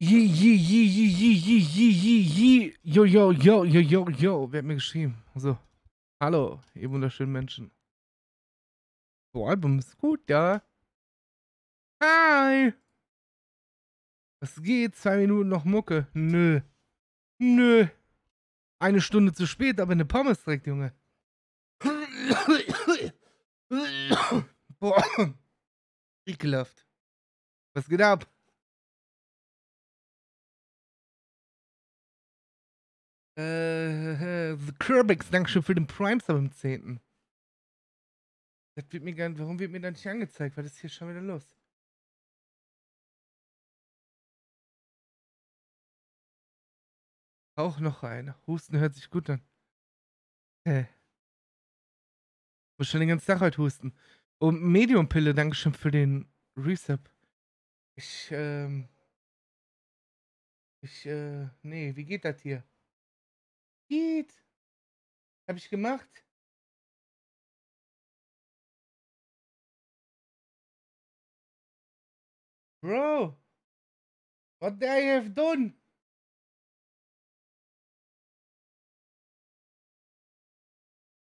Yi, yi, yi, yi, yi, yi, yi, yi, yi. Yo, yo, yo, yo, yo, yo. Wer hat mir geschrieben? So. Hallo, ihr wunderschönen Menschen. So, Album ist gut, ja. Hi. Was geht? Zwei Minuten noch Mucke. Nö. Nö. Eine Stunde zu spät, aber eine Pommes direkt, Junge. Boah. Ekelhaft. Was geht ab? Äh, The Curbix, Dankeschön für den Prime-Sub im 10. Das wird mir gar warum wird mir da nicht angezeigt? Was ist hier schon wieder los? Auch noch ein. Husten hört sich gut an. Hä? Muss schon den ganzen Tag heute husten. Und Medium-Pille, Dankeschön für den Resub. Ich, ähm. Ich, äh. Nee, wie geht das hier? Geht. Hab ich gemacht. Bro. What did I have done?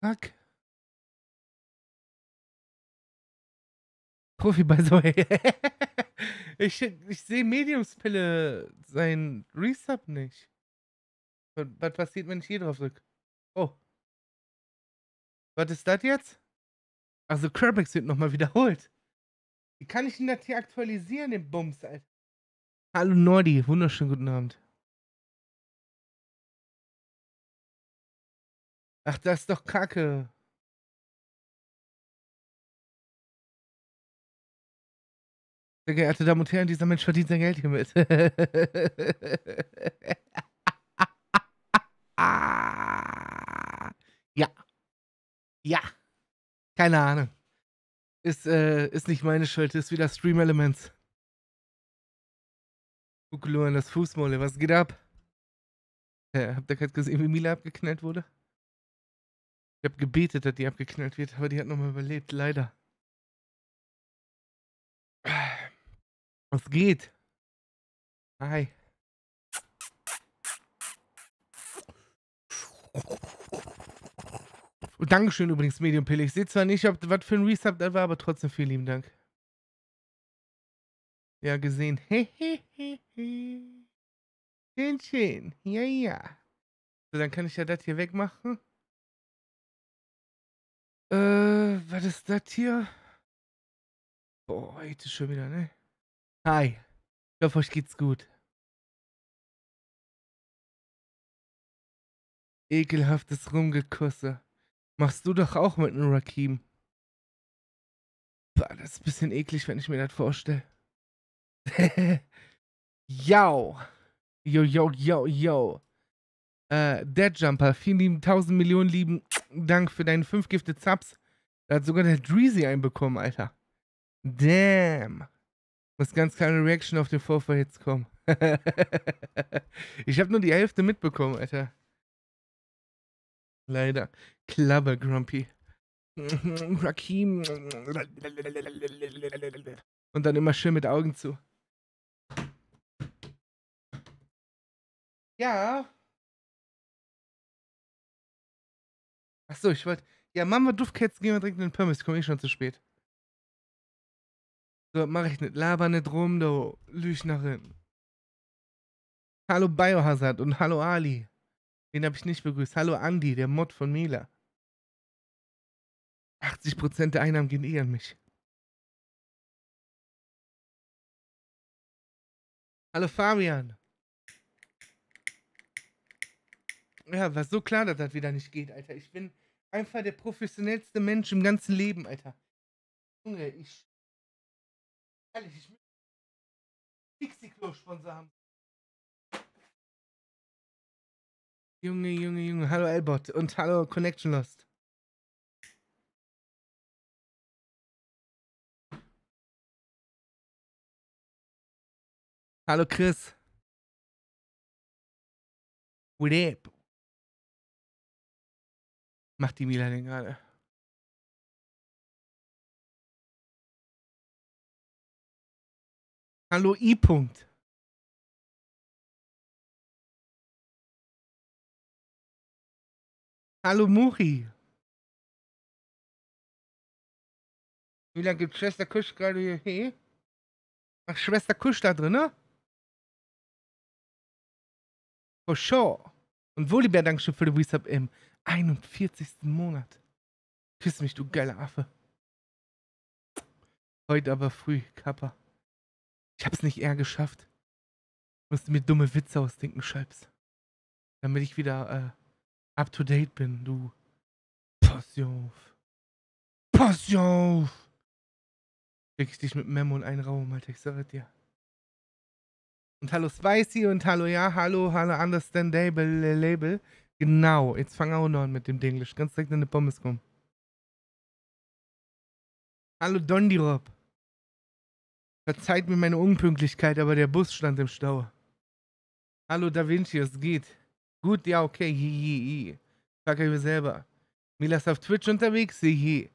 Fuck. Profi the way. ich ich sehe Mediumspille sein Resub nicht. Was passiert, wenn ich hier drauf drücke? Oh. Was ist das jetzt? Also Kerbex wird nochmal wiederholt. Wie kann ich denn das hier aktualisieren, den Bums, Alter? Hallo Nordi, wunderschönen guten Abend. Ach, das ist doch Kacke. Sehr geehrte Damen und Herren, dieser Mensch verdient sein Geld hiermit. ja. Ja. Keine Ahnung. Ist, äh, ist nicht meine Schuld, ist wieder Stream Elements. Kukulu an das Fußmolle, was geht ab? Ja, habt ihr gerade gesehen, wie Mila abgeknallt wurde? Ich habe gebetet, dass die abgeknallt wird, aber die hat nochmal überlebt, leider. Was geht? Hi. Dankeschön übrigens, Medium Pill. Ich sehe zwar nicht, ob was für ein Resub da war, aber trotzdem vielen lieben Dank. Ja, gesehen. schön, schön. Ja, ja. So, dann kann ich ja das hier wegmachen. Äh, was ist das hier? Boah, heute schon wieder, ne? Hi. Ich hoffe, euch geht's gut. Ekelhaftes Rumgekusse. Machst du doch auch mit einem Rakim. Boah, das ist ein bisschen eklig, wenn ich mir das vorstelle. yo. Yo, yo, yo, yo. Äh, Dead Jumper, vielen lieben, tausend Millionen lieben Dank für deine fünf Gifte Zaps. Da hat sogar der Dreezy einbekommen, Alter. Damn. Muss ganz kleine Reaction auf den Vorfall jetzt kommen. ich habe nur die Hälfte mitbekommen, Alter. Leider. Klabber Grumpy. Rakim. Und dann immer schön mit Augen zu. Ja. Achso, ich wollte. Ja, Mama Duftkerzen, gehen wir direkt in den Pommes. Komm ich schon zu spät. So, mach ich nicht. Laber nicht rum, du Lüchnerin. Hallo Biohazard und hallo Ali. Den habe ich nicht begrüßt. Hallo Andy, der Mod von Mila. 80% der Einnahmen gehen eh an mich. Hallo Fabian. Ja, war so klar, dass das wieder nicht geht, Alter. Ich bin einfach der professionellste Mensch im ganzen Leben, Alter. Junge, ich. Ehrlich, ich möchte Pixie-Klo-Sponsor haben. Junge, Junge, Junge. Hallo Elbot und hallo Connection Lost. Hallo Chris. What? Macht die Mila denn gerade? Hallo I. -Punkt. Hallo Muri. Wie lange gibt Schwester Kusch gerade hier? Hey? Ach, Schwester Kusch da drin, ne? For sure. Und Wolibär, Dankeschön für den Resub im 41. Monat. Küss mich, du geiler Affe. Heute aber früh, Kappa. Ich hab's nicht eher geschafft. Musste mir dumme Witze ausdenken, Schalps. Damit ich wieder äh, up to date bin, du. Pass auf. Pass auf! Krieg ich dich mit Memo in einen Raum, Alter, ich sage dir. Und hallo Spicy und hallo, ja, hallo, hallo Understandable Label. Genau, jetzt fang auch noch an mit dem Englisch. Ganz direkt in die Pommes kommen. Hallo Dondirop. Verzeiht mir meine Unpünktlichkeit, aber der Bus stand im Stau. Hallo Da Vinci, es geht. Gut, ja, okay, hi, hi, hi. Frag mir selber. Milas auf Twitch unterwegs? Hi.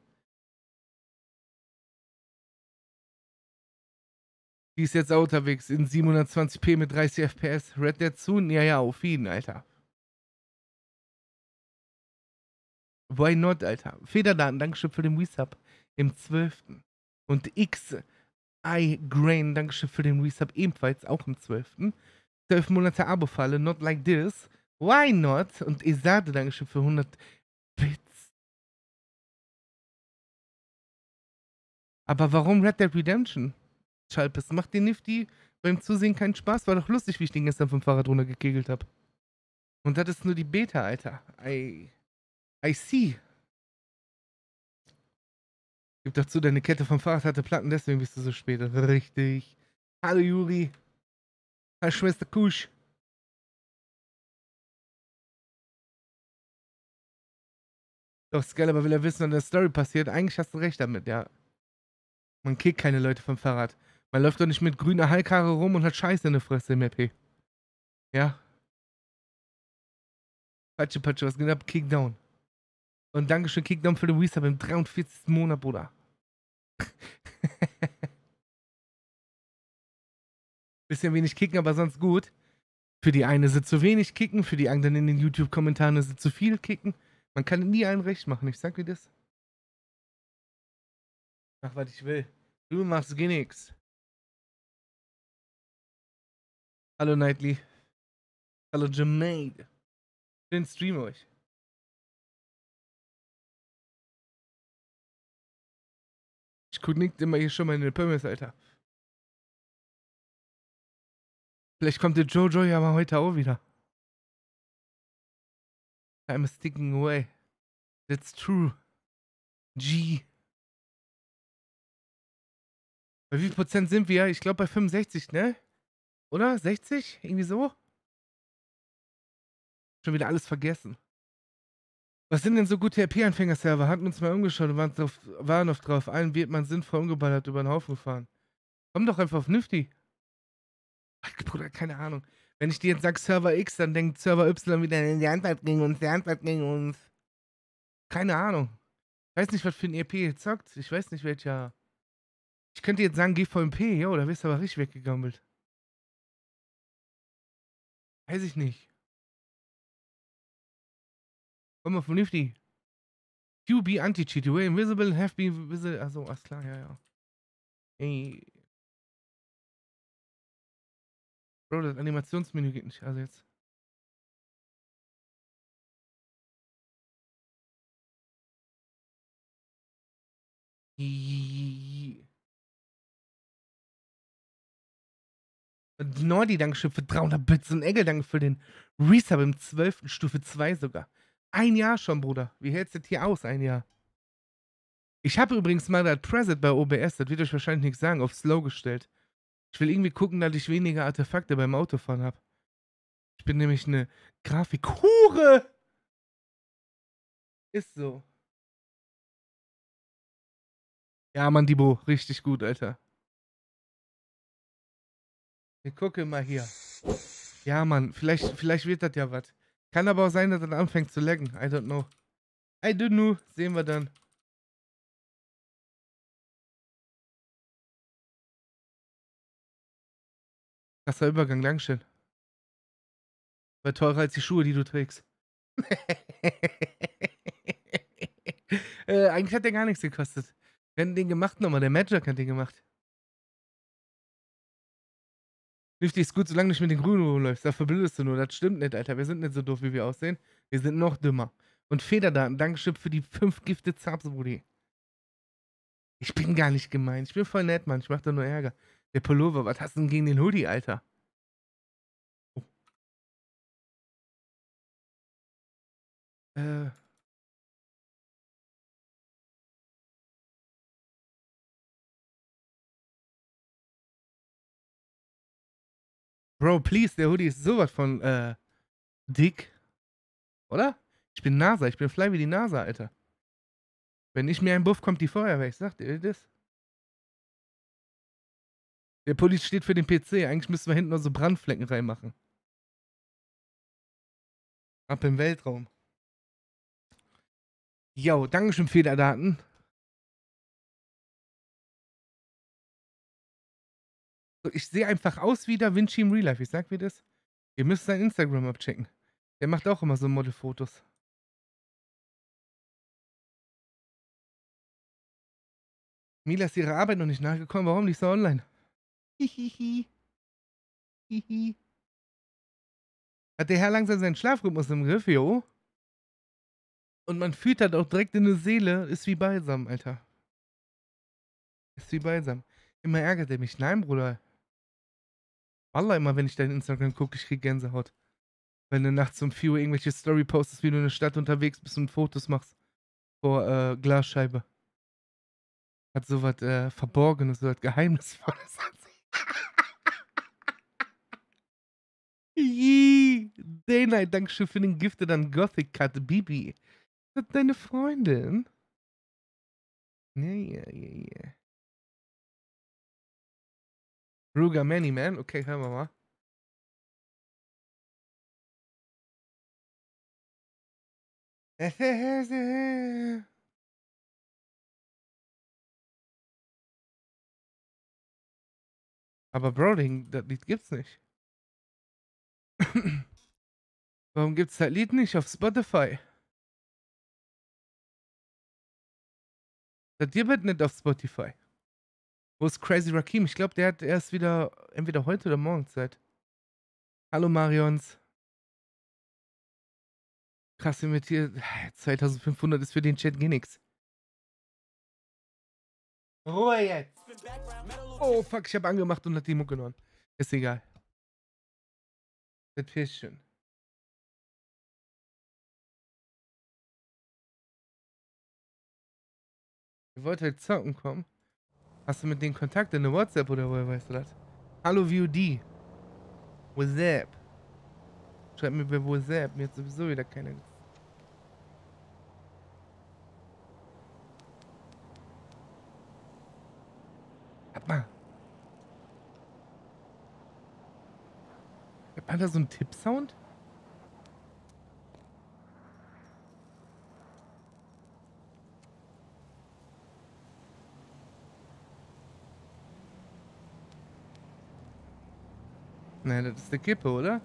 Die ist jetzt auch unterwegs in 720p mit 30 FPS. Red Dead Soon? Ja, ja, auf jeden, Alter. Why not, Alter? Federdaten, Dankeschön für den Resub im 12. Und X I Grain, Dankeschön für den Resub ebenfalls auch im 12. 12 Monate Abo-Falle, not like this. Why not? Und Isade, Dankeschön für 100 Bits. Aber warum Red Dead Redemption? Schalpes, macht dir Nifty beim Zusehen keinen Spaß? War doch lustig, wie ich den gestern vom Fahrrad runtergekegelt habe. Und das ist nur die Beta, Alter. I, I see. Gib doch zu, deine Kette vom Fahrrad hatte Platten, deswegen bist du so spät. Richtig. Hallo Juri. Hallo Schwester Kusch. Doch, Scalaba will er wissen, was in der Story passiert. Eigentlich hast du recht damit, ja. Man kickt keine Leute vom Fahrrad. Man läuft doch nicht mit grüner Halkhaare rum und hat Scheiße in der Fresse im RP. Ja. Patsche, Patsche, was geht ab? Kickdown. Und Dankeschön, Kickdown für den Resub im 43. Monat, Bruder. Bisschen wenig kicken, aber sonst gut. Für die eine es zu wenig kicken, für die anderen in den YouTube-Kommentaren es zu viel kicken. Man kann nie allen recht machen, ich sag dir das. Mach, was ich will. Du machst gar nichts. Hallo Nightly. Hallo Jermaine. Schönen Stream euch. Ich nicht immer hier schon mal in den Pommes, Alter. Vielleicht kommt der Jojo ja mal heute auch wieder. I'm sticking away. That's true. G. Bei wie viel Prozent sind wir? Ich glaube bei 65, ne? Oder? 60? Irgendwie so? Schon wieder alles vergessen. Was sind denn so gute RP-Anfänger-Server? Hatten uns mal umgeschaut und waren, drauf, waren oft drauf. Allen wird man sinnvoll umgeballert über den Haufen gefahren. Komm doch einfach auf Nifty. Bruder, keine Ahnung. Wenn ich dir jetzt sage Server X, dann denkt Server Y wieder, der Antwort gegen uns, der Antwort gegen uns. Keine Ahnung. Ich weiß nicht, was für ein EP ihr zockt. Ich weiß nicht, welcher. Ich könnte jetzt sagen GVMP, jo, da wirst du aber richtig weggegammelt. Weiß ich nicht. Komm mal vernünftig. QB Anti-Cheat. You were invisible, have been visible. Achso, alles klar, ja, ja. Ey. Bro, das Animationsmenü geht nicht. Also jetzt. Nordi, Dankeschön für 300 Bits und Egel, danke für den Resub im 12. Stufe 2 sogar. Ein Jahr schon, Bruder. Wie hältst du das hier aus, ein Jahr? Ich habe übrigens mal das Preset bei OBS, das wird euch wahrscheinlich nichts sagen, auf Slow gestellt. Ich will irgendwie gucken, dass ich weniger Artefakte beim Autofahren habe. Ich bin nämlich eine Grafikhure. Ist so. Ja, Mann, Dibo, richtig gut, Alter. Ich gucke mal hier. Ja, Mann, vielleicht, vielleicht wird das ja was. Kann aber auch sein, dass das anfängt zu laggen. I don't know. I don't know. Sehen wir dann. Krasser Übergang, Dankeschön. War teurer als die Schuhe, die du trägst. äh, eigentlich hat der gar nichts gekostet. Wir haben den gemacht nochmal. Der Magic hat den gemacht. Lifty ist gut, solange du nicht mit den Grünen rumläufst. Da verbildest du nur. Das stimmt nicht, Alter. Wir sind nicht so doof, wie wir aussehen. Wir sind noch dümmer. Und Federdaten, Dankeschön für die fünf Gifte Zaps, Brudi. Ich bin gar nicht gemein. Ich bin voll nett, Mann. Ich mach da nur Ärger. Der Pullover, was hast du denn gegen den Hoodie, Alter? Oh. Äh. Bro, please, der Hoodie ist sowas von, äh, dick. Oder? Ich bin NASA, ich bin fly wie die NASA, Alter. Wenn nicht mehr ein Buff kommt die Feuerwehr, ich sag dir das. Der Pulli steht für den PC. Eigentlich müssten wir hinten noch so Brandflecken reinmachen. Ab im Weltraum. Jo, Dankeschön, Federdaten. So, ich sehe einfach aus wie Da Vinci im Real Life. Ich sag mir das. Ihr müsst sein Instagram abchecken. Der macht auch immer so Modelfotos. Mila ist ihrer Arbeit noch nicht nachgekommen. Warum nicht so online? Hihihi. Hihi. Hat der Herr langsam seinen Schlafrhythmus im Griff, jo? Und man fühlt halt auch direkt in der Seele, ist wie Balsam, Alter. Ist wie Balsam. Immer ärgert er mich. Nein, Bruder. Wallah, immer wenn ich dein Instagram gucke, ich krieg Gänsehaut. Wenn du nachts um 4 Uhr irgendwelche Story postest, wie du in der Stadt unterwegs bist und Fotos machst. Vor äh, Glasscheibe. Hat sowas äh, Verborgenes, sowas Geheimnisvolles an sich. Day Night, Dankeschön für den Gifted an Gothic Cut, Bibi. Das deine Freundin? Ja, ja, ja, ja. Ruger Many Man, okay, hören wir mal. Aber Bro, das Lied gibt's nicht. Warum gibt's das Lied nicht auf Spotify? Das gibt nicht auf Spotify. Wo ist Crazy Rakim? Ich glaube, der hat erst wieder entweder heute oder morgen Zeit. Hallo Marions. Krass, mit hier 2500 ist für den Chat gar nichts. Ruhe jetzt. Oh fuck, ich habe angemacht und hat die Mucke genommen. Ist egal. Das ist schön. Ihr wollt halt zocken kommen? Hast du mit denen Kontakt in der WhatsApp oder woher weißt du das? Hallo VOD. WhatsApp. Schreib mir bei WhatsApp. Mir hat sowieso wieder keiner mal. Hat da so einen Tipp-Sound? Nein, das ist der Kippe, oder?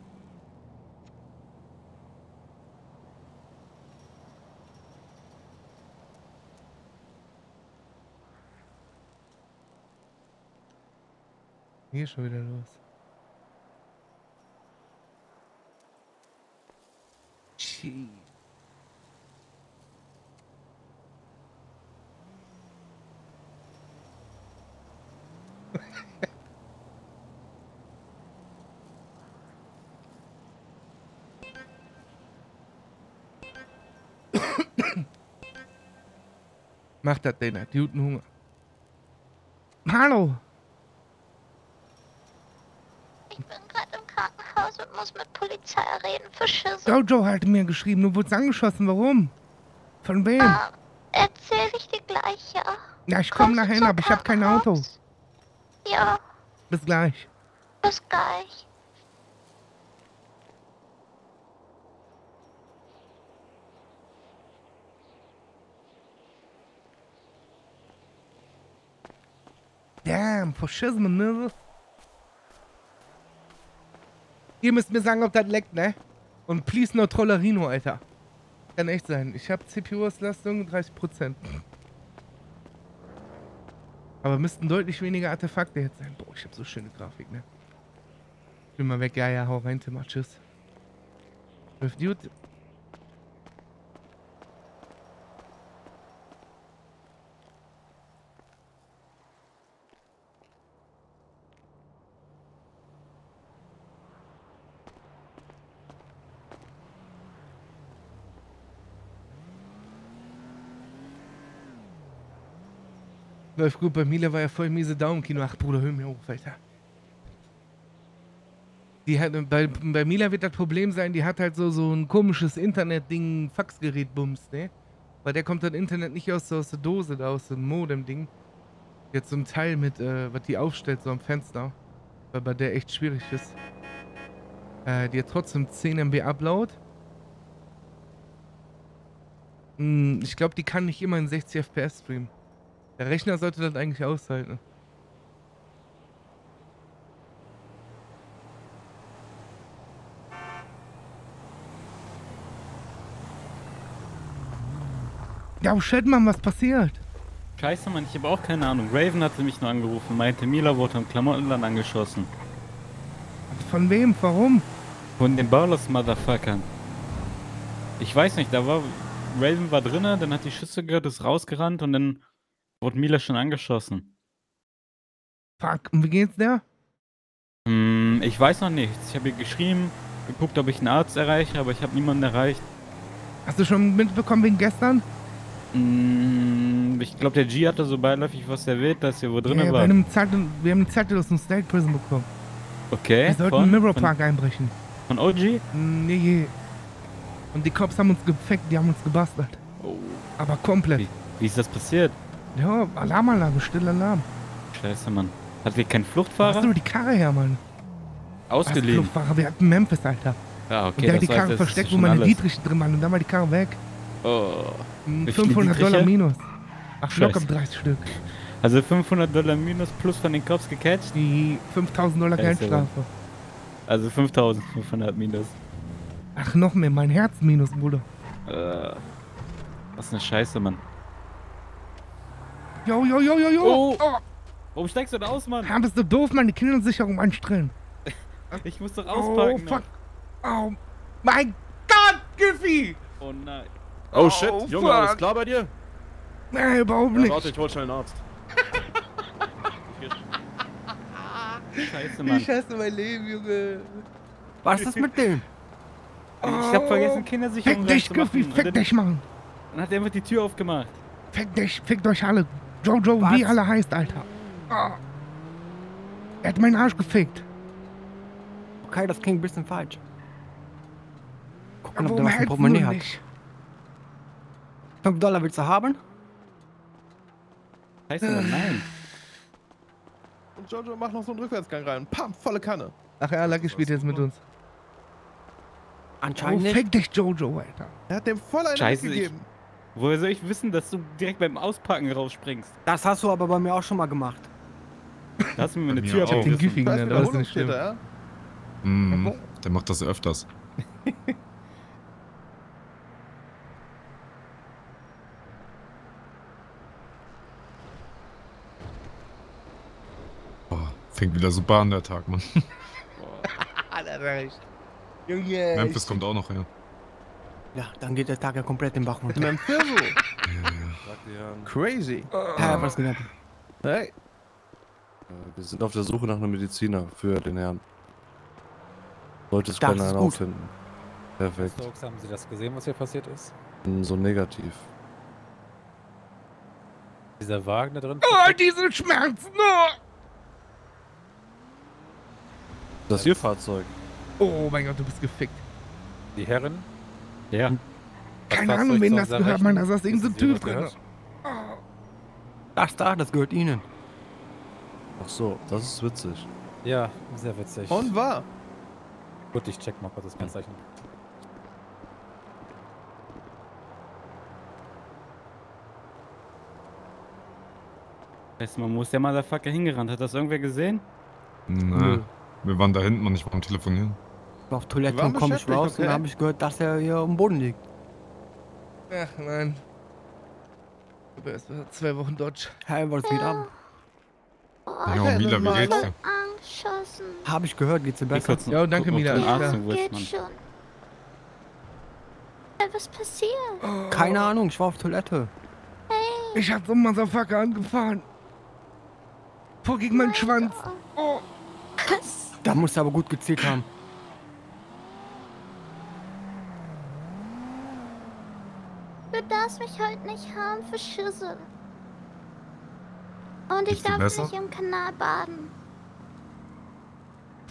Hier schon wieder los. Gee. Macht das denn, hat guten Hunger. Hallo! Ich bin gerade im Krankenhaus und muss mit Polizei reden für Schüsse. Jojo hat mir geschrieben, du wurdest angeschossen. Warum? Von wem? Ah, erzähl ich dir gleich, ja. Ja, ich komme nachher, aber ich habe kein Auto. Ja, Bis gleich. bis gleich. Damn, verschissen, ne? Ihr müsst mir sagen, ob das leckt, ne? Und please no Trollerino, Alter. Kann echt sein. Ich habe CPU-Auslastung 30%. Aber müssten deutlich weniger Artefakte jetzt sein. Boah, ich habe so schöne Grafik, ne? Ich bin mal weg. Ja, ja, hau rein, Timmer. Tschüss. With Dude. Läuft gut, bei Mila war ja voll miese Daumenkino. Ach Bruder, hör mir auf, Alter. Die hat, bei, bei Mila wird das Problem sein, die hat halt so, so ein komisches Internet-Ding, Faxgerät-Bums, ne? Weil der kommt das Internet nicht aus, aus der Dose, da aus dem Modem-Ding. Jetzt so ein Teil mit, äh, was die aufstellt, so am Fenster. Weil bei der echt schwierig ist. Äh, die hat trotzdem 10 MB Upload. Hm, ich glaube, die kann nicht immer in 60 FPS streamen. Der Rechner sollte das eigentlich aushalten. Ja, shit, Mann, was passiert? Scheiße, Mann, ich habe auch keine Ahnung. Raven hatte mich nur angerufen, meinte, Mila wurde am Klamottenland angeschossen. Von wem? Warum? Von den Ballers Motherfuckern. Ich weiß nicht, da war. Raven war drinnen, dann hat die Schüsse gehört, ist rausgerannt und dann wurde Mila schon angeschossen. Fuck, und wie geht's der? Hm, ich weiß noch nichts. Ich habe ihr geschrieben, geguckt, ob ich einen Arzt erreiche, aber ich habe niemanden erreicht. Hast du schon mitbekommen wegen gestern? Hm, ich glaube, der G hatte so beiläufig was erwähnt, dass ihr wo drin ja, war. Zettel, wir haben einen Zettel aus dem State Prison bekommen. Okay. Wir sollten von, in Mirror von, Park einbrechen. von OG? Nee. Und die Cops haben uns gefickt, die haben uns gebastelt. Oh. Aber komplett. Wie, wie ist das passiert? Ja, Alarmanlage, stiller Alarm. Scheiße, Mann. Hat wir keinen Wo hast Fluchtfahrer? du die Karre her, Mann? Ausgeliehen. Fluchtfahrer, wir hatten Memphis, Alter. Ja, Und okay. der hat die heißt, Karre ist versteckt, wo meine alles. Dietriche drin waren. Und dann war die Karre weg. Oh. Hm, Wie viele 500 Dollar Dietriche? minus. Ach, locker Scheiße. 30 Stück. Also 500 Dollar minus plus von den Cops gecatcht? Die 5000 Dollar Geldstrafe. Also 5500 minus. Ach, noch mehr, mein Herz minus, Bruder. Äh, was eine Scheiße, Mann. Jo, jo, jo, jo, jo. Oh. Oh. Warum steigst du da aus, Mann? Ja, bist du doof, Mann, die Kindersicherung anstellen. Ich muss doch Oh, auspacken. fuck. Oh, mein Gott, Giffy. noch. Oh nein. Oh shit, Oh, Junge, fuck. alles klar bei dir? Nee, überhaupt Ja, nicht. warte, ich hol schnell einen Arzt. Scheiße, Mann. Ich hasse mein Leben, Junge. Was ist mit dem? Ich hab vergessen, Kindersicherung Fick dich. Giffy, fick dich, Mann. Dann hat er einfach die Tür aufgemacht. Fick dich, fickt euch alle. Jojo, wie Was? alle heißt, Alter. Oh. Er hat meinen Arsch gefickt. Okay, das klingt ein bisschen falsch. Gucken, ob der was im du Portemonnaie hat. nicht? 5 Dollar willst du haben? Scheiße, Mann, nein. Und Jojo, mach noch so einen Rückwärtsgang rein. Pam, volle Kanne. Ach ja, Lucky spielt jetzt mit uns. Oh, Anscheinend nicht. fick dich, Jojo, Alter. Er hat dem voll eine Scheiße, mitgegeben. Woher soll ich wissen, dass du direkt beim Auspacken rausspringst? Das hast du aber bei mir auch schon mal gemacht. Da hast du mir eine Tür hab den. Giffy Da ist nicht schlimm. da, ja? Mhm, der macht das öfters. Boah, fängt wieder super an der Tag, Mann. Junge. Memphis kommt auch noch her. Ja, dann geht der Tag ja komplett den Bach runter. Mit. Ja, ja. Crazy. Ja, was geht ab? Hey. Äh, Wir sind auf der Suche nach einem Mediziner für den Herrn. Sollte es Das keiner ist einen auffinden. Perfekt. Stokes, haben Sie das gesehen, was hier passiert ist? Mm, So negativ. Dieser Wagen da drin? Oh, diese Schmerzen. Oh. Das ist Ihr Fahrzeug. oh mein Gott, du bist gefickt. Die Herren? Ja. Das Keine Ahnung, wen das gehört, Mann. Da Rechten? saß irgendein Typ drin. Oh. Das da, das gehört Ihnen. Ach so, das ist witzig. Ja, sehr witzig. Und war. Gut, ich check mal kurz das Kennzeichen. Weißt du, man, ist der Motherfucker hingerannt? Hat das irgendwer gesehen? Na, wir waren da hinten, Mann, ich war am Telefonieren. Ich war auf Toilette und komme ich raus und okay. dann habe ich gehört, dass er hier am Boden liegt. Ach man. Ich habe erst mal zwei Wochen Dodge. Hey, was geht ab? Oh, ich Mila, wie geht's dir? angeschossen. Hab ich gehört, geht's dir besser? Ja, danke, Mila, Wurst, Geht schon. Äh, Was passiert? Keine Ahnung, ich war auf Toilette. Ich hab so einen Motherfucker angefahren. Vor gegen meinen Schwanz. Oh. Da musst du aber gut gezielt haben. Du darfst mich heute nicht haben für Schüssel. Und ich Geht's dir darf besser? nicht im Kanal baden.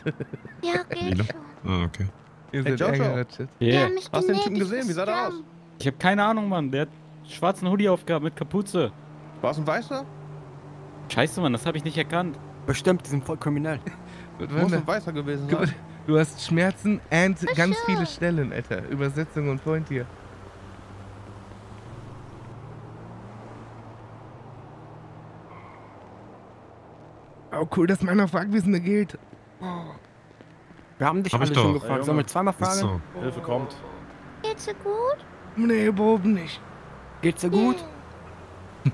ja, geht Mila? schon. Ah, okay. Ihr Hey, seid. Die Yeah. mich Hast du den Typen gesehen? Wie sah der aus? Ich habe keine Ahnung, Mann. Der hat schwarzen Hoodie aufgehabt mit Kapuze. War es ein Weißer? Scheiße, Mann, das habe ich nicht erkannt. Bestimmt, die sind voll kriminell. Muss ein Weißer gewesen sein. Du hast Schmerzen and ganz viele Stellen, Alter. Übersetzung und Point hier. Oh, cool, dass meiner fragt, wie es mir geht. Oh. Wir haben dich Hab alle schon gefragt. Ey, Sollen wir zweimal fragen? so. Hilfe kommt. Geht's dir gut? Nee, überhaupt nicht. Geht's dir gut? Oh.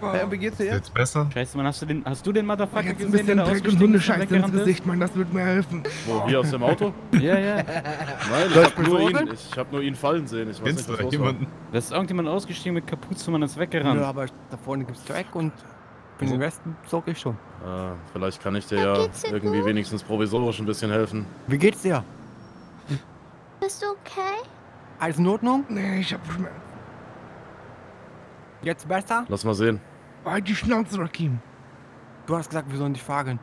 Hey, wie geht's dir jetzt? Jetzt besser? Scheiße, Mann, hast du den, hast du den Motherfucker Jetzt ein gesehen, bisschen der da Dreck und Hundescheiße ins? Gesicht, Mann, das wird mir helfen. Wo, hier aus dem Auto? Ja, ja. Nein, ich Soll ich hab, nur ihn, ich hab nur ihn fallen sehen. Ich weiß Kennst nicht, was da jemanden? Da ist irgendjemand ausgestiegen mit Kapuze, man ist weggerannt. Ja, aber da vorne gibt's Dreck und für den Rest sorge ich schon. Äh, vielleicht kann ich dir Ja, irgendwie gut? wenigstens provisorisch ein bisschen helfen. Wie geht's dir? Bist du okay? Alles in Ordnung? Nee, ich hab Schmerzen. Jetzt besser? Lass mal sehen. Halt die Schnauze, Rakim. Du hast gesagt, wir sollen dich fragen.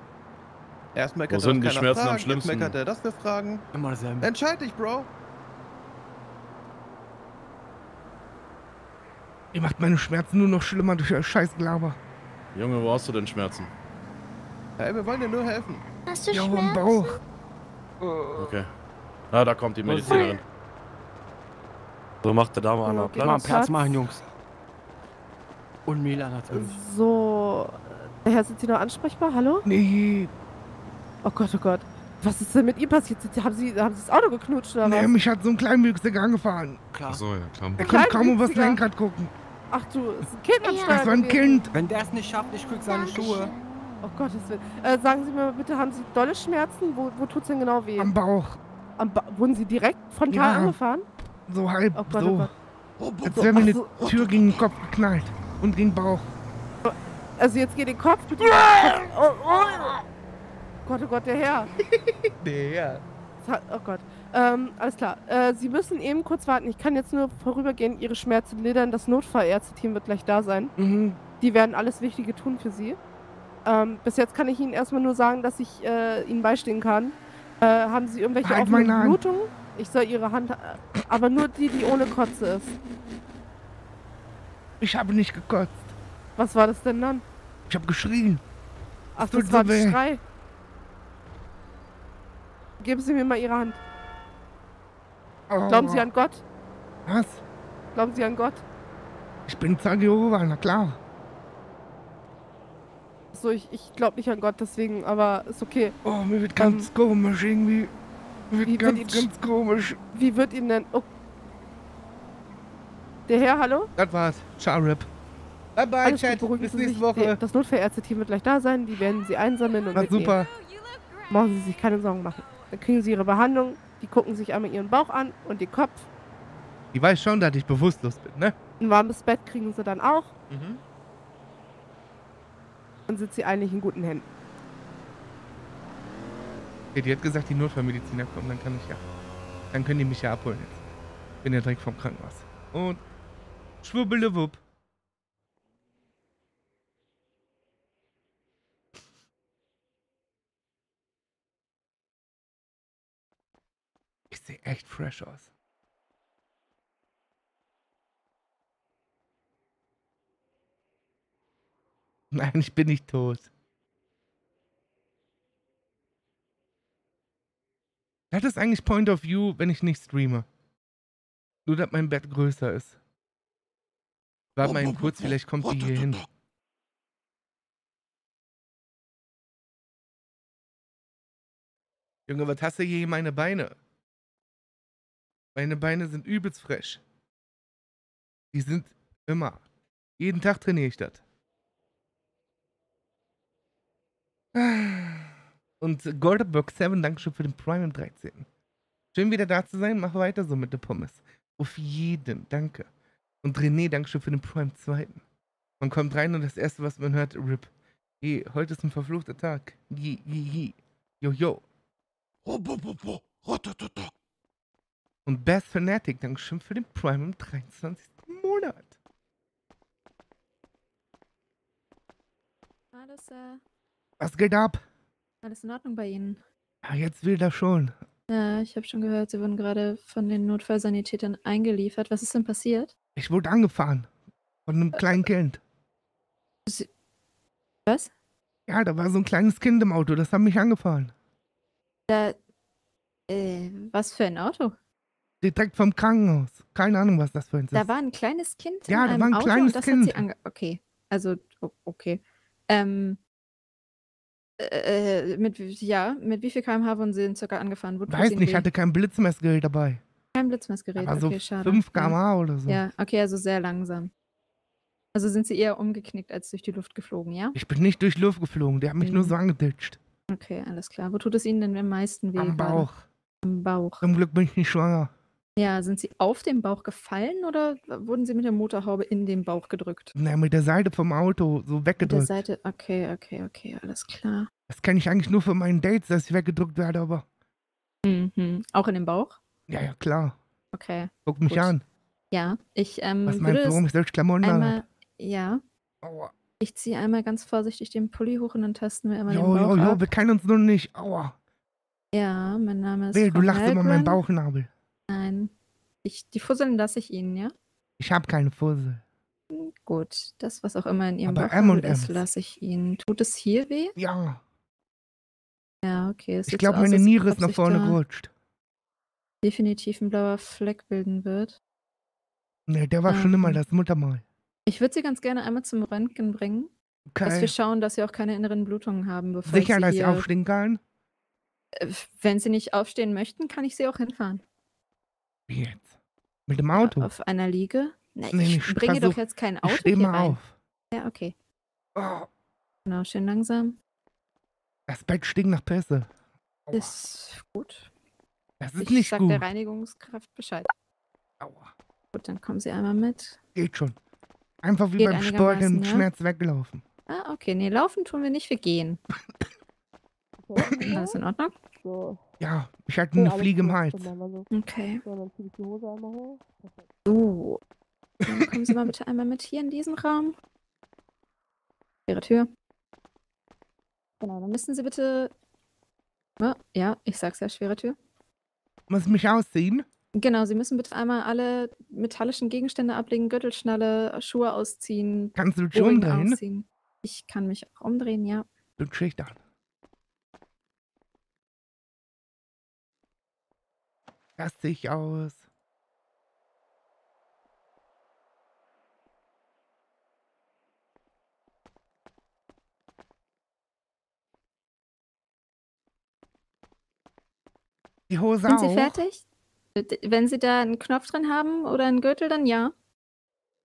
Erst meckert Wo er, sind die Schmerzen am fragt, jetzt schlimmsten? meckert er, dass wir fragen. Immer dasselbe. Entscheid dich, Bro. Ihr macht meine Schmerzen nur noch schlimmer durch euer Scheißglaber. Junge, wo hast du denn Schmerzen? Hey, wir wollen dir nur helfen. Hast du Ja, Schmerzen? im Bauch. Okay. Ah, da kommt die Medizinerin. So macht der Dame an. Okay. Lass mal Platz. Platz machen, Jungs. Und Mila natürlich. So, äh, Herr, sind Sie noch ansprechbar? Hallo? Nee, Oh Gott, oh Gott. Was ist denn mit ihm passiert? Haben Sie, haben Sie das Auto geknutscht oder nee, was? mich hat so ein Kleinwüchsiger angefahren. Klar. Achso, ja, klar. Er konnte kaum übers Kleinwüchsiger? Lenkrad gucken. Ach du, ist ein Kind am Ja. Steuer Das war ein gewesen. Kind. Wenn der es nicht schafft, ich krieg seine Schuhe. Dankeschön. Oh Gottes Willen. Äh, sagen Sie mir bitte, haben Sie dolle Schmerzen? Wo, wo tut's denn genau weh? Am Bauch. Am ba Wurden Sie direkt frontal Ja. angefahren? So halb. Oh Gott, so. oh Gott. Als So, wäre mir eine so. Tür gegen den Kopf geknallt. Und gegen den Bauch. Also jetzt geht den Kopf dem Kopf. Oh, oh. Gott, oh Gott, der Herr. Das hat- Oh Gott. Ähm, alles klar. Äh, Sie müssen eben kurz warten. Ich kann jetzt nur vorübergehend Ihre Schmerzen lindern. Das Notfallärzteteam wird gleich da sein. Mhm. Die werden alles Wichtige tun für Sie. Ähm, bis jetzt kann ich Ihnen erstmal nur sagen, dass ich äh, Ihnen beistehen kann. Äh, haben Sie irgendwelche Halt offenen. Blutungen? Ich soll Ihre Hand... Aber nur die, die ohne Kotze ist. Ich habe nicht gekotzt. Was war das denn dann? Ich habe geschrien. Ach, das so war ein Schrei. Geben Sie mir mal Ihre Hand. Oh. Glauben Sie an Gott? Was? Glauben Sie an Gott? Ich bin Zeuge Jehova, na klar. So, ich, ich glaube nicht an Gott, deswegen, aber ist okay. Oh, mir wird ganz komisch irgendwie. Mir wird Ähm, Wie wird ganz, sch- ganz komisch. Wie wird Ihnen denn. Oh. Der Herr, hallo? Das war's. Ciao, Rip. Bye, bye, Alles gut, Chat. beruhigen Bis nächste sich. Woche. Die- Das Notfallärzte-Team wird gleich da sein. Die werden Sie einsammeln und Na mitnehmen. super. Machen Sie sich keine Sorgen machen. Dann kriegen Sie Ihre Behandlung. Die gucken sich einmal Ihren Bauch an und den Kopf. Ich weiß schon, dass ich bewusstlos bin, ne? Ein warmes Bett kriegen Sie dann auch. Mhm. Dann sind Sie eigentlich in guten Händen. Okay, die hat gesagt, die Notfallmediziner kommen, dann kann ich ja. Dann können die mich ja abholen jetzt. Bin ja direkt vom Krankenhaus. Und schwubbelewupp. Ich sehe echt fresh aus. Nein, ich bin nicht tot. Das ist eigentlich Point of View, wenn ich nicht streame. Nur, dass mein Bett größer ist. Warte mal kurz, vielleicht kommt die hier hin. Junge, was hast du hier in meine Beine? Meine Beine sind übelst fresh. Die sind immer. Jeden Tag trainiere ich das. Und Goldenberg 7, Dankeschön für den Prime im 13. Schön wieder da zu sein. Mach weiter so mit der Pommes. Auf jeden, danke. Und René, Dankeschön für den Prime 2. Man kommt rein und das erste, was man hört, RIP. Hey, heute ist ein verfluchter Tag. Yi, yi, yi. Yo, yo. Und Best Fanatic, Dankeschön für den Prime im 23. Monat. Hallo, Sir. Was geht ab? Alles in Ordnung bei Ihnen? Ja, jetzt wieder schon. Ja, ich habe schon gehört, Sie wurden gerade von den Notfallsanitätern eingeliefert. Was ist denn passiert? Ich wurde angefahren. Von einem kleinen Kind. Sie Was? Ja, da war so ein kleines Kind im Auto, das hat mich angefahren. Da. Äh, was für ein Auto? Direkt vom Krankenhaus. Keine Ahnung, was das für eins Da ist. war ein kleines Kind Ja, in da einem war ein Auto kleines und das hat Kind. sie ange... Okay, also, okay. Ähm, äh, mit, wie- ja, mit wie viel kmh wurden Sie denn circa angefahren? Wo Weiß nicht, ich hatte kein Blitzmessgerät dabei. Kein Blitzmessgerät, Aber so okay, schade. 5 ja. km/h oder so. Ja, okay, also sehr langsam. Also sind Sie eher umgeknickt als durch die Luft geflogen, ja? Ich bin nicht durch die Luft geflogen, der hat mich nur Mhm. so angeditscht. Okay, alles klar. Wo tut es Ihnen denn am meisten weh? Am? Bauch. Am Bauch. Zum Glück bin ich nicht schwanger. Ja, sind Sie auf den Bauch gefallen oder wurden Sie mit der Motorhaube in den Bauch gedrückt? Na, mit der Seite vom Auto so Mit der weggedrückt. Seite, okay, okay, okay, alles klar. Das kenne ich eigentlich nur von meinen Dates, dass ich weggedrückt werde, aber. Mhm. Auch in den Bauch? Ja, ja, klar. Okay. Guck mich Gut. an. Ja, ich ähm, Was würde meinst du, warum es ich solche Klamotten einmal, anhab? ja, Aua. ich ziehe einmal ganz vorsichtig den Pulli hoch und dann tasten wir einmal Jo, den Bauch jo, jo, ab. wir kennen uns noch nicht. Aua. Ja, mein Name ist Will, du lachst immer meinen. Bauchnabel. Nein, ich, die Fusseln lasse ich Ihnen, ja? Ich habe keine Fussel. Gut, das, was auch immer in Ihrem Aber ist, lasse ich Ihnen. Tut es hier weh? Ja, Ja, okay. Es ich glaube, so aus, meine als Niere ist nach vorne gerutscht. definitiv ein blauer Fleck bilden wird. Ne, der war schon immer Ähm, das Muttermal. Ich würde Sie ganz gerne einmal zum Röntgen bringen, dass wir Okay. schauen, dass Sie auch keine inneren Blutungen haben, bevor Sicher, ich dass Sie aufstehen kann? Äh, Wenn Sie nicht aufstehen möchten, kann ich Sie auch hinfahren. Wie jetzt? Mit dem Auto? Auf einer Liege? Na, Nee, ich ich bringe doch jetzt kein ich Auto steh hier mal rein. auf. Ja, okay. Oh, Genau, schön langsam. das Bett stinkt nach Pisse. Aua. Ist gut. Das ist Ich nicht sag gut. der Reinigungskraft Bescheid. Aua. Gut, dann kommen Sie einmal mit. Geht schon. Einfach wie Geht beim Sport den ja? Schmerz weglaufen. Ah, okay. Nee, laufen tun wir nicht, wir gehen. Alles in Ordnung? So, Ja, ich hatte eine Fliege im. Hals. Dann machen wir so. Okay. So, dann ziehe ich die Hose einmal hoch. So. Dann kommen Sie mal bitte einmal mit hier in diesen Raum. Ihre Tür. Genau, dann müssen Sie bitte. Oh, ja, ich sag's ja, schwere Tür. Muss mich ausziehen? Genau, Sie müssen bitte einmal alle metallischen Gegenstände ablegen, Gürtelschnalle, Schuhe ausziehen, Kannst du dich umdrehen? ausziehen. Ich kann mich auch umdrehen, ja. Du schüchtern. Das ich aus. Die Hose Sind auch? Sie fertig? Wenn Sie da einen Knopf drin haben oder einen Gürtel, dann ja.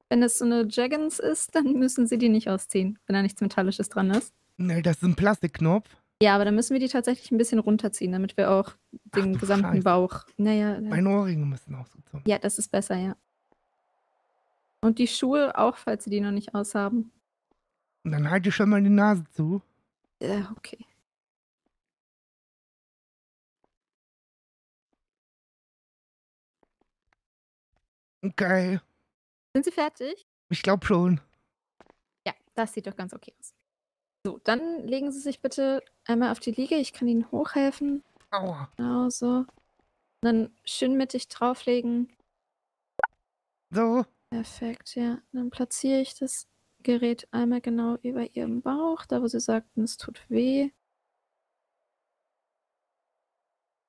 Wenn es so eine Jaggins ist, dann müssen Sie die nicht ausziehen, wenn da nichts Metallisches dran ist. Nee, das ist ein Plastikknopf. Ja, aber dann müssen wir die tatsächlich ein bisschen runterziehen, damit wir auch den du gesamten Scheiße. Bauch. Naja, Meine Ohrringe müssen ausgezogen. ja, das ist besser, ja. Und die Schuhe auch, falls Sie die noch nicht aushaben. Und dann halte ich schon mal die Nase zu. Ja, okay. Okay, Sind Sie fertig? ich glaube schon. Ja, das sieht doch ganz okay aus. So, dann legen Sie sich bitte einmal auf die Liege. Ich kann Ihnen hochhelfen. Aua. Genau so. Dann schön mittig drauflegen. So, Perfekt, ja. Dann platziere ich das Gerät einmal genau über Ihrem Bauch, da wo Sie sagten, es tut weh.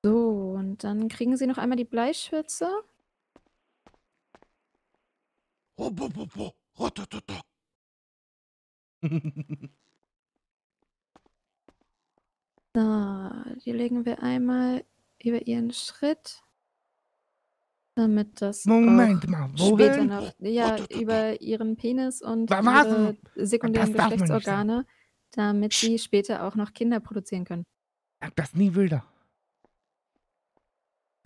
So, und dann kriegen Sie noch einmal die Bleischürze. So, die legen wir einmal über Ihren Schritt. Damit das Moment mal, später wohin? noch ja, über ihren Penis und ihre sekundären. Geschlechtsorgane, damit sie später auch noch Kinder produzieren können. Sag das nie wieder.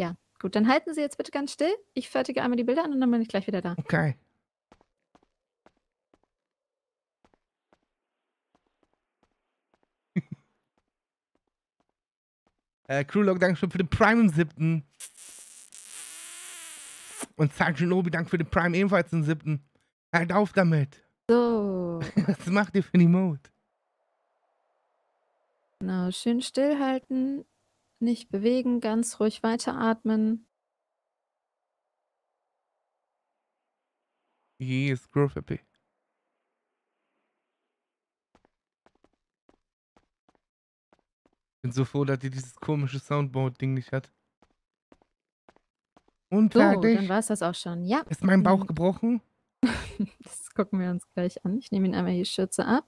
Ja, gut, dann halten Sie jetzt bitte ganz still. Ich fertige einmal die Bilder an und dann bin ich gleich wieder da. Okay. Äh, Crewlog, Dankeschön für den Prime im siebten. Und Sergeant Obi, danke für den Prime ebenfalls im siebten. Halt auf damit. So, Was macht ihr für die Mode? genau, schön stillhalten, nicht bewegen, ganz ruhig weiteratmen. Yes, Growth Happy. Bin so froh, dass ihr dieses komische Soundboard-Ding nicht hat. Und So, fertig. dann war es das auch schon. Ja, Ist mein Bauch Mhm. gebrochen? das gucken wir uns gleich an. Ich nehme Ihnen einmal die Schürze ab.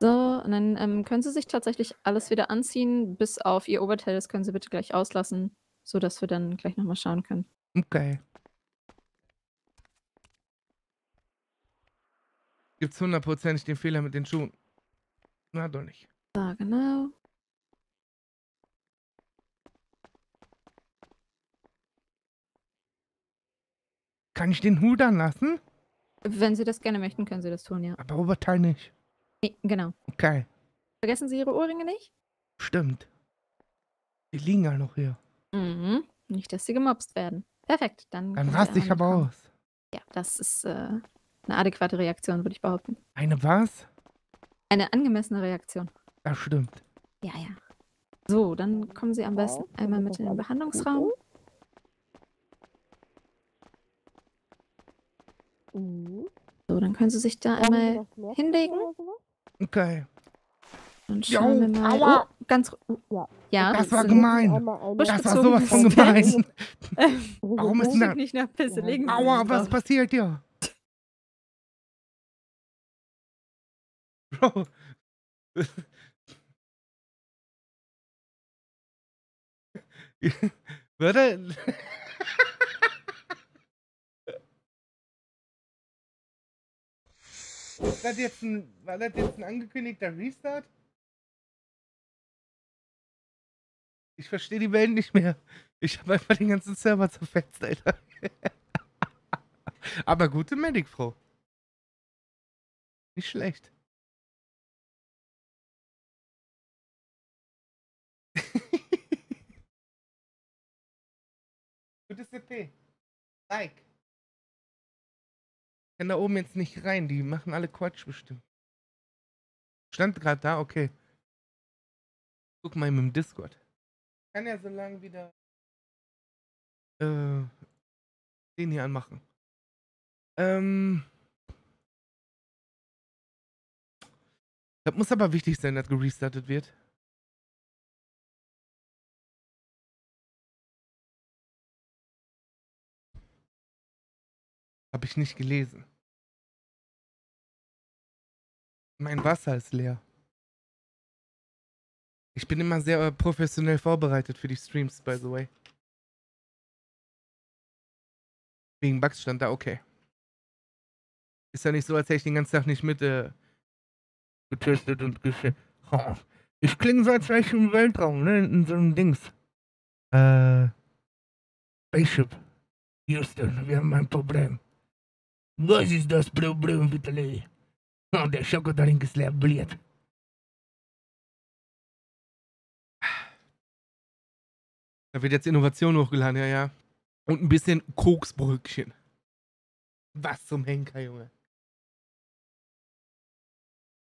So, und dann ähm, können Sie sich tatsächlich alles wieder anziehen, bis auf Ihr Oberteil. Das können Sie bitte gleich auslassen, sodass wir dann gleich nochmal schauen können. Okay. Gibt's hundertprozentig den Fehler mit den Schuhen? Na doch nicht. So, genau. Kann ich den Hut anlassen? Wenn Sie das gerne möchten, können Sie das tun, ja. Aber Oberteil nicht. Nee, genau. Okay, Vergessen Sie Ihre Ohrringe nicht? stimmt. Die liegen ja noch hier. Mhm. Nicht, dass Sie gemobst werden. Perfekt, dann. Dann raste ich aber aus. Ja, das ist äh, eine adäquate Reaktion, würde ich behaupten. Eine was? Eine angemessene Reaktion. Das stimmt. Ja, ja. So, dann kommen Sie am besten einmal mit in den Behandlungsraum. So, dann können Sie sich da einmal hinlegen. Okay. Und Jo, schauen wir mal. aua. Oh, ganz. ru- Ja, Das war gemein. Das war sowas von gemein. Warum ist denn da... nicht nach Pisse. Legen Aua, was passiert hier? Bro. Warte. Ist das jetzt ein, war das jetzt ein angekündigter Restart? Ich verstehe die Welt nicht mehr. Ich habe einfach den ganzen Server zerfetzt, Alter. Aber gute Medic, Frau. Nicht schlecht. Gutes CP. Like. Kann da oben jetzt nicht rein, die machen alle Quatsch bestimmt. Stand gerade da, okay. Guck mal im Discord. Kann ja so lange wieder äh, den hier anmachen. Ähm. Das muss aber wichtig sein, dass gerestartet wird. Hab ich nicht gelesen. Mein Wasser ist leer. Ich bin immer sehr äh, professionell vorbereitet für die Streams, by the way. Wegen Bugs stand da, okay. Ist ja nicht so, als hätte ich den ganzen Tag nicht mit äh, getestet und gesch... Oh. Ich klinge so, als wäre ich im Weltraum, ne? In so einem Dings. Äh. Spaceship. Houston, wir haben ein Problem. Was ist das Problem, Vitali? Oh, der Schokodrink ist leer bliert. Da wird jetzt Innovation hochgeladen, ja, ja. Und ein bisschen Koksbröckchen. Was zum Henker, Junge.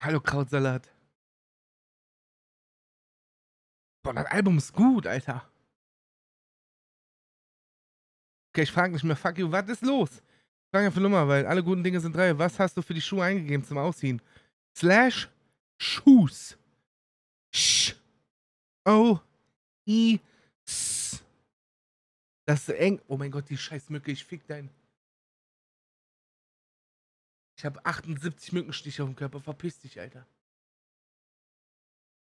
Hallo Krautsalat. Boah, das Album ist gut, Alter. Okay, ich frage nicht mehr, fuck you, was ist los? Einfach nur mal, weil alle guten Dinge sind drei. Was hast du für die Schuhe eingegeben zum Ausziehen? Slash Shoes. Sch. O. I. S. Das ist eng. Oh mein Gott, die scheiß Mücke, ich fick dein. Ich habe 78 Mückenstiche auf dem Körper. Verpiss dich, Alter.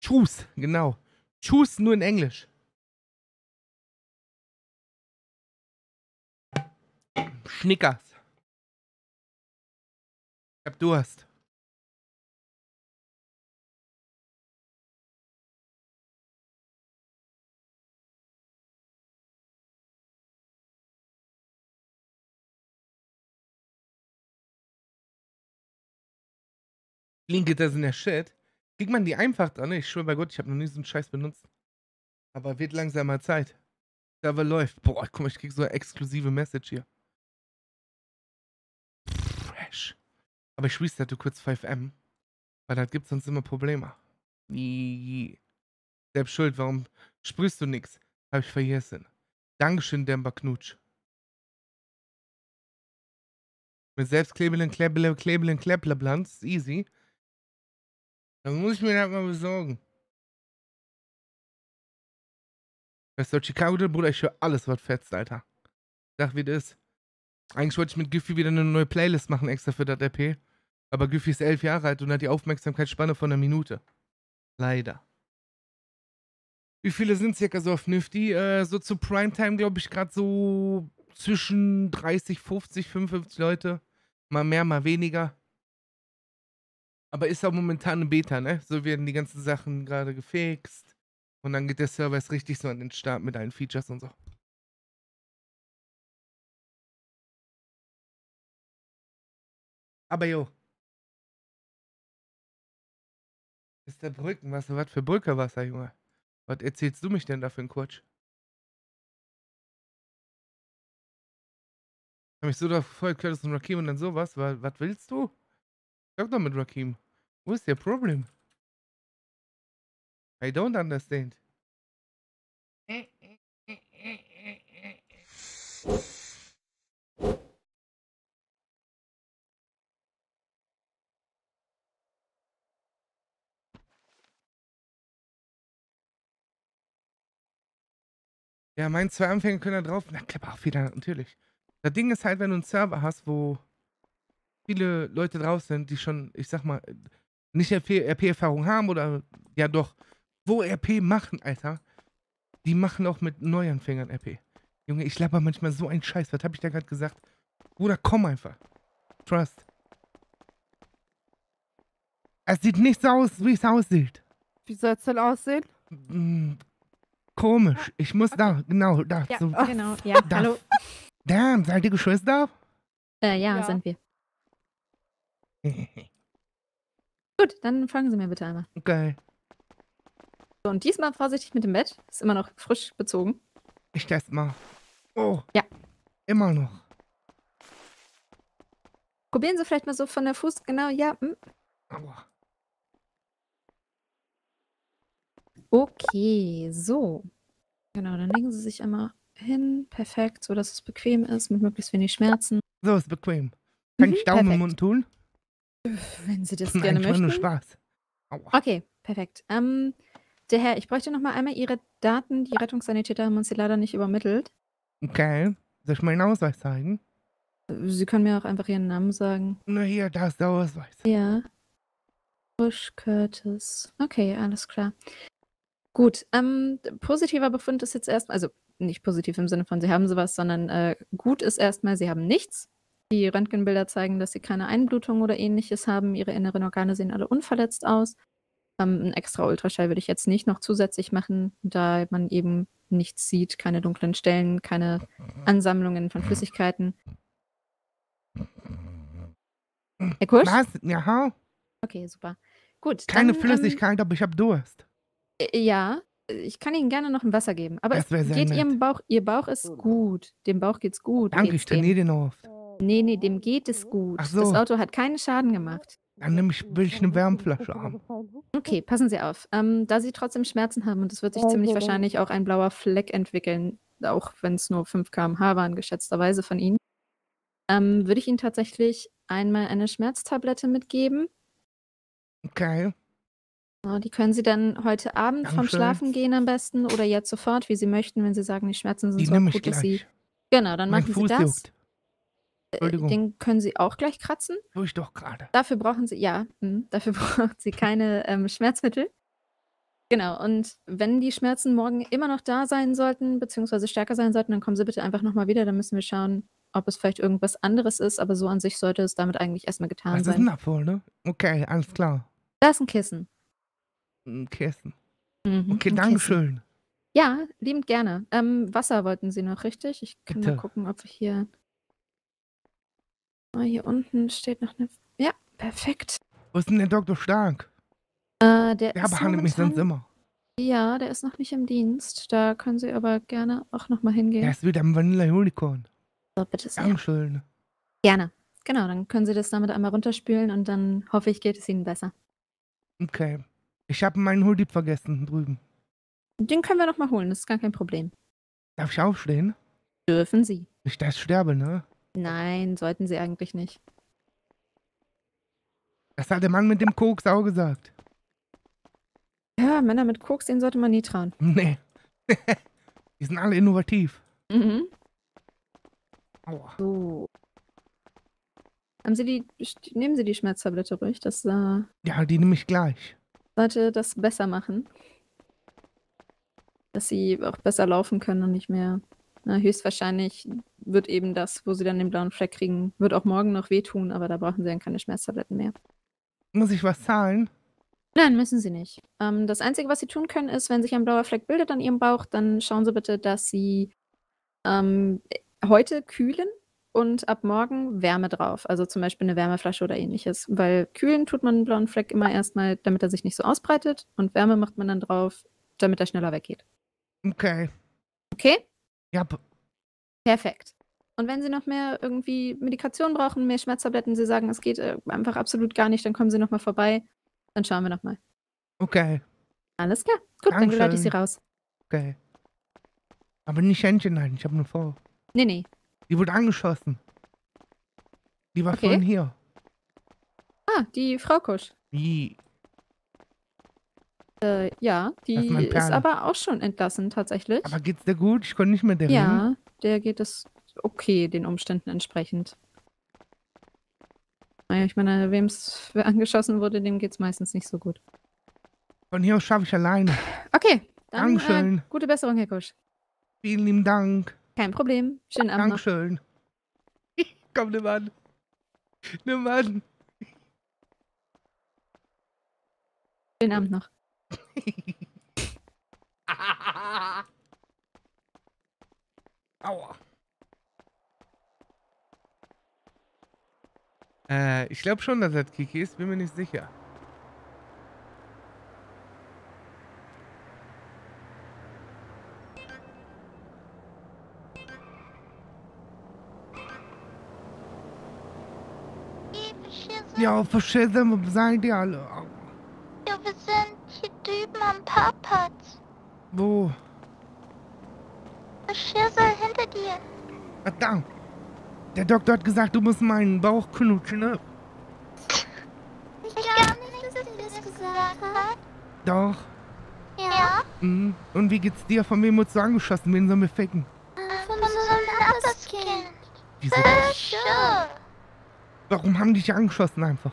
Choose, genau. Choose nur in Englisch. Schnickers. Ich hab Durst. Linke, das in der Shit. Kriegt man die einfach dran? Ich schwöre bei Gott, ich habe noch nie so einen Scheiß benutzt. Aber wird langsam mal Zeit. Server läuft. Boah, guck mal, ich krieg so eine exklusive Message hier. Fresh. Aber ich restarte kurz 5M. Weil da gibt's sonst immer Probleme. Ii. Selbst schuld, warum sprühst du nix? Hab ich vergessen. Dankeschön, Demba Knutsch. Mit selbstklebenden, klebele, klebelen, kleblablanz. Easy. Dann muss ich mir das mal besorgen. Weißt du, Chicago, der Bruder, ich höre alles, was fetzt, Alter. Sag, wie das ist. Eigentlich wollte ich mit Giffy wieder eine neue Playlist machen, extra für das RP. Aber Giffy ist elf Jahre alt und hat die Aufmerksamkeitsspanne von einer Minute. Leider. Wie viele sind circa so auf Nifty? Äh, so zu Primetime, glaube ich, gerade so zwischen 30, 50, 55 Leute. Mal mehr, mal weniger. Aber ist auch momentan eine Beta, ne? So werden die ganzen Sachen gerade gefixt. Und dann geht der Server erst richtig so an den Start mit allen Features und so. Aber jo. Ist der Brückenwasser? Was für Brückenwasser, Junge? Was erzählst du mich denn da für einen Quatsch? Hab mich so da voll Curtis und Rakim und dann sowas. Was, was willst du? Sag doch mit Rakim. Wo ist der Problem? I don't understand. Ja, mein zwei Anfänger können da drauf. Na, klar, auch wieder, natürlich. Das Ding ist halt, wenn du einen Server hast, wo viele Leute drauf sind, die schon, ich sag mal, nicht RP-Erfahrung haben oder ja doch, wo RP machen, Alter. Die machen auch mit Neuanfängern RP. Junge, ich laber manchmal so einen Scheiß. Was hab ich da gerade gesagt? Bruder, komm einfach. Trust. Es sieht nicht so aus, wie es aussieht. Wie soll es denn aussehen? Komisch. Ich muss da, genau, da. Ja, so, genau. Ja, da. hallo. Damn, seid ihr Geschwister? Äh, ja, Ja. sind wir. Gut, dann folgen Sie mir bitte einmal. Okay. So, und diesmal vorsichtig mit dem Bett. Ist immer noch frisch bezogen. Ich teste mal. Oh. Ja. Immer noch. Probieren Sie vielleicht mal so von der Fuß. Genau, ja. hm. Aua. Okay, so. Genau, dann legen Sie sich einmal hin. Perfekt, so dass es bequem ist, mit möglichst wenig Schmerzen. So ist bequem. Kann Mhm, ich Daumen im. Mund tun? Wenn Sie das Nein, gerne war nur möchten. Spaß. Aua. Okay, perfekt. Ähm, der Herr, ich bräuchte noch mal einmal Ihre Daten. Die Rettungssanitäter haben uns die leider nicht übermittelt. Okay. Soll ich meinen Ausweis zeigen? Sie können mir auch einfach Ihren Namen sagen. Na hier, da ist der Ausweis. Ja. Bush Curtis. Okay, alles klar. Gut, ähm, positiver Befund ist jetzt erstmal, also nicht positiv im Sinne von, Sie haben sowas, sondern äh, gut ist erstmal, Sie haben nichts. Die Röntgenbilder zeigen, dass Sie keine Einblutung oder ähnliches haben. Ihre inneren Organe sehen alle unverletzt aus. Ähm, ein extra Ultraschall würde ich jetzt nicht noch zusätzlich machen, da man eben nichts sieht, keine dunklen Stellen, keine Ansammlungen von Flüssigkeiten. Herr Kursch? Was? Ja, Okay, super. Gut. keine dann, Flüssigkeit, aber ich hab Durst. Äh, ja, ich kann Ihnen gerne noch ein Wasser geben. Aber Das es sehr geht nett. Ihrem Bauch, Ihr Bauch ist gut. Dem Bauch geht's gut. Danke, geht's ich trainiere dem. den oft. Nee, nee, dem geht es gut. Ach Das so. Auto hat keinen Schaden gemacht. Dann nehm ich, will ich eine Wärmflasche haben. Okay, passen Sie auf. Ähm, da Sie trotzdem Schmerzen haben und es wird sich ziemlich wahrscheinlich auch ein blauer Fleck entwickeln, auch wenn es nur 5 km/h waren, geschätzterweise von Ihnen, ähm, würde ich Ihnen tatsächlich einmal eine Schmerztablette mitgeben. Okay. Ja, die können Sie dann heute Abend vom Dankeschön. Schlafen gehen am besten oder jetzt sofort, wie Sie möchten, wenn Sie sagen, die Schmerzen sind Die so akut, dass Sie. Genau, dann Mein machen Sie Fuß das. juckt. Äh, Entschuldigung. Den können Sie auch gleich kratzen. Tue ich doch gerade. Dafür brauchen Sie, ja, hm, dafür brauchen Sie keine ähm, Schmerzmittel. Genau, und wenn die Schmerzen morgen immer noch da sein sollten, beziehungsweise stärker sein sollten, dann kommen Sie bitte einfach nochmal wieder. Dann müssen wir schauen, ob es vielleicht irgendwas anderes ist, aber so an sich sollte es damit eigentlich erstmal getan ist sein. denn da wohl, ne? Okay, alles klar. Da ist ein Kissen. Ein Kissen. Mhm, Okay, ein danke Kissen. schön. Ja, liebend gerne. Ähm, Wasser wollten Sie noch, richtig? Ich kann mal Bitte. gucken, ob wir hier. Ah, hier unten steht noch eine. Ja, perfekt. Wo ist denn der Dr. Stark? Äh, der Der behandelt mich sonst immer. Ja, der ist noch nicht im Dienst. Da können Sie aber gerne auch noch mal hingehen. Der ist wieder im Vanilla Unicorn. So, bitte sehr. Dankeschön. Gerne. Genau, dann können Sie das damit einmal runterspülen und dann hoffe ich, geht es Ihnen besser. Okay. Ich habe meinen Hoodie vergessen drüben. Den können wir noch mal holen, das ist gar kein Problem. Darf ich aufstehen? Dürfen Sie. Nicht, dass ich sterbe, ne? Nein, sollten Sie eigentlich nicht. Das hat der Mann mit dem Koks auch gesagt. Ja, Männer mit Koks, denen sollte man nie trauen. Nee. Die sind alle innovativ. Mhm. Aua. So. Haben Sie die, nehmen Sie die Schmerztablette ruhig, das äh, Ja, die nehme ich gleich. Sollte das besser machen. Dass Sie auch besser laufen können und nicht mehr. Na, höchstwahrscheinlich wird eben das, wo Sie dann den blauen Fleck kriegen, wird auch morgen noch wehtun, aber da brauchen Sie dann keine Schmerztabletten mehr. Muss ich was zahlen? Nein, müssen Sie nicht. Ähm, das Einzige, was Sie tun können, ist, wenn sich ein blauer Fleck bildet an Ihrem Bauch, dann schauen Sie bitte, dass Sie ähm, heute kühlen und ab morgen Wärme drauf. Also zum Beispiel eine Wärmeflasche oder ähnliches. Weil kühlen tut man einen blauen Fleck immer erstmal, damit er sich nicht so ausbreitet. Und Wärme macht man dann drauf, damit er schneller weggeht. Okay. Okay? Ja, Perfekt. Und wenn Sie noch mehr irgendwie Medikation brauchen, mehr Schmerztabletten, Sie sagen, es geht äh, einfach absolut gar nicht, dann kommen Sie nochmal vorbei. Dann schauen wir nochmal. okay. Alles klar. Gut, dann geleite ich Sie Dankeschön. raus. Okay. Aber nicht Händchen halten, ich habe eine Frau. Nee, nee. Die wurde angeschossen. Die war Okay. vorhin hier. Ah, die Frau Kusch. Wie? Äh, ja, die ist ist aber auch schon entlassen tatsächlich. Aber geht's dir gut? Ich konnte nicht mit der reden. ja, der geht es okay, den Umständen entsprechend. Naja, ich meine, wem's wer angeschossen wurde, dem geht's meistens nicht so gut. Von hier aus schaffe ich alleine. Okay, dann äh, Dankeschön. gute Besserung, Herr Kusch. Vielen lieben Dank. Kein Problem. Schönen Abend noch. Dankeschön. Komm, nimm an. Nimm an. Schönen Abend noch. Aua. Äh, ich glaube schon, dass das Kiki ist, bin mir nicht sicher. Ja, verschissen, wo seid ihr alle? Ja, wir sind hier drüben am Parkplatz. Wo? Schirrsel hinter dir. Verdammt. Der Doktor hat gesagt, du musst meinen Bauch knutschen, ne? Ich glaube nicht, dass er das gesagt hat. Doch. Ja? Mhm. Und wie geht's dir? Von wem wurdest du angeschossen? Wen sollen wir ficken? Von so einem anderes Kind. Wieso? Fische. Warum haben die dich angeschossen einfach?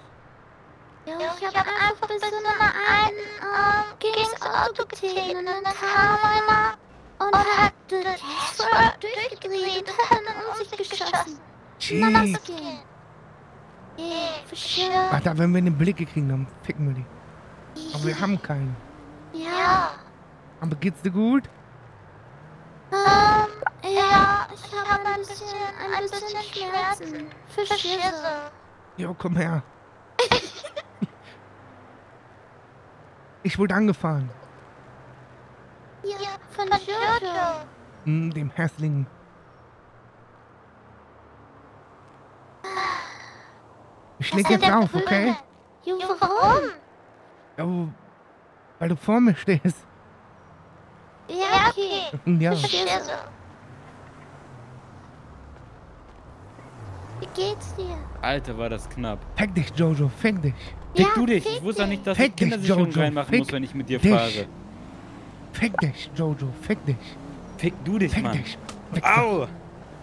Ja, ich habe einfach bis zu einem ähm, gegens Auto getreten und dann kam einer und hat das Feuer durchgedreht und hat dann um sich geschossen. Fische. Warte, wenn wir eine Blicke kriegen, dann ficken wir die. Aber wir haben keinen. Ja. Aber geht's dir gut? Ähm, ja, ich habe ein bisschen, ein bisschen Schmerzen. Für Schirse. Jo, komm her. Ich wurde angefahren. Ja, von Jojo. Hm, dem Hässling. Ich leg jetzt auf, okay? Jo, warum? Ja, weil du vor mir stehst. Ja, okay. Ja. Für Schirse. Wie geht's dir? Alter, war das knapp. Fick dich, Jojo, fick dich. Fick Ja, du dich. fick Ich wusste auch nicht, dass Fick ich dich, Kindersicherung reinmachen Fick muss, wenn ich mit dir dich. fahre. Fick dich, Jojo, fick dich. Fick du dich, Fick Mann. dich. Fick. Au!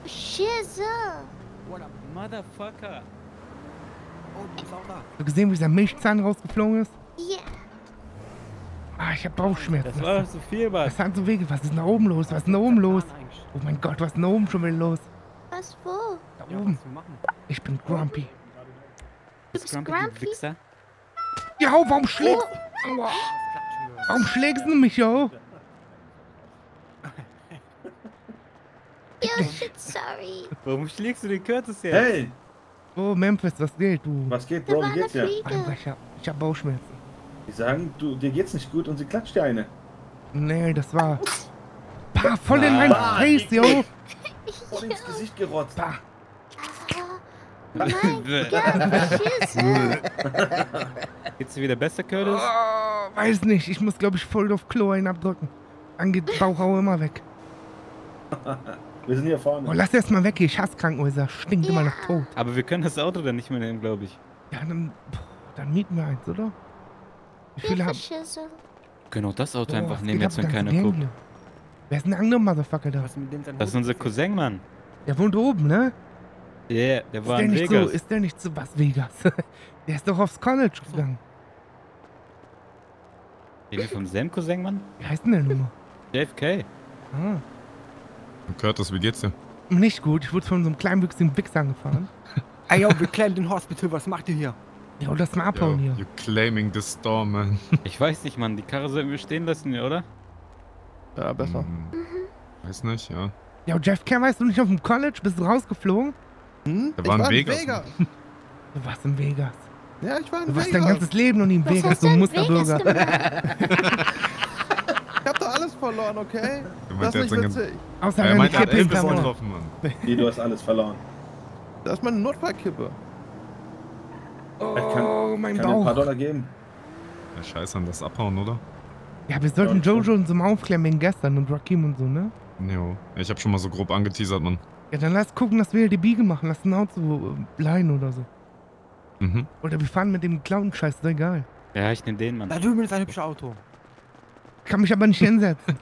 Schirse. What a motherfucker. Oh, du bist auch da. Hast du gesehen, wie dieser Milchzahn rausgeflogen ist? Ja. Ah, ich hab Bauchschmerzen. Das war zu viel, was? Das hat so weh. Was ist denn da oben los? Was ist denn da oben los? Oh mein Gott, was ist denn da oben schon wieder los? Was, wo? oben. Ich bin grumpy. Du bist Grumpy, grumpy? du Wichser. Ja, warum schlägst Aua. Warum schlägst du mich, yo? Yo, shit, sorry. Warum schlägst du den Curtis jetzt? Hey, Oh, Memphis, was geht, du? was geht, Da Bro? Wie geht's dir? Ich hab Bauchschmerzen. Die sagen, du, dir geht's nicht gut und sie klatscht dir eine. Nee, das war... Bah, voll in mein Bah, Face, yo. Voll ins Gesicht gerotzt. Bah. Mein Gott. Geht's dir wieder besser, Curtis? Oh, weiß nicht, ich muss, glaube ich, voll auf Klo einen abdrücken. Dann geht Bauchhaue immer weg. Wir sind hier Oh, vorne. lass erst mal weg hier, ich hasse Krankenhäuser. Stinkt immer nach Tod. Aber wir können das Auto dann nicht mehr nehmen, glaube ich. Ja, dann, dann mieten wir eins, oder? Wie viele haben... Schisse. Wir können auch das Auto Oh, einfach nehmen, jetzt wenn keiner guckt. Wer ist denn der andere Motherfucker da? Was mit dem sein Das ist unser? Cousin, Mann. Der wohnt oben, ne? Ja, yeah, der Ist war der, in nicht Vegas. so, ist der nicht zu was Vegas? der ist doch aufs College gegangen. Reden wir vom selben Cousin, Mann? Wie heißt denn der Nummer? JFK. Ah. Curtis, wie geht's dir? Nicht gut, ich wurde von so einem kleinwüchsigen Wichser angefahren. Ey, yo, wir klemmen den Hospital, was macht ihr hier? Ja, und das mal abhauen Yo, hier. you're claiming the storm, man. Ich weiß nicht, Mann. Die Karre sollten wir stehen lassen, ja, oder? Ja, besser. Hm, Weiß nicht, ja. Ja, und Jeff Kerr, weißt du nicht auf dem College? Bist du rausgeflogen? Hm? Ich war in war Vegas, in Vegas. Du warst in Vegas. Ja, ich war in Du warst dein Vegas. ganzes Leben noch nie in Was Vegas, du Vegas Musterbürger. Ich hab doch alles verloren, okay? Du Das meinst, ist er nicht witzig. Außer er deine meint, er hat Elvis getroffen, Mann. Wie, du hast alles verloren. Das ist meine Notfallkippe. Ich kann, Oh, mein kann dir ein paar Bauch. Dollar geben. Ja, scheiße an das abhauen, oder? Ja, wir sollten Jojo und so mal aufklären wegen gestern und Rakim und so, ne? Jo. Ich hab schon mal so grob angeteasert, Mann. Ja, dann lass gucken, dass wir die Biege machen. Lass ein Auto äh, leihen oder so. Mhm. Oder wir fahren mit dem Geklauten-Scheiß, ist doch egal. Ja, ich nehme den, Mann. Da drüben ist ein hübsches Auto. Kann mich aber nicht hinsetzen.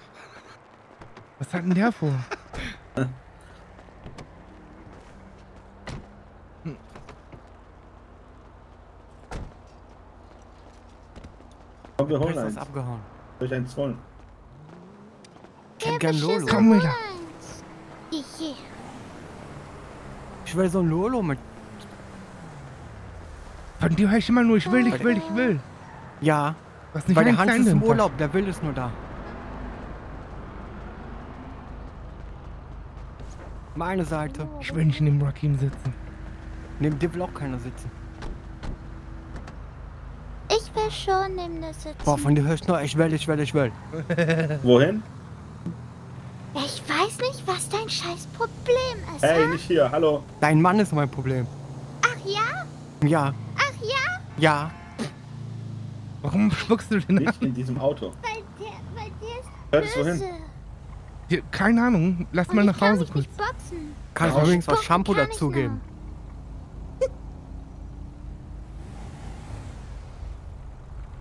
Was hat denn der vor? Komm, wir holen ist eins. abgehauen. Soll ich eins hätte gern Lolo. Komm wieder. Ich will so ein Lolo mit. Von dir höre ich immer nur, ich will, ich will, ich will. Ja, Was nicht weil der Hans ist im. Urlaub, der will es nur da. Meine Seite. Ich will nicht neben Rakim sitzen. Neben dir will auch keiner sitzen. Ich will schon neben der sitzen. Boah, von dir höre ich nur, ich will, ich will, ich will. Wohin? Ich weiß nicht, was dein scheiß Problem ist. Hey, ha? nicht hier. Hallo. Dein Mann ist mein Problem. Ach ja? Ja, Ach ja? ja. Warum spuckst du denn Nicht in diesem Auto. Weil der, weil der ist Hört wohin? böse. Hier, Keine Ahnung, lass Und mal ich nach kann Hause mich kurz. nicht boxen. Kannst du übrigens was Shampoo dazugeben?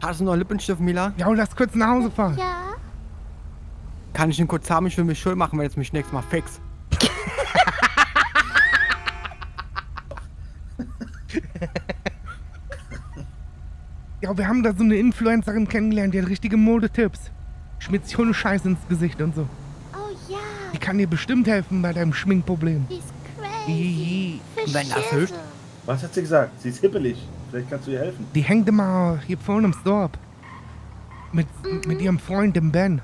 Hast du noch Lippenstift, Mila? Ja, und lass kurz nach Hause fahren. Ja? Kann ich ihn kurz haben? Ich will mich schön machen, wenn jetzt mich nächstes Mal fix. Ja, wir haben da so eine Influencerin kennengelernt, die hat richtige Modetipps. Schmiert sich ohne Scheiß ins Gesicht und so. Oh ja. Die kann dir bestimmt helfen bei deinem Schminkproblem. Die ist crazy. Wenn das hilft. Was hat sie gesagt? Sie ist hippelig. Vielleicht kannst du ihr helfen. die hängt immer hier vorne im Store ab. Mit, mit ihrem Freund, dem Ben.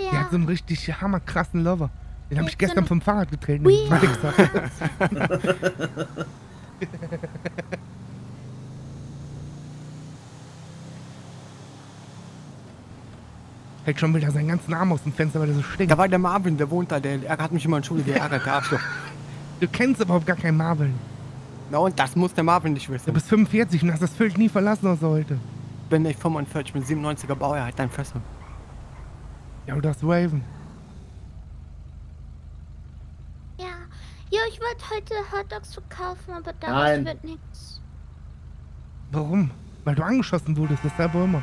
Die Ja. hat so einen richtig hammerkrassen Lover. Den habe ich so gestern einem vom Fahrrad getreten. Wichser. Hält schon wieder seinen ganzen Arm aus dem Fenster, weil er so stinkt. Da war der Marvin, der wohnt da, der, der hat mich immer in Schule geärgert, der Arschloch. Du kennst überhaupt gar keinen Marvin. Na und das muss der Marvin nicht Du wissen. bist 45 und hast das Feld nie verlassen außer heute. Bin ich 45, bin 97er Baujahr, halt dein Fresse. Ja, und das Raven. Ja. Jo, ich wollte heute Hotdogs verkaufen, aber daraus Nein. wird nichts. Warum? Weil du angeschossen wurdest, deshalb auch immer.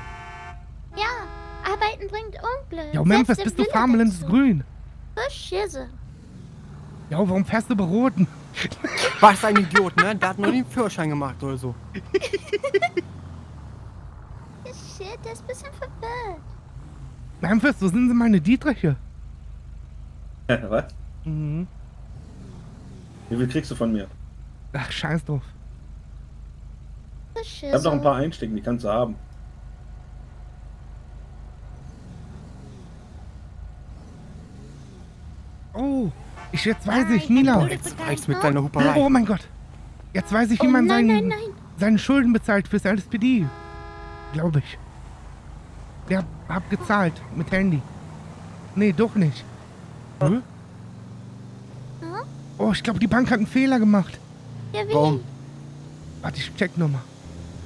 Ja, arbeiten bringt Unglück. Ja, und Memphis, bist du farbenblindes dazu. Grün. So Schisse. Ja, warum fährst du bei Roten? Was ein Idiot, ne? Der hat noch nie einen Führerschein gemacht oder so. Shit, der ist ein bisschen verwirrt. Memphis, wo sind denn meine Dietriche? Was? Mhm. Wie viel kriegst du von mir? Ach, scheiß drauf. Ich Ich hab noch ein paar Einstecken, die kannst du haben. Oh, ich jetzt weiß ich, Mila. Jetzt reicht's mit deiner Huperei. Oh mein Gott. Jetzt weiß ich, wie Oh man nein, seinen, nein, nein. seine Schulden bezahlt fürs LSPD. Glaube ich. Der hab gezahlt mit Handy. Nee, doch nicht. Hä? Oh, ich glaube, die Bank hat einen Fehler gemacht. Ja, wie? Warum? Warte, ich check nochmal.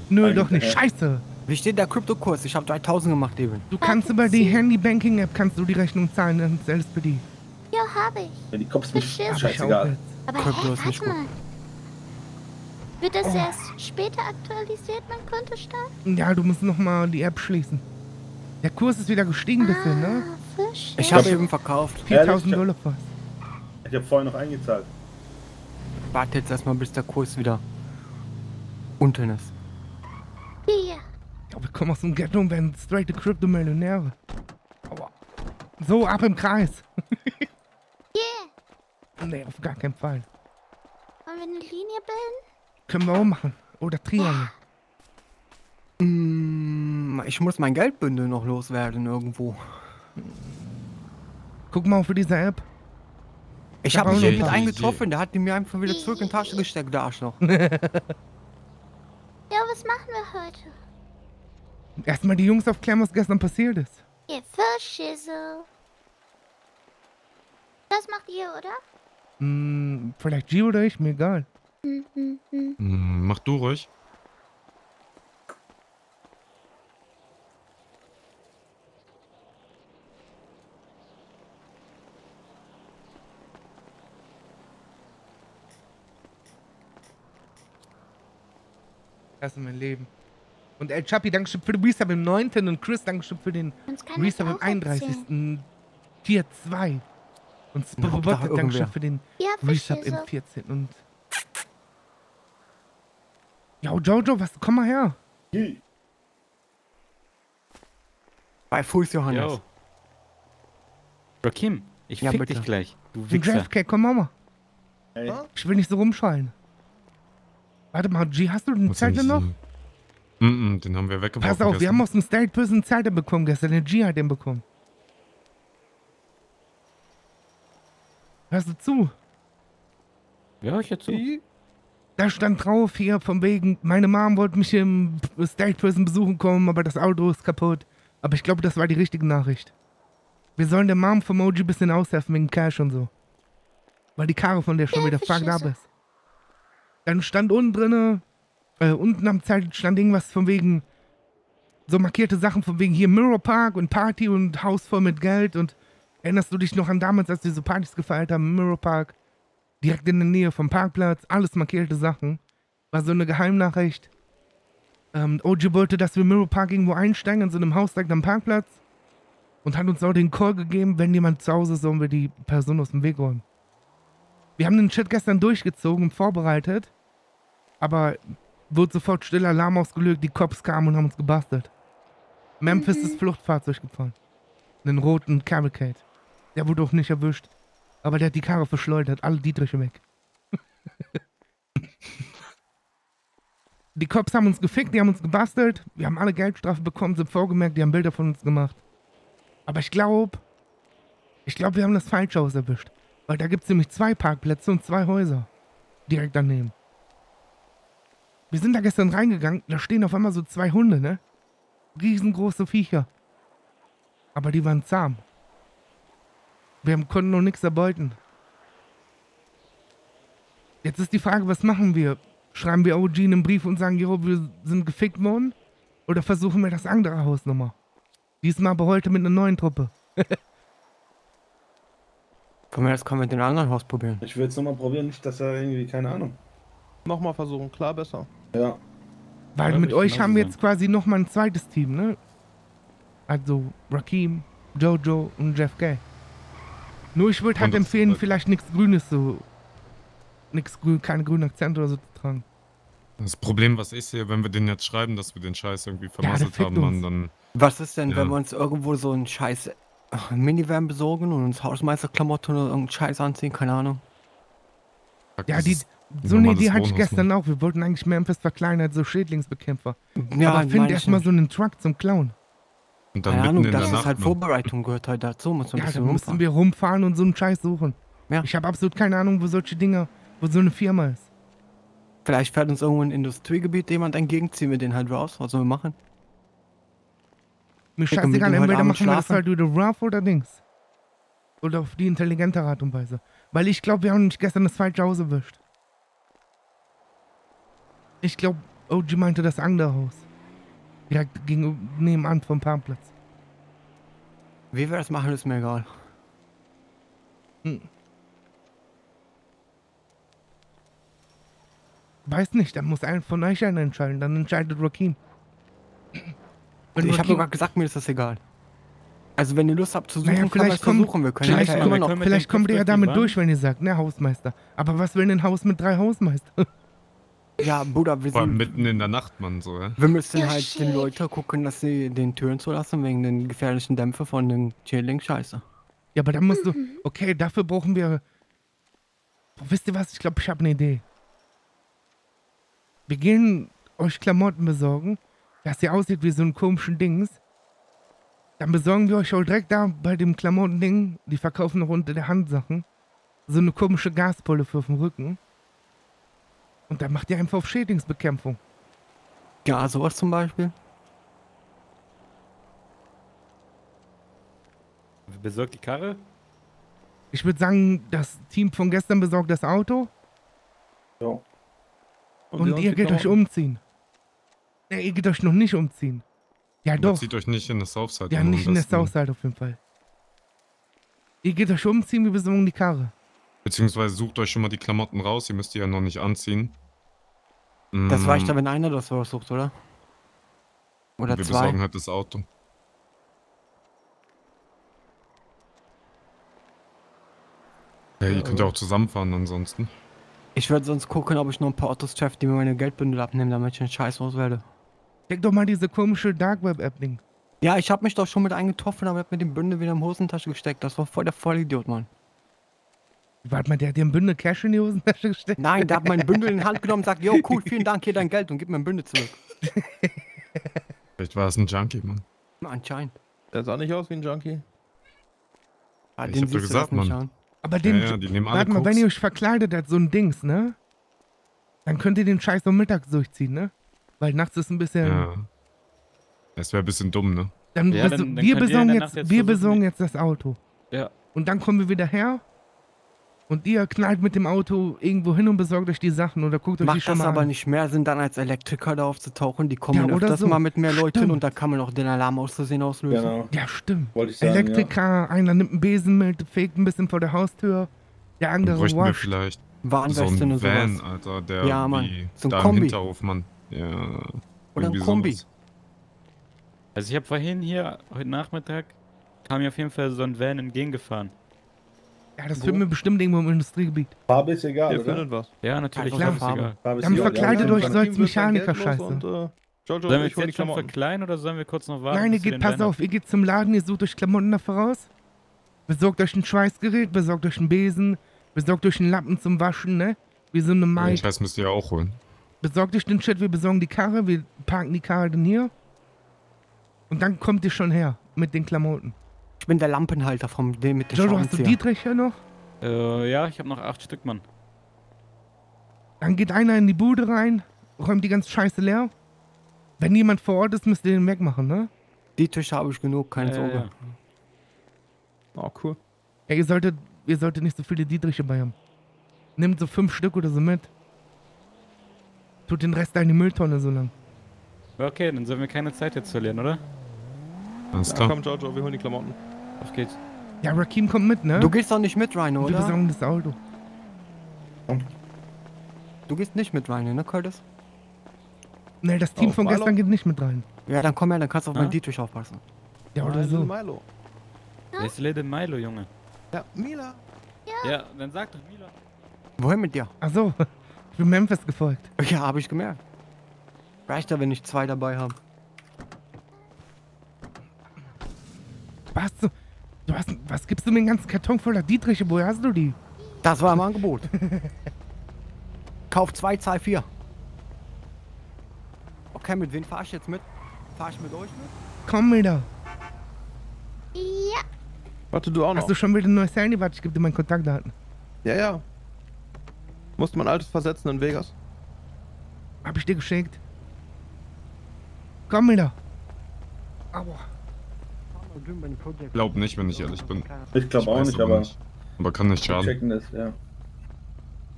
Nö, doch nicht. Scheiße. Wie steht der Kryptokurs? Ich habe 3000 gemacht eben. Du kannst über die Handy-Banking-App kannst du die Rechnung zahlen ans LSPD. Ja, hab ich. Ja, die Cops mich scheißegal. Aber nicht warte gut. mal. Wird das Oh. erst später aktualisiert, mein Kontostand? Ja, du musst nochmal die App schließen. Der Kurs ist wieder gestiegen ein bisschen, ne? Ah. Ich habe eben verkauft. 4000 Ehrlich? Dollar fast. Ich hab vorher noch eingezahlt. Warte jetzt erstmal, bis der Kurs wieder unten ist. Hier. Ja, wir kommen aus dem Ghetto und werden straight Krypto-Millionäre. Aua. So, ab im Kreis. Yeah. Nee, auf gar keinen Fall. Wollen wir eine Linie bilden? Können wir auch machen. Oder Triangle. Mm, ich muss mein Geldbündel noch loswerden irgendwo. Guck mal für diese App. Ich hab habe mich auch noch mit einem getroffen, der hat die mir einfach wieder zurück in die Tasche gesteckt, der Arschloch. Ja, was machen wir heute? Erstmal die Jungs aufklären, was gestern passiert ist. Ihr Fischschissel. Das macht ihr, oder? Hm, vielleicht G oder ich, mir egal. Hm, hm, hm. Hm, mach du ruhig. Das ist mein Leben. Und El Chapi, Dankeschön für den Resub im 9. und Chris, Dankeschön für den Resub im auch erzählen. 31. Tier 2. Und Spobobotte, Dankeschön für den Ja, Resub im Fischschissel. 14. Und. Ja, Jojo, was? Komm mal her. Hi. Bei Fuß Johannes. Yo. Rakim, ich Ja, fick bitte. dich gleich, du Wichser. Draftcake, komm mal. mal. Ey, Ich will nicht so rumschreien. Warte mal, G, hast du den Zettel noch? Mm -mm, den haben wir weggeworfen. Pass auf, wir gestern. haben aus dem State Prison Zettel bekommen gestern. Der G hat den bekommen. Hörst du zu? Ja, hör ich jetzt zu. Da stand drauf hier von wegen, meine Mom wollte mich im State Prison besuchen kommen, aber das Auto ist kaputt. Aber ich glaube, das war die richtige Nachricht. Wir sollen der Mom vom OG ein bisschen aushelfen wegen Cash und so. Weil die Karre von der schon Ja, wieder fucked up ist. Dann stand unten drinne, äh, unten am Zettel stand irgendwas von wegen, so markierte Sachen von wegen hier Mirror Park und Party und Haus voll mit Geld und erinnerst du dich noch an damals, als wir so Partys gefeiert haben im Mirror Park? direkt in der Nähe vom Parkplatz, alles markierte Sachen. War so eine Geheimnachricht. Ähm, OG wollte, dass wir Mirror Park irgendwo einsteigen, in so einem Haus direkt am Parkplatz. Und hat uns auch den Call gegeben, wenn jemand zu Hause ist, sollen wir die Person aus dem Weg räumen. Wir haben den Chat gestern durchgezogen und vorbereitet. Aber wurde sofort stiller Alarm ausgelöst, die Cops kamen und haben uns gebastelt. Memphis ist Fluchtfahrzeug gefahren. Einen roten Cavalcade. Der wurde auch nicht erwischt. Aber der hat die Karre verschleudert, alle Dietriche weg. die Cops haben uns gefickt, die haben uns gebastelt, wir haben alle Geldstrafe bekommen, sind vorgemerkt, die haben Bilder von uns gemacht. Aber ich glaube, ich glaube, wir haben das falsche Haus erwischt. Weil da gibt es nämlich zwei Parkplätze und zwei Häuser. Direkt daneben. Wir sind da gestern reingegangen, da stehen auf einmal so zwei Hunde, ne? Riesengroße Viecher. Aber die waren zahm. Wir haben, konnten noch nichts erbeuten. Jetzt ist die Frage, was machen wir? Schreiben wir OG einen Brief und sagen, jo, wir sind gefickt worden? Oder versuchen wir das andere Haus nochmal? Diesmal aber heute mit einer neuen Truppe. Von mir, das können wir mit dem anderen Haus probieren. Ich will jetzt nochmal probieren, nicht, dass er irgendwie, keine Ahnung. Nochmal versuchen, klar besser. Ja. Weil Ja, mit euch genauso haben wir jetzt quasi nochmal ein zweites Team, ne? Also Rakim, Jojo und Jeff Gay. Nur ich würde halt empfehlen, vielleicht nichts Grünes so. Nix grün, keine grünen Akzente oder so zu tragen. Das Problem, was ich sehe, wenn wir den jetzt schreiben, dass wir den Scheiß irgendwie vermasselt fickt haben, Mann, dann. Was ist denn, Ja. wenn wir uns irgendwo so einen scheiß äh, Minivan besorgen und uns Hausmeisterklamotten oder irgendeinen Scheiß anziehen? Keine Ahnung. Ja, das die, So eine Idee hatte ich Wohnhaus, ne? gestern auch. Wir wollten eigentlich Memphis verkleinern, so Schädlingsbekämpfer. Ja, Aber find erstmal so einen Truck zum Klauen. Und dann Keine Ahnung, in das der ist Nacht. halt? Vorbereitung gehört halt dazu, muss man ein Ja, bisschen dann müssen rumfahren. wir rumfahren und so einen Scheiß suchen. Ja. Ich habe absolut keine Ahnung, wo solche Dinger, wo so eine Firma ist. Vielleicht fährt uns irgendwo ein Industriegebiet jemand entgegen, ziehen wir den halt raus, was sollen wir machen? Mir scheißegal, entweder machen wir das halt über rough oder Dings. Oder auf die intelligente Art und Weise. Weil ich glaube, wir haben nicht gestern das falsche Haus erwischt. Ich glaube, OG meinte das andere Haus. Direkt gegenüber, nebenan vom Parkplatz. Wie wir das machen, ist mir egal. Hm. Weiß nicht, dann muss einer von euch einen entscheiden. Dann entscheidet Rakim. Wenn ich habe sogar gesagt, mir ist das egal. Also wenn ihr Lust habt zu suchen, Naja, können wir vielleicht es kommt. Wir können vielleicht, ja wir kommt, können mit vielleicht kommt ihr ja damit durch, wenn ihr sagt, ne, Hausmeister. Aber was will ein Haus mit drei Hausmeistern? Ja, Bruder, wir, Vor allem sind, mitten in der Nacht, Mann, so, ja. wir müssen Ja, halt shit. den Leuten gucken, dass sie den Türen zulassen, wegen den gefährlichen Dämpfen von den Chilling Scheiße. Ja, aber dann musst du. Okay, dafür brauchen wir. Boah, wisst ihr was? Ich glaube, ich habe eine Idee. Wir gehen euch Klamotten besorgen, dass ihr aussieht wie so ein komischen Dings. Dann besorgen wir euch auch direkt da bei dem Klamotten-Ding, die verkaufen noch unter der Hand Sachen, so eine komische Gaspulle für auf dem Rücken. Und dann macht ihr einfach auf Schädlingsbekämpfung. Ja, sowas zum Beispiel. Besorgt die Karre? Ich würde sagen, das Team von gestern besorgt das Auto Ja. und, uns ihr geht euch umziehen. Ja, ihr geht euch noch nicht umziehen. Ja, Aber doch. Zieht euch nicht in das Southside. Ja, nicht in der besten. Southside auf jeden Fall. Ihr geht euch umziehen, wir besorgen die Karre. Beziehungsweise sucht euch schon mal die Klamotten raus, ihr müsst die ja noch nicht anziehen. Das Mm, reicht ja, wenn einer das versucht, oder? Oder Wir zwei. besorgen halt das Auto. Ja, ihr könnt ja auch zusammenfahren ansonsten. Ich werde sonst gucken, ob ich noch ein paar Autos treffe, die mir meine Geldbündel abnehmen, damit ich den Scheiß loswerde. Check doch mal diese komische Dark Web App Ding. Ja, ich habe mich doch schon mit eingetroffen, aber ich hab mir den Bündel wieder in die Hosentasche gesteckt. Das war voll der Vollidiot, Mann. Warte mal, der hat dir ein Bündel Cash in die Hosentasche gesteckt? Nein, der hat mein Bündel in die Hand genommen und sagt, yo, cool, vielen Dank, hier dein Geld und gib mir ein Bündel zurück. Vielleicht war es ein Junkie, Mann. Anscheinend. Der sah nicht aus wie ein Junkie. Ah, Ich den hab doch gesagt, nicht Mann. an. Aber den. Ja, ja, die nehmen alle warte mal, wenn Koks. ihr euch verkleidet als so ein Dings, ne? Dann könnt ihr den Scheiß um mittags durchziehen, ne? Weil nachts ist ein bisschen. Ja. Das wäre ein bisschen dumm, ne? Dann, Ja, dann- dann wir besorgen jetzt, jetzt wir besorgen jetzt das Auto. Ja. Und dann kommen wir wieder her. Und ihr knallt mit dem Auto irgendwo hin und besorgt euch die Sachen oder guckt euch die Macht schon das mal aber an. nicht mehr Sinn, dann als Elektriker da aufzutauchen? Die kommen Ja, oder öfters so. mal mit mehr Leuten Stimmt. und da kann man auch den Alarm auszusehen auslösen. Genau. Ja, stimmt. Wollte ich sagen. Elektriker, einer nimmt einen Besen mit, fegt ein bisschen vor der Haustür. Der Dann andere bräuchten wir wascht. vielleicht so Warnwesten einen und Van, sowas. Alter, der Ja, Mann. So ein da Kombi. im Hinterhof, Mann. Ja. Oder ein Kombi. sowas. Also ich habe vorhin hier, heute Nachmittag, kam mir auf jeden Fall so ein Van entgegengefahren. Ja, das findet mir bestimmt irgendwo im Industriegebiet. Farbe ist egal, Ihr oder? findet was. Ja, natürlich, Klar. ist egal. Farbe ist Dann egal. verkleidet Ja, euch ja, so als Team wird sein Geld Mechaniker los und, scheiße. äh, Jojo, Sollen wir jetzt schon Klamotten. verkleiden oder sollen wir kurz noch warten? Nein, ihr wir geht, den pass auf, ihr geht zum Laden, ihr sucht euch Klamotten dafür raus. Besorgt euch ein Schweißgerät, besorgt euch einen Besen, besorgt euch einen Lappen zum Waschen, ne? Wie so eine Den Maid. Scheiß müsst ihr ja auch holen. Besorgt euch den Shit, wir besorgen die Karre, wir parken die Karre dann hier. Und dann kommt ihr schon her mit den Klamoten. Ich bin der Lampenhalter vom dem mit dem Jojo, hast du. Dietrich hier noch? Äh, ja, ich habe noch acht Stück, Mann. Dann geht einer in die Bude rein, räumt die ganze Scheiße leer. Wenn jemand vor Ort ist, müsst ihr den wegmachen, ne? Die Tische habe ich genug, keine Äh, Sorge. ja. Oh, cool. Ja, ihr solltet, ihr solltet nicht so viele Dietriche bei haben. Nehmt so fünf Stück oder so mit. Tut den Rest in die Mülltonne so lang. Okay, dann sollen wir keine Zeit jetzt verlieren, oder? Alles Ja, klar. komm, Jojo, wir holen die Klamotten. Auf geht's. Ja, Rakim kommt mit, ne? Du gehst doch nicht mit rein, wir oder? besorgen das Auto. Du gehst nicht mit rein, ne, Curtis? Ne, das Team Oh, von Milo? gestern geht nicht mit rein. Ja, dann komm her, dann kannst du auf Ah. meinen Dietrich aufpassen. Ja, oder Milo, so. Milo. Wer ist Little Milo, Junge? Ja, Mila. Ja, dann sag doch Milo. Wohin mit dir? Ach so, ich bin Memphis gefolgt. Ja, habe ich gemerkt. Reicht ja, wenn ich zwei dabei habe. Was, du, hast, was gibst du mir den ganzen Karton voller Dietriche? Woher hast du die? Das war im Angebot. Kauf 2, Zahl 4. Okay, mit wem fahr ich jetzt mit? Fahr ich mit euch mit? Komm wieder. Ja. Warte, du auch noch. Hast du schon wieder ein neues Handy? Warte, ich gebe dir meine Kontaktdaten. Ja, ja. Musste mein altes versetzen in Vegas. Hab ich dir geschickt. Komm wieder. Aua. Glaub nicht, wenn ich ehrlich bin. Ich glaube auch nicht, aber Aber kann nicht schaden. checken das, ja.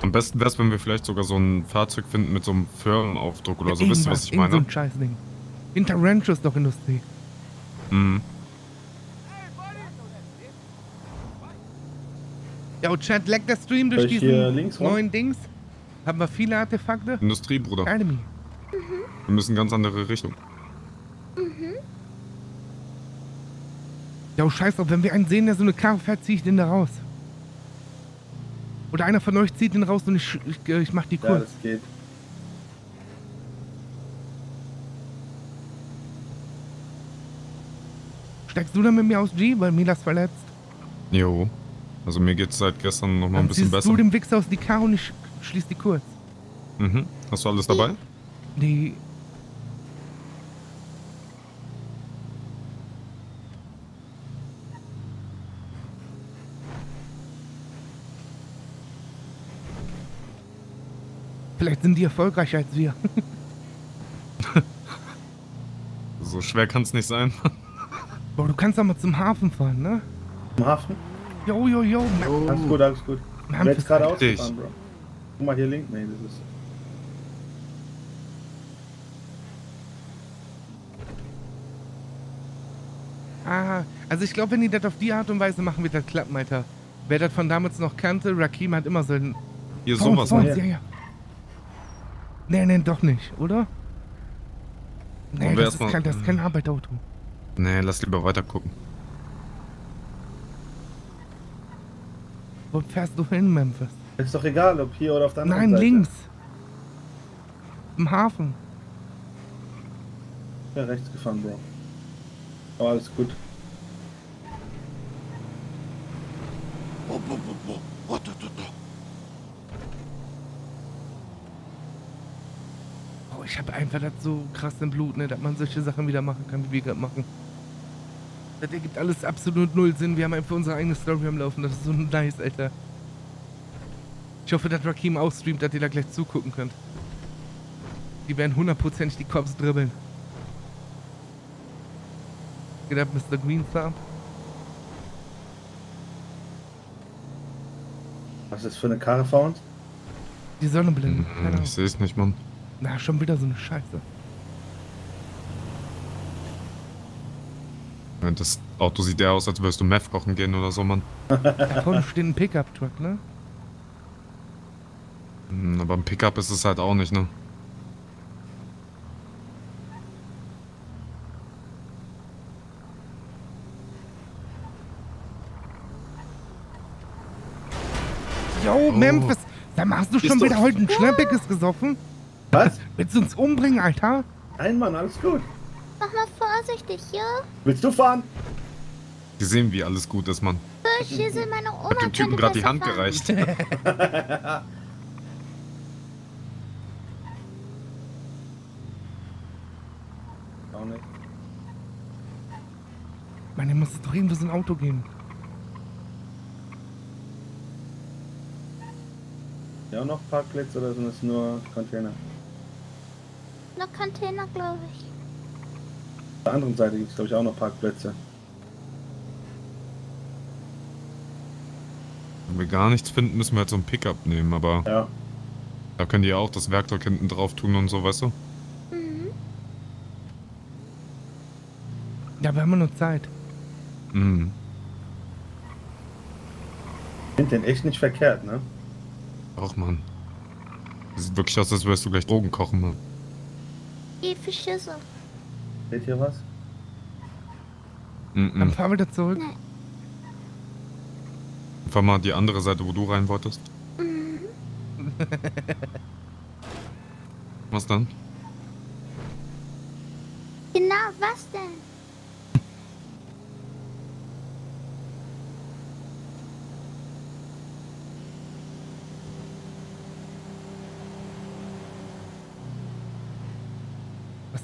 Am besten wäre es, wenn wir vielleicht sogar so ein Fahrzeug finden mit so einem Firmenaufdruck oder so. Wisst ihr, was ich Irgend so meine? ein Scheißding. Hinter Rancho ist doch Industrie. Mhm. Ja, und Chat, leckt der Stream durch diesen neuen Dings? Haben wir viele Artefakte? Industrie, Bruder. Academy. Wir müssen ganz andere Richtung. Ja, oh, scheiß drauf, wenn wir einen sehen, der so eine Karre fährt, zieh ich den da raus. Oder einer von euch zieht den raus und ich, ich, ich mach die Ja, kurz. das geht. Steigst du dann mit mir aus G, weil Milas verletzt? Jo. Also mir geht's seit gestern noch mal ein Dann bisschen ziehst besser. du dem Wichser aus die Karre und ich schließ die kurz. Mhm. Hast du alles dabei? Die... Vielleicht sind die erfolgreicher als wir. So schwer kann's nicht sein. Boah, du kannst doch mal zum Hafen fahren, ne? Im Hafen? Jo, jo, jo. Alles gut, alles gut. Jetzt gerade ausgefahren, Bro. Guck mal hier links, nee, das ist. Ah, also ich glaube, wenn die das auf die Art und Weise machen, wird das klappen, Alter. Wer das von damals noch kannte, Rakim hat immer so ein... Hier sowas. ne? ja, ja. Nee, nee, doch nicht, oder? Nee, das ist, kein, das ist kein Arbeiterauto. Nee, lass lieber weiter gucken. Wo fährst du hin, Memphis? Ist doch egal, ob hier oder auf der anderen Nein, Seite. links. Im Hafen. Ja, rechts gefahren, Bro. Aber alles gut. Oh, ich habe einfach das so krass im Blut, ne, dass man solche Sachen wieder machen kann, wie wir gerade machen. Das ergibt alles absolut null Sinn. Wir haben einfach unsere eigene Story am Laufen. Das ist so nice, Alter. Ich hoffe, dass Rakim auch streamt, dass ihr da gleich zugucken könnt. Die werden hundertprozentig die Cops dribbeln. Geht ab, Mr. Green Farm. Was ist das für eine Karre vor uns? Die Sonnenblende. Keine Hm. Ich sehe es nicht, Mann. Na, schon wieder so eine Scheiße. Das Auto sieht ja aus, als würdest du Meth kochen gehen oder so, Mann. Da vorne steht ein Pickup-Truck, ne? Hm, Aber ein Pickup ist es halt auch nicht, ne? Yo, Memphis! Sag mal, hast du Bist schon du- wieder heute ein Schnäppekes gesoffen? Was? Willst du uns umbringen, Alter? Nein, Mann, alles gut. Mach mal vorsichtig, ja? Willst du fahren? Die sehen, wie alles gut ist, Mann. Schissel, meine Oma Hat dem Typen gerade die Hand fahren. gereicht. Auch nicht. Mann, hier muss es doch irgendwo so ein Auto geben. Ja, auch noch Parkplätze oder sind es nur Container? Noch Container, glaube ich. Auf der anderen Seite gibt es, glaube ich, auch noch Parkplätze. Wenn wir gar nichts finden, müssen wir halt so ein Pickup nehmen, aber Ja. da können die ja auch das Werkzeug hinten drauf tun und so, weißt du? Mhm. Ja, wir haben nur Zeit. Mhm. Sind den echt nicht verkehrt, ne? Auch, Mann. Das sieht wirklich aus, als würdest du gleich Drogen kochen, Mann. Schissel. Seht ihr was? Dann Mhm. fahren wir da zurück. Fahr mal die andere Seite, wo du rein wolltest. Mhm. Was dann? Genau, was denn?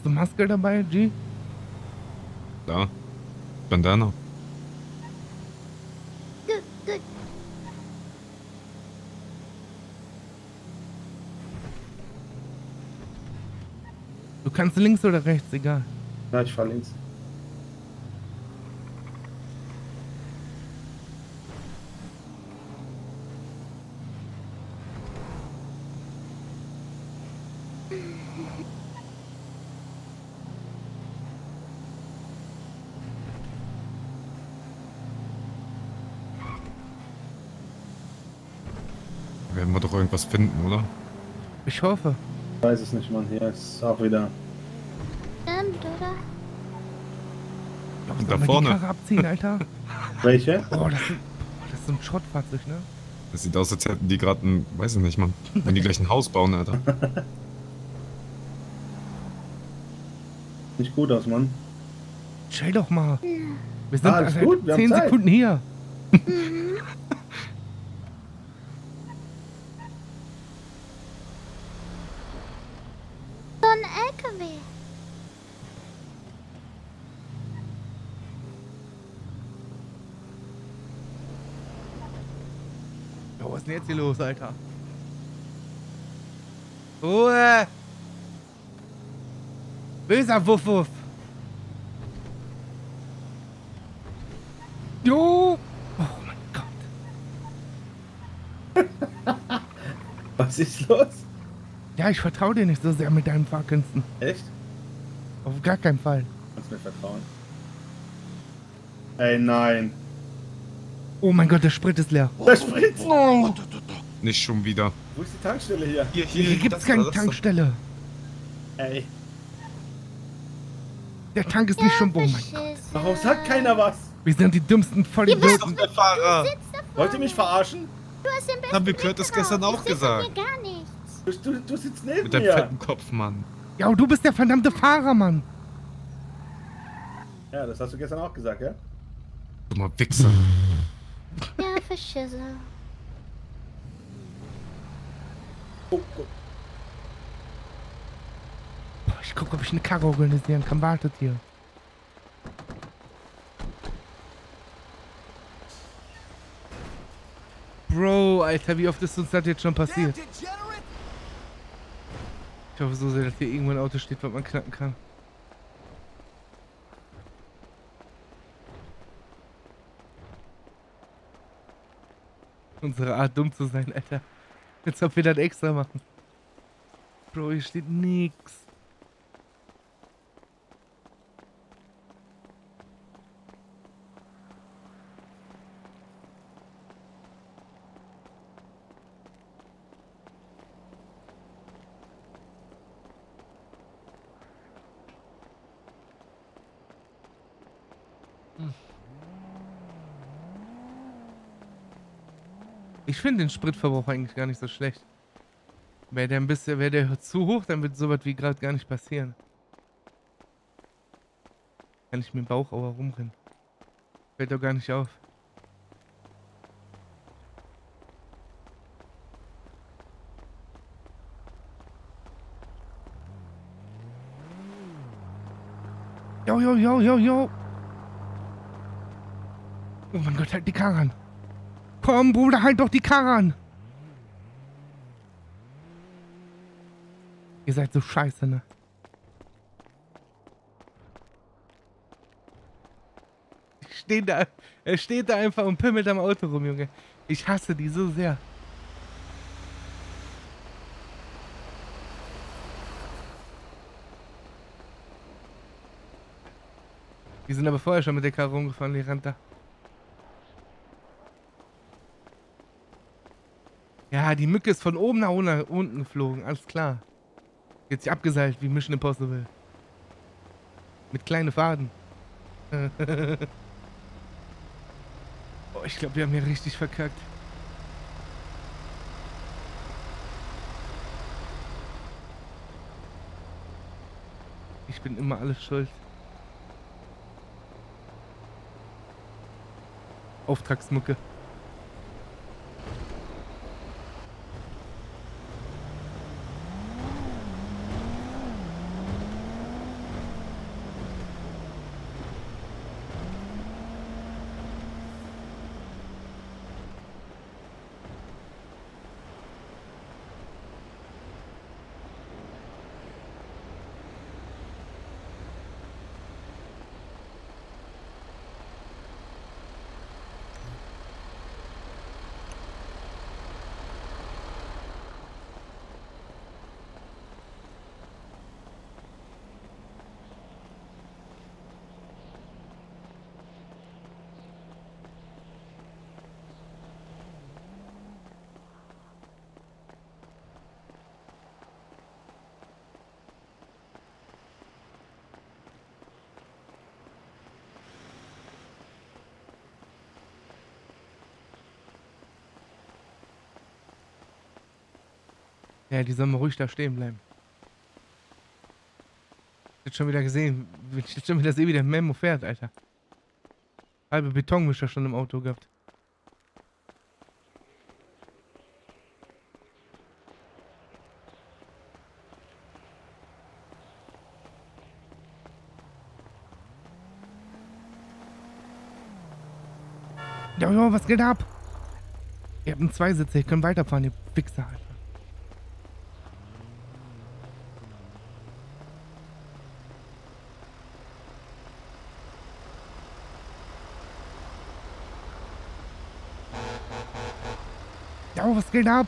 Du Maske dabei, G? Da. Bandana. Gut, gut. Du kannst links oder rechts, egal. Ja, ich fahr links. Irgendwas finden, oder? Ich hoffe. Ich weiß es nicht, Mann. Hier ist auch wieder. Stimmt, oder? Doch da vorne. Die Karre abziehen, Alter. Welche? Oh, das ist, boah, das ist ein Schrottfahrzeug, ne? Das sieht aus, als hätten die gerade ein, weiß ich nicht, Mann. Wenn die gleich ein Haus bauen, Alter. Nicht gut aus, Mann. Chill doch mal. Wir sind Ah, alles seit gut, wir haben 10 Zeit. Sekunden hier. So ein LKW. Oh, was ist denn jetzt hier los, Alter? Ruhe! Böser Wuff Wuff! Jo! Oh mein Gott. Was ist los? Ja, ich vertraue dir nicht so sehr mit deinen Fahrkünsten. Echt? Auf gar keinen Fall. Kannst mir vertrauen. Ey, nein. Oh mein Gott, der Sprit ist leer. Der Sprit! Nicht schon wieder. Wo ist die Tankstelle hier? Hier, Hier gibt's keine Tankstelle. Ey, Der Tank ist nicht schon. Oh mein Gott. Warum sagt keiner was? Wir sind die dümmsten Vollidioten. Der Fahrer! Wollt ihr mich verarschen? Du hast den besten Haben wir Curtis Blick gestern auch gesagt. mir gar nichts. Du, du, du sitzt neben Mit deinem mir. fetten Kopf, Mann. Ja, und du bist der verdammte Fahrer, Mann. Ja, das hast du gestern auch gesagt, ja? Dummer Wichser. Ja, Verschisse. Oh, oh. Ich guck, ob ich eine Karre organisieren kann. Wartet hier. Bro, Alter, wie oft ist uns das jetzt schon passiert? Ich hoffe so sehr, dass hier irgendwo ein Auto steht, was man knacken kann. Unsere Art dumm zu sein, Alter. Als ob wir das extra machen. Bro, hier steht nix. Finde den Spritverbrauch eigentlich gar nicht so schlecht. Wäre der ein bisschen, wäre der zu hoch, dann wird sowas wie gerade gar nicht passieren. Kann ich mit dem Bauch aber rumrennen. Fällt doch gar nicht auf. Jo, jo, jo, jo, jo. Oh mein Gott, halt die Karre an. Komm, Bruder, halt doch die Karre an. Ihr seid so scheiße, ne? Ich steh da, er steht da einfach und pimmelt am Auto rum, Junge. Ich hasse die so sehr. Die sind aber vorher schon mit der Karre rumgefahren, die Ranta. Ja, die Mücke ist von oben nach unten- geflogen, alles klar. Jetzt sich abgeseilt wie Mission Impossible. Mit kleinen Faden. oh, ich glaube, wir haben hier richtig verkackt. Ich bin immer alles schuld. Auftragsmucke. Ja, die sollen mal ruhig da stehen bleiben. Jetzt schon wieder gesehen, ich jetzt schon wieder sehe, wie der Memo fährt, Alter. Halbe Betonmischer schon im Auto gehabt. Jo, jo, was geht ab? Ihr habt einen Zweisitzer, ich kann weiterfahren, ihr Wichser, Alter. Jo, was geht ab?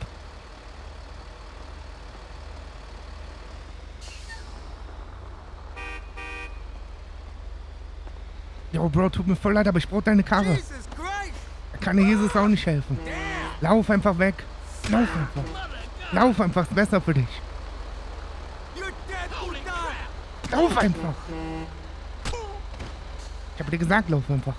Jo, Bro, tut mir voll leid, aber ich brauch deine Karre. Da kann dir Jesus auch nicht helfen. Lauf einfach weg. Lauf einfach. Lauf einfach, ist besser für dich. Lauf einfach. Ich hab dir gesagt, lauf einfach.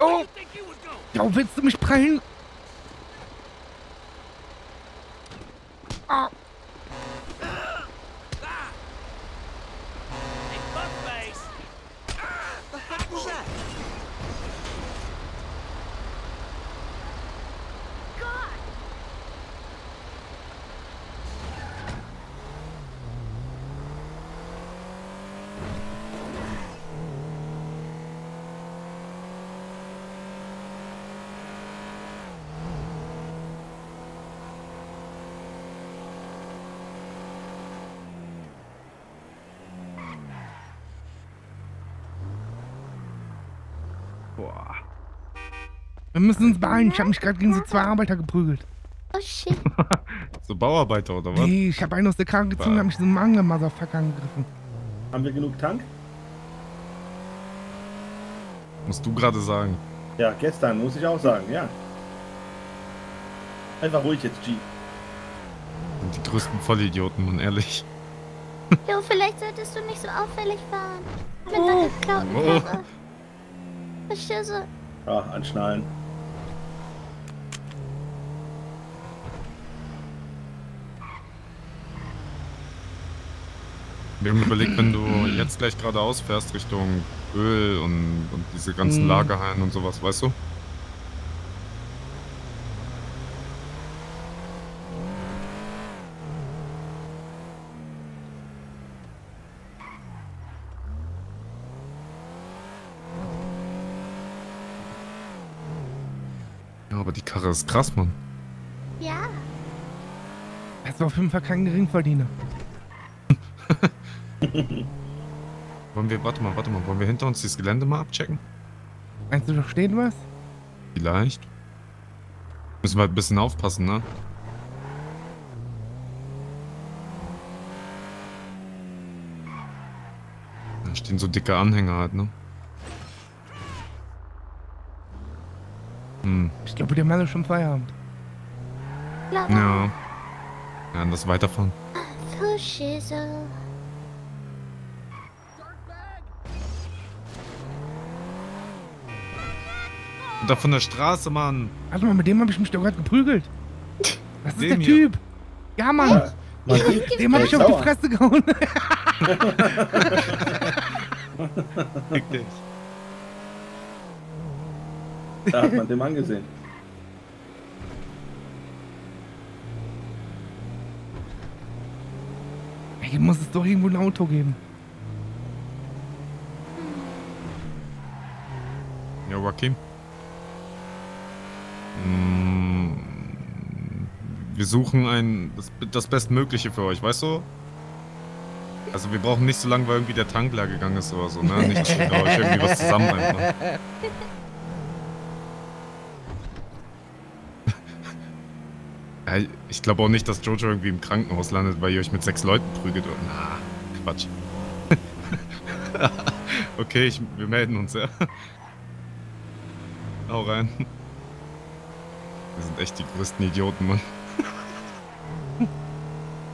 Oh! Jo, willst du mich prallen? Ah. Boah. Wir müssen uns beeilen. Ich habe mich gerade gegen so zwei Arbeiter geprügelt. Oh shit. So Bauarbeiter oder was? Nee, ich habe einen aus der Karre gezogen und habe mich so einen Mangler-Motherfucker angegriffen. Haben wir genug Tank? Musst du gerade sagen. Ja, gestern, muss ich auch sagen, ja. Einfach ruhig jetzt, G. Sind die größten Vollidioten, man, ehrlich. Jo, vielleicht solltest du nicht so auffällig fahren. Mit der geklauten Oh. Karre. Verstehst du? Ja, anschnallen. Wir haben überlegt, wenn du jetzt gleich geradeaus fährst Richtung Öl und, und diese ganzen Mhm. Lagerhallen und sowas, weißt du? Ja, aber die Karre ist krass, Mann. Ja. Das war auf jeden Fall kein Geringverdiener. Wollen wir, warte mal, warte mal, wollen wir hinter uns dieses Gelände mal abchecken? Meinst du, da steht was? Vielleicht. Müssen wir halt ein bisschen aufpassen, ne? Da stehen so dicke Anhänger halt, ne? Hm, Ich glaube, die haben alle schon Feierabend. Ja. Ja, das Weiterfahren. So da von der Straße, Mann. Warte mal, mit dem habe ich mich doch gerade geprügelt. Das ist Dem der hier. Typ. Ja, Mann. Man sieht, Dem habe ich auf die Fresse gehauen. Fick dich. Da hat man dem angesehen. Hier muss es doch irgendwo ein Auto geben. Ja, Joachim. Mm, Wir suchen ein das, das Bestmögliche für euch, weißt du? Also wir brauchen nicht so lange, weil irgendwie der Tank leer gegangen ist oder so, ne? Nicht, dass wir euch irgendwie was zusammen einfach. Ja, ich glaube auch nicht, dass Jojo irgendwie im Krankenhaus landet, weil ihr euch mit sechs Leuten prügelt. Und, na, Quatsch. okay, ich, wir melden uns, ja. Hau rein echt die größten Idioten, Mann.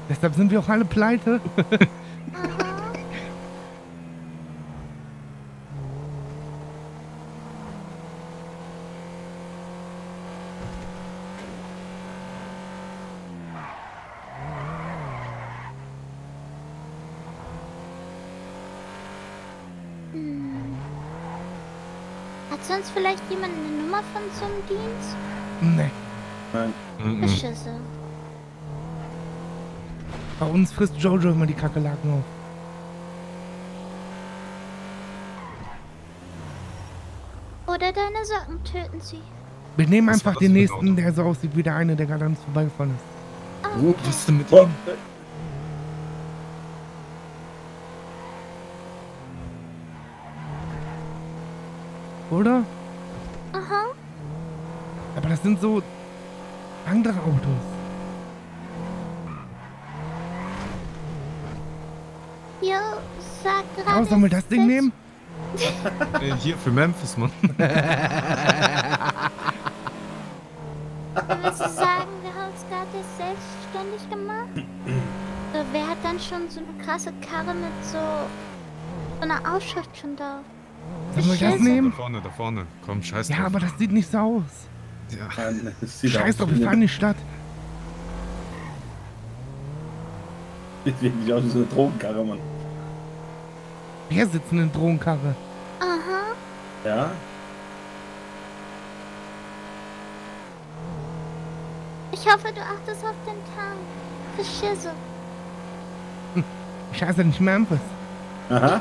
Deshalb sind wir auch alle pleite. Hm. Hat sonst vielleicht jemand eine Nummer von zum Dienst? Nee. Nein. Mhm. Bei uns frisst Jojo immer die Kakerlaken auf. Oder deine Socken töten sie. Wir nehmen Was einfach den nächsten, Auto? der so aussieht wie der eine, der gerade an uns vorbeigefahren ist. Oh, Was ist denn mit oh, ihm? Oder? Aha. Aber das sind so andere Autos. Jo, sag gerade. Oh, sollen wir das Ding nehmen? Äh, hier für Memphis, Mann. Willst du sagen, wir haben uns gerade selbstständig gemacht? So, wer hat dann schon so eine krasse Karre mit so, so einer Aufschrift schon da? Sollen wir das Scheiße. Da nehmen? vorne, da vorne. Komm, scheiß Ja, drauf. aber das sieht nicht so aus. Ja. Nein, sieht Scheiß drauf, wie wir fahren in eine, die Stadt. sieht wirklich aus wie so eine Drogenkarre, Mann. Wir sitzen in Drogenkarre. Aha. Ja? Ich hoffe, du achtest auf den Tank. Verschisse. Scheiße, nicht Memphis. Aha.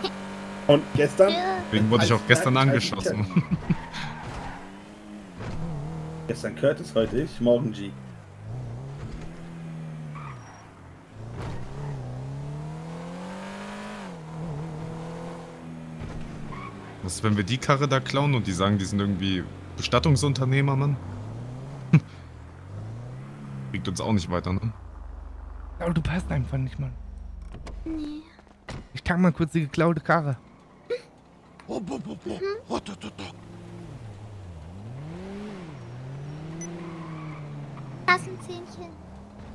Und gestern? Deswegen wurde ich auch gestern angeschossen. Gestern Curtis, heute ich, morgen G. Was ist, wenn wir die Karre da klauen und die sagen, die sind irgendwie Bestattungsunternehmer, Mann? Kriegt uns auch nicht weiter, ne? Aber du passt einfach nicht, Mann. Nee. Ich tank mal kurz die geklaute Karre. Kassenzähnchen.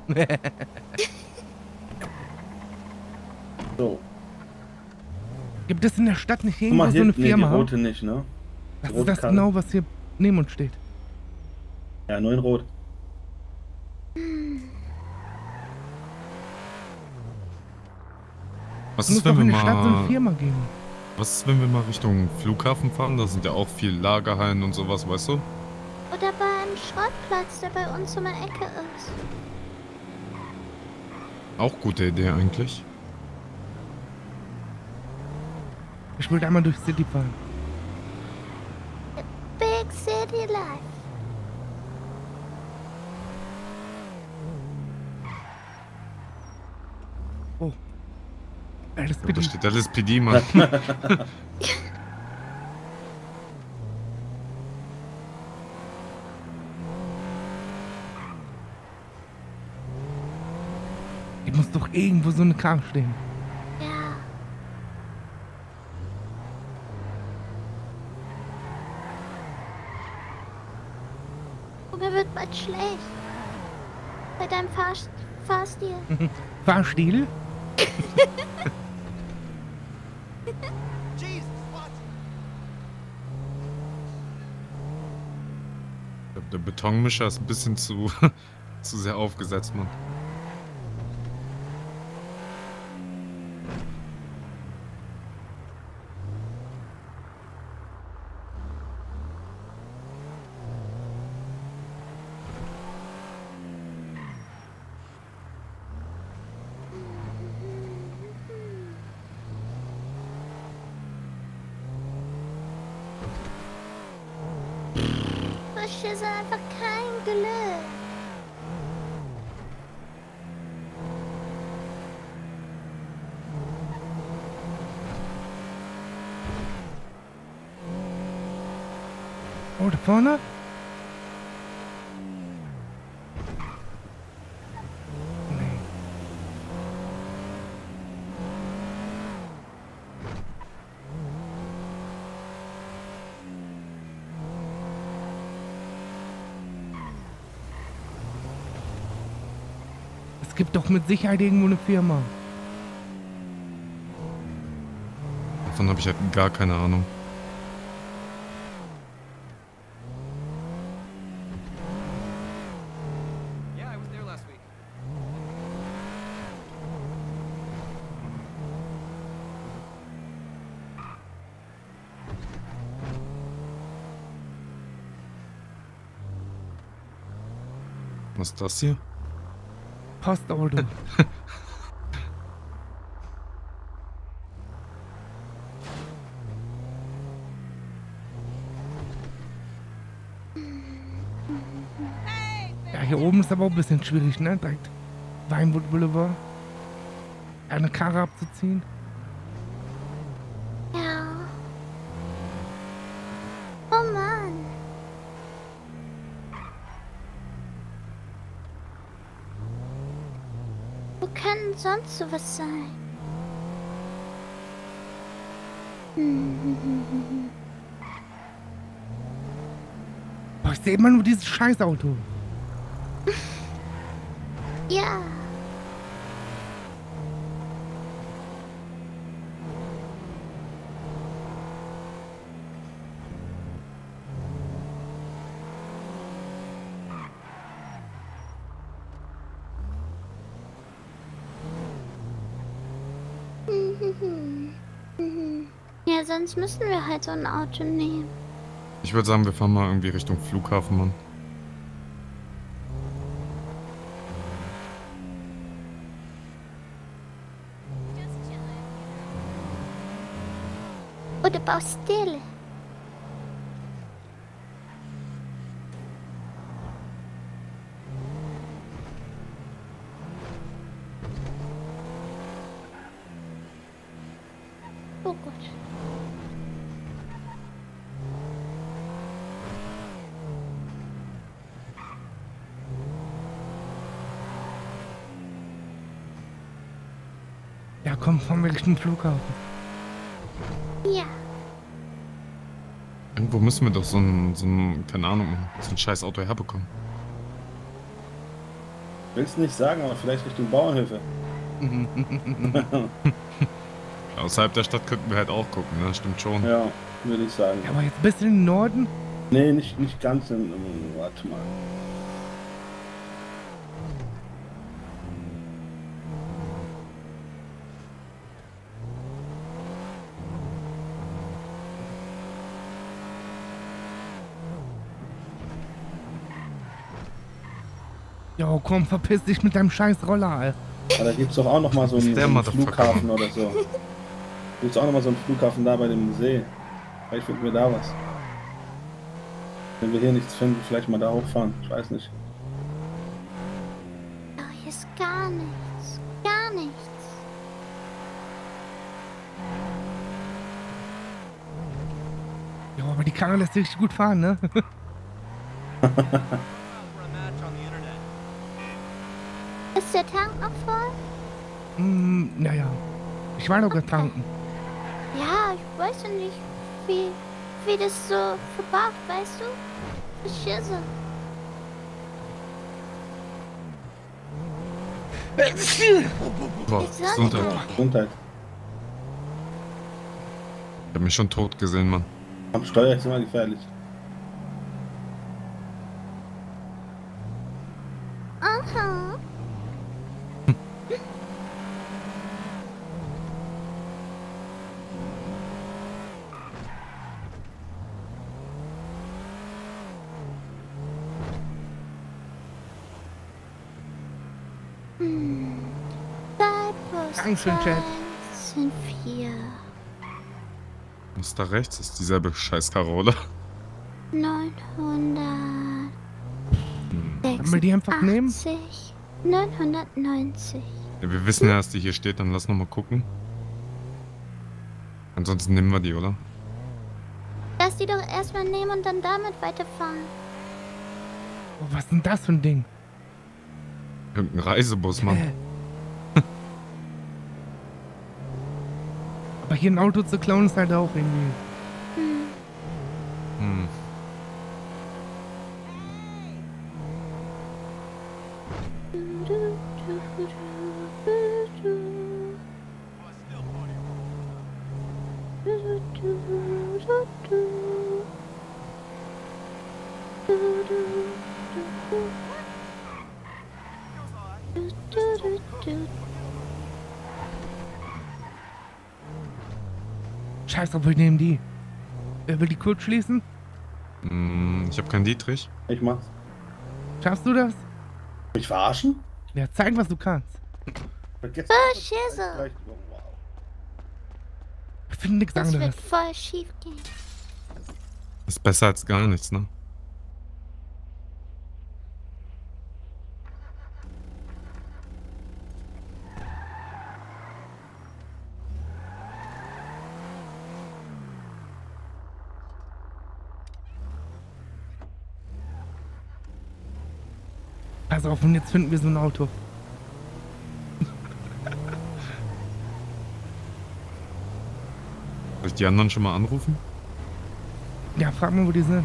So. Gibt es in der Stadt nicht irgendwo mal so eine nee, die Firma? rote nicht, ne? Die Was ist das genau, was hier neben uns steht? Ja, nur in rot. Was ist, wenn wir so mal. Firma geben. Was ist, wenn wir mal Richtung Flughafen fahren? Da sind ja auch viel Lagerhallen und sowas, weißt du? Oder beim Schrottplatz, der bei uns um die Ecke ist. Auch gute Idee eigentlich. Ich wollte einmal durch City fahren. Big City Life. Alles Ja, da steht alles PD, Mann. Hier muss doch irgendwo so eine Karre stehen. Ja. Oh, Mir wird bald schlecht. Bei deinem Fahr Fahrstil. Fahrstil? Der, der Betonmischer ist ein bisschen zu, zu sehr aufgesetzt, Mann. Fische sind einfach kein Glück. Oh, da vorne? Es gibt doch mit Sicherheit irgendwo eine Firma. Davon habe ich halt gar keine Ahnung. Yeah, I was there last week. Was ist das hier? Postauto. Ja, hier oben ist aber auch ein bisschen schwierig, ne? Direkt Weinwood Boulevard. Eine Karre abzuziehen. Ja. Oh Mann. Wo kann sonst sowas sein? Hm. Boah, ich sehe immer nur dieses Scheißauto. Ja. Ja, sonst müssen wir halt so ein Auto nehmen. Ich würde sagen, wir fahren mal irgendwie Richtung Flughafen, Mann. Oder Baustelle. Oh Gott. Ja, wir Richtung Flughafen. Ja. Irgendwo müssen wir doch so ein, so ein keine Ahnung, so ein scheiß Auto herbekommen. Willst nicht sagen, aber vielleicht Richtung Bauernhöfe. Außerhalb der Stadt könnten wir halt auch gucken, ne? Stimmt schon. Ja, würde ich sagen. Aber jetzt ein bisschen im Norden? Nee, nicht, nicht ganz im, im Warte mal. Jo, komm, verpiss dich mit deinem scheiß Roller, Alter. Aber da gibt's doch auch noch mal so einen, so einen. Flughafen oder so. Gibt's auch noch mal so einen Flughafen da bei dem See. Vielleicht finden wir da was. Wenn wir hier nichts finden, vielleicht mal da hochfahren. Ich weiß nicht. Oh, hier ist gar nichts. Gar nichts. Jo, aber die Karre lässt sich richtig gut fahren, ne? Ist der Tank noch voll? Hm, naja. Ich war doch gerade tanken. Ja, ich weiß ja nicht, wie, wie das so verbraucht, weißt du? Schisse. Boah, Gesundheit. Gesundheit. Ich hab mich schon tot gesehen, Mann. Am Steuer ist immer gefährlich. Aha. Hm. Dankeschön, Chat. sind vier. Was da rechts ist dieselbe Scheißkarre, oder? 900. Sollen wir die einfach nehmen? 86, 990. Ja, wir wissen ja, dass die hier steht, dann lass noch mal gucken. Ansonsten nehmen wir die, oder? Lass die doch erstmal nehmen und dann damit weiterfahren. Oh, was ist denn das für ein Ding? Irgendein Reisebus, Mann. Hier ein Auto zu klauen ist halt auch irgendwie. Scheiß drauf, wir nehmen die. Wer will die kurz schließen? Hm, ich habe keinen Dietrich. Ich mach's. Schaffst du das? Mich verarschen? Ja, zeig, was du kannst. Vergiss So, Schisse. Ich finde nichts Das wird anderes. voll schief gehen. Ist besser als gar nichts, ne? Pass auf, und jetzt finden wir so ein Auto. Soll ich die anderen schon mal anrufen? Ja, frag mal, wo die sind.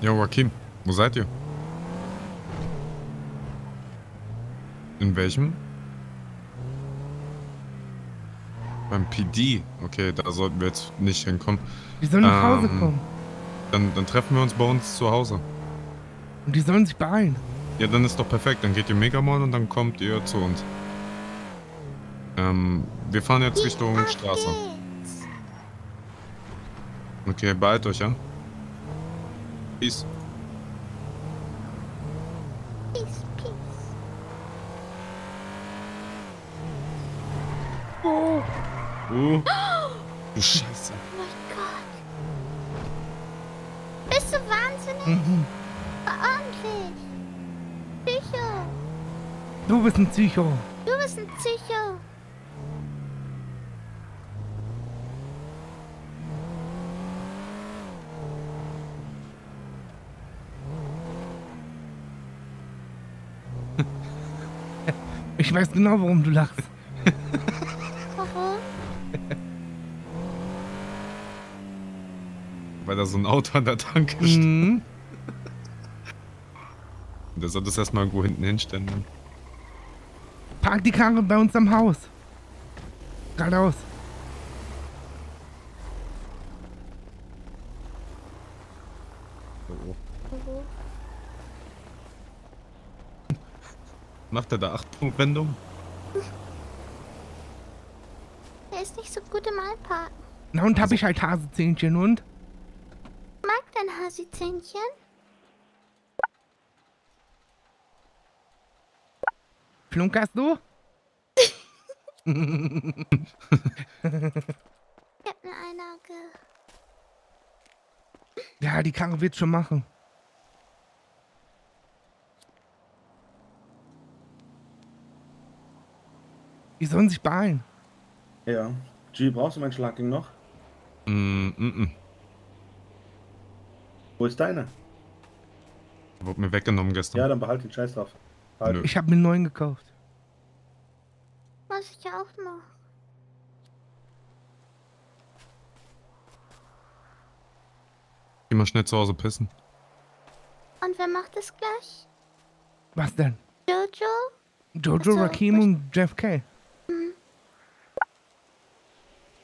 Ja, Joachim, wo seid ihr? In welchem? Beim PD. Okay, da sollten wir jetzt nicht hinkommen. Die sollen nach Hause Ähm, kommen. Dann, dann treffen wir uns bei uns zu Hause. Und die sollen sich beeilen. Ja, dann ist doch perfekt. Dann geht ihr Megamall und dann kommt ihr zu uns. Ähm, wir fahren jetzt Richtung Straße. Okay, beeilt euch, ja? Peace. Peace, peace. Oh. Uh. Du Scheiße. Oh mein Gott. Bist du wahnsinnig? Mhm. Verordentlich. Psycho. Du bist ein Psycho. Du bist ein Psycho. Ich weiß genau, warum du lachst. Warum? Weil da so ein Auto an der Tanke steht. Mhm. Der soll das erstmal irgendwo hinten hinstellen. Park die Karre bei uns am Haus. Geradeaus. Macht er da 8-Punkt-Wendung? Der ist nicht so gut im Einparken. Na und hab ich halt Hasezähnchen und? Hasi-Zähnchen? Flunkerst du? Ich hab ne Einauge. ja, die Karre wird schon machen. Die sollen sich beeilen. Ja. G, brauchst du meinen Schlagding noch? Mm, mm, mm. Wo ist deine? Wurde mir weggenommen gestern. Ja, dann behalt den Scheiß drauf. Halt. Ich hab mir einen neuen gekauft. Muss ich auch noch. Geh mal schnell zu Hause pissen. Und wer macht es gleich? Was denn? Jojo? Jojo, Ach so, Rakim und Jeff K. Mhm.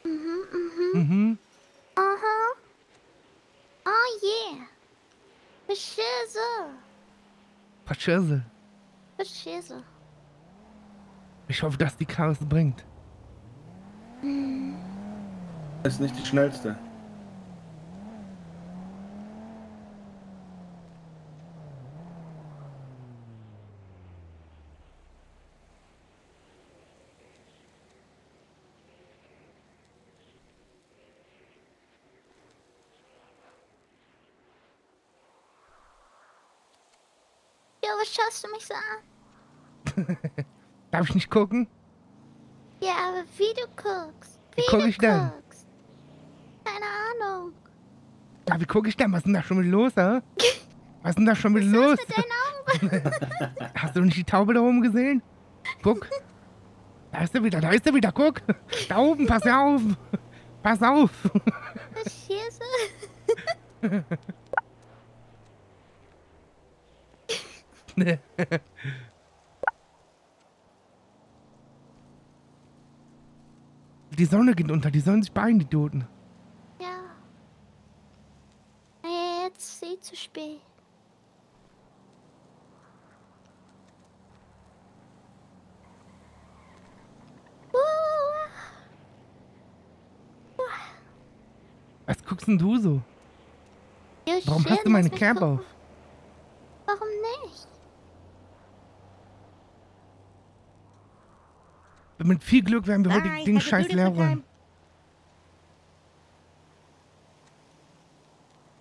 Mhm, mhm. Mhm. Aha. Oh yeah. Beschisse. Verschisse. Beschisse. Ich hoffe, dass die Karre es bringt. Hm. Ist nicht die schnellste. Schaust du mich so an? Darf ich nicht gucken? Ja, aber wie du guckst. Wie, Wie guck du ich denn? guckst. Keine Ahnung. Ja, wie gucke ich denn? Was ist denn da schon wieder los, hä? Was ist denn da schon wieder los? Hast du nicht die Taube da oben gesehen? Guck. Da ist er wieder, da ist er wieder, guck. Da oben, pass auf. Pass auf. Die Sonne geht unter, die sollen sich beeilen, die Idioten. Ja. Jetzt ist eh zu spät. Was guckst denn du so? Ja, Warum schön, hast du meine Cap auf? Warum nicht? Mit viel Glück werden wir heute den have a Scheiß leer räumen.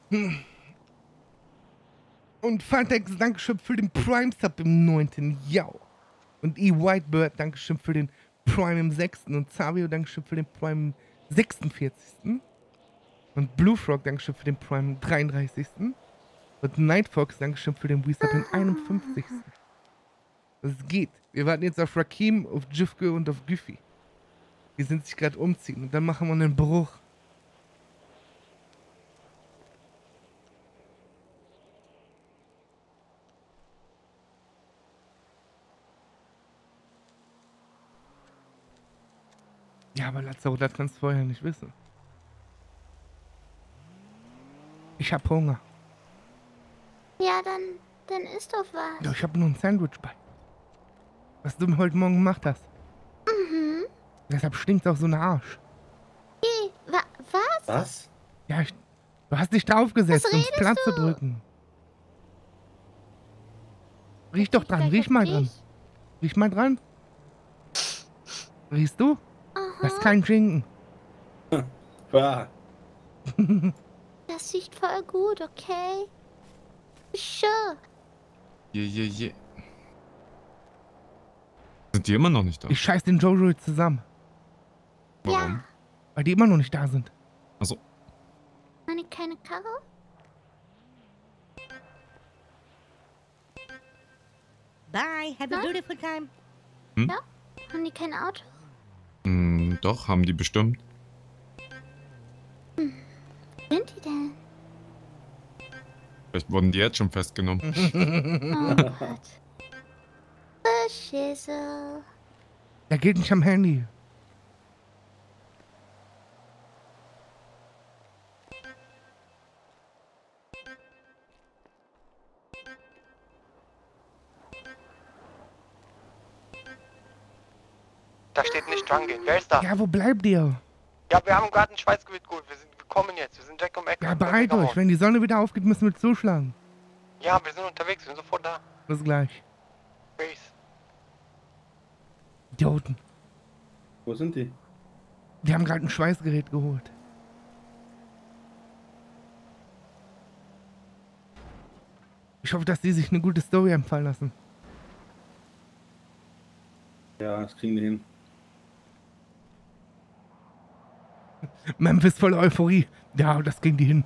Hm. Und Fantex, Dankeschön für den Prime Sub im 9. Ja. Und E. Whitebird, Dankeschön für den Prime im 6. Und Savio, Dankeschön für den Prime im 46. Und Blue Frog, Dankeschön für den Prime im 33. Und Nightfox, Dankeschön für den Resub im 51. Es geht. Wir warten jetzt auf Rakim, auf Jifke und auf Güffi. Die sind sich gerade umziehen. Und dann machen wir einen Bruch. Ja, aber Lazaro, das kannst du vorher nicht wissen. Ich hab Hunger. Ja, dann, dann isst doch was. Ja, ich hab nur ein Sandwich bei. Was du heute Morgen gemacht hast. Mhm. Deshalb stinkt auch so ein Arsch. Wie? Wa was? Was? Ja, ich, du hast dich draufgesetzt, um platt zu drücken. Riech doch dran, riech mal dran. Riech mal dran. Riechst du? Das ist kein Schinken. Ja. Das riecht voll gut, okay? Sure. Je, je, je. Sind die immer noch nicht da? Ich scheiß den Jojo jetzt zusammen. Warum? Weil die immer noch nicht da sind. Also, Meine keine Karre? Bye. Have a beautiful time. Hm? Ja? Haben die kein Auto? mh, doch, haben die bestimmt. Sind die denn? Vielleicht wurden die jetzt schon festgenommen. Oh Gott. The Schissel. Der geht nicht am Handy. Da steht nicht Jungle. Wer ist da? Ja, wo bleibt ihr? Ja, wir haben gerade ein Schweißgebiet geholt. Wir, sind, wir kommen jetzt. Wir sind Jack um Eck. Ja, beeilt euch. Wenn die Sonne wieder aufgeht, müssen wir zuschlagen. Ja, wir sind unterwegs. Wir sind sofort da. Bis gleich. Peace. Idioten. Wo sind die? Die haben gerade ein Schweißgerät geholt. Ich hoffe, dass die sich eine gute Story empfallen lassen. Ja, das kriegen die hin. Memphis voller Euphorie. Ja, das ging die hin.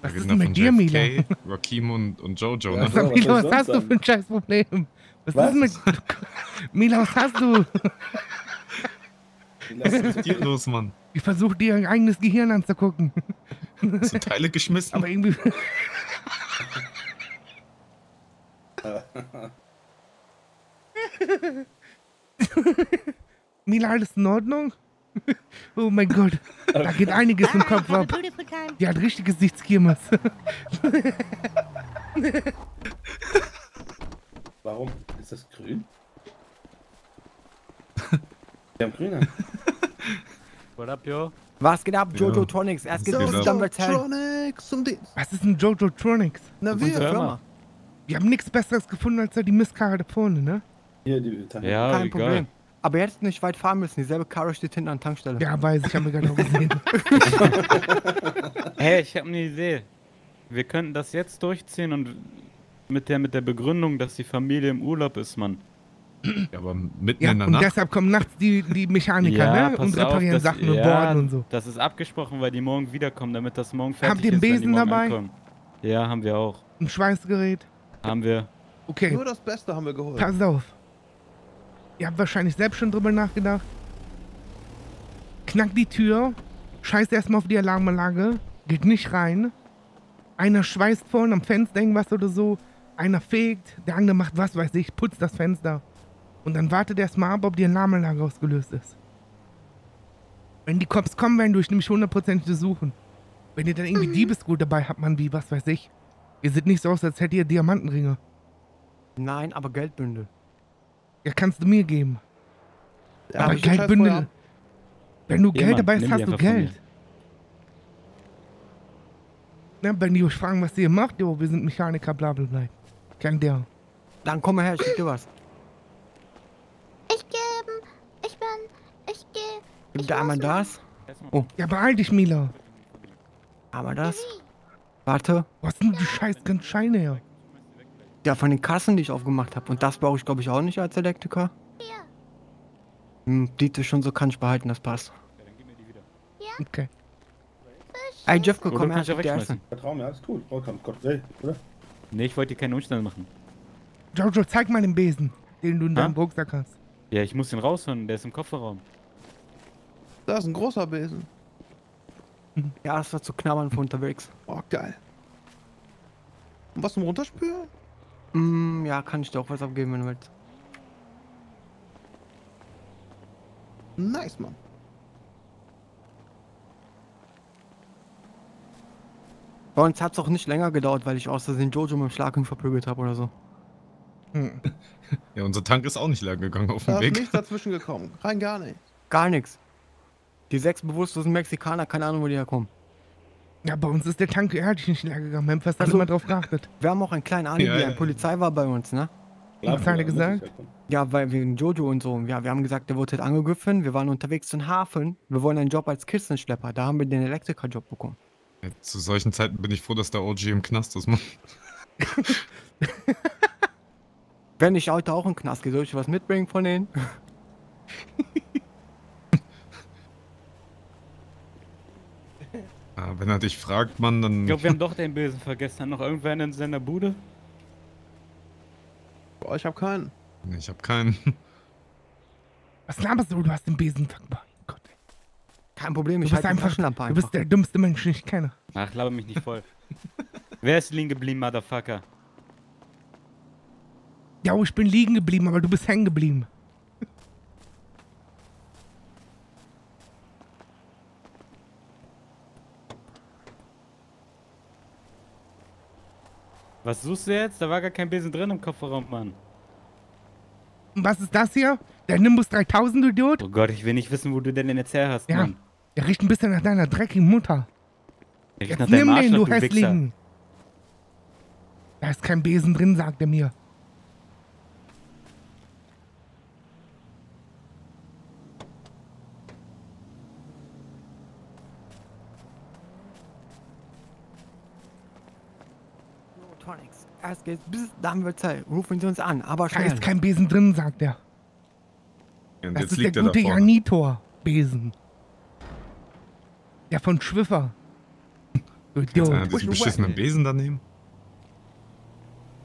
Was ist denn mit dir, Mila? Rakim und, und Jojo, Was, ne? Mila, was hast du für ein scheiß Problem? Was, Was? ist mit... Mila, was hast du? Was ist mit dir los, Mann? Ich versuche dir ein eigenes Gehirn anzugucken. Du Teile geschmissen? Aber irgendwie... Mila, alles in Ordnung? Oh mein Gott, da geht einiges im Kopf ab. Die hat richtig Gesichtskirmes. Warum? Ist das grün? Die haben grün an. What up, yo? Was geht ab, Ja. Jojo Tronics? Erst geht's hell. Tronics und die. Was ist ein Jojo Tronics? Na, wir. Firma. Wir haben nichts Besseres gefunden als da die Mistkarre da vorne, ne? Hier, die Ja, Kein egal. Problem. Aber ihr hättet nicht weit fahren müssen. Dieselbe Karre steht hinten an der Tankstelle. Ja, weiß ich, wir gerade auch gesehen. Hey, ich habe eine Idee. Wir könnten das jetzt durchziehen und mit der, mit der Begründung, dass die Familie im Urlaub ist, Mann. Ja, aber mitten Ja, in der und Nacht. deshalb kommen nachts die, die Mechaniker, ne? pass Und reparieren das- Sachen und ja, Borden und so. Das ist abgesprochen, weil die morgen wiederkommen, damit das morgen fertig Habt ihr einen Besen dabei? ankommen. Ja, haben wir auch. Ein Schweißgerät. Haben wir. Okay. Nur das Beste haben wir geholt. Pass auf. Ihr habt wahrscheinlich selbst schon drüber nachgedacht. Knackt die Tür, scheißt erstmal auf die Alarmanlage, geht nicht rein. Einer schweißt vorne am Fenster irgendwas oder so. Einer fegt, der andere macht was weiß ich, putzt das Fenster. Und dann wartet erstmal ab, ob die Alarmanlage ausgelöst ist. Wenn die Cops kommen, werden durch nämlich hundertprozentig suchen. Wenn ihr dann irgendwie Diebesgut dabei habt, man wie, was weiß ich. Ihr seht nicht so aus, als hättet ihr Diamantenringe. Nein, aber Geldbündel. Ja, kannst du mir geben. Ja, aber Geldbündel. Wenn du Hier, Geld Mann, dabei hast, hast du Geld. Na, wenn die euch fragen, was ihr macht, jo, wir sind Mechaniker, bla bla bla. Kann der. Dann komm mal her, ich schick dir was. Ich gebe. Ich bin. Ich gehe. Gib dir einmal das. Oh, Ja, beeil dich, Mila. einmal das. Warte. Wo hast denn die scheiß ganzen Scheine her? Ja, von den Kassen, die ich aufgemacht habe. Und das brauche ich, glaube ich, auch nicht als Elektriker. Hm, die ist schon so kann ich behalten, das passt. Okay. Ey, Jeff, komm her, ich geb dir wegschmeißen. Essen. Vertrau mir, alles cool. Vollkommen Gott, ey, oder? Nee, ich wollte dir keinen Umstand machen. Jojo, zeig mal den Besen, den du in deinem Ha? Rucksack hast. Ja, ich muss den rausholen, der ist im Kofferraum. Da ist ein großer Besen. Ja, das war zu knabbern für unterwegs. Oh, geil. Und was zum Runterspülen? Hm, ja, kann ich dir auch was abgeben, wenn du willst. Nice, Mann. Bei uns hat es auch nicht länger gedauert, weil ich aus Versehen Jojo mit dem Schlagen verprügelt habe oder so. Hm. Ja, unser Tank ist auch nicht leer gegangen auf Da dem ist Weg. nichts dazwischen gekommen. Rein gar nicht. Gar nichts. Die sechs bewusstlosen Mexikaner, keine Ahnung, wo die herkommen. Ja, bei uns ist der Tank ehrlich nicht leer gegangen. Wir haben fast Also- immer drauf geachtet. Wir haben auch einen kleinen Alibi, Ja, ja. ein Polizei war bei uns, ne? Was hat er gesagt? Ja, weil wegen Jojo und so. Ja, wir haben gesagt, der wurde halt angegriffen. Wir waren unterwegs zum Hafen. Wir wollen einen Job als Kistenschlepper. Da haben wir den Elektrikerjob bekommen. Ja, Zu solchen Zeiten bin ich froh, dass der OG im Knast ist, Mann. Wenn ich heute auch in den Knast gehe, soll ich was mitbringen von denen? Ja, wenn er dich fragt, Mann, dann. Ich glaube, wir haben doch den Besen vergessen. Hat noch irgendwer in seiner Bude? Boah, ich hab keinen. Nee, ich hab keinen. Was laberst du? Du hast den Besen vergessen. Kein Problem, Du ich bist halte einfach, Taschenlampe du bist der dümmste Mensch, den ich kenne. Ach, laber mich nicht voll. Wer ist liegen geblieben, Motherfucker? Ja, ich bin liegen geblieben, aber du bist hängen geblieben. Was suchst du jetzt? Da war gar kein Besen drin im Kofferraum, Mann. Und was ist das hier? Der Nimbus 3000, du Idiot? Oh Gott, ich will nicht wissen, wo du denn den jetzt her hast, Ja. Mann. Der riecht ein bisschen nach deiner dreckigen Mutter. Der riecht Jetzt nach deinem nimm den, du du Wichser. hässlichen. Da ist kein Besen drin, sagt er mir. Tonics. Erst geht's bis, da haben wir Zeit. Rufen Sie uns an, aber Da schnell. ist kein Besen drin, sagt er. Und Das jetzt ist der liegt er da gute. Janitor-Besen. Der von Schwiffer. Du Idiot. einer diesen beschissenen Besen daneben.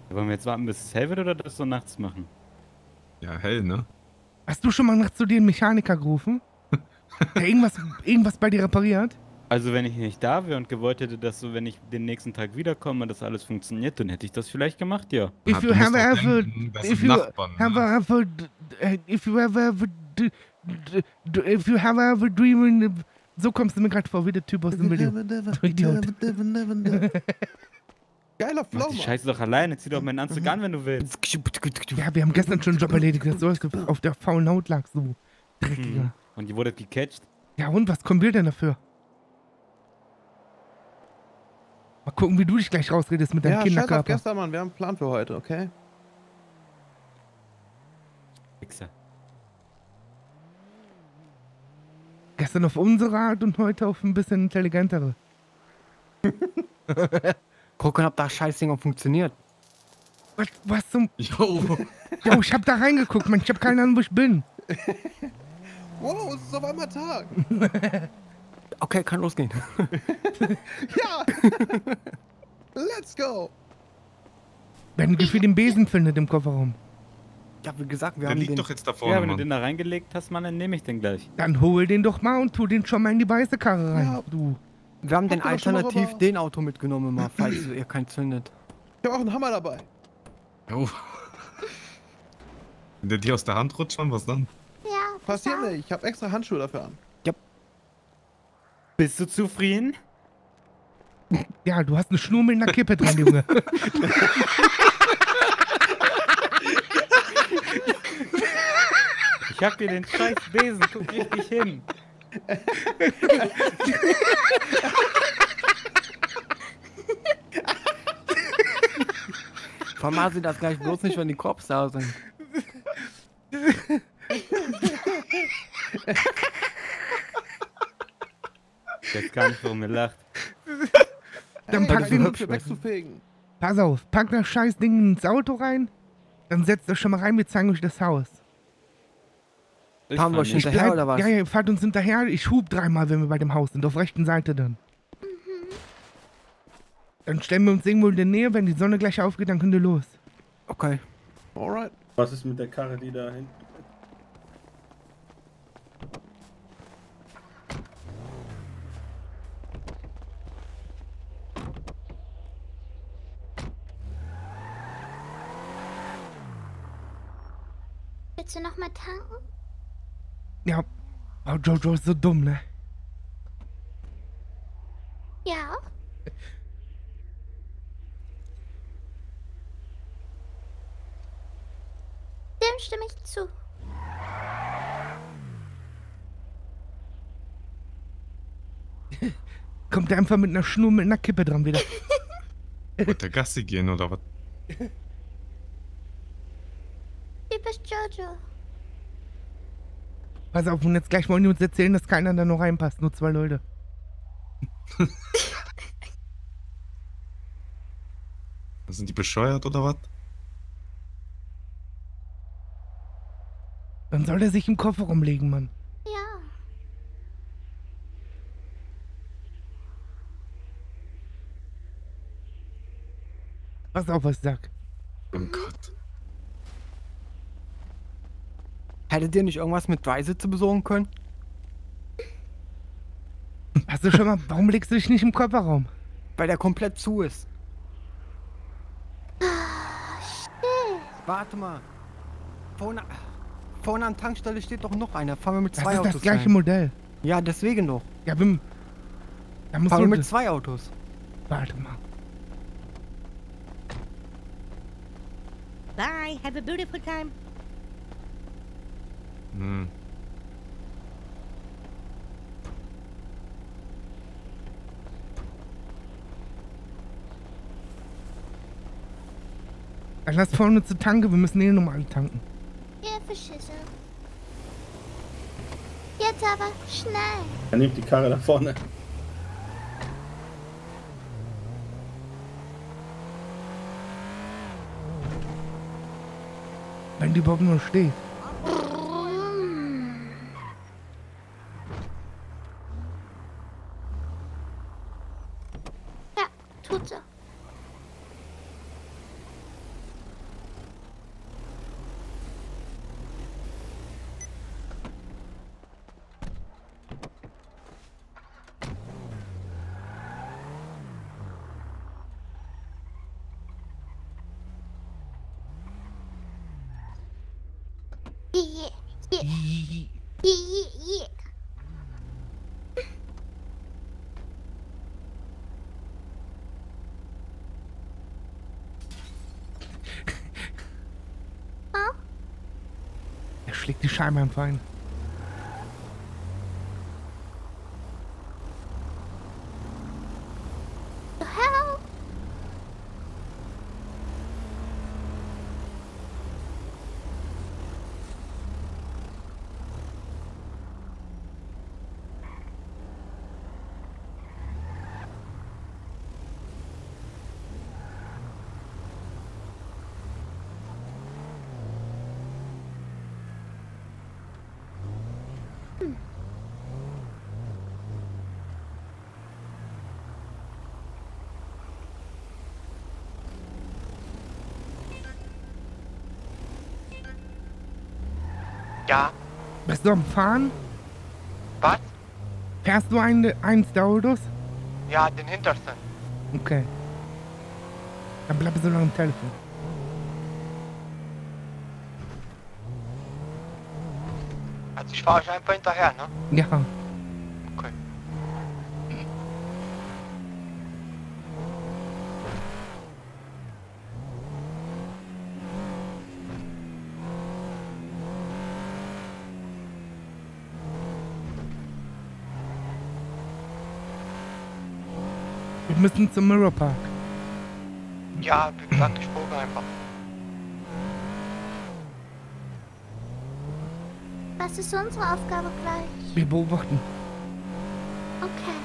Wollen wir jetzt warten, bis es hell wird oder das so nachts machen? Ja, hell, ne? Hast du schon mal nachts zu dir einen Mechaniker gerufen? Der irgendwas, irgendwas bei dir repariert? Also wenn ich nicht da wäre und gewollt hätte, dass so, wenn ich den nächsten Tag wiederkomme, dass alles funktioniert, dann hätte ich das vielleicht gemacht, ja. If you have ever, das if sind you Nachbarn, ne? have ever, if you have ever, d- d- d- if you have ever dreamed, so kommst du mir gerade vor wie der Typ aus dem Video. Geiler Flow, Mann. Scheiße doch alleine, zieh doch meinen Anzug an, wenn du willst. Ja, wir haben gestern schon einen Job erledigt, dass du auf- auf der faulen Haut lagst, du Dreckiger. Hm. Und die wurde gecatcht. Ja und, was kommen wir denn dafür? Mal gucken, wie du dich gleich rausredest mit deinem Ja, Kinderkörper. gestern, Mann. Wir haben einen Plan für heute, okay? Wichser. Gestern auf unsere Art und heute auf ein bisschen intelligentere. Gucken, ob das Scheißding funktioniert. Was, was zum... Jo. Jo, ich hab da reingeguckt, Mann. Ich hab keine Ahnung, wo ich bin. Wow, es ist auf einmal Tag. Okay, kann losgehen. ja. Let's go. Wenn Gefühl den Besen findet im Kofferraum, Ja, wie gesagt, wir Der haben liegt den... doch jetzt da vorne, Ja, wenn du Mann. den da reingelegt hast, Mann, dann nehme ich den gleich. dann hol den doch mal und tu den schon mal in die weiße Karre rein. Ja. Du. Wir haben den Habt mal alternativ den Auto mitgenommen, mal, falls ihr keinen zündet. Ich habe auch einen Hammer dabei. Jo. Wenn der dir aus der Hand rutscht, Mann, was dann? Ja, Passiert nicht. Ich habe extra Handschuhe dafür an. Bist du zufrieden? Ja, du hast eine Schnur mit einer Kippe dran, Junge. Ich hab dir den scheiß Besen, guck richtig hin. Vermaß das gleich bloß nicht, wenn die Cops da sind. Ich weiß gar nicht, warum ihr lacht. Dann pack du den. hübsch wegzufegen. Pass auf, pack das scheiß Ding ins Auto rein. Dann setzt das schon mal rein, wir zeigen euch das Haus. Ich Fahren wir nicht. hinterher oder was? Ja, ja, fahrt uns hinterher. Ich hub dreimal, wenn wir bei dem Haus sind. Auf rechten Seite dann. Dann stellen wir uns irgendwo in der Nähe. Wenn die Sonne gleich aufgeht, dann könnt ihr los. Okay. Alright. Was ist mit der Karre, die da hinten? Willst du noch mal tanken? Ja. Oh, Jojo ist so dumm, ne? Ja. Dem stimme ich zu. Kommt er einfach mit einer Schnur mit einer Kippe dran wieder. Wollt der Gassi gehen oder was? Typisch Jojo. Pass auf, und jetzt gleich wollen die uns erzählen, dass keiner da noch reinpasst. Nur zwei Leute. Sind die bescheuert oder was? Dann soll er sich im Kofferraum legen, Mann. Ja. Pass auf, was ich sag. Oh Gott. Hättet ihr nicht irgendwas mit Dreisitze besorgen können? Hast du schon mal, warum legst du dich nicht im Kofferraum? Weil der komplett zu ist. Still. Warte mal. Vorne, vorne an der Tankstelle steht doch noch einer. Fahren wir mit Das zwei ist Autos das gleiche rein. Modell. Ja, deswegen doch. Ja, Wim. Da musst Fahren wir mit zwei Autos. Warte mal. Bye. Have a beautiful time. Hm. Dann lass vorne zur Tanke, wir müssen eh nochmal tanken. Ihr Verschissel. Jetzt aber schnell. Er nimmt die Karre da vorne. Wenn die überhaupt nur steht. Ja, tut so. Yeah, yeah, yeah, yeah, yeah. Huh? Er schlägt die Scheibe einfach ein. The hell? Ja, Am Fahren? was? Fährst du ein, eins der Autos? Ja, den hintersten. Okay. Dann bleib so lange am Telefon. Also ich fahre euch einfach hinterher, ne? Ja. Okay. Wir müssen zum Mirror Park. Ja, wie gesagt, ich gucke einfach. Was ist unsere Aufgabe gleich? Wir beobachten. Okay.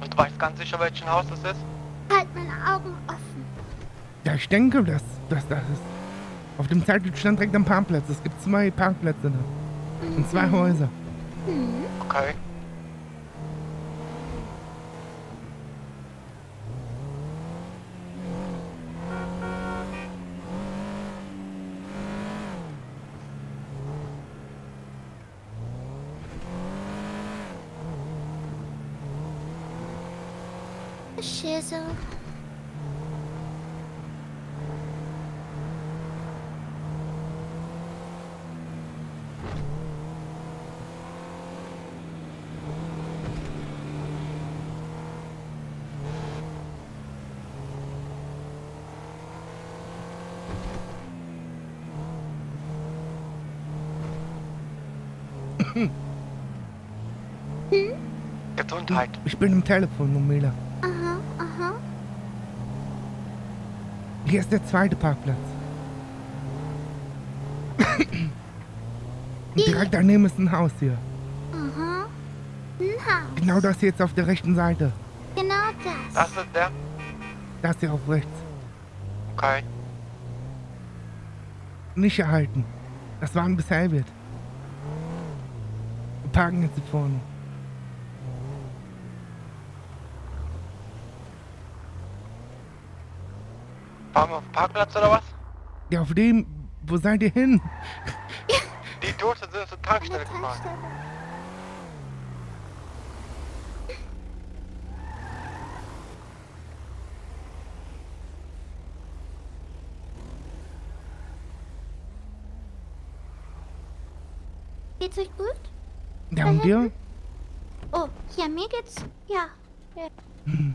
Und du weißt ganz sicher, welchen Haus das ist? Halt meine Augen offen. Ja, ich denke, dass, dass das ist. Auf dem Zeitbild stand direkt am Parkplatz. Es gibt zwei Parkplätze da. Und zwei Häuser. Hm. Okay. Hm? Gesundheit. Ich bin im Telefon, Numela. Aha, aha. Hier ist der zweite Parkplatz. Und direkt daneben ist ein Haus hier. Aha. Ein Haus. Genau das hier jetzt auf der rechten Seite. Genau das. Das ist der? Das hier auf rechts. Okay. Nicht erhalten. Das waren bis Helvet. Wir parken jetzt hier vorne. Fahren wir auf den Parkplatz oder was? Ja, auf dem. Wo seid ihr hin? Die Dose sind zur Tankstelle gefahren. Geht's euch gut? Ja, und dir? Oh, ja, mir geht's. Ja. ja. Hm.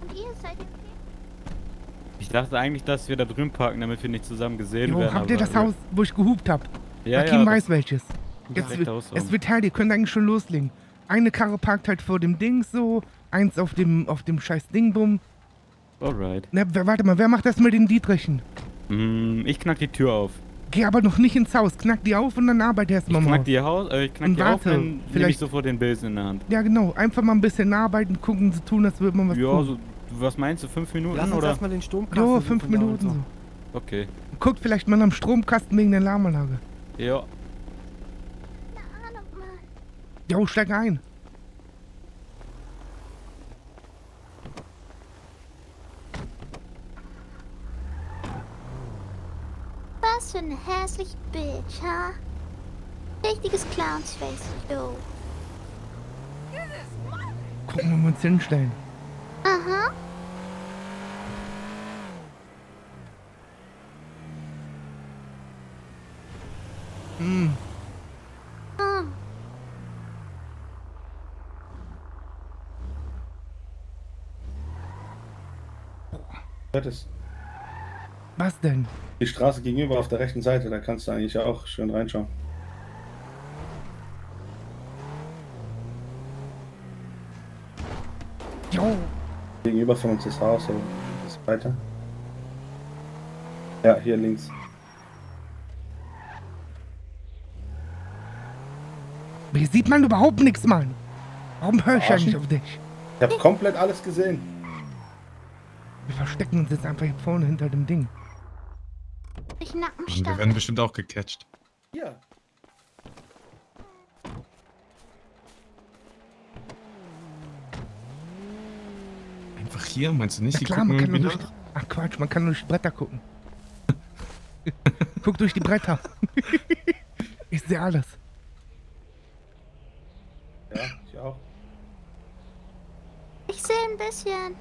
Und ihr seid ihr okay? Ich dachte eigentlich, dass wir da drüben parken, damit wir nicht zusammen gesehen Jo, werden. habt ihr das Haus, wo ich gehupt hab? Ja, Hakim ja, weiß welches. Jetzt, wird- es wird hell, ihr könnt eigentlich schon loslegen. Eine Karre parkt halt vor dem Ding so, eins auf dem, auf dem scheiß Dingbum. Alright. Na, warte mal, wer macht das mit den Dietrichen? Mm, ich knack die Tür auf. Geh aber noch nicht ins Haus, knack die auf und dann arbeite erst Ich mal knack die, Haus, äh, ich knack Und die auf warte, und dann nehme ich vielleicht- sofort den Besen in der Hand. Ja, genau. Einfach mal ein bisschen arbeiten, gucken, so tun, als würde man was Ja, tun. so, was meinst du, fünf Minuten Lass uns oder? erstmal den Stromkasten Jo, fünf Minuten so. Okay. Guckt vielleicht mal am Stromkasten wegen der Alarmanlage. Ja. Jo, steig ein. Was für ein hässlich Bitch, ha? Richtiges Clownsface, yo. Gucken, wo wir uns hinstellen. Aha. Hm. Hm. Hört es. Was denn? Die Straße gegenüber auf der rechten Seite, da kannst du eigentlich auch schön reinschauen. Gegenüber von uns das Haus, oder ist weiter? Ja, hier links. Hier sieht man überhaupt nichts, Mann. Warum höre ich Verarschen? eigentlich auf dich? Ich habe komplett alles gesehen. Wir verstecken uns jetzt einfach hier vorne hinter dem Ding. Ich Wir werden bestimmt auch gecatcht. Ja. Einfach hier, meinst du nicht? Die klar, gucken man kann nur durch... Ach Quatsch, man kann durch die Bretter gucken. Guck durch die Bretter. ich sehe alles. Ja, ich auch. Ich sehe ein bisschen.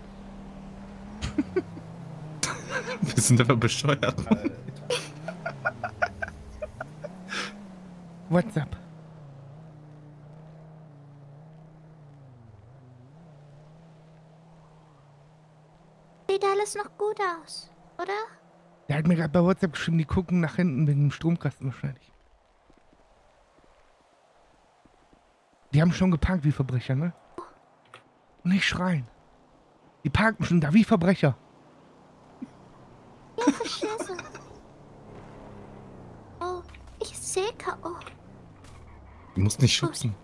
Wir sind einfach bescheuert. What's up? Sieht alles noch gut aus, oder? Der hat mir gerade bei WhatsApp geschrieben, die gucken nach hinten wegen dem Stromkasten wahrscheinlich. Die haben schon geparkt wie Verbrecher, ne? Nicht schreien. Die parken schon da wie Verbrecher. Ja, Verschisse. Oh, ich sehe K.O. Du musst nicht schubsen.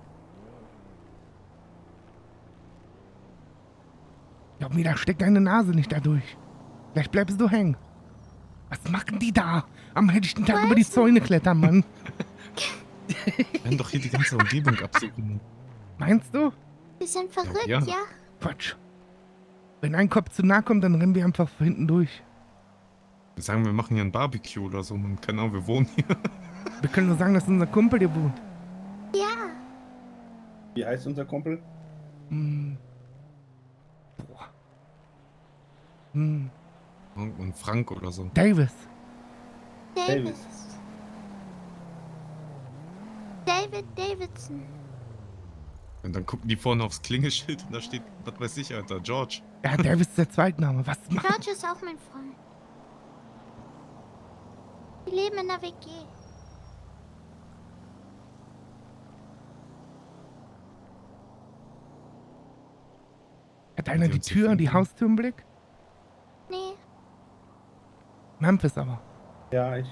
Glaub mir, da steckt deine Nase nicht dadurch. Vielleicht bleibst du hängen. Was machen die da? Am helllichten Tag über die Zäune klettern, Mann. Wir werden doch hier die ganze Umgebung absuchen. Meinst du? Wir sind verrückt, Ja, ja. Quatsch. Wenn ein Kopf zu nahe kommt, dann rennen wir einfach hinten durch. Wir sagen, wir machen hier ein Barbecue oder so. Man keine Ahnung, wir wohnen hier. Wir können nur sagen, dass unser Kumpel hier wohnt. Ja. Wie heißt unser Kumpel? Hm. Boah. Hm. Und Frank oder so. Davis. Davis. David Davidson. Und dann gucken die vorne aufs Klingelschild und da steht, was weiß ich, Alter, George. Ja, Davis ist der Zweitname. Was macht George ist auch mein Freund. Wir leben in der WG. Hat einer die Tür und die Haustür im Blick? Memphis aber. Ja, ich.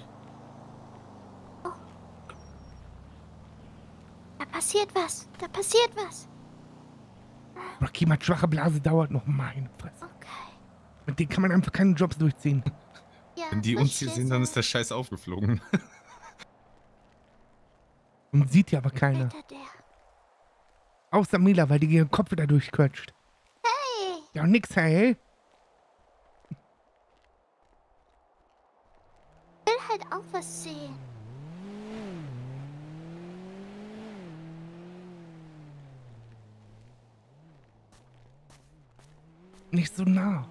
Da passiert was. Da passiert was. Rocky hat schwache Blase, dauert noch meine Fresse. Mit denen kann man einfach keine Jobs durchziehen. Ja, Wenn die uns hier sehen, dann ist der Scheiß aufgeflogen. Und sieht ja aber keiner. Außer Mila, weil die ihren Kopf wieder durchquetscht. Hey! Ja, nix, hey. Ich halt auch was sehen. Nicht so nah.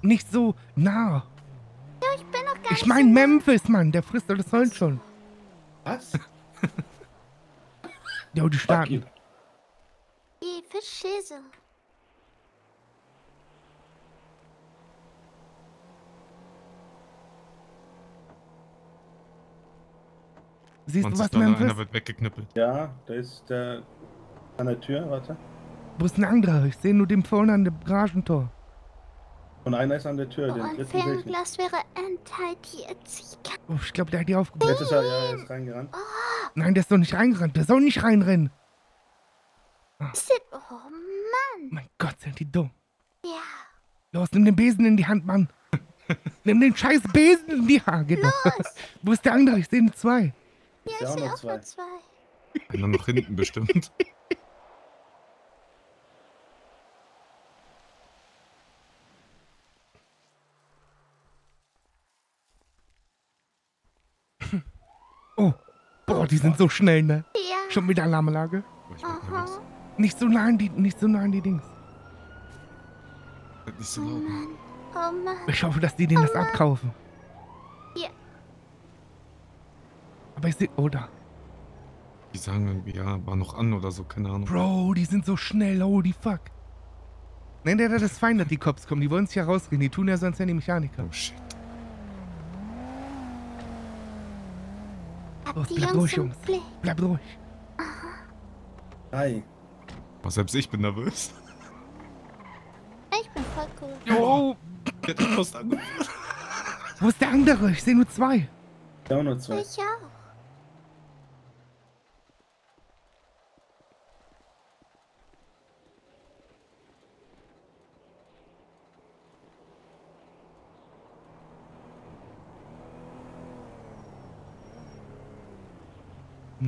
Nicht so nah. Ja, ich bin doch gar Ich nicht mein so Memphis, Mann. Der frisst alles Holz schon. Was? Ja, die starten. Die Fischschäse. Siehst du 20 was, Dollar, Memphis? einer wird weggeknüppelt. Ja, da ist der an der Tür, warte. Wo ist ein anderer? Ich sehe nur den vorne an dem Garagentor. Und einer ist an der Tür, Oh, den dritten sehe ich nicht. Fernglas wäre kann Oh, ich glaube, der hat die aufgebaut. Jetzt ist er, ja, er ist reingerannt. Nein, der ist doch nicht reingerannt. Der soll nicht reinrennen. Sit. Oh Mann. Mein Gott, sind die dumm. Ja. Los, nimm den Besen in die Hand, Mann. nimm den scheiß Besen in die Hand. Genau. Wo ist der andere? Ich sehe nur zwei. Ja, ja ich auch sehe noch auch zwei. nur zwei. Einer noch hinten bestimmt. Oh, boah, die sind so schnell, ne? Ja. Schon wieder Alarmanlage. Aha. Nicht so nah an die, nicht so nah an die Dings. Nicht so Oh. Mann. Oh Mann. Ich hoffe, dass die denen das abkaufen. Ja. Aber ich sehe, oh da. Die sagen irgendwie, ja, war noch an oder so, keine Ahnung. Bro, die sind so schnell, holy fuck. Nein, der, der das fein, dass die Cops kommen. Die wollen sich ja rausreden. Die tun ja sonst ja die Mechaniker. Oh shit. Hab Los, bleib Jungs ruhig, Jungs. Bleib ruhig. Hi. Aber selbst ich bin nervös. Ich bin voll cool. Oh, Der hat die Post angefangen. wo ist der andere? Ich sehe nur zwei. Ja, auch nur zwei. Ich auch.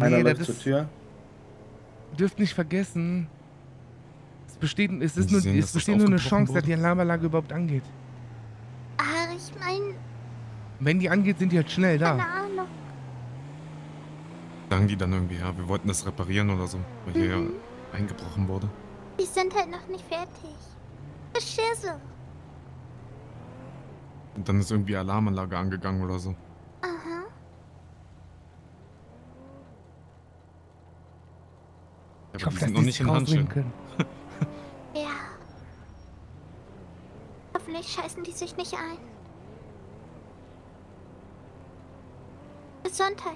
Einer Nee, läuft das zur ist, Tür. ihr dürft nicht vergessen. Es besteht, es ist nur, sehen, es dass besteht nur eine Chance, dass wurde? die Alarmanlage überhaupt angeht. Ah, ich mein, Wenn die angeht, sind die halt schnell keine da. Ahnung. Sagen die dann irgendwie, ja, wir wollten das reparieren oder so, weil hier Mhm. ja eingebrochen wurde. Die sind halt noch nicht fertig. Verschisse. Und dann ist irgendwie Alarmanlage angegangen oder so. Aha. Ja, Ich hoffe, dass noch nicht in können. Ja. Hoffentlich scheißen die sich nicht ein. Gesundheit.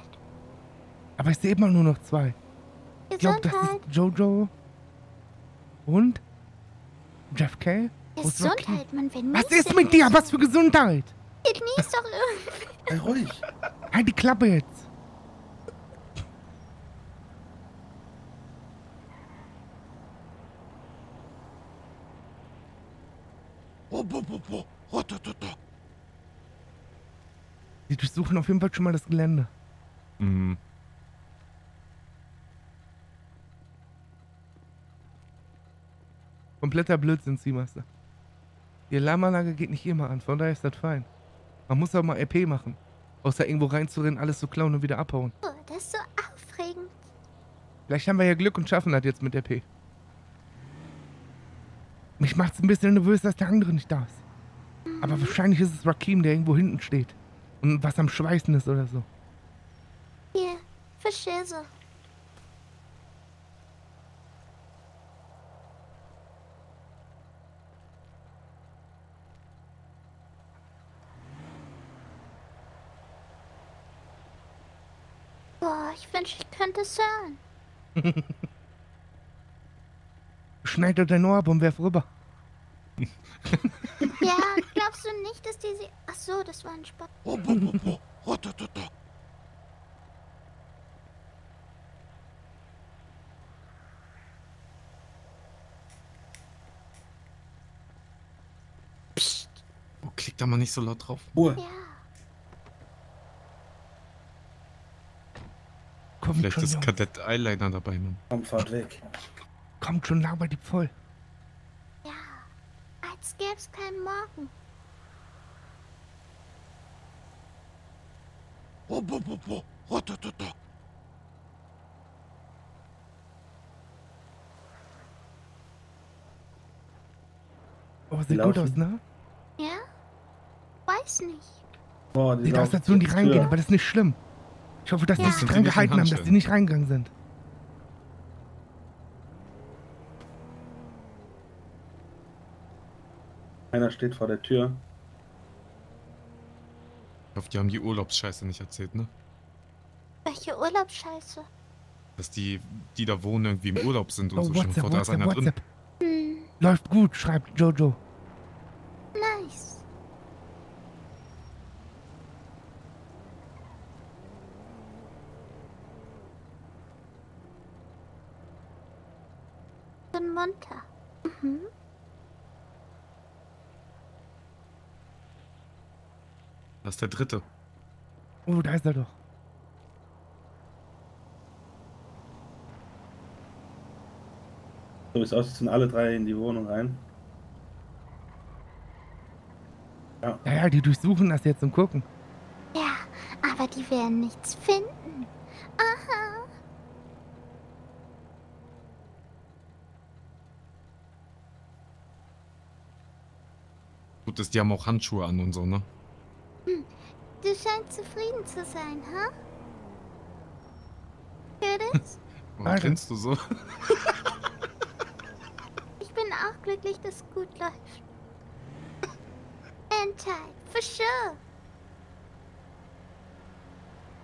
Aber ich sehe immer nur noch zwei. Ich glaube, das Gesundheit. ist Jojo und Jeff K. Gesundheit, man will Was ist mit dir? Was für Gesundheit? Genieß doch irgendwie. Sei ruhig. Halt die Klappe jetzt. Durchsuchen auf jeden Fall schon mal das Gelände. Mhm. Kompletter Blödsinn, Seamaster. Die Alarmanlage geht nicht immer an, von daher ist das fein. Man muss auch mal RP machen. Außer irgendwo reinzurennen, alles zu klauen und wieder abhauen. Oh, das ist so aufregend. Vielleicht haben wir ja Glück und schaffen das jetzt mit RP. Mich macht's ein bisschen nervös, dass der andere nicht da ist. Aber wahrscheinlich ist es Rakim, der irgendwo hinten steht. Und was am Schweißen ist oder so. Hier, Schäse. Boah, ich wünsche, ich könnte es hören. Schneid doch dein Ohr ab und werf rüber. Ja, glaubst du nicht, dass die sie... Ach so, das war ein Spaß. Oh, klick da mal nicht so laut drauf. Ruhe. Kommt Vielleicht schon, ist. Kadett Eyeliner dabei, Mann. Komm, fahrt weg. Kommt schon, laber die voll. Als gäb's keinen Morgen. Oh, Die sieht gut laufen. aus, ne? Ja? Weiß nicht. Boah, die Sieht aus, laufen als würden die reingehen, aber das ist nicht schlimm. Ich hoffe, dass die Ja. sich die dran nicht in gehalten haben, dass die nicht reingegangen sind. Einer steht vor der Tür. Ich hoffe, die haben die Urlaubsscheiße nicht erzählt, ne? Welche Urlaubsscheiße. Dass die, die da wohnen, irgendwie im Urlaub sind und Oh, so. WhatsApp, vor, da ist einer drin. WhatsApp. Hm, Läuft gut, schreibt Jojo. nice. Bin munter. Mhm. Das ist der dritte. Oh, da ist er doch. So wie es aussieht, sind alle drei in die Wohnung rein. Ja, Ja, ja, die durchsuchen das jetzt und gucken. Ja, aber die werden nichts finden. Aha. Gut ist, die haben auch Handschuhe an und so, ne? Du scheinst zufrieden zu sein, ha? Curtis? Warum grinst du so? Ich bin auch glücklich, dass es gut läuft. Anti, for sure.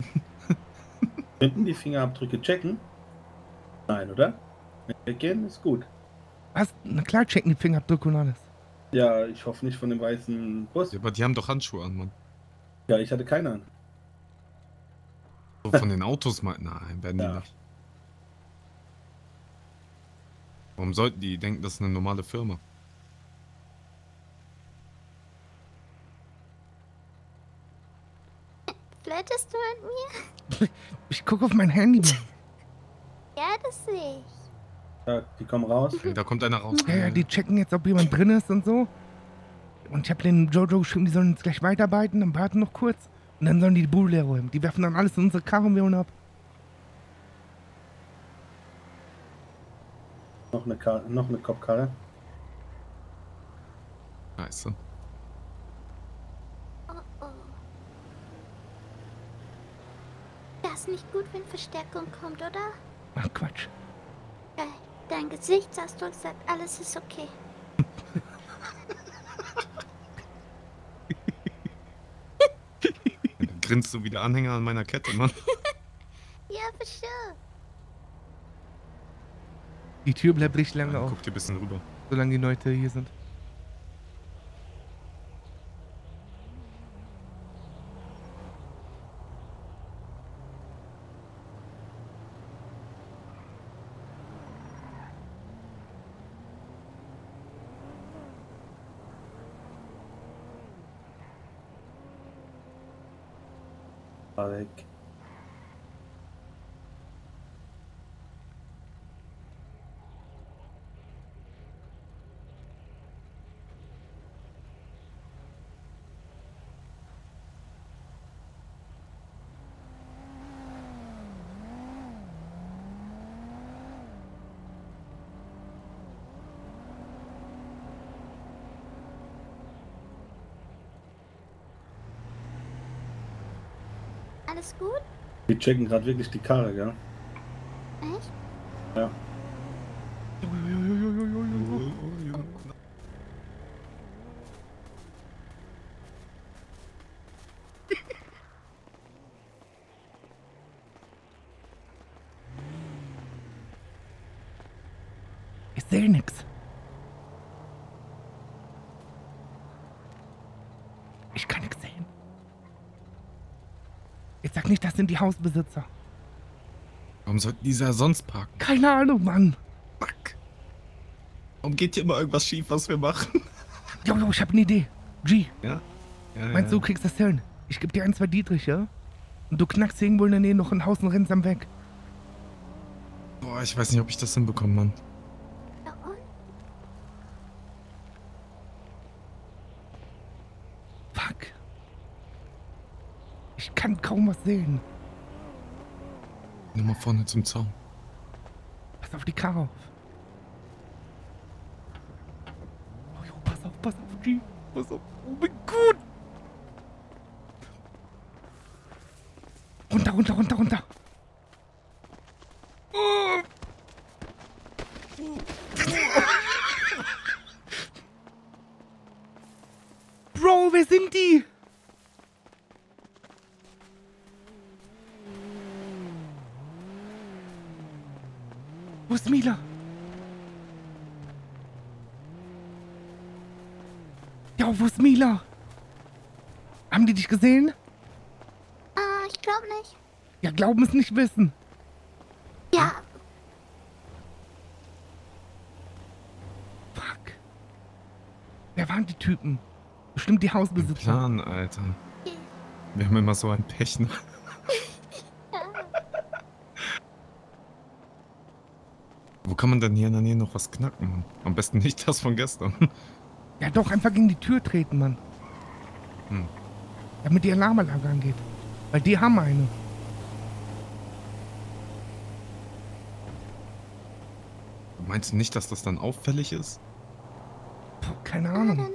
könnten die Fingerabdrücke checken? Nein, oder? Weggehen ist gut. Was? Na klar, checken die Fingerabdrücke und alles. Ja, ich hoffe nicht von dem weißen Bus. Ja, aber die haben doch Handschuhe an, Mann. Ja, ich hatte keine an. So von den Autos mal. Nein, werden die Ja. nicht. Warum sollten die denken, das ist eine normale Firma? Flirtest du mit mir? Ich gucke auf mein Handy. Ja, das sehe ich. Ja, die kommen raus. Ey, da kommt einer raus. Ja, ja, die checken jetzt, ob jemand drin ist und so. Und ich habe den Jojo geschrieben, die sollen jetzt gleich weiterarbeiten, dann warten noch kurz. Und dann sollen die die Bude leer räumen. Die werfen dann alles in unsere Karre und wir hauen ab. Noch eine, Kar noch eine Kopfkarre. Scheiße. Oh oh. Das ist nicht gut, wenn Verstärkung kommt, oder? Ach Quatsch. Geil. Dein Gesichtsausdruck sagt, alles ist okay. Grinst du wieder Anhänger an meiner Kette, Mann. Ja, for sure. Die Tür bleibt richtig lange Ja, auf, Guck dir ein bisschen rüber. solange die Leute hier sind. War Alles gut? Wir checken gerade wirklich die Karre, gell? Echt? Ja. Ich sehe nix. Ich kann nix sehen. Jetzt sag nicht, das sind die Hausbesitzer. Warum sollten dieser sonst parken? Keine Ahnung, Mann. Warum geht hier immer irgendwas schief, was wir machen? Jo, jo, ich hab eine Idee. G, Ja? ja meinst du, ja. du kriegst das hin? Ich geb dir ein, zwei Dietrich, ja? Und du knackst irgendwo in der Nähe noch ein Haus und rennst am weg. Boah, ich weiß nicht, ob ich das hinbekomme, Mann. Fuck. Ich kann kaum was sehen. Nur mal vorne zum Zaun. Pass auf die Karre auf. Oh, jo, pass auf, pass auf, G. Pass auf. Oh mein Gott. Runter, runter, runter, runter. Oh. Bro, wer sind die? Wo ist Mila? Ja, wo ist Mila? Haben die dich gesehen? Ah, ich glaube nicht. Ja, glauben es nicht wissen. Ja. Fuck. Wer waren die Typen? Bestimmt die Hausbesitzer. Plan, Alter. Wir haben immer so ein Pech, ne? Wo kann man denn hier in der Nähe noch was knacken? Am besten nicht das von gestern. Ja, doch, einfach gegen die Tür treten, Mann. Hm. Damit die Alarmanlage angeht. Weil die haben eine. Meinst du nicht, dass das dann auffällig ist? Puh, keine Ahnung.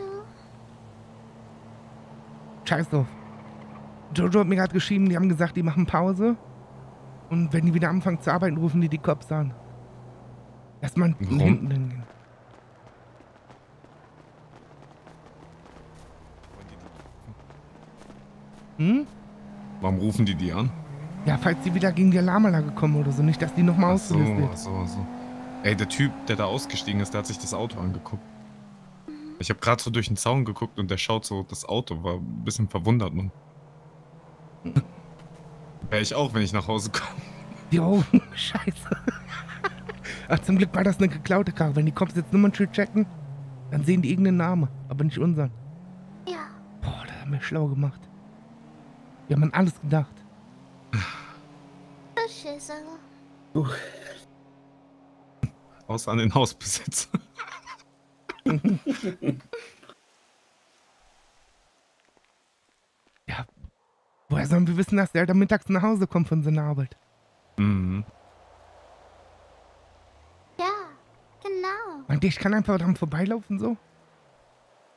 Scheiß drauf. Jojo hat mir gerade geschrieben, die haben gesagt, die machen Pause. Und wenn die wieder anfangen zu arbeiten, rufen die die Cops an. Lass mal hinten hingehen. Hm? Warum rufen die die an? Ja, falls die wieder gegen die Alarmanlage kommen oder so. Nicht, dass die nochmal so, ausgelöst wird. ach so, ach so. Ey, der Typ, der da ausgestiegen ist, der hat sich das Auto angeguckt. Ich habe gerade so durch den Zaun geguckt und der schaut so das Auto, war ein bisschen verwundert, Mann. Wäre ich auch, wenn ich nach Hause komme. Jo, scheiße. Ach, zum Glück war das eine geklaute Karre. Wenn die Cops jetzt Nummernschild checken, dann sehen die irgendeinen Namen, aber nicht unseren. Ja. Boah, da haben wir schlau gemacht. Wir haben an alles gedacht. Scheiße. Außer an den Hausbesitzer. ja. Woher sollen wir wissen, dass der da mittags nach Hause kommt von seiner Arbeit? Mhm. Ja, genau. Ihr, ich kann einfach dran vorbeilaufen so?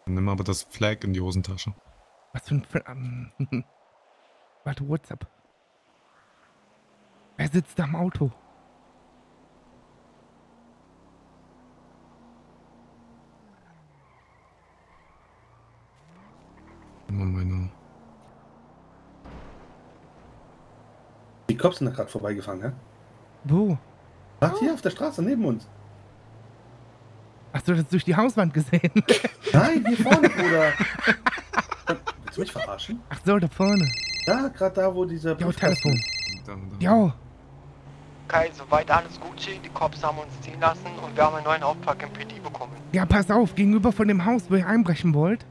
Nimm aber das Flag in die Hosentasche. Was für ein... Warte, WhatsApp. Wer sitzt da im Auto? Die Cops sind da gerade vorbeigefahren, ja? Wo? Ach, hier auf der Straße neben uns. Hast du das durch die Hauswand gesehen? Nein, hier vorne, Bruder. Willst du mich verarschen? Ach so, da vorne. Da, gerade da, wo dieser Ja, Briefkasten Telefon. Ja. Okay, soweit alles Gucci. Die Cops haben uns ziehen lassen und wir haben einen neuen Auftrag im PD bekommen. Ja, pass auf, gegenüber von dem Haus, wo ihr einbrechen wollt,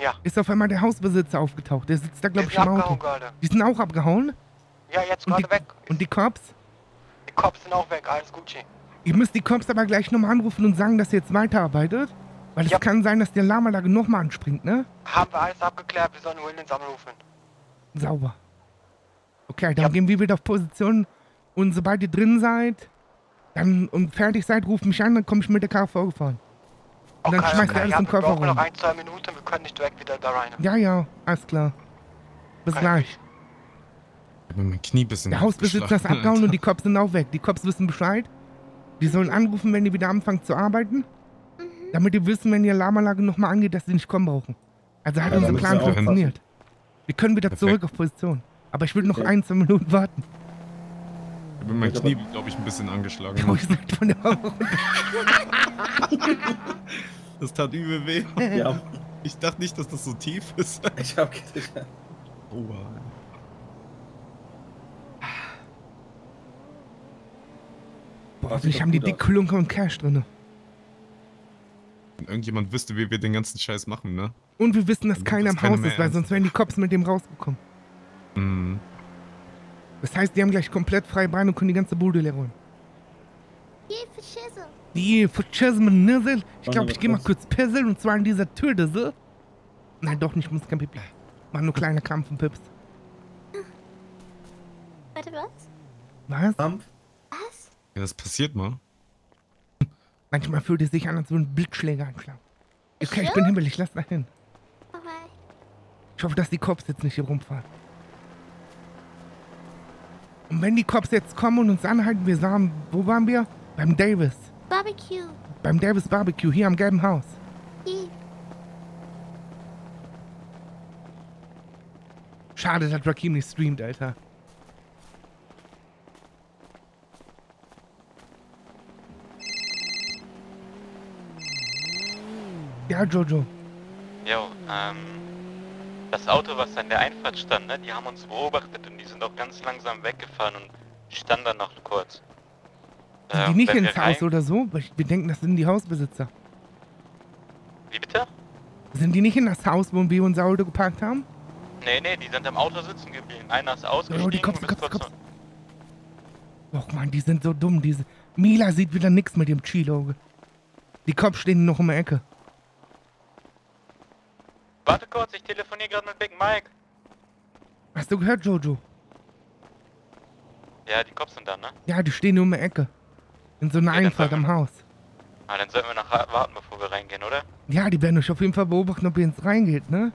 Ja. ist auf einmal der Hausbesitzer aufgetaucht. Der sitzt da, glaube Die ich, im Auto. gerade. Die sind auch abgehauen? Ja, jetzt Und die, gerade weg. und die Cops? Die Cops sind auch weg, alles Gucci. Ihr müsst die Cops aber gleich nochmal anrufen und sagen, dass ihr jetzt weiterarbeitet. Weil es kann sein, dass die Alarmanlage nochmal anspringt, ne? Haben wir alles abgeklärt, wir sollen Williams anrufen. Sauber. Okay, dann gehen wir wieder auf Position. Und sobald ihr drin seid, dann und fertig seid, ruft mich an, dann komme ich mit der KV gefahren. Und dann schmeißt ihr alles ja, im wir brauchen noch ein, zwei Minuten, wir können nicht direkt wieder da rein. Ja, ja, alles klar. Bis gleich. Ich hab mir mein Knie bisschen Der Hausbesitzer ist abgehauen und die Cops sind auch weg. Die Cops wissen Bescheid. Die sollen anrufen, wenn die wieder anfangen zu arbeiten. Damit die wissen, wenn die Alarmanlage nochmal angeht, dass sie nicht kommen brauchen. Also hat Ja, unser Plan funktioniert. Wir können wieder Perfekt. zurück auf Position. Aber ich will noch Okay. ein, zwei Minuten warten. Ich hab mein Knie, glaube ich, ein bisschen angeschlagen. Ich seid von der Das tat übel weh. Ja. Ich dachte nicht, dass das so tief ist. Ich hab gedacht. Oh, Boah, hoffentlich haben die dick Klunker und Cash drin. Wenn irgendjemand wüsste, wie wir den ganzen Scheiß machen, ne? Und wir wissen, dass Dann keiner im das keiner Haus ist, weil sonst wären die Cops mit dem rausgekommen. Mhm. Das heißt, die haben gleich komplett freie Beine und können die ganze Bude leer räumen. Schissel. Die Verschissenen Nissel. Ich glaube, ich gehe mal kurz. pisseln und zwar in dieser Tür, diese. Nein, doch nicht, ich muss kein Pipi. Mach nur kleiner Kampf und Pips. Warte, was? Was? Kampf? Was? Ja, das passiert mal. Manchmal fühlt es sich an, als würden Blitzschläge einschlagen. Okay, ich bin himmelig, lass da hin. Okay. Ich hoffe, dass die Cops jetzt nicht hier rumfahren. Und wenn die Cops jetzt kommen und uns anhalten, wir sagen, wo waren wir? Beim Davis. Barbecue. Beim Davis Barbecue, hier am gelben Haus. Schade, dass Rakim nicht streamt, Alter. Ja, Jojo. Jo, ähm, das Auto, was an der Einfahrt stand, ne, die haben uns beobachtet und die sind auch ganz langsam weggefahren und standen dann noch kurz. Sind die nicht wenn ins Haus oder so? Wir denken, das sind die Hausbesitzer. Wie bitte? Sind die nicht in das Haus, wo wir unser Auto geparkt haben? Nee, nee, die sind im Auto sitzen geblieben. Einer ist Oh, ausgestiegen die Cops, und die Cops, die kurz... Cops. Och man, die sind so dumm. Diese Mila sieht wieder nix mit dem Chilo. Die Cops stehen noch um die Ecke. Warte kurz, ich telefoniere gerade mit Big Mike. Hast du gehört, Jojo? Ja, die Cops sind da, ne? Ja, die stehen nur um die Ecke. In so einer dann Einfahrt am Haus. Ah, dann sollten wir noch warten, bevor wir reingehen, oder? Ja, die werden euch auf jeden Fall beobachten, ob ihr ins reingeht, ne?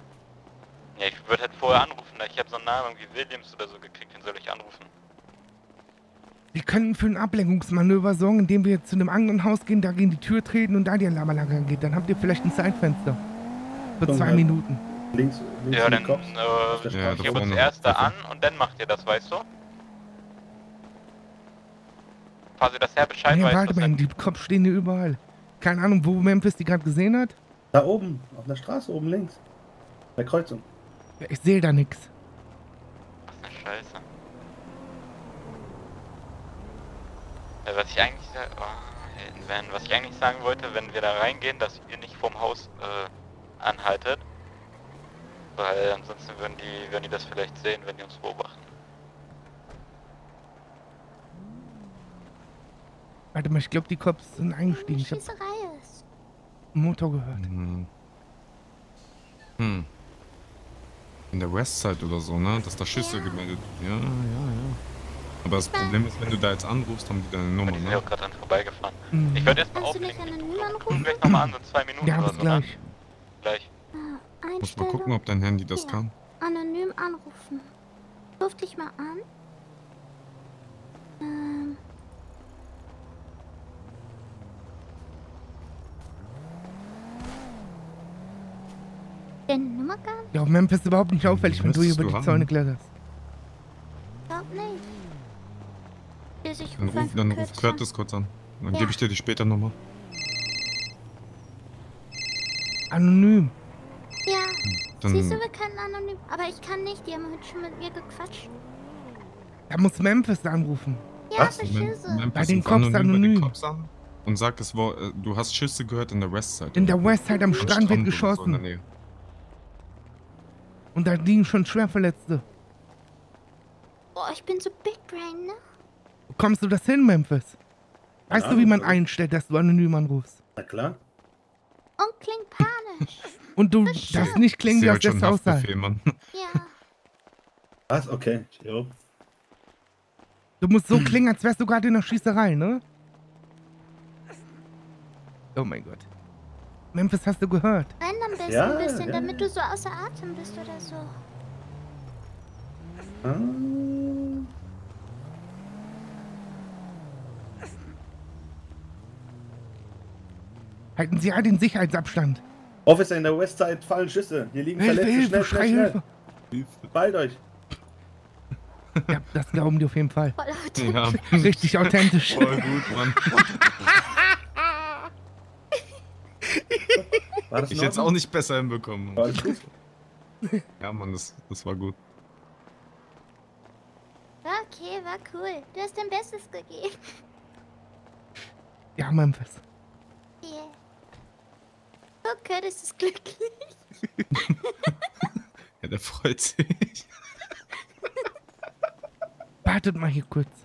Ja, ich würde halt vorher anrufen, da ich habe so einen Namen wie Williams oder so gekriegt, den soll ich anrufen. Wir könnten für ein Ablenkungsmanöver sorgen, indem wir zu einem anderen Haus gehen, da gegen die Tür treten und da die Alarmanlage angeht. Dann habt ihr vielleicht ein Zeitfenster. Für Komm, zwei. Minuten. Links, links Ja, dann, äh, Straße. ich gebe uns vorne. erst da an und dann macht ihr das, weißt du? Quasi, dass er Bescheid Nee, weiß, warte mal, die Cops stehen hier überall. Keine Ahnung, wo Memphis die gerade gesehen hat. Da oben, auf der Straße, oben links. Bei Kreuzung. Ja, ich sehe da nix. er... Scheiße. Äh, was ich eigentlich oh, wenn, was ich eigentlich sagen wollte, wenn wir da reingehen, dass ihr nicht vorm Haus äh, anhaltet. Weil ansonsten würden die, würden die das vielleicht sehen, wenn die uns beobachten. Warte mal, ich glaube, die Cops sind eingestiegen. Ich hab Schießerei ist. einen Motor gehört. Hm. Hm. In der Westside oder so, ne? Dass da Schüsse gemeldet Ja, ja, ja. Aber das Problem ist, wenn du da jetzt anrufst, haben die deine Nummer, Die sind ja ne? auch gerade dran vorbeigefahren. Mhm. Ich würde erstmal Kannst du mich auflegen. Rufen anrufen? gleich nochmal an, so zwei Minuten Ja, oder bis so, gleich. ne? Gleich. Ah, Muss mal gucken, ob dein Handy das Ja. kann. Anonym anrufen. Ruf dich mal an. Ähm. Der Nummer gar nicht? Ja, Memphis ist überhaupt nicht auffällig, wenn du hier über die. Zäune kletterst. Überhaupt nicht. Also ich Dann ruf dann ruf Curtis kurz an. Dann Ja. gebe ich dir die später nochmal. Anonym. Ja. Dann- Siehst du, wir können anonym. Aber ich kann nicht, die haben heute schon mit mir gequatscht. Da muss Memphis anrufen. Ja, beschissen. Mem- Bei Memphis den ruf Cops anonym bei den anonym. Cops an und sag, es war, äh, du hast Schüsse gehört in der Westside. In der Westside am Am Strand wird so geschossen. Nähe. Und da liegen schon Schwerverletzte. Boah, ich bin so Big Brain, ne? Kommst du das hin, Memphis? Weißt Ja, du, wie man natürlich. einstellt, dass du anonym anrufst? Na klar. Und klingt panisch. Und du darfst nicht klingen wie aus der Southside. Ja. Was? Okay. Jo. Du musst so klingen, als wärst du gerade in der Schießerei, ne? Oh mein Gott. Memphis, hast du gehört? Renn am besten Ja, ein bisschen, ja, damit du so außer Atem bist oder so. Ah. Halten Sie all den Sicherheitsabstand. Officer in der Westside fallen Schüsse. Hier liegen Hilfe, Verletzte. Hilfe, Schnell, schnell, Hilfe. schnell. Bald euch. Ja, das glauben die auf jeden Fall. Voll Ja. Richtig authentisch. Voll gut, Mann. War das Ich hätte es auch nicht besser hinbekommen. War alles gut? Ja, Mann, das, das war gut. Okay, war cool. Du hast dein Bestes gegeben. Ja, Memphis. Yeah. Oh, Curtis ist glücklich. Ja, der freut sich. Wartet mal hier kurz.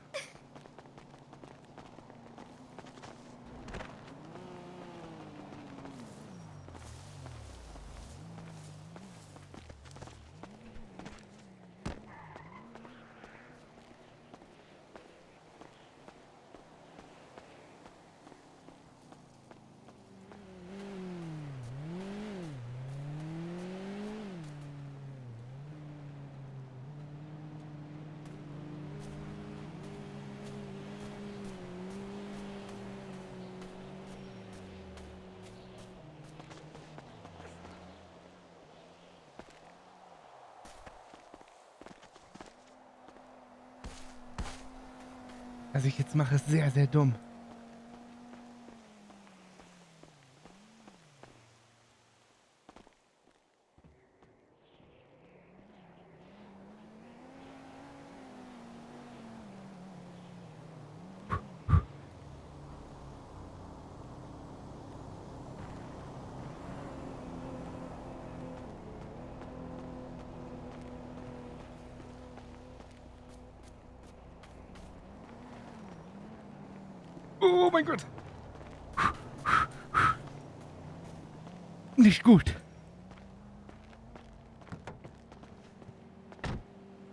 Mache, ist sehr, sehr dumm. Oh mein Gott. Nicht gut.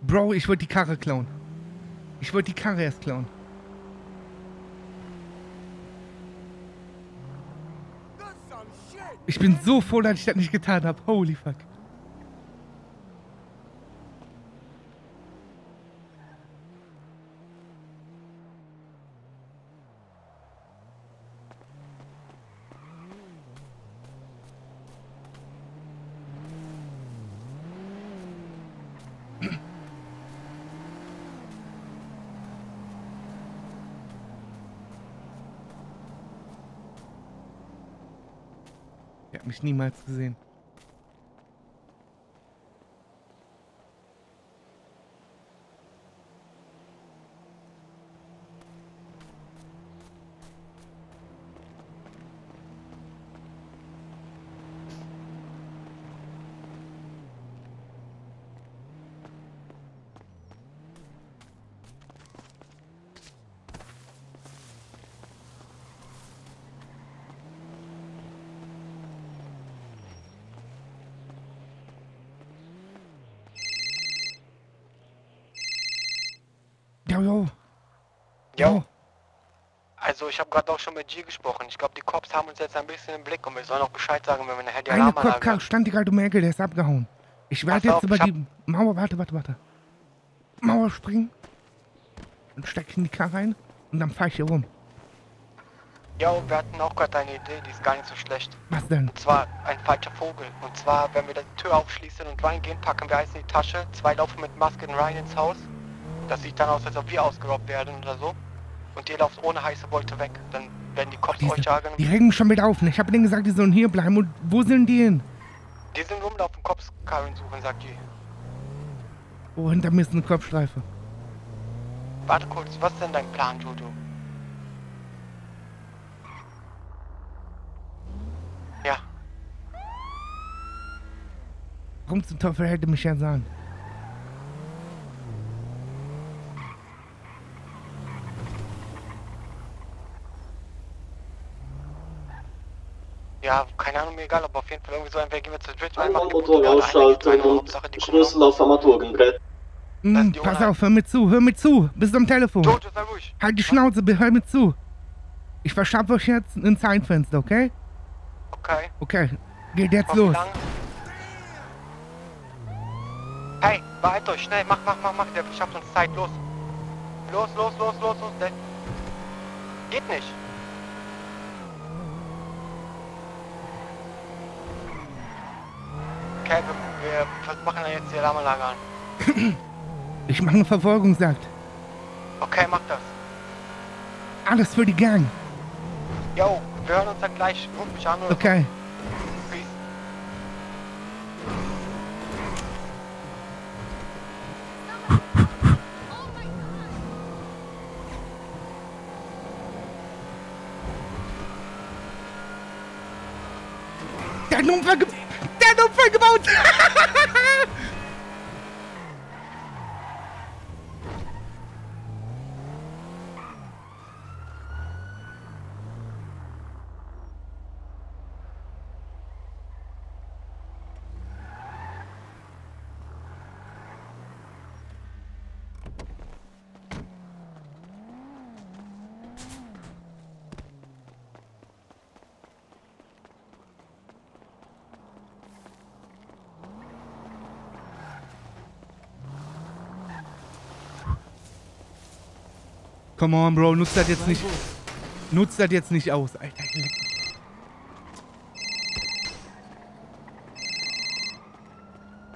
Bro, ich wollte die Karre klauen. Ich wollte die Karre erst klauen. Ich bin so froh, dass ich das nicht getan habe. Holy fuck. Er hat mich niemals gesehen. Jo, jo. Jo. Also ich habe gerade auch schon mit G gesprochen. Ich glaube, die Cops haben uns jetzt ein bisschen im Blick und wir sollen auch Bescheid sagen, wenn wir nachher die Eine Alarmanlage Kopfkarre stand die gerade um Ecke, der ist abgehauen. Ich werde jetzt auf, über ich die Mauer, warte, warte, warte. Mauer springen. Und steck in die Karre rein und dann fahre ich hier rum. Jo, wir hatten auch gerade eine Idee, die ist gar nicht so schlecht. Was denn? Und zwar ein falscher Vogel. Und zwar, wenn wir die Tür aufschließen und reingehen, packen wir eins in die Tasche, zwei laufen mit Masken rein ins Haus Das sieht dann aus, als ob wir ausgeraubt werden oder so. Und ihr lauft ohne heiße Beute weg. Dann werden die Cops euch jagen. Die regen schon wieder auf. ne? Ich habe denen gesagt, die sollen hier bleiben. Und wo sind die hin? Die sind rumlaufen, Cops Karen suchen, sagt die. Oh, hinter mir ist eine Kopfstreife. Warte kurz, was ist denn dein Plan, Jojo? Ja, Warum zum Teufel hätte mich ja sagen? ja, keine Ahnung, mir egal, aber auf jeden Fall irgendwie so ein Weg gehen wir zu dritt. Einmal Motor ausschalten und Schlüssel auf Armaturenbrett. Hm, pass auf, hör mir zu, hör mir zu. Bist am Telefon. Jojo, sei ruhig. Halt die Schnauze, hör mir zu. Ich verschaffe euch jetzt ein Zeitfenster, okay? Okay. Okay, geht jetzt los. lang? Hey, beeilt euch, schnell, mach, mach, mach, mach, der schafft uns Zeit, los. Los, los, los, los, los, der... Geht nicht. Okay, wir, wir machen dann jetzt die Alarmanlage an. Ich mache eine Verfolgungsjagd. Okay, mach das. Alles für die Gang. Yo, wir hören uns dann gleich. Ruf mich an oder Okay. so. Peace. Der hat einen Unfall, ge der hat einen Unfall gebaut. Come on, Bro, nutzt das jetzt nicht. Nutzt das jetzt nicht aus, Alter. leck.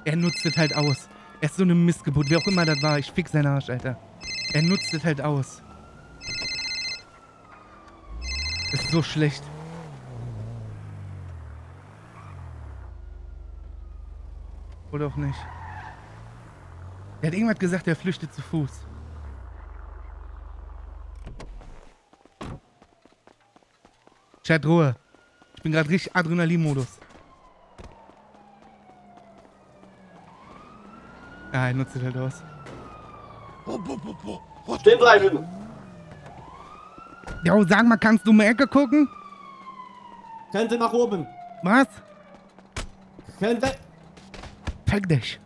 Er nutzt es halt aus. Er ist so eine Missgeburt, wer auch immer das war. Ich fix seinen Arsch, Alter. Er nutzt es halt aus. Das ist so schlecht. Oder auch nicht. Er hat irgendwas gesagt, er flüchtet zu Fuß. Chat, Ruhe. Ich bin gerade richtig Adrenalin-Modus. Er nutzt es halt aus. Stehen bleiben! Jo, sag mal, kannst du um die Ecke gucken? Hände nach oben! Was? Hände! Fick dich.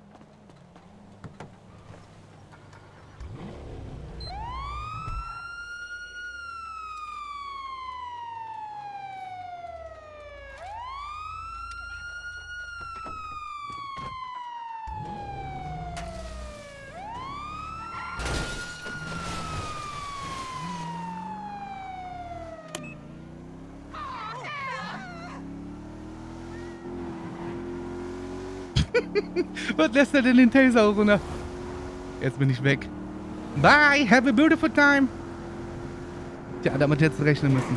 Was lässt er denn den Taser runter? Jetzt bin ich weg. Bye, have a beautiful time. Tja, damit hättest du rechnen müssen.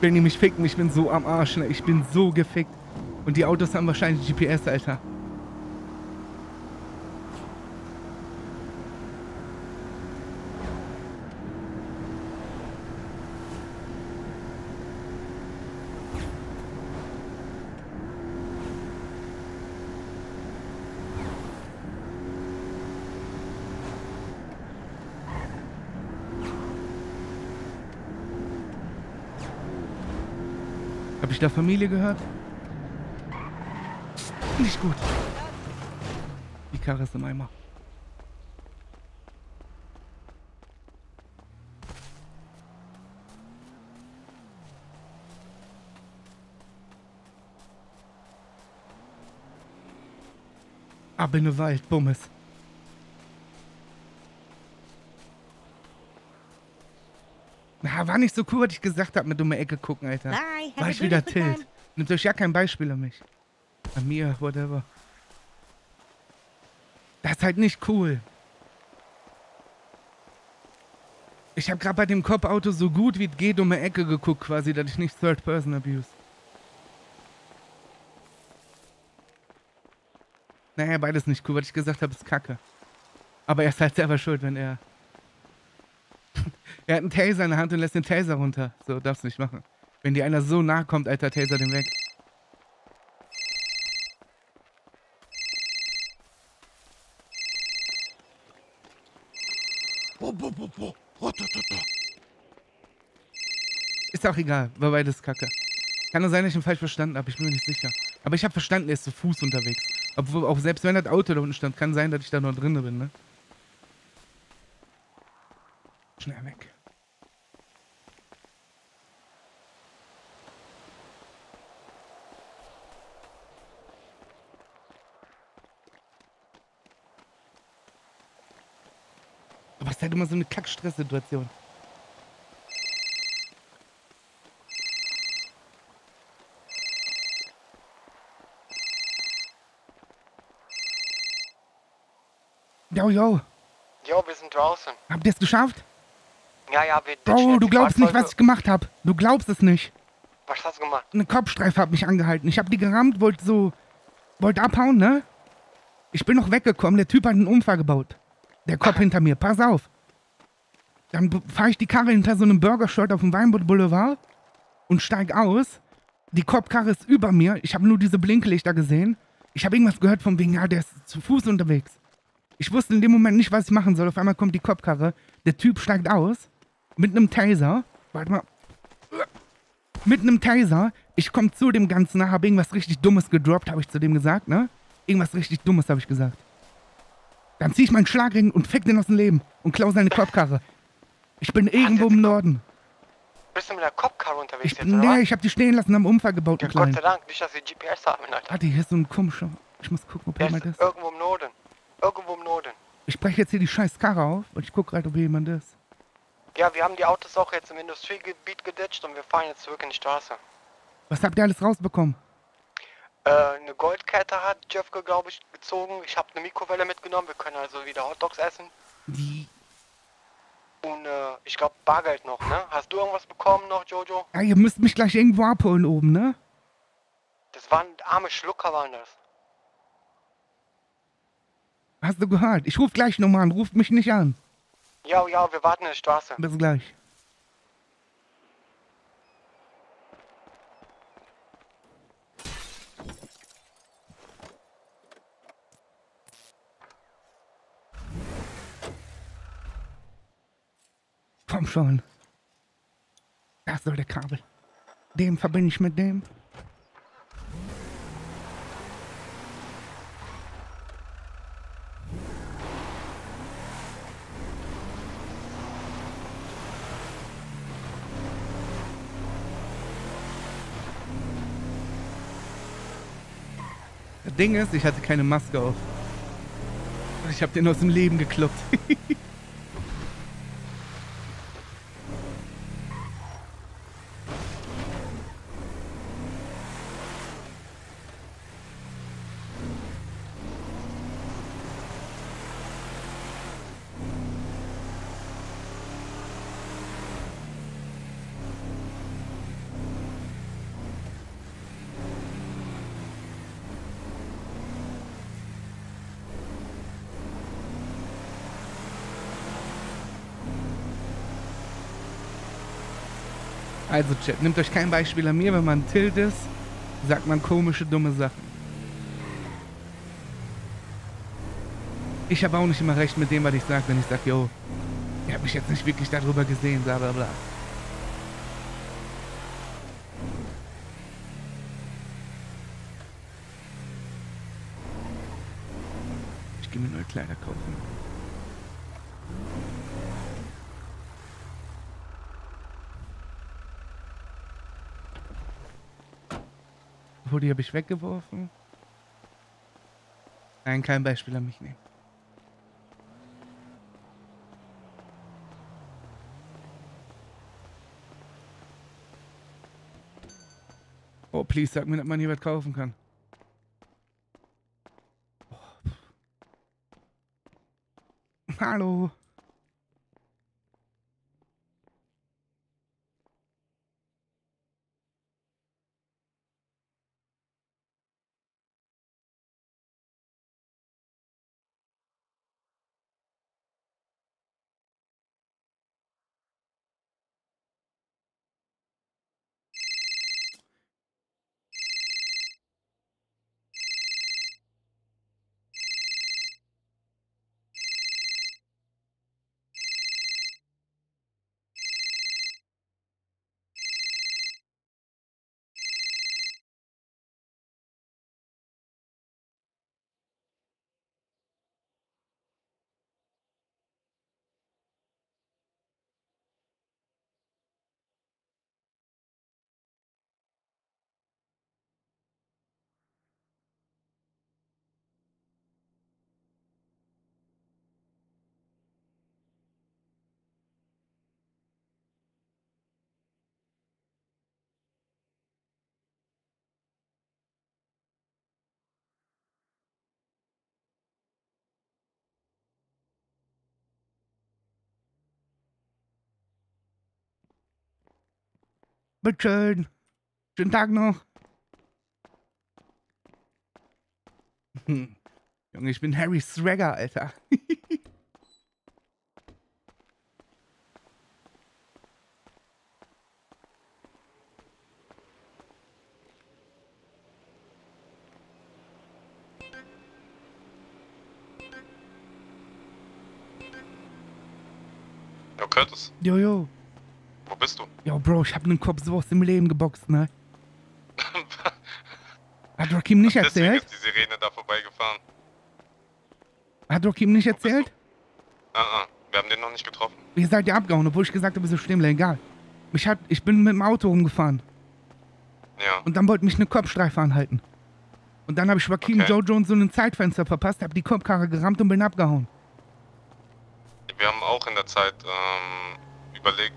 Die mich ficken, ich bin so am Arsch, ne? Ich bin so gefickt. Und die Autos haben wahrscheinlich GPS, Alter. Da Familie gehört? Nicht gut. Die Karre ist im Eimer. Ab in den Wald, Bummes. Ja, war nicht so cool, was ich gesagt habe, mit dumme Ecke gucken, Alter. Bye, War ich wieder tilt. Nimmt euch ja kein Beispiel an mich. An mir, whatever. Das ist halt nicht cool. Ich habe gerade bei dem Cop-Auto so gut wie es geht um Ecke geguckt, quasi, dass ich nicht Third Person abuse. Naja, beides nicht cool. Was ich gesagt habe, ist kacke. Aber er ist halt selber schuld, wenn er. Er hat einen Taser in der Hand und lässt den Taser runter. So, darfst du nicht machen. Wenn dir einer so nahe kommt, Alter, Taser den weg. Ist auch egal, war beides kacke. Kann nur sein, dass ich ihn falsch verstanden habe, ich bin mir nicht sicher. Aber ich habe verstanden, er ist zu Fuß unterwegs. Obwohl, auch selbst wenn das Auto da unten stand, kann sein, dass ich da noch drin bin, ne? Schnell weg. Halt immer so eine Kackstresssituation. Jo, jo. Jo, wir sind draußen. Habt ihr es geschafft? Ja, ja, wir Bro, du glaubst nicht, was ich gemacht habe. Du glaubst es nicht. Was hast du gemacht? Eine Kopfstreife hat mich angehalten. Ich habe die gerammt, wollte so... Wollte abhauen, ne? Ich bin noch weggekommen. Der Typ hat einen Unfall gebaut. Der Kopf hinter mir. Pass auf. Dann fahre ich die Karre hinter so einem Burgershot auf dem Weinbutt Boulevard und steig aus. Die Kopfkarre ist über mir. Ich habe nur diese Blinklichter gesehen. Ich habe irgendwas gehört von wegen, ja, der ist zu Fuß unterwegs. Ich wusste in dem Moment nicht, was ich machen soll. Auf einmal kommt die Kopfkarre. Der Typ steigt aus mit einem Taser. Warte mal. Mit einem Taser. Ich komme zu dem Ganzen habe irgendwas richtig Dummes gedroppt, habe ich zu dem gesagt, ne? Irgendwas richtig Dummes, habe ich gesagt. Dann zieh ich meinen Schlagring und fick den aus dem Leben und klau seine Kopfkarre. Ich bin irgendwo im Norden. Bist du mit der Kopfkarre unterwegs Ich jetzt, oder nee, was? ich habe die stehen lassen am Unfall gebaut, Ja, Gott sei Dank, nicht, dass wir GPS haben, Alter. Warte, hier ist so ein komischer. Ich muss gucken, ob Der jemand ist ist. irgendwo im Norden. Irgendwo im Norden. Ich breche jetzt hier die scheiß Karre auf und ich gucke gerade, ob hier jemand ist. Ja, wir haben die Autos auch jetzt im Industriegebiet geditcht und wir fahren jetzt zurück in die Straße. Was habt ihr alles rausbekommen? Äh, eine Goldkette hat Jeffke, glaube ich, gezogen. Ich habe eine Mikrowelle mitgenommen. Wir können also wieder Hotdogs essen. Und äh, ich glaube Bargeld noch, ne? Hast du irgendwas bekommen noch, Jojo? Ja, ihr müsst mich gleich irgendwo abholen oben, ne? Das waren arme Schlucker, waren das. Hast du gehört? Ich ruf gleich nochmal an, ruft mich nicht an. Ja, ja, wir warten in der Straße. Bis gleich. Komm schon. Da soll der Kabel. Dem verbinde ich mit dem. Das Ding ist, ich hatte keine Maske auf. Ich habe den aus dem Leben gekloppt. Also, Chat, nehmt euch kein Beispiel an mir, wenn man tilt ist, sagt man komische, dumme Sachen. Ich habe auch nicht immer recht mit dem, was ich sage, wenn ich sage, yo, ihr habt mich jetzt nicht wirklich darüber gesehen, bla bla bla. Ich gehe mir neue Kleider kaufen. Obwohl, die habe ich weggeworfen. Nein, kein Beispiel an mich nehmen. Oh, please, sag mir, dass man hier was kaufen kann. Oh. Hallo. Bitteschön. Schönen Tag noch. Hm. Junge, ich bin Harry Swagger, Alter. Ja, Curtis, Jojo. Wo bist du? Yo, Bro, ich hab einen Kopf so aus dem Leben geboxt, ne? Hat Rakim nicht Deswegen erzählt? ist die Sirene da vorbeigefahren. Hat Rakim nicht erzählt? Ah, ah, wir haben den noch nicht getroffen. Ihr seid ja abgehauen, obwohl ich gesagt habe, so stehen bleiben. Egal. Mich hat, ich bin mit dem Auto rumgefahren. Ja. Und dann wollte mich eine Kopfstreife anhalten. Und dann habe ich Rakim Okay. Joe Jones so ein Zeitfenster verpasst, hab die Kopfkarre gerammt und bin abgehauen. Wir haben auch in der Zeit ähm, überlegt,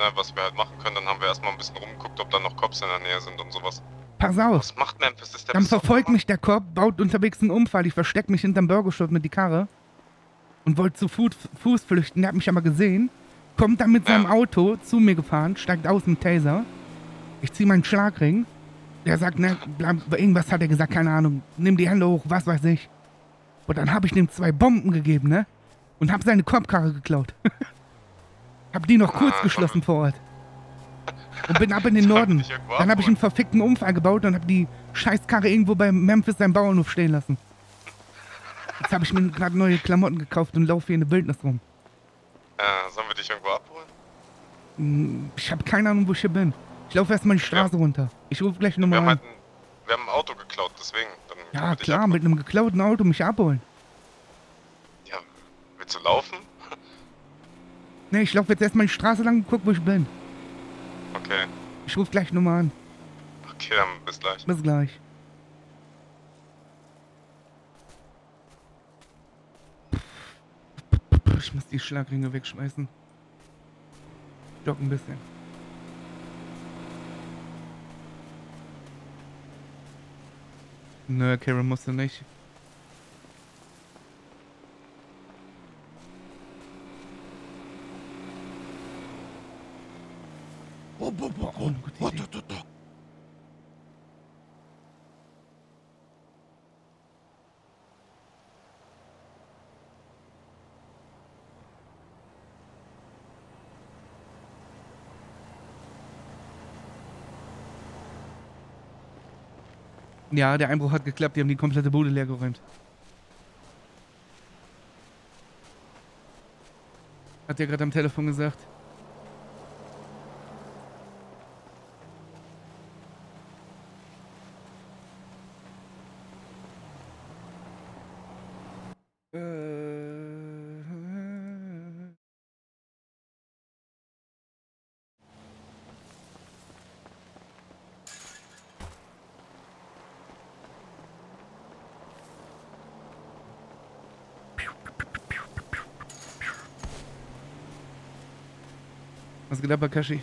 na, was wir halt machen können. Dann haben wir erstmal ein bisschen rumgeguckt, ob da noch Cops in der Nähe sind und sowas. Pass auf. Was macht Memphis? Ist der Dann verfolgt mich der Cop, baut unterwegs einen Unfall. Ich versteck mich hinterm Burgershop mit die Karre und wollte zu Fuß, Fuß flüchten. Der hat mich aber gesehen, kommt dann mit seinem Auto zu mir gefahren, steigt aus dem Taser. Ich zieh meinen Schlagring. Der sagt, ne, bleib, irgendwas hat er gesagt, keine Ahnung. Nimm die Hände hoch, was weiß ich. Und dann habe ich dem zwei Bomben gegeben, ne? Und hab seine Kopfkarre geklaut. hab die noch kurz geschlossen vor Ort. Und bin ab in den Norden. Dann habe ich einen verfickten Unfall gebaut und hab die Scheißkarre irgendwo bei Memphis seinem Bauernhof stehen lassen. Jetzt habe ich mir gerade neue Klamotten gekauft und laufe hier in der Wildnis rum. Äh, sollen wir dich irgendwo abholen? Hm, Ich habe keine Ahnung, wo ich hier bin. Ich laufe erstmal die Straße runter. Ich rufe gleich nochmal an. halt ein, wir haben ein Auto geklaut, deswegen. Ja, klar, mit einem geklauten Auto mich abholen. Ja, willst du laufen? Ne, ich laufe jetzt erstmal die Straße lang und guck, wo ich bin. Okay. Ich rufe gleich nochmal an. Okay, dann bis gleich. Bis gleich. Ich muss die Schlagringe wegschmeißen. Stock ein bisschen. Nö, Karen musste nicht. Oh, oh, oh, oh, gute Idee. Ja, der Einbruch hat geklappt, die haben die komplette Bude leer geräumt. Hat der gerade am Telefon gesagt. wieder, Bakashi?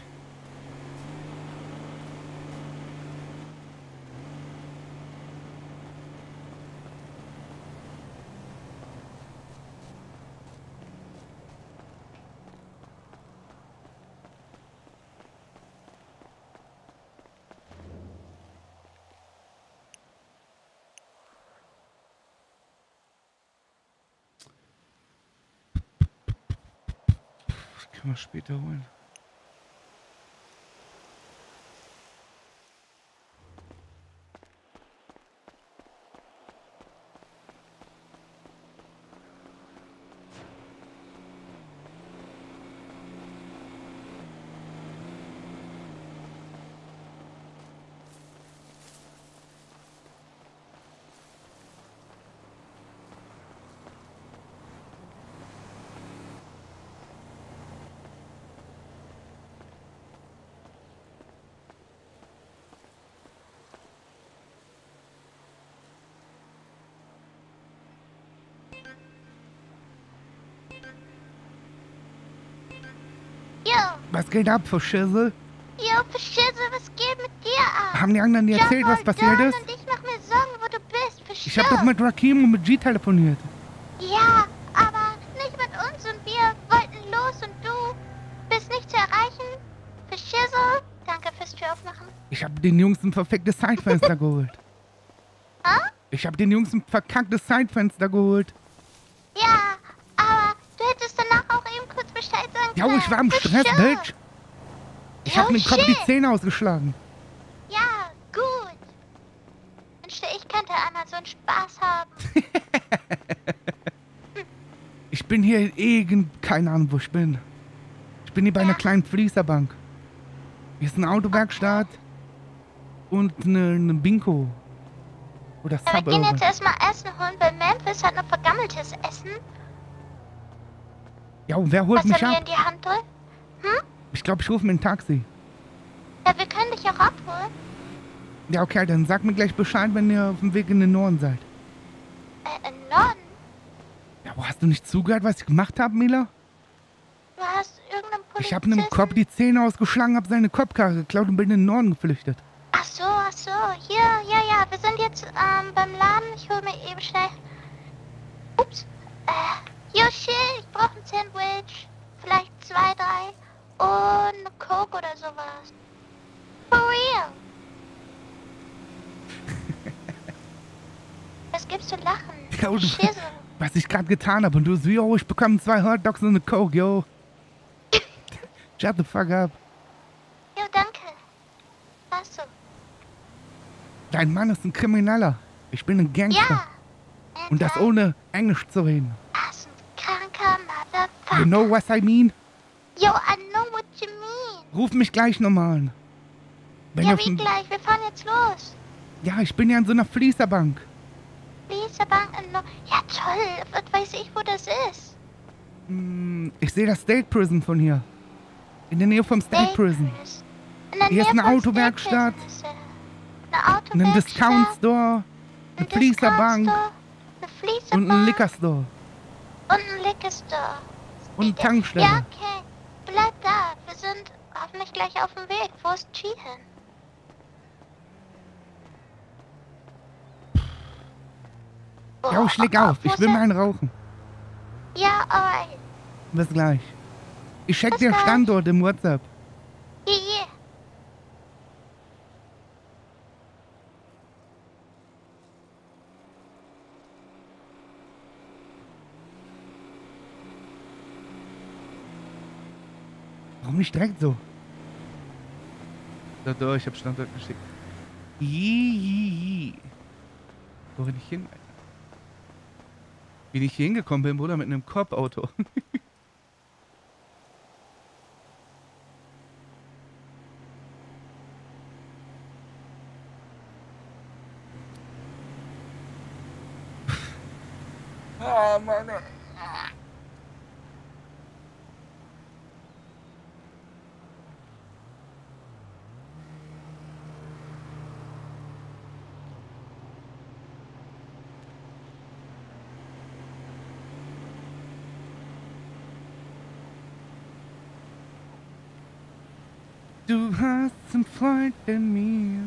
später. Was geht ab für Schissel? jo, Verschisse, was geht mit dir ab? Haben die anderen dir erzählt, was passiert ist? Und ich mach mir Sorgen, wo du bist, Verschisse. Ich hab doch mit Rakim und mit G telefoniert. Ja, aber nicht mit uns und wir wollten los und du bist nicht zu erreichen. Verschisse, danke fürs Tür aufmachen. Ich hab den Jungs ein verficktes Zeitfenster geholt. Hä? Ich hab den Jungs ein verkacktes Zeitfenster geholt. Ja, aber du hättest danach auch eben kurz Ja, können. ich war im Stress. Bitch. Ich hab Oh, mit Kopf die. Zähne ausgeschlagen. Ja, gut. Wünschte, ich könnte einmal so einen Spaß haben. Ich bin hier irgend... Keine Ahnung, wo ich bin. Ich bin hier bei einer kleinen Fließerbank. Hier ist eine Autowerkstatt und eine, eine Bingo. Oder Ja, wir gehen jetzt erstmal Essen holen, weil Memphis hat noch vergammeltes Essen. Ja, und wer holt Was mich er mir ab? in die Hand drückt. Hm? Ich glaube, ich rufe mir ein Taxi. Ja, wir können dich auch abholen. Ja, okay, dann sag mir gleich Bescheid, wenn ihr auf dem Weg in den Norden seid. Äh, in Norden? Ja, wo hast du nicht zugehört, was ich gemacht habe, Mila? Du hast irgendeinen Polizisten... Ich habe einem Kopf die Zähne ausgeschlagen, hab seine Kopfkarre geklaut und bin in den Norden geflüchtet. Ach so, ach so. Hier, ja, ja, wir sind jetzt ähm, beim Laden. Ich hol mir eben schnell... Ups. Äh, shit, ich brauche ein Sandwich. Vielleicht zwei, drei. Und eine Coke oder sowas. For real. Was gibst du lachen? Ja, Schisse. was ich gerade getan habe. Und du so, yo, ich bekomme zwei Hot Dogs und eine Coke, yo. Shut the fuck up. Jo, danke. Hast du? Dein Mann ist ein Krimineller. Ich bin ein Gangster. Ja. Und das ohne Englisch zu reden. You know what I mean? Yo, I know what you mean. Ruf mich gleich nochmal an. Wenn ja, wie gleich? Wir fahren jetzt los. ja, ich bin ja in so einer Fließerbank. Lisebank in no Ja, toll. Was weiß ich, wo das ist? Hm, Ich sehe das State Prison von hier. In der Nähe vom State Prison. In der Hier ist eine Autowerkstatt, State Prison er. Eine ein Autowerkstatt. Discount Store, eine Fließerbank Eine Fließerbank. und ein Liquor Store Und ein Liquor Store. Und Tankstelle. Ja, okay. Bleib da. Wir sind hoffentlich gleich auf dem Weg. Wo ist Chi hin? Ja, ich leg auf. Ich will mal einen rauchen. Ja, alright. Bis gleich. Ich check gleich. Standort im WhatsApp. Yeah, yeah. Warum nicht direkt so? Da, da, ich hab Standort geschickt. Ii. Wo bin ich hin? Alter? Wie ich hier hingekommen bin, Bruder, mit einem Korbauto. Ah, Mann. Du hast einen Freund in mir.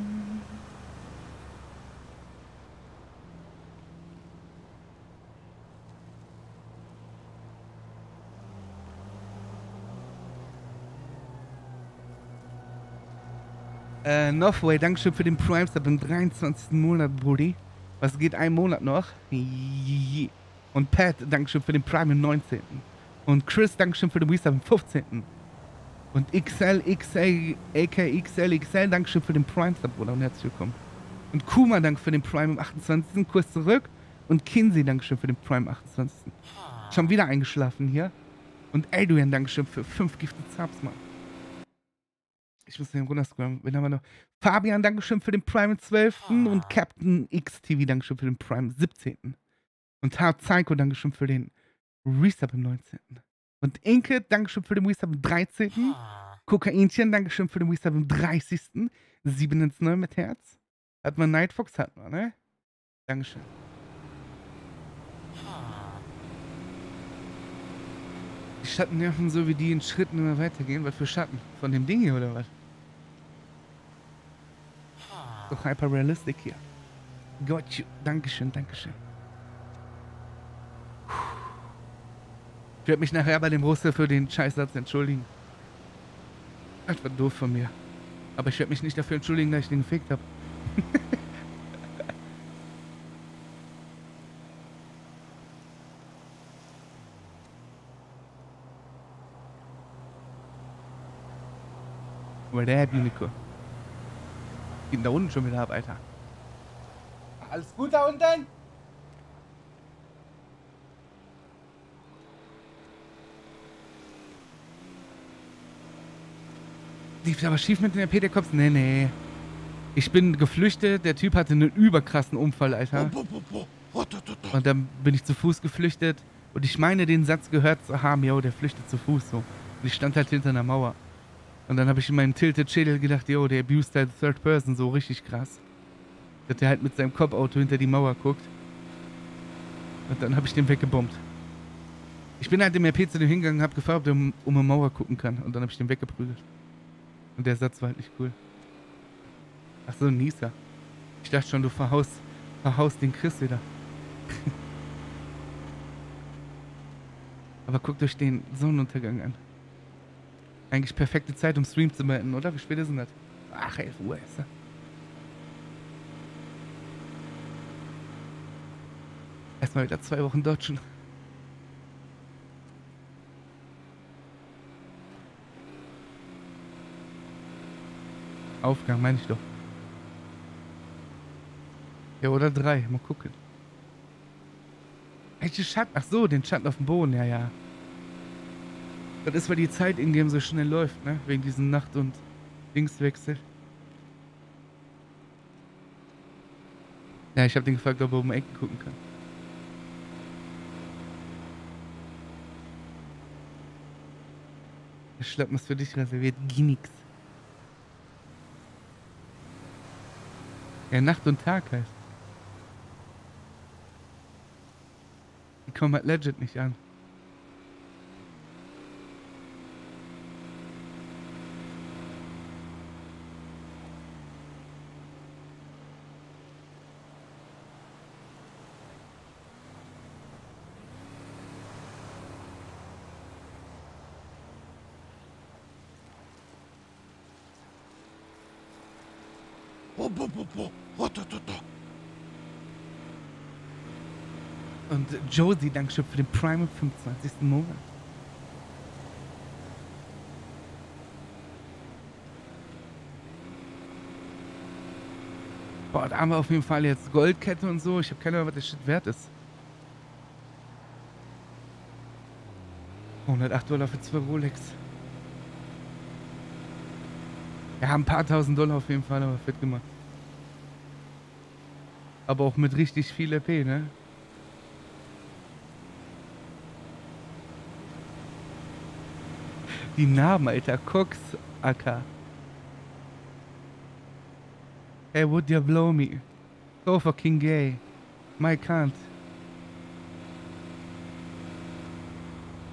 Äh, Northway, Dankeschön für den Prime Sub im 23. Monat, Brudi. Was geht ein Monat noch? Und Pat, Dankeschön für den Prime im 19. Und Chris, Dankeschön für den Resub am 15. Und XL, XL, AK, XL, XL, Dankeschön für den Prime-Sub, Bruder, und herzlich willkommen. Und Kuma, danke für den Prime am 28. Kurs zurück. Und Kinsey, Dankeschön für den Prime am 28. Schon wieder eingeschlafen hier. Und Adrian, Dankeschön für 5 Gifted Subs, Mann. Ich muss den runterscrollen. Wen haben wir noch? Fabian, Dankeschön für den Prime am 12. Und Captain XTV, Dankeschön für den Prime am 17. Und Hard Psycho, Dankeschön für den Resub im 19. Und Inke, Dankeschön für den Resub am 13. Kokainchen, Dankeschön für den Resub am 30. 7 ins 9 mit Herz. Hat man Nightfox, hat man, ne? Dankeschön. Die Schatten nerven so wie die in Schritten immer weitergehen. Was für Schatten? Von dem Ding hier oder was? So hyper realistic hier. Got you. Dankeschön, Dankeschön. Ich werde mich nachher bei dem Russe für den Scheißsatz entschuldigen. Das war doof von mir. Aber ich werde mich nicht dafür entschuldigen, dass ich den gefickt habe. Weil der Happy Unicorn. Geht da unten schon wieder ab, Alter. Alles gut da unten? Lief aber schief mit den RP-Decops? Nee, nee. Ich bin geflüchtet, der Typ hatte einen überkrassen Unfall, Alter. Und dann bin ich zu Fuß geflüchtet. Und ich meine, den Satz gehört zu haben, yo, der flüchtet zu Fuß so. Und ich stand halt hinter einer Mauer. Und dann habe ich in meinem Tilted Schädel gedacht, yo, der abused halt Third Person so richtig krass. Dass der halt mit seinem Kopfauto hinter die Mauer guckt. Und dann habe ich den weggebombt. Ich bin halt im RP zu dem hingegangen, habe gefragt, ob der um, um eine Mauer gucken kann. Und dann habe ich den weggeprügelt. Und der Satz war halt nicht cool. Ach so, Nisa. Ich dachte schon, du verhaust, verhaust den Chris wieder. Aber guckt euch den Sonnenuntergang an. Eigentlich perfekte Zeit, um Stream zu beenden, oder? Wie spät ist denn das? Ach, 11 Uhr ist er. Erstmal wieder zwei Wochen Deutschen. Aufgang, meine ich doch. Ja, oder drei. Mal gucken. Welche Schatten? Ach so, den Schatten auf dem Boden, ja, ja. Das ist, weil die Zeit in Game so schnell läuft, ne? Wegen diesem Nacht- und Dingswechsel. Ja, ich habe den gefragt, ob er um Ecken gucken kann. Der Schlappen ist für dich reserviert. Ginix. Ja, Nacht und Tag halt. Die kommen halt legit nicht an. Und Josie, Dankeschön für den Prime im 25. Monat. Boah, da haben wir auf jeden Fall jetzt Goldkette und so. Ich habe keine Ahnung, was der Shit wert ist. 108 Dollar für zwei Rolex. Ja, ein paar tausend Dollar auf jeden Fall, aber fett gemacht. Aber auch mit richtig viel EP, ne? Die Namen, Alter. Cox, AK. Hey, would you blow me? So fucking gay. My cunt.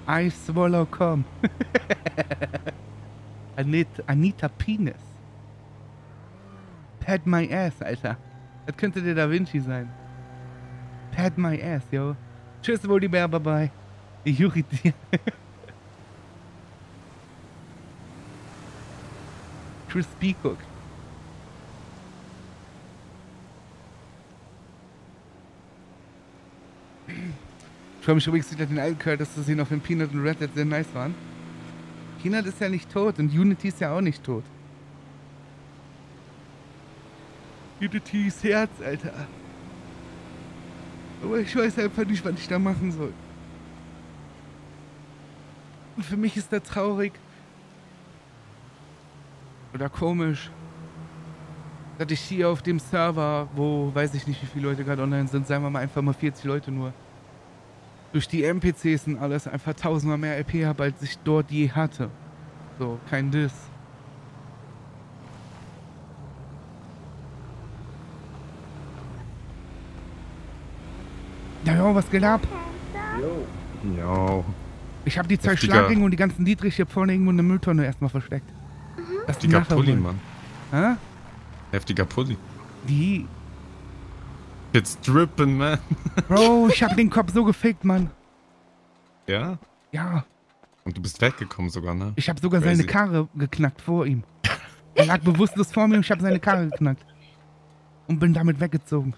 I swallow cum. Anita, Anita Penis. Pat my ass, Alter. Das könnte der Da Vinci sein. Pat my ass, yo. Tschüss, Woody Bär, bye bye. Juri dir. Chris Peacock. freue mich übrigens wieder, den alten Curtis zu sehen, auch wenn Peanut und Red Dead sehr nice waren. Peanut ist ja nicht tot und Unity ist ja auch nicht tot. Unitys Herz, Alter. Aber ich weiß einfach nicht, was ich da machen soll. Und für mich ist das traurig. Oder komisch. Dass ich hier auf dem Server, wo weiß ich nicht, wie viele Leute gerade online sind, sagen wir mal einfach mal 40 Leute nur. Durch die NPCs und alles einfach tausendmal mehr RP habe, als ich dort je hatte. So, kein Diss. Ja, ja, was geht ab? Jo. Ich habe die zwei Schlagringe und die ganzen Dietrich hier vorne irgendwo in der Mülltonne erstmal versteckt. Die Heftiger Pulli. Mann. Hä? Heftiger Pulli. Wie? Jetzt drippen, man. Bro, ich hab den Kopf so gefickt, Mann. Ja? Ja. Und du bist weggekommen sogar, ne? Ich habe sogar Crazy. seine Karre geknackt vor ihm. Er lag bewusstlos vor mir und ich habe seine Karre geknackt. Und bin damit weggezogen.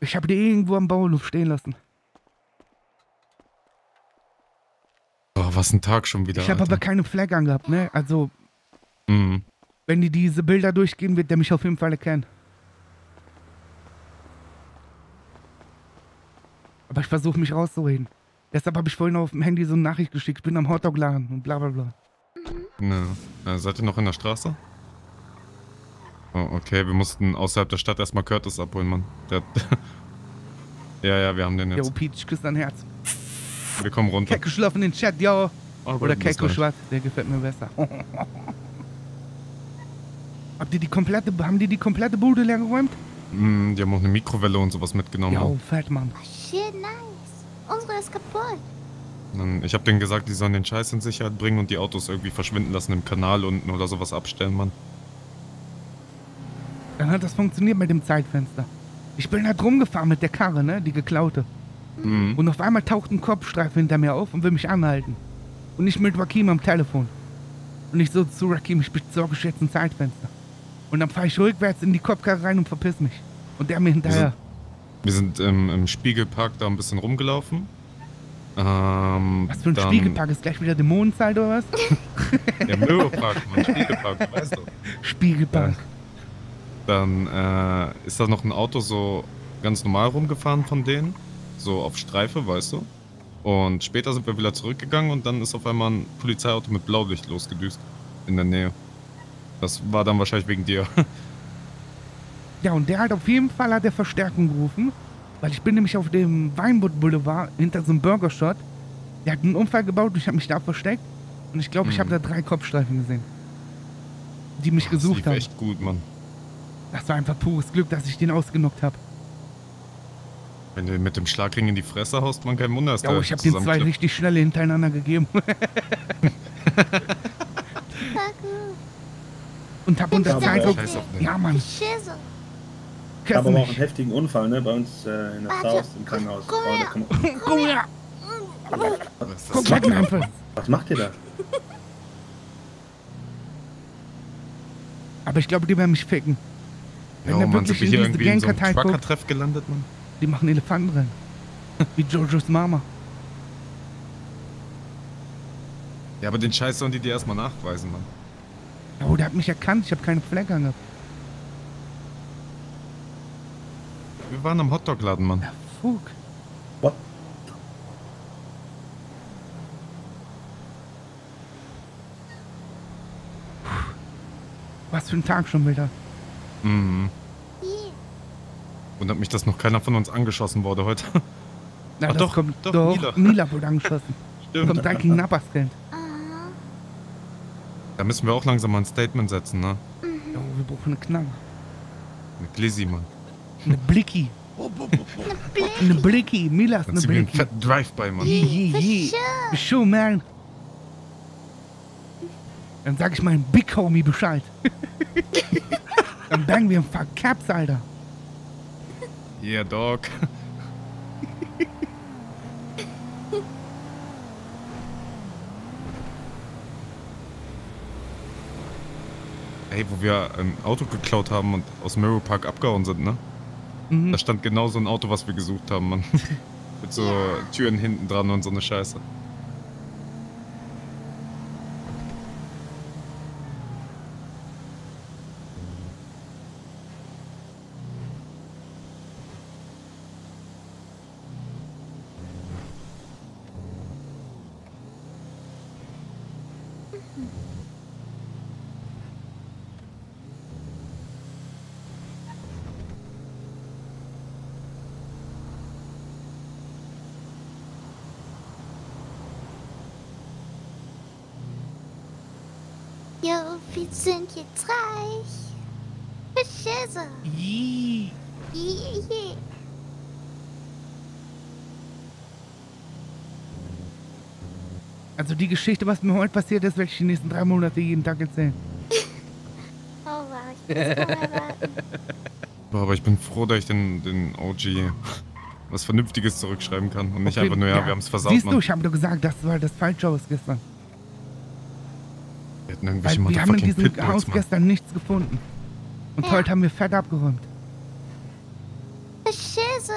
Ich habe die irgendwo am Bauhof stehen lassen. Was ein Tag schon wieder. Ich habe aber keine Flag angehabt, ne? Also, Mhm. wenn die diese Bilder durchgehen, wird der mich auf jeden Fall erkennen. Aber ich versuche mich rauszureden. Deshalb habe ich vorhin auf dem Handy so eine Nachricht geschickt. Ich bin am Hotdog-Laden und bla bla bla. Ne. Äh, seid ihr noch in der Straße? Oh, okay, wir mussten außerhalb der Stadt erstmal Curtis abholen, Mann. Der ja, ja, wir haben den Jo, jetzt. Peach, ich küsse dein Herz. Wir kommen runter. Kecko schlafen in den Chat, yo. Oh, Oder Kecko gleich. Schwarz, der gefällt mir besser. Habt ihr die komplette, haben die die komplette Bude leer geräumt? Mm, die haben auch eine Mikrowelle und sowas mitgenommen. Jo, fett, Mann. Shit, nice. Unsere ist kaputt. Ich habe denen gesagt, die sollen den Scheiß in Sicherheit bringen und die Autos irgendwie verschwinden lassen im Kanal unten oder sowas abstellen, Mann. Dann hat das funktioniert mit dem Zeitfenster. Ich bin halt rumgefahren mit der Karre, ne? Die geklaute. Mhm. Und auf einmal taucht ein Kopfstreifen hinter mir auf und will mich anhalten. Und ich mit Rakim am Telefon. Und ich so zu Rakim, ich besorge jetzt ein Zeitfenster. Und dann fahre ich rückwärts in die Kopfkarre rein und verpiss mich. Und der mir hinterher. Wir sind im, im Spiegelpark da ein bisschen rumgelaufen. Ähm, Was für ein dann- Spiegelpark ist gleich wieder Dämonenzeit oder was? Der Möwepark, Mann. Spiegelpark, weißt du. Spiegelpark. Dann äh, ist da noch ein Auto so ganz normal rumgefahren von denen. So auf Streife, weißt du. Und später sind wir wieder zurückgegangen und dann ist auf einmal ein Polizeiauto mit Blaulicht losgedüst. In der Nähe. Das war dann wahrscheinlich wegen dir. Ja, und der hat auf jeden Fall hat der Verstärkung gerufen, weil ich bin nämlich auf dem Weinbutt Boulevard hinter so einem Burgershot. Der hat einen Unfall gebaut und ich habe mich da versteckt. Und ich glaube, ich habe da drei Kopfstreifen gesehen. Die mich Das gesucht lief haben. echt gut, Mann. Das war einfach pures Glück, dass ich den ausgenockt habe. Wenn du mit dem Schlagring in die Fresse haust, man kein Wunder, dass Ja, ich habe den zwei richtig schnelle hintereinander gegeben. und hab unter den. Ja, Mann. Ich habe aber auch einen heftigen Unfall, ne? Bei uns äh, in der Faust im Krankenhaus. komm Oh, her. Komm her. Was, Guck was, macht weg, ihr da? einfach. was macht ihr da? Aber ich glaube, die werden mich ficken. Wenn Ja, der Mann, sind wirklich wir in hier diese irgendwie in so einem Trucker-Treff gelandet, Mann? Die machen Elefantenrennen. Wie Jojos Mama. Ja, aber den Scheiß sollen die dir erstmal nachweisen, Mann. Oh, der hat mich erkannt. Ich habe keine Flagge angehabt. Wir waren am Hotdog-Laden, Mann. Fug. What? Was für ein Tag schon wieder. Mhm. Wundert mich, dass noch keiner von uns angeschossen wurde heute. Na, Ach doch, kommt, doch, doch, Mila. Mila. wurde angeschossen. Stimmt. Kommt direkt gegen Napperskind. Da müssen wir auch langsam mal ein Statement setzen, ne? Jo, wir brauchen eine Knarre. Eine Glizzy, Mann. Eine Blicky. Eine Blicky. Mila ist eine wir einen Blicky. fetten Drive-By, Mann. Je, je, je. Show, man. Dann sag ich meinem Big Homie Bescheid. Dann bangen wir ein paar Caps, Alter. Yeah, Dog. Ey, wo wir ein Auto geklaut haben und aus Mirror Park abgehauen sind, ne? Mhm. Da stand genau so ein Auto, was wir gesucht haben, Mann. Mit so Türen hinten dran und so eine Scheiße. Jo, wir sind jetzt reich. Beschisse. Ih. Yeah. Also die Geschichte, was mir heute passiert ist, werde ich die nächsten drei Monate jeden Tag erzählen. Oh, wow, ich muss. Boah, aber ich bin froh, dass ich den, den OG was Vernünftiges zurückschreiben kann und nicht Okay, einfach nur, ja, wir haben es versaut, Siehst du, Mann. ich habe doch gesagt, das war das falsche Haus gestern. Wir hatten irgendwelche Weil wir haben in diesem Pitbulls, Haus Mann. gestern nichts gefunden. Und Ja. heute haben wir fett abgeräumt. Beschisse.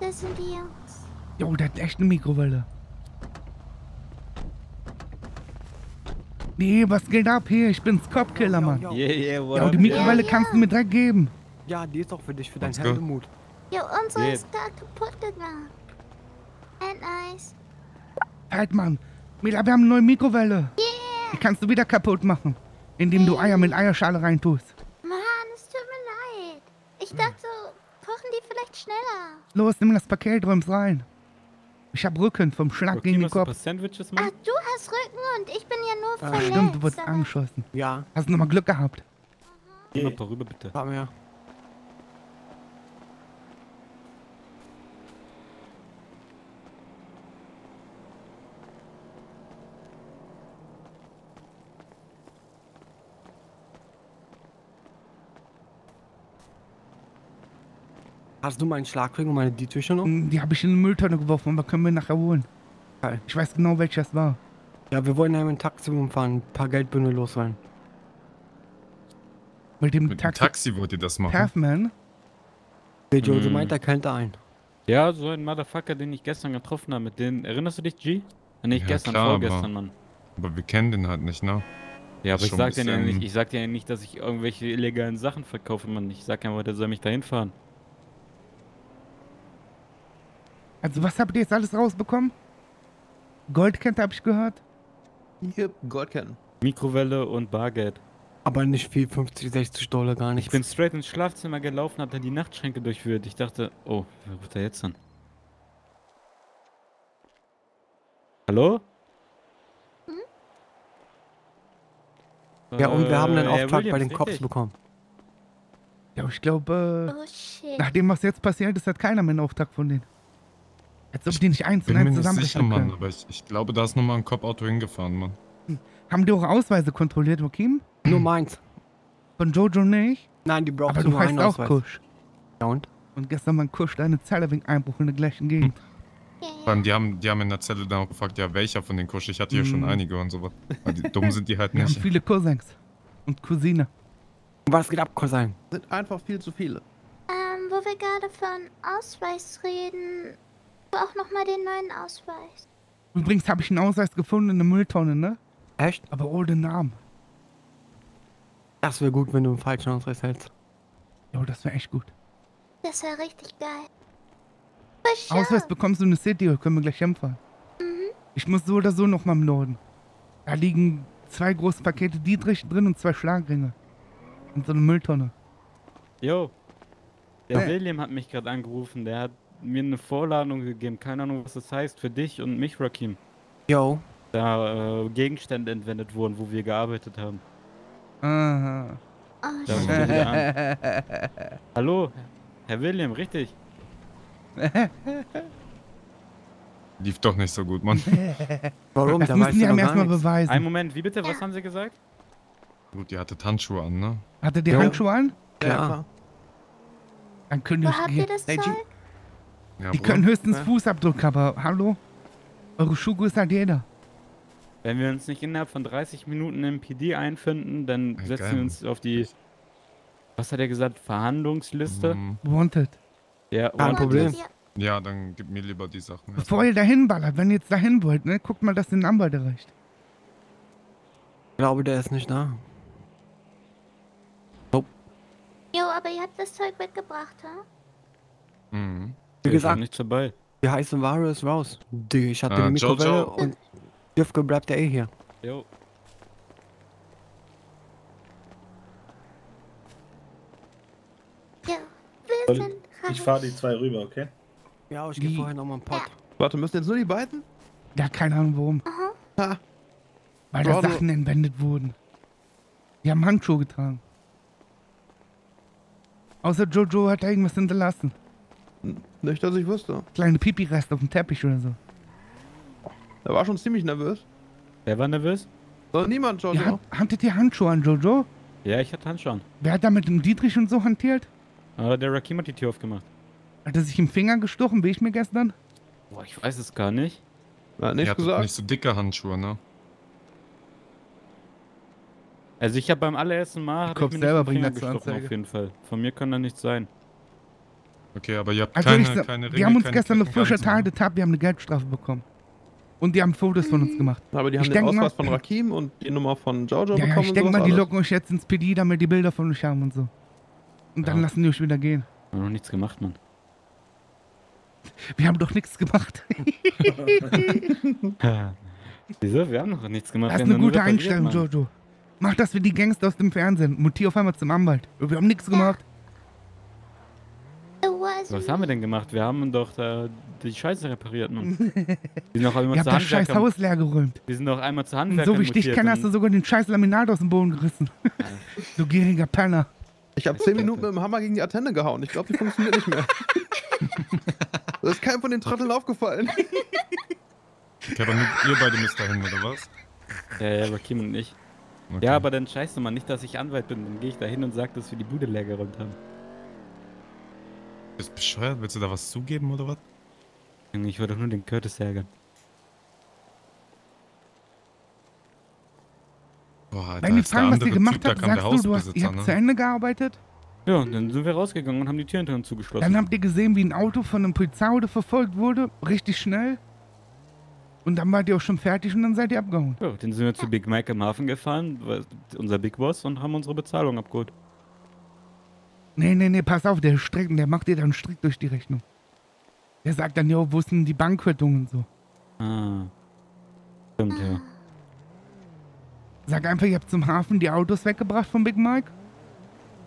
Das sind die Jungs. Jo, der hat echt eine Mikrowelle. Nee, was geht ab hier? Ich bin's Copkiller, Mann. Ja, Yeah, yeah, Ja, die Mikrowelle Ja, kannst du mir direkt geben. Ja, die ist auch für dich, für deinen. Heldenmut. Jo, unsere Yeah. ist gar kaputt gegangen. And nice. Halt, Mann. Mila, wir haben eine neue Mikrowelle. Die kannst du wieder kaputt machen. Indem du Eier mit Eierschale reintust. Mann, es tut mir leid. Ich dachte, kochen die vielleicht schneller. Los, nimm das Paket, räum's rein. Ich hab Rücken vom Schlag Okay, gegen den was ein paar Kopf. Sandwiches, Ah, Mann? du hast Rücken und ich bin ja nur Ah, verletzt. stimmt, du wurdest angeschossen. Ja, Hast du nochmal Glück gehabt. Geh mal darüber, bitte. komm her. Hast du meinen Schlagring und meine Dietrich noch? Mm, Die habe ich in eine Mülltonne geworfen, aber können wir nachher holen. Geil. Ich weiß genau, welches war. Ja, wir wollen ja mit dem Taxi umfahren, ein paar Geldbündel loswerden. Mit dem Mit dem Taxi. Taxi wollt ihr das machen? Perfman? Der Jojo Hm. meint, er kennt einen. Ja, so ein Motherfucker, den ich gestern getroffen habe. Mit den, erinnerst du dich, G? Äh, Nicht Ja, gestern, klar, aber- vorgestern, Mann. Aber wir kennen den halt nicht, ne? Ja, Das aber ich sag ein dir ja nicht, ich sag dir ja nicht, dass ich irgendwelche illegalen Sachen verkaufe, Mann. Ich sag einfach, der soll mich dahin fahren. Also, was habt ihr jetzt alles rausbekommen? Goldkette habe ich gehört. Hier, Goldketten. Mikrowelle und Bargeld. Aber nicht viel, 50, 60 Dollar gar nicht. Ich bin straight ins Schlafzimmer gelaufen, hab dann die Nachtschränke durchführt. Ich dachte, oh, wer ruft er jetzt an? Hallo? Ja, und wir haben einen Äh, Auftrag bei Williams, den Cops richtig. bekommen. Ja, ich glaube, Oh shit. äh, nachdem was jetzt passiert ist, hat keiner mehr einen Auftrag von denen. Als ob die nicht eins Bin und mir eins nicht sicher, zusammenrechnen Mann, können. aber ich, ich glaube, da ist nochmal ein Cop-Auto hingefahren, Mann. Haben die eure Ausweise kontrolliert, Joachim? Nur meins. Von Jojo nicht? Nein, die braucht Aber du nur heißt einen auch Ausweis. Kusch. Ja und? Und gestern war ein Kusch deine Zelle wegen Einbruch in der gleichen Gegend. Vor allem, die haben, die haben in der Zelle dann auch gefragt, ja, welcher von den Kusch? Ich hatte hier schon Mhm. einige und sowas. Weil die, dumm sind die halt Wir haben nicht. viele Cousins und Cousine. Was geht ab, Cousin? Sind einfach viel zu viele. Ähm, wo wir gerade von Ausweis reden, auch nochmal den neuen Ausweis. Übrigens habe ich einen Ausweis gefunden in der Mülltonne, ne? Echt? Aber ohne Namen. Das wäre gut, wenn du einen falschen Ausweis hältst. Jo, das wäre echt gut. Das wäre richtig geil. Ausweis bekommst du in der City, können wir gleich hinfahren. Mhm. Ich muss so oder so noch mal im Norden. Da liegen zwei große Pakete Dietrich drin und zwei Schlagringe. Und so eine Mülltonne. Jo. Der Äh. William hat mich gerade angerufen. Der hat mir eine Vorladung gegeben. Keine Ahnung, was das heißt für dich und mich, Rakim. Jo. Da äh, Gegenstände entwendet wurden, wo wir gearbeitet haben. Aha. Da wieder an. Hallo, Herr William, richtig? Lief doch nicht so gut, Mann. Warum? Da müssen die gar erstmal beweisen. Einen Moment, wie bitte? Was haben Sie gesagt? Gut, die hatte Handschuhe an, ne? Hatte die Jo. Handschuhe an? Klar. klar. Dann können Wo habt ihr das Zeug? Ja, die Bruder. können höchstens Ja. Fußabdruck, aber hallo? Eure Schuhgröße hat jeder. Wenn wir uns nicht innerhalb von 30 Minuten im PD einfinden, dann Ja, setzen geil, wir uns auf die, was hat er gesagt, Verhandlungsliste. Mhm. Wanted. Ja, Kein Problem. Ja, dann gib mir lieber die Sachen. Bevor ihr dahin ballert, wenn ihr jetzt dahin wollt, ne, guckt mal, dass den Anwalt erreicht. Ich glaube, der ist nicht da. Jo, aber ihr habt das Zeug mitgebracht, ha? Mhm. Wie gesagt, nichts dabei. die heiße Ware ist raus. Die, ich hatte Äh, die Mikrowelle Jojo. und Dürfke bleibt ja eh hier. Jo. Wir ich fahre die zwei rüber, okay? Ja, ich gehe Wie? vorher nochmal einen Pott. Warte, müssen jetzt nur die beiden? Ja, keine Ahnung warum. Ha. Weil da. Sachen entwendet wurden. Die haben Handschuhe getragen. Außer Jojo hat da irgendwas hinterlassen. Nicht, dass ich wüsste. Kleine Pipi-Reste auf dem Teppich oder so. Er war schon ziemlich nervös. Wer war nervös? So, niemand, Jojo. Ja, hat, hattet ihr Handschuhe an, Jojo? Ja, ich hatte Handschuhe. Wer hat da mit dem Dietrich und so hantiert? Aber der Rakim hat die Tür aufgemacht. Hat er sich im Finger gestochen, wie ich mir gestern? Boah, ich weiß es gar nicht. Na, Ihr hattet nicht so dicke Handschuhe, ne? Also ich habe beim allerersten Mal hab ich Kopf mir selber nicht Anzeige. auf jeden Fall. Von mir kann da nichts sein. Okay, aber ihr habt Also keine, ich sag, keine Ringe, wir haben uns gestern eine frische? Tat, wir haben eine Geldstrafe bekommen. Und die haben Fotos von uns gemacht. Aber die haben ich den Ausweis mal, von Rakim und die Nummer von Jojo Ja, ja, bekommen ich denke mal, die locken euch jetzt ins PD, damit die Bilder von euch haben und so. Und dann Ja. lassen die euch wieder gehen. Haben noch nichts gemacht, Mann. Wir haben doch nichts gemacht. Wieso? Wir haben noch nichts gemacht. Das wir ist eine gute Einstellung, Mann. Jojo. Mach das wie die Gangster aus dem Fernsehen. Mutti auf einmal zum Anwalt. Wir haben nichts gemacht. Was haben wir denn gemacht? Wir haben doch da die Scheiße repariert, Mann. Wir sind noch einmal Ihr habt das scheiß. Haus leer geräumt. Wir sind doch einmal zu Und Handwerkern so wie ich dich kenne, hast du sogar den scheiß Laminat aus dem Boden gerissen. du gieriger Penner. Ich habe 10 Minuten mit dem Hammer gegen die Antenne gehauen. Ich glaube, die funktioniert nicht mehr. Das ist keinem von den Trotteln aufgefallen. Aber nur ihr beide müsst dahin, oder was? Ja, ja, Rakim und ich. Okay. Ja, aber dann scheiß doch mal nicht, dass ich Anwalt bin. Dann gehe ich da hin und sag, dass wir die Bude leer geräumt haben. Bist bescheuert? Willst du da was zugeben, oder was? Ich wollte doch nur den Curtis ärgern. Boah, Wenn die fragen, was ihr andere gemacht Typ, da habt, kam der sagst du, du hast, ihr habt ne? zu Ende gearbeitet. Ja, und dann sind wir rausgegangen und haben die Tür hinter uns zugeschlossen. Dann habt ihr gesehen, wie ein Auto von einem Polizeiauto verfolgt wurde. Richtig schnell. Und dann wart ihr auch schon fertig und dann seid ihr abgehauen. Ja, dann sind wir zu Big Mike im Hafen gefahren, weil- unser Big Boss, und haben unsere Bezahlung abgeholt. Nee, nee, nee, pass auf, der Strecken, der macht dir dann strikt durch die Rechnung. Der sagt dann, jo, wo ist denn die Bankquittung und so. Ah. Stimmt, ja. Sag einfach, ihr habt zum Hafen die Autos weggebracht von Big Mike.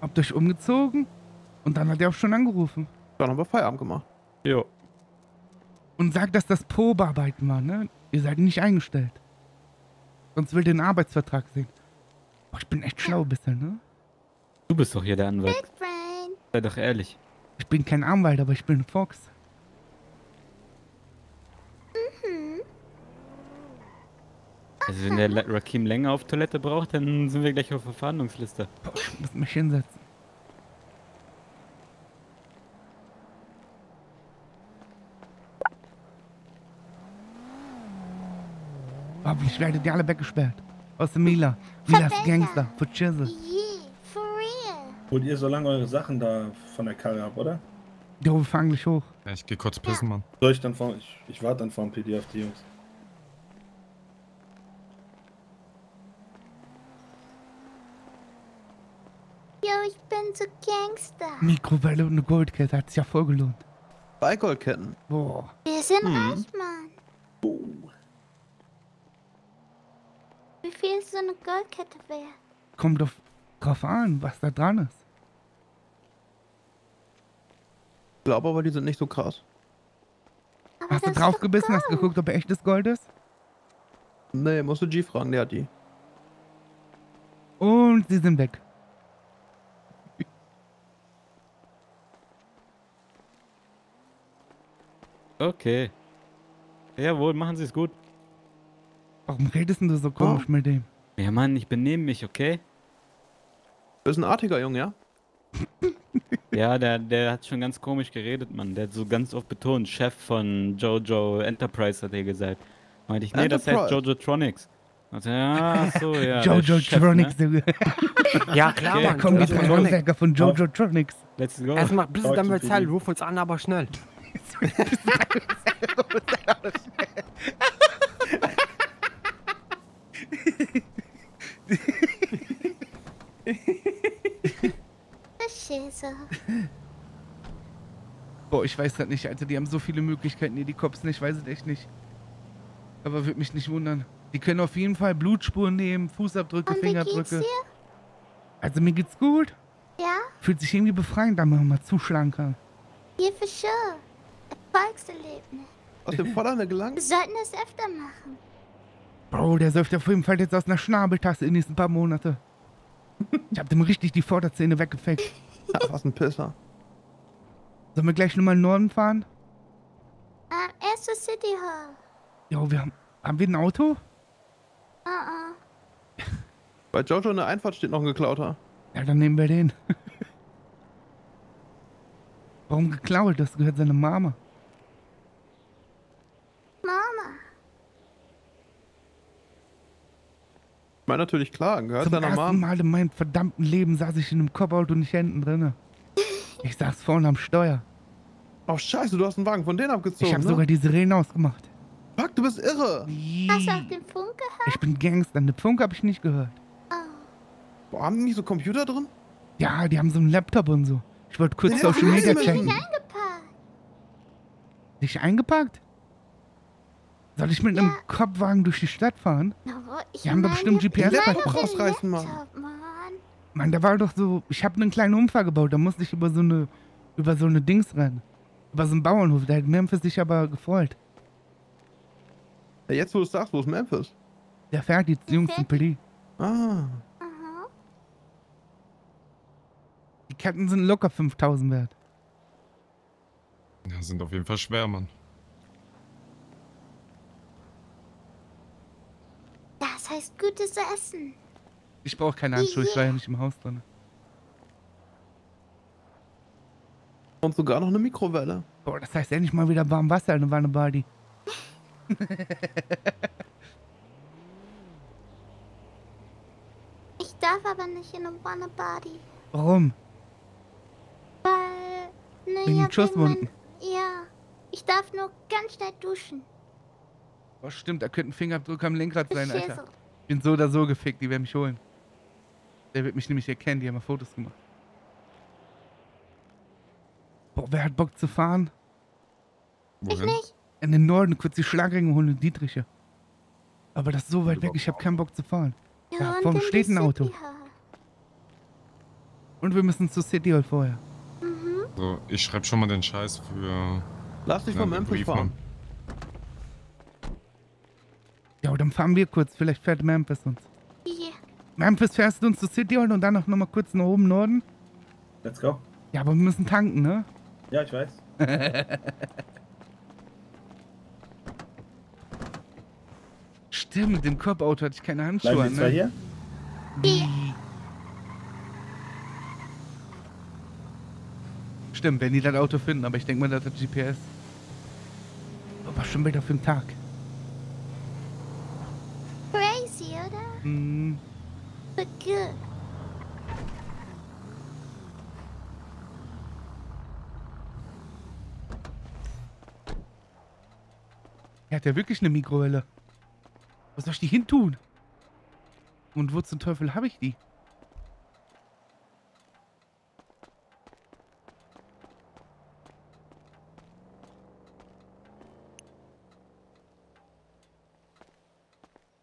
Habt euch umgezogen. Und dann hat er auch schon angerufen. Dann haben wir Feierabend gemacht. Jo. Und sagt, dass das Probearbeiten war, ne? Ihr seid nicht eingestellt. Sonst will den Arbeitsvertrag sehen. Boah, ich bin echt schlau bisher, ne? Du bist doch hier der Anwalt. Sei doch ehrlich. Ich bin kein Anwalt, aber ich bin ein Fox. Mhm. Also wenn der Rakim länger auf Toilette braucht, dann sind wir gleich auf der Verhandlungsliste. Ich muss mich hinsetzen. Hoffentlich werdet ihr alle weggesperrt. Außer Mila. Mila ist Gangster. Für Chisel. Holt ihr so lange eure Sachen da von der Karre ab, oder? Jo, wir fahren gleich hoch. Ja, ich geh kurz pissen, Mann. Soll ich dann vor, ich, ich warte dann vor dem PD auf die Jungs. Yo, ich bin so Gangster. Mikrowelle und eine Goldkette. Hat sich ja voll gelohnt. Bei Goldketten. Boah. Wir sind Hm. reich, Mann. Wie viel ist so eine Goldkette wert? Kommt auf, drauf an, was da dran ist. Ich glaube aber, die sind nicht so krass. Aber Hast du das ist drauf doch gebissen? Hast geguckt, ob er echtes Gold ist? Nee, musst du G fragen, der hat die. Und sie sind weg. Okay. Jawohl, machen Sie es gut. Warum redest denn du so komisch mit dem? Ja, Mann, ich benehme mich, okay? Du bist ein artiger Junge, ja? Ja, der, der hat schon ganz komisch geredet, Mann. Der hat so ganz oft betont, Chef von Jojo Enterprise hat er gesagt. Meinte ich, nee, das heißt Enterprise. Jojo Tronics. Warte, ja, so, ja. Jojo Chef, Tronics. ne? Ja, klar, Okay, Mann. Komm, die Jojo Tronics. Handwerker von Jojo Tronics. Let's go. Erstmal bis dann bezahlt, Frieden. ruf uns an, aber schnell. Scheiße. Boah, ich weiß grad nicht, Alter. Die haben so viele Möglichkeiten hier, die Cops nicht. Weiß es echt nicht. Aber würde mich nicht wundern. Die können auf jeden Fall Blutspuren nehmen, Fußabdrücke, Und wie geht's Fingerabdrücke. dir? Also mir geht's gut. Ja? Fühlt sich irgendwie befreiend, da man mal zuschlagen kann. Hier für sure. Erfolgserlebnis. Aus dem Vorderhand gelangt? Wir sollten das öfter machen. Bro, der säuft auf jeden Fall jetzt aus einer Schnabeltasse in den nächsten paar Monate. Ich hab dem richtig die Vorderzähne weggefeckt. Ja, was ein Pisser. Sollen wir gleich nochmal in den Norden fahren? Ähm, erst zur City Hall. Jo, wir haben. Haben wir ein Auto? Uh -uh. Bei Jojo in der Einfahrt steht noch ein Geklauter. Ja, dann nehmen wir den. Warum geklaut? Das gehört seiner. Mama. Ich meine natürlich klar, gehört Zum ersten Mom. Mal in meinem verdammten Leben saß ich in einem Cop-Auto nicht hinten drinne. Ich saß vorne am Steuer. Oh scheiße, du hast einen Wagen von denen abgezogen, Ich habe ne? sogar die Sirene ausgemacht. Fuck, du bist irre. Hast du auch den Funk gehört? Ich bin Gangster. Eine Funk habe ich nicht gehört. Boah, haben die nicht so Computer drin? Ja, die haben so einen Laptop und so. Ich wollte kurz Ja, Social Media checken. Dich eingepackt? Soll ich mit einem Kopfwagen durch die Stadt fahren? Ich Die haben doch bestimmt ich GPS meine verpasst. den rausreißen, Mann. Laptop, Mann. Mann, da war doch so. Ich habe einen kleinen Unfall gebaut. Da musste ich über so eine. Über so eine Dings rennen. Über so einen Bauernhof. Da hat Memphis sich aber gefreut. Ja, jetzt wo du es sagst, wo ist Memphis? Der fährt jetzt die Jungs zum Peli. Ah. Aha. Die Ketten sind locker 5000 wert. Ja, sind auf jeden Fall schwer, Mann. Das heißt gutes Essen. Ich brauche keine Handschuhe. Ich war ja nicht im Haus drin. Und sogar noch eine Mikrowelle. Boah, das heißt endlich mal wieder warm Wasser in der Wanne Badi. Ich darf aber nicht in eine Wanne Body. Warum? Weil. Naja, Wegen wenn Schusswunden. man- Ja. Ich darf nur ganz schnell duschen. Oh, stimmt, da könnte ein Fingerabdruck am Lenkrad sein. Alter. Ich bin so oder so gefickt, die werden mich holen. Der wird mich nämlich erkennen, die haben mal Fotos gemacht. Boah, wer hat Bock zu fahren? Wohin? nicht. In den Norden kurz die Schlagringe holen und Dietriche. Aber das ist so weit weg, ich habe keinen Bock zu fahren. Ja, Da und vorne steht ein Auto. Hall. Und wir müssen zur City Hall vorher. Mhm. So, ich schreibe schon mal den Scheiß für. Lass dich den Memphis fahren. Mann. Ja, dann fahren wir kurz. Vielleicht fährt Memphis uns. Hier. Memphis fährst du uns zur City Hall und dann noch, noch mal kurz nach oben Norden? Let's go. Ja, aber wir müssen tanken, ne? Ja, ich weiß. Stimmt, im Kopfauto hatte ich keine Handschuhe Bleiben ne? hier? Stimmt, wenn die das Auto finden, aber ich denke mal, das hat GPS. Aber schon wieder für den Tag. Crazy, oder? Hm, good. er hat ja wirklich eine Mikrowelle. Was soll ich die hin tun? Und wo zum Teufel habe ich die?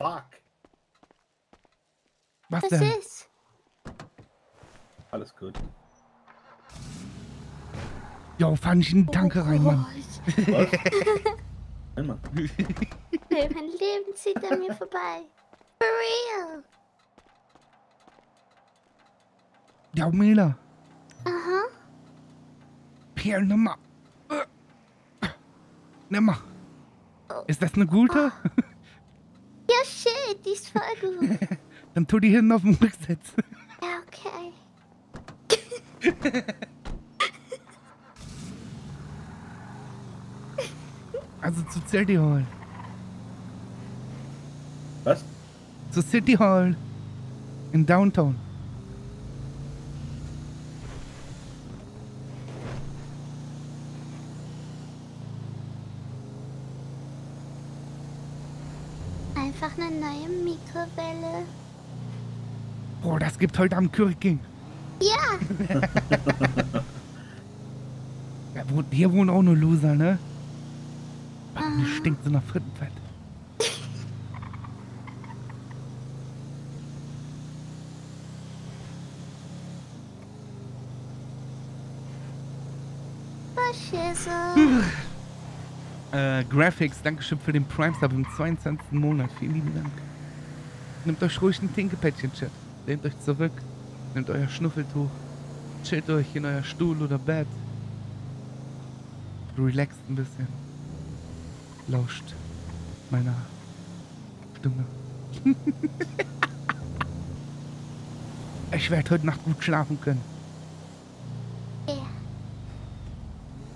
Fuck. Was Was denn? ist? Alles gut. Jo, fahr nicht in die Tanke rein, Mann. Was? Nein, Mann. Hey, mein Leben zieht an mir vorbei. For real. Ja, Mela. Aha. Pierre, nimm mal. Nimm mal. Ist das eine gute? Ja, shit, die ist voll gut. Dann tu die hinten auf dem Rücksitz. Ja, okay. Also zu City Hall. Was? Zur City Hall. In Downtown. Einfach eine neue Mikrowelle. Boah, das gibt heute Abend Curry King. Ja. Ja, wo, hier wohnen auch nur Loser, ne? Ah. mir stinkt so nach Frittenfett. Äh, Graphics, Dankeschön für den Prime Sub im 22. Monat. Vielen lieben Dank. Nehmt euch ruhig ein Tinkepäckchen, Chat. Lehnt euch zurück. Nehmt euer Schnuffeltuch. Chillt euch in euer Stuhl oder Bett. Relaxt ein bisschen. Lauscht meiner Stimme. ich werde heute Nacht gut schlafen können. Ja.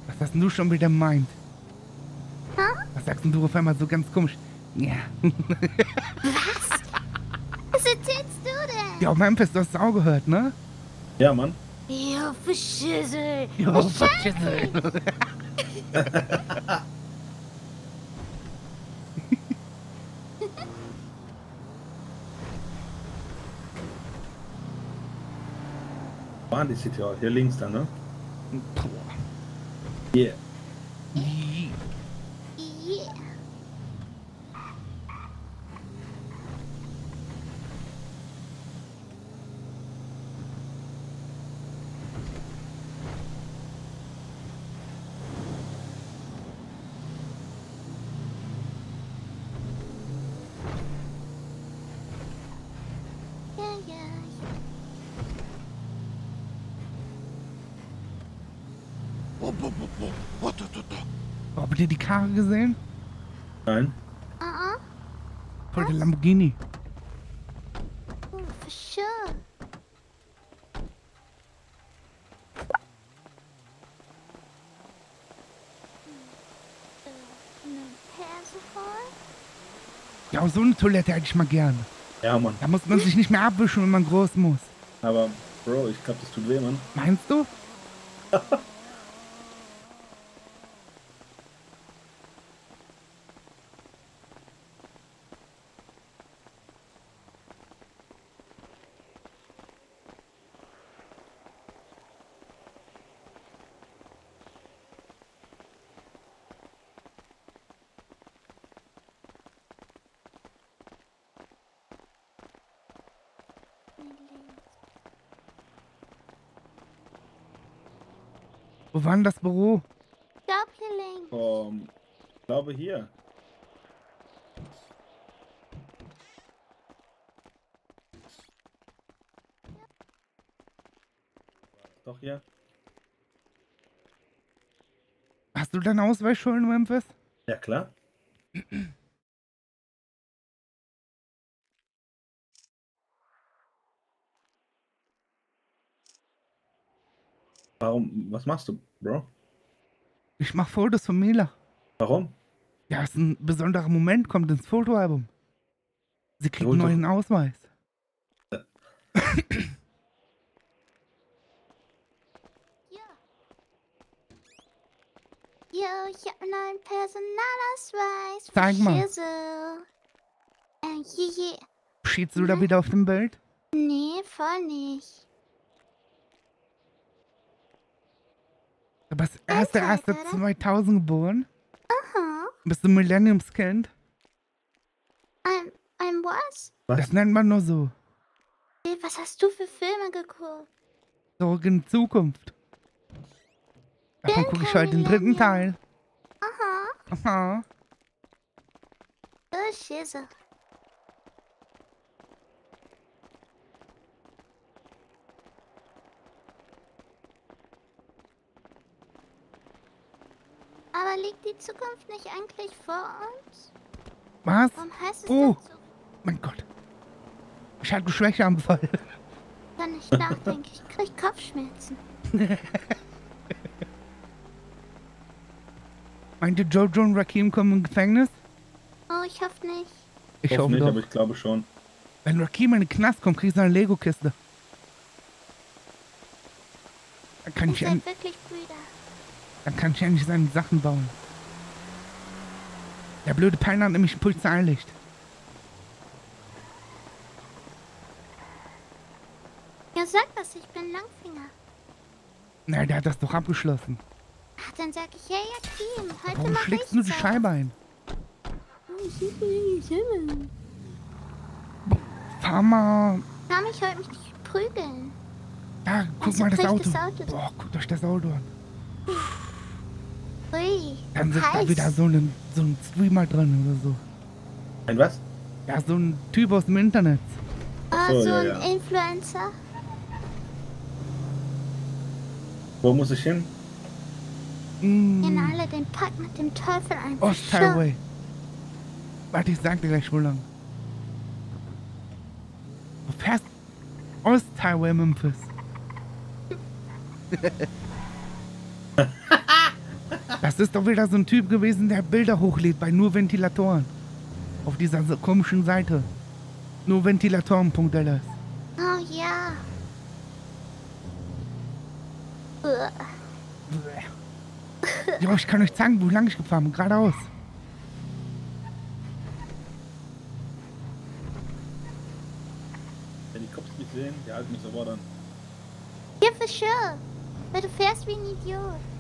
Was hast denn du schon wieder meint? Hä? Was sagst denn du auf einmal so ganz komisch? Ja. du denn? ja, Memphis, du hast es auch gehört, ne? Ja, Mann. Ja, Verschisse. Ja, Verschisse. Waren die City Hall? Hier links dann, ne? Boah. Yeah. Ja, ja, ja. Oh, habt ihr die Karre gesehen? Nein. Ah, Voll der Lamborghini. oh, for sure. Ja, so eine Toilette hätte ich mal gern. Ja, Mann. Da muss man sich nicht mehr abwischen, wenn man groß muss. Aber, Bro, ich glaube, das tut weh, Mann. Meinst du? Wo war denn das Büro? Um, ich glaube hier. Doch hier. Hast du deinen Ausweis schon, Memphis? Ja, klar. Warum? Was machst du, Bro? Ich mach Fotos von Mila. Warum? Ja, ist ein besonderer Moment, kommt ins Fotoalbum. Sie kriegt einen neuen Ausweis. Yo, ich hab einen neuen Personalausweis. Zeig mal. Äh, je, je. Schiedst du da wieder auf dem Bild? Nee, voll nicht. Du bist erster, erster 2000 geboren? Aha. Bist du Millenniumskind? Ein, ein was? Das nennt man nur so. Was hast du für Filme geguckt? Zurück in die Zukunft. Davon gucke ich heute den dritten Teil. Aha. Aha. Oh, Schissel. Aber liegt die Zukunft nicht eigentlich vor uns? Was? Warum heißt es Oh, so? mein Gott. Ich hatte einen Schwächeanfall. Wenn ich nachdenke, ich krieg Kopfschmerzen. Meinte Jojo und Rakim kommen im Gefängnis? Oh, ich hoffe nicht. Ich Hoffe hoffe nicht, doch. aber ich glaube schon. Wenn Rakim in den Knast kommt, kriegst du eine Lego-Kiste. Dann kann ich, seid wirklich Brüder. Dann kann ich endlich seine Sachen bauen. Der blöde Peiner hat nämlich ein Polizeilicht. Ja, sag das, ich bin Langfinger. Na, der hat das doch abgeschlossen. Ach, dann sag ich, ja, ja, Team, heute Warum mach schlägst ich du die Scheibe ein? Fahr mal. Kann mich heute nicht prügeln. Da, guck Also mal das Auto. das Auto. Boah, guckt euch das Auto an. Ui, Dann sitzt da heiß. wieder so ein, so ein Streamer drin oder so. Ein was? Ja, so ein Typ aus dem Internet. Ah, so, so ja, ein ja. Influencer. Wo muss ich hin? Mm, In alle den Pakt mit dem Teufel ein. Ost-Highway. Warte, ich sag dir gleich, wo lang. Du fährst Ost-Highway Memphis. das ist doch wieder so ein Typ gewesen, der Bilder hochlädt bei nur Ventilatoren. Auf dieser so komischen Seite. Nur Ventilatoren.ls. Oh ja. Uah. Ja, ich kann euch zeigen, wo lang ich gefahren bin. Geradeaus. Wenn die Cops mich sehen, die halten mich sofort an. Ja, for sure. Weil du fährst wie ein Idiot.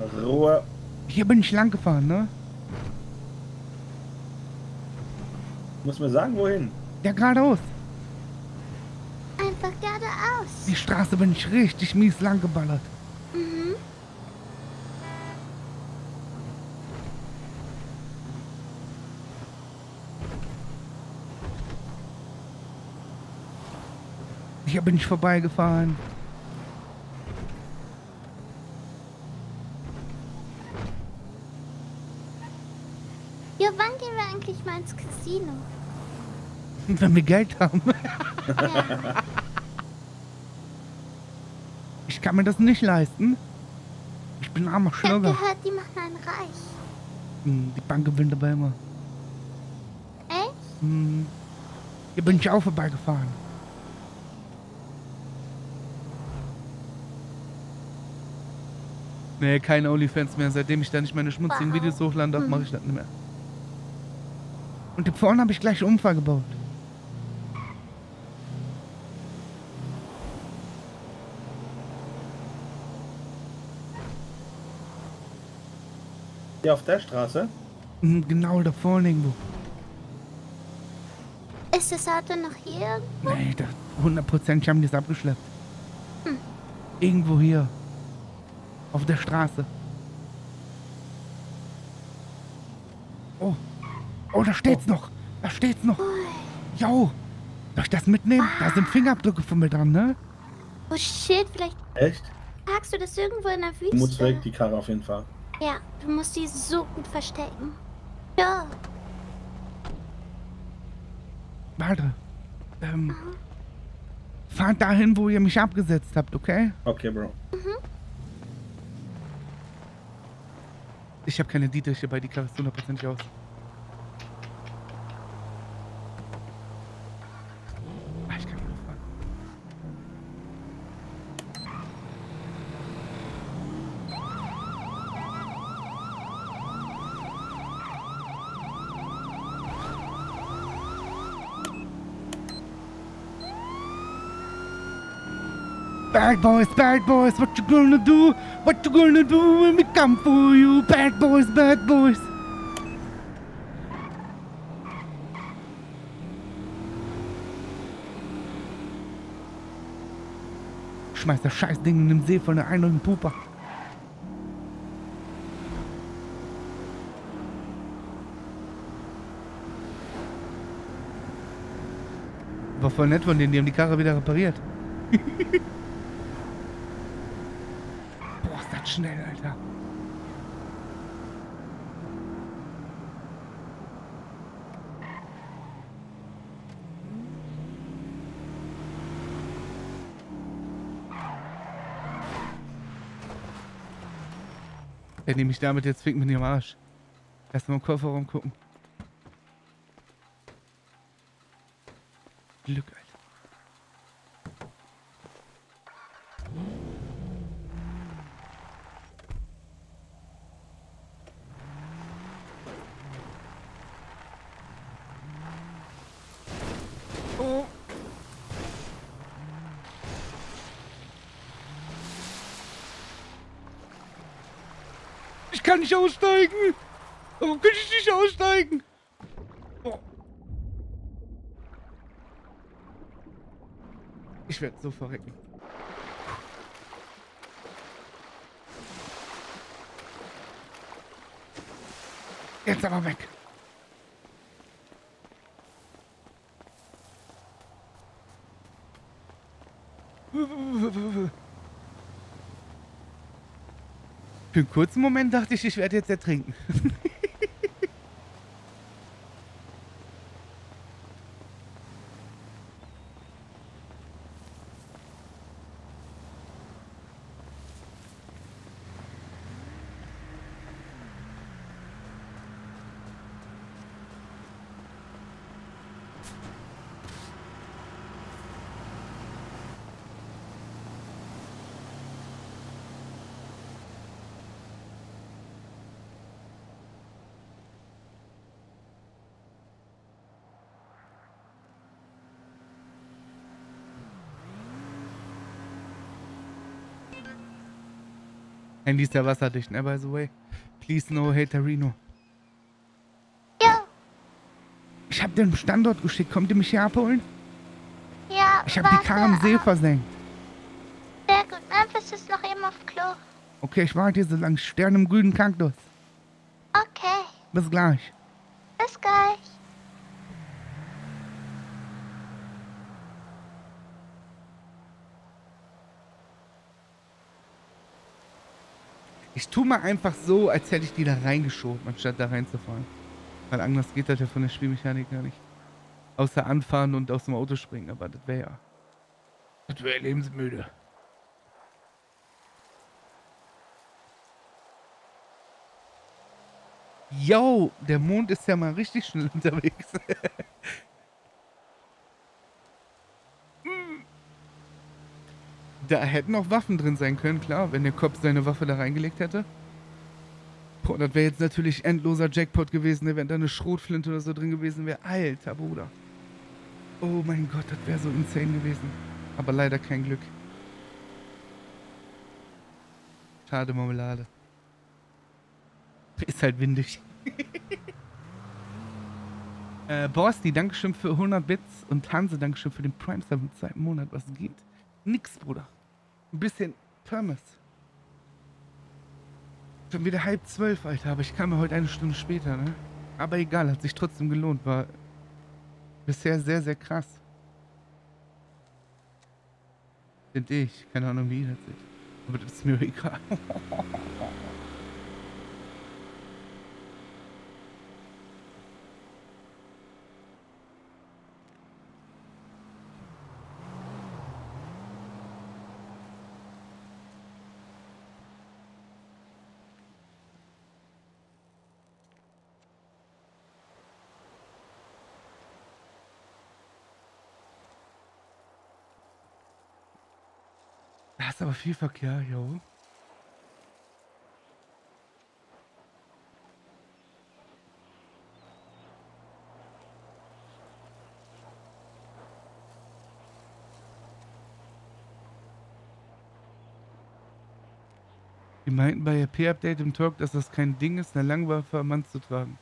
Ruhe. Hier bin ich lang gefahren, ne? Muss mir sagen, wohin? Ja, geradeaus. Einfach geradeaus. Die Straße bin ich richtig mies lang geballert. Mhm. Hier bin ich vorbeigefahren. Ja, wann gehen wir eigentlich mal ins Casino? Wenn wir Geld haben. Ich kann mir das nicht leisten. Ich bin armer Ich hab gehört, die machen einen reich. Hm, Die Bank gewinnt aber immer. Echt? Hm. Hier bin ich auch vorbeigefahren. Nee, keine Onlyfans mehr. Seitdem ich da nicht meine schmutzigen Wow. Videos hochladen darf, Mhm. mache ich das nicht mehr. Und hier vorne habe ich gleich einen Unfall gebaut. Hier auf der Straße? Hm, Genau da vorne irgendwo. Ist das Auto noch hier? Nee, da 100% haben die es abgeschleppt. Hm. Irgendwo hier. Auf der Straße. Oh. Oh, da steht's noch. Da steht's noch. Jo. Soll ich das mitnehmen? Da sind Fingerabdrücke von mir dran, ne? Oh shit, vielleicht Echt? parkst du das irgendwo in der Du musst Wüste. weg, die Karre auf jeden Fall. Ja, du musst die so gut verstecken. Ja. Warte. Ähm. Fahrt dahin, wo ihr mich abgesetzt habt, okay? Okay, Bro. Ich habe keine Dietriche bei, die klappst hundertprozentig aus. Bad boys, bad boys, what you gonna do? What you gonna do when we come for you? Bad boys, bad boys. Schmeiß das Scheißding in den See von der einäugigen Pupa. War voll nett von denen, die haben die Karre wieder repariert. Boah, ist das schnell, Alter. Wenn die mich damit jetzt ficken mit ihrem Arsch. Lass mal im Kofferraum gucken. Glück, Alter. Oh. Ich kann nicht aussteigen. Warum kann ich nicht aussteigen? Oh. Ich werde so verrecken. Jetzt aber weg. Für einen kurzen Moment dachte ich, ich werde jetzt ertrinken. Handy ist ja wasserdicht, ne, by the way. Please no haterino. Ja. Ich hab den Standort geschickt. Kommt ihr mich hier abholen? Ja, Ich hab die Karre am See versenkt. Sehr gut. Memphis ist noch eben auf Klo. Okay, ich warte hier so lang. Stern im grünen Kaktus. Okay, Bis gleich. bis gleich. Ich tu mal einfach so, als hätte ich die da reingeschoben, anstatt da reinzufahren. Weil anders geht das ja von der Spielmechanik gar nicht. Außer anfahren und aus dem Auto springen, aber das wäre ja. Das wäre lebensmüde. Yo, der Mond ist ja mal richtig schnell unterwegs. Da hätten auch Waffen drin sein können, klar, wenn der Kopf seine Waffe da reingelegt hätte. Boah, das wäre jetzt natürlich endloser Jackpot gewesen, ne, wenn da eine Schrotflinte oder so drin gewesen wäre. Alter Bruder. Oh mein Gott, das wäre so insane gewesen. Aber leider kein Glück. Schade, Marmelade. Ist halt windig. äh, Borsti, Dankeschön für 100 Bits und Hanse, Dankeschön für den Prime Sub im zweiten Monat. Was geht? Nix, Bruder. Ein bisschen Pommes. Schon wieder halb zwölf, Alter, aber ich kam ja heute eine Stunde später, ne? Aber egal, hat sich trotzdem gelohnt, war bisher sehr, sehr krass. Finde ich. Keine Ahnung, wie das seht. Aber das ist mir egal. Aber viel Verkehr, jo. Die meinten bei RP-Update im Talk, dass das kein Ding ist, eine Langwaffe am Mann zu tragen.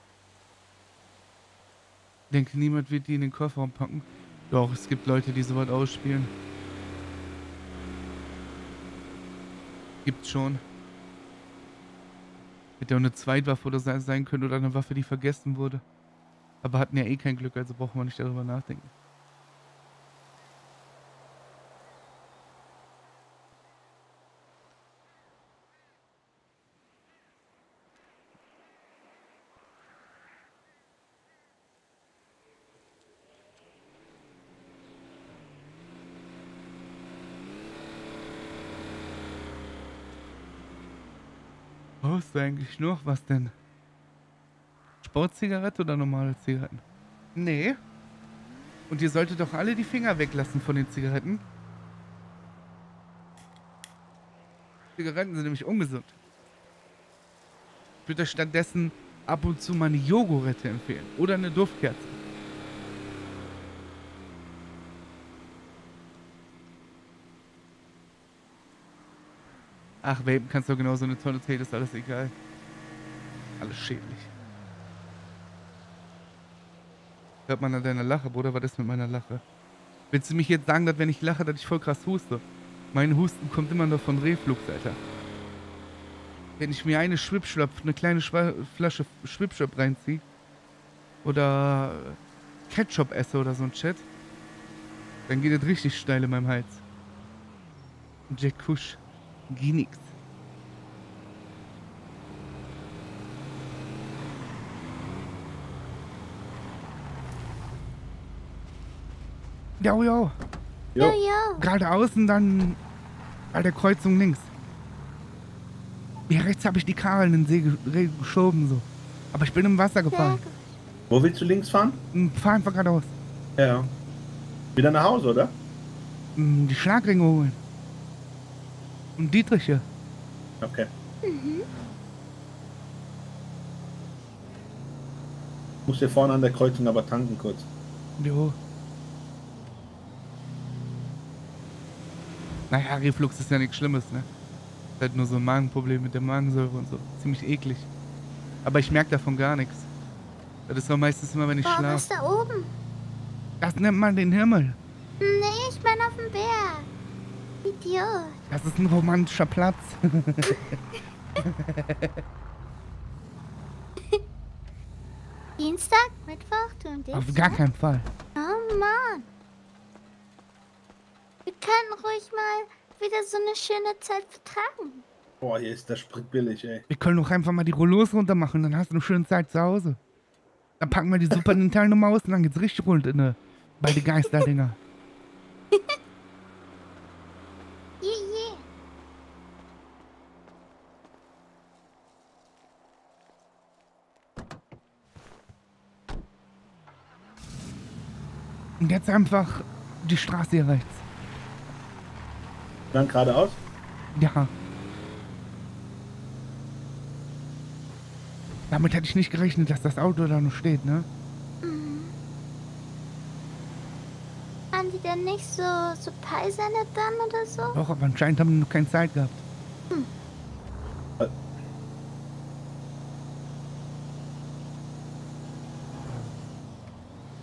Denke, niemand wird die in den Kofferraum packen. Doch, es gibt Leute, die sowas ausspielen. Gibt's schon. Hätte auch eine Zweitwaffe oder se- sein können oder eine Waffe, die vergessen wurde. Aber hatten ja eh kein Glück, also brauchen wir nicht darüber nachdenken. Brauchst du eigentlich noch was denn? Sportzigarette oder normale Zigaretten? Nee. Und ihr solltet doch alle die Finger weglassen von den Zigaretten. Zigaretten sind nämlich ungesund. Ich würde euch stattdessen ab und zu mal eine Jogurette empfehlen. Oder eine Duftkerze. Ach, Vapen kannst du genauso eine Tonne treten, ist alles egal. Alles schädlich. Hört man an deiner Lache, Bruder? Was ist mit meiner Lache? Willst du mich jetzt sagen, dass wenn ich lache, dass ich voll krass huste? Mein Husten kommt immer nur von Reflux, Alter. Wenn ich mir eine Schwipschlöpf, eine kleine Schwa Flasche Schwipschlöpf reinziehe oder Ketchup esse oder so ein Shit, dann geht es richtig steil in meinem Hals. Jack Kusch. Geh nix. Jo, jo. Jo, jo. Gerade außen, dann bei der Kreuzung links. Hier rechts habe ich die Karre in den See ge- geschoben, so. Aber ich bin im Wasser gefahren. Wo willst du links fahren? Hm, Fahr einfach geradeaus. Ja. Wieder nach Hause, oder? Hm, Die Schlagringe holen. Und Dietrich hier. Okay. Mhm. Muss hier vorne an der Kreuzung aber tanken kurz. Jo. Naja, Reflux ist ja nichts Schlimmes, ne? Ist halt nur so ein Magenproblem mit der Magensäure und so. Ziemlich eklig. Aber ich merke davon gar nichts. Das ist doch meistens immer, wenn ich Warum schlafe. ist da oben? Das nennt man den Himmel. Nee, ich bin auf dem Berg. Idiot. Das ist ein romantischer Platz. Dienstag, Mittwoch, du und ich. Auf gar ne? keinen Fall. Oh Mann. Wir können ruhig mal wieder so eine schöne Zeit vertragen. Boah, hier ist der Sprit billig, ey. Wir können doch einfach mal die Rollos runter machen, dann hast du eine schöne Zeit zu Hause. Dann packen wir die Super Nintendo mal aus und dann geht's richtig rund in ne, bei den Geisterdinger. Je, je. Und jetzt einfach die Straße hier rechts. Dann geradeaus? Ja. Damit hätte ich nicht gerechnet, dass das Auto da noch steht, ne? Mhm. Waren die denn nicht so, so peiserne dann oder so? Doch, aber anscheinend haben die noch keine Zeit gehabt. Hm.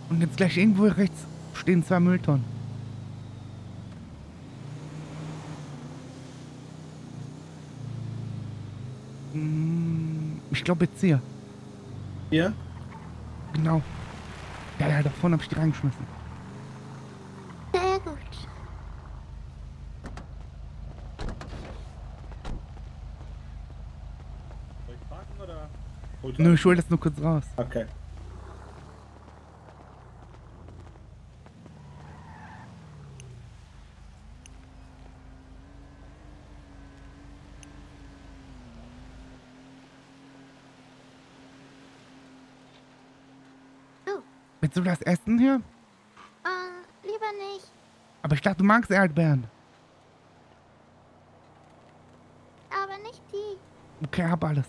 Und jetzt gleich irgendwo rechts stehen zwei Mülltonnen. Mm, Ich glaube jetzt hier. Hier? Genau. Ja, ja, da vorne habe ich die reingeschmissen. Sehr gut. Soll ich parken oder? Nö, ich hol das nur kurz raus. Okay. Willst du das essen hier? Äh, lieber nicht. Aber ich dachte, du magst Erdbeeren. Aber nicht die. Okay, hab alles.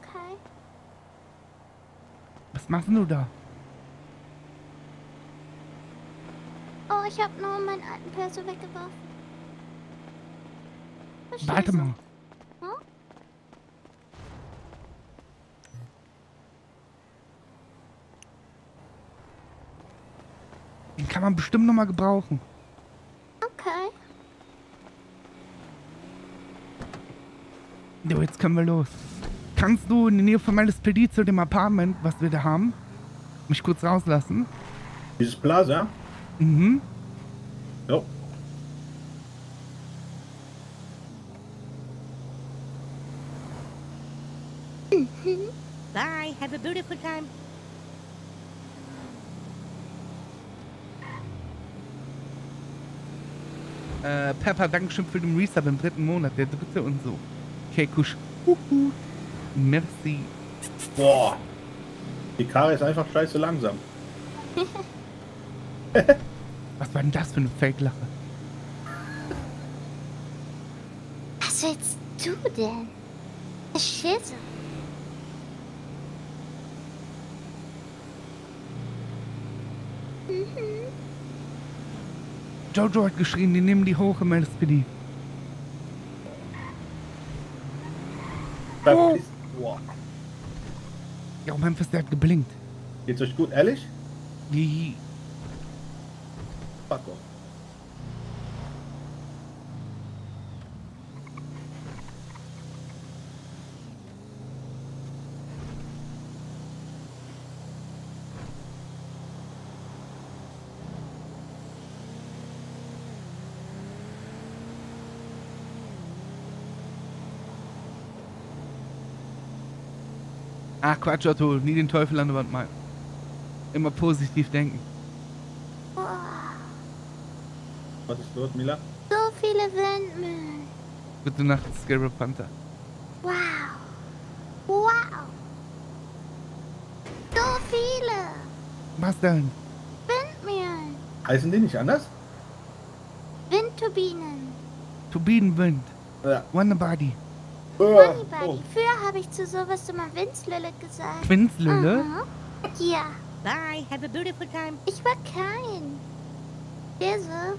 Okay. Was machst du da? Oh, ich habe nur meinen alten Perso weggeworfen. Warte mal. Hm? Den kann man bestimmt noch mal gebrauchen. Okay. Jo, jetzt können wir los. Kannst du in der Nähe von meines PD zu dem Apartment, was wir da haben, mich kurz rauslassen? Dieses Plaza? Mhm. Jo. Bye. Have a beautiful time. Äh, Pepper, Dankeschön für den Resub im dritten Monat, der dritte und so. Okay, kusch. Huhu. Merci. Boah. Die Karre ist einfach scheiße langsam. Was war denn das für eine Fake-Lache? Was willst du denn? Schisse. Mhm. Jojo hat geschrien, die nehmen die hoch im LSPD. Oh. Ja, Memphis, der hat geblinkt. Geht's euch gut, ehrlich? Die, Fuck off. Quatsch, Otto, nie den Teufel an der Wand malen. Immer positiv denken. Was ist los, Mila? So viele Windmühlen. Gute Nacht, Scarab Panther. Wow. Wow. So viele Was denn? Windmühlen. Heißen die nicht anders? Windturbinen. Turbinenwind. Ja. Wonderbody. Honeybody. Früher habe ich zu sowas immer Windslille gesagt. Windslille? Aha. Ja. Bye. Have a beautiful time. Ich war kein. Diese.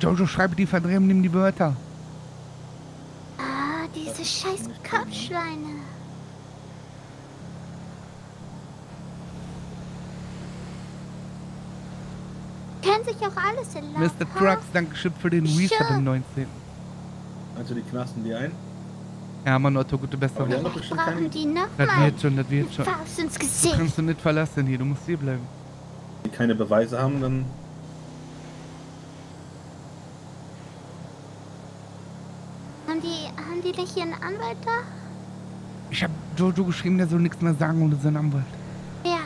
Jojo, schreibe die verdrehen, nimm die Wörter. Ah, diese scheiß Kopfschweine. Kennen sich auch alles in Lauf. Mr. Trucks, Dankeschön für den Reset im 19. Also die knasten die ein? Ja, Mann, Otto, gute Besserung. keine... Brauchen die noch Das wird schon, das wird schon. Faust ins Du Gesicht. kannst du nicht verlassen hier, du musst hier bleiben. die keine Beweise haben, dann... Haben die, haben die nicht ihren Anwalt da? Ich hab Jojo geschrieben, der soll nichts mehr sagen ohne seinen Anwalt. Ja.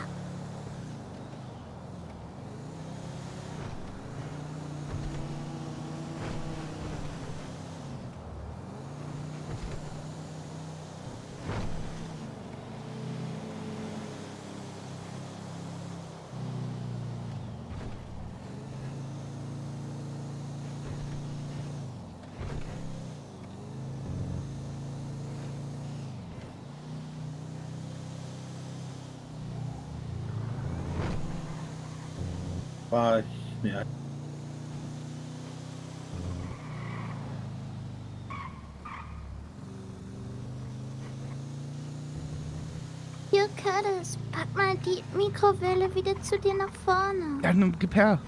War ich... Nee, Hier, Curtis, pack mal die Mikrowelle wieder zu dir nach vorne. Ja, nimm, gib her.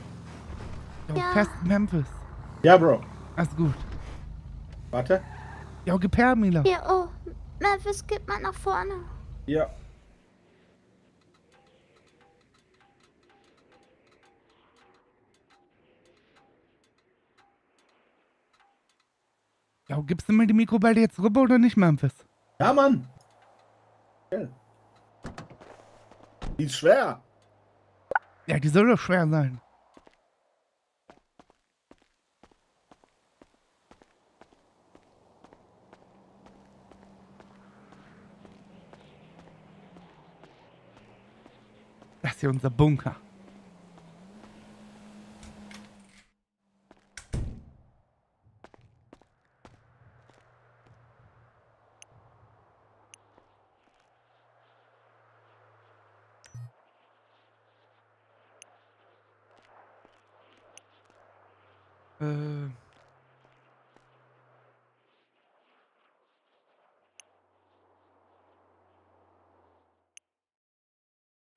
Ja, Ja. fest Memphis. Ja, Bro. Alles gut. Warte. Ja, gib her, Mila. Hier, oh, Memphis, gib mal nach vorne. Ja. Ja, gibst du mir die Mikrowelle jetzt rüber oder nicht, Memphis? Ja, Mann. Ja. Die ist schwer. Ja, die soll doch schwer sein. Das ist hier unser Bunker.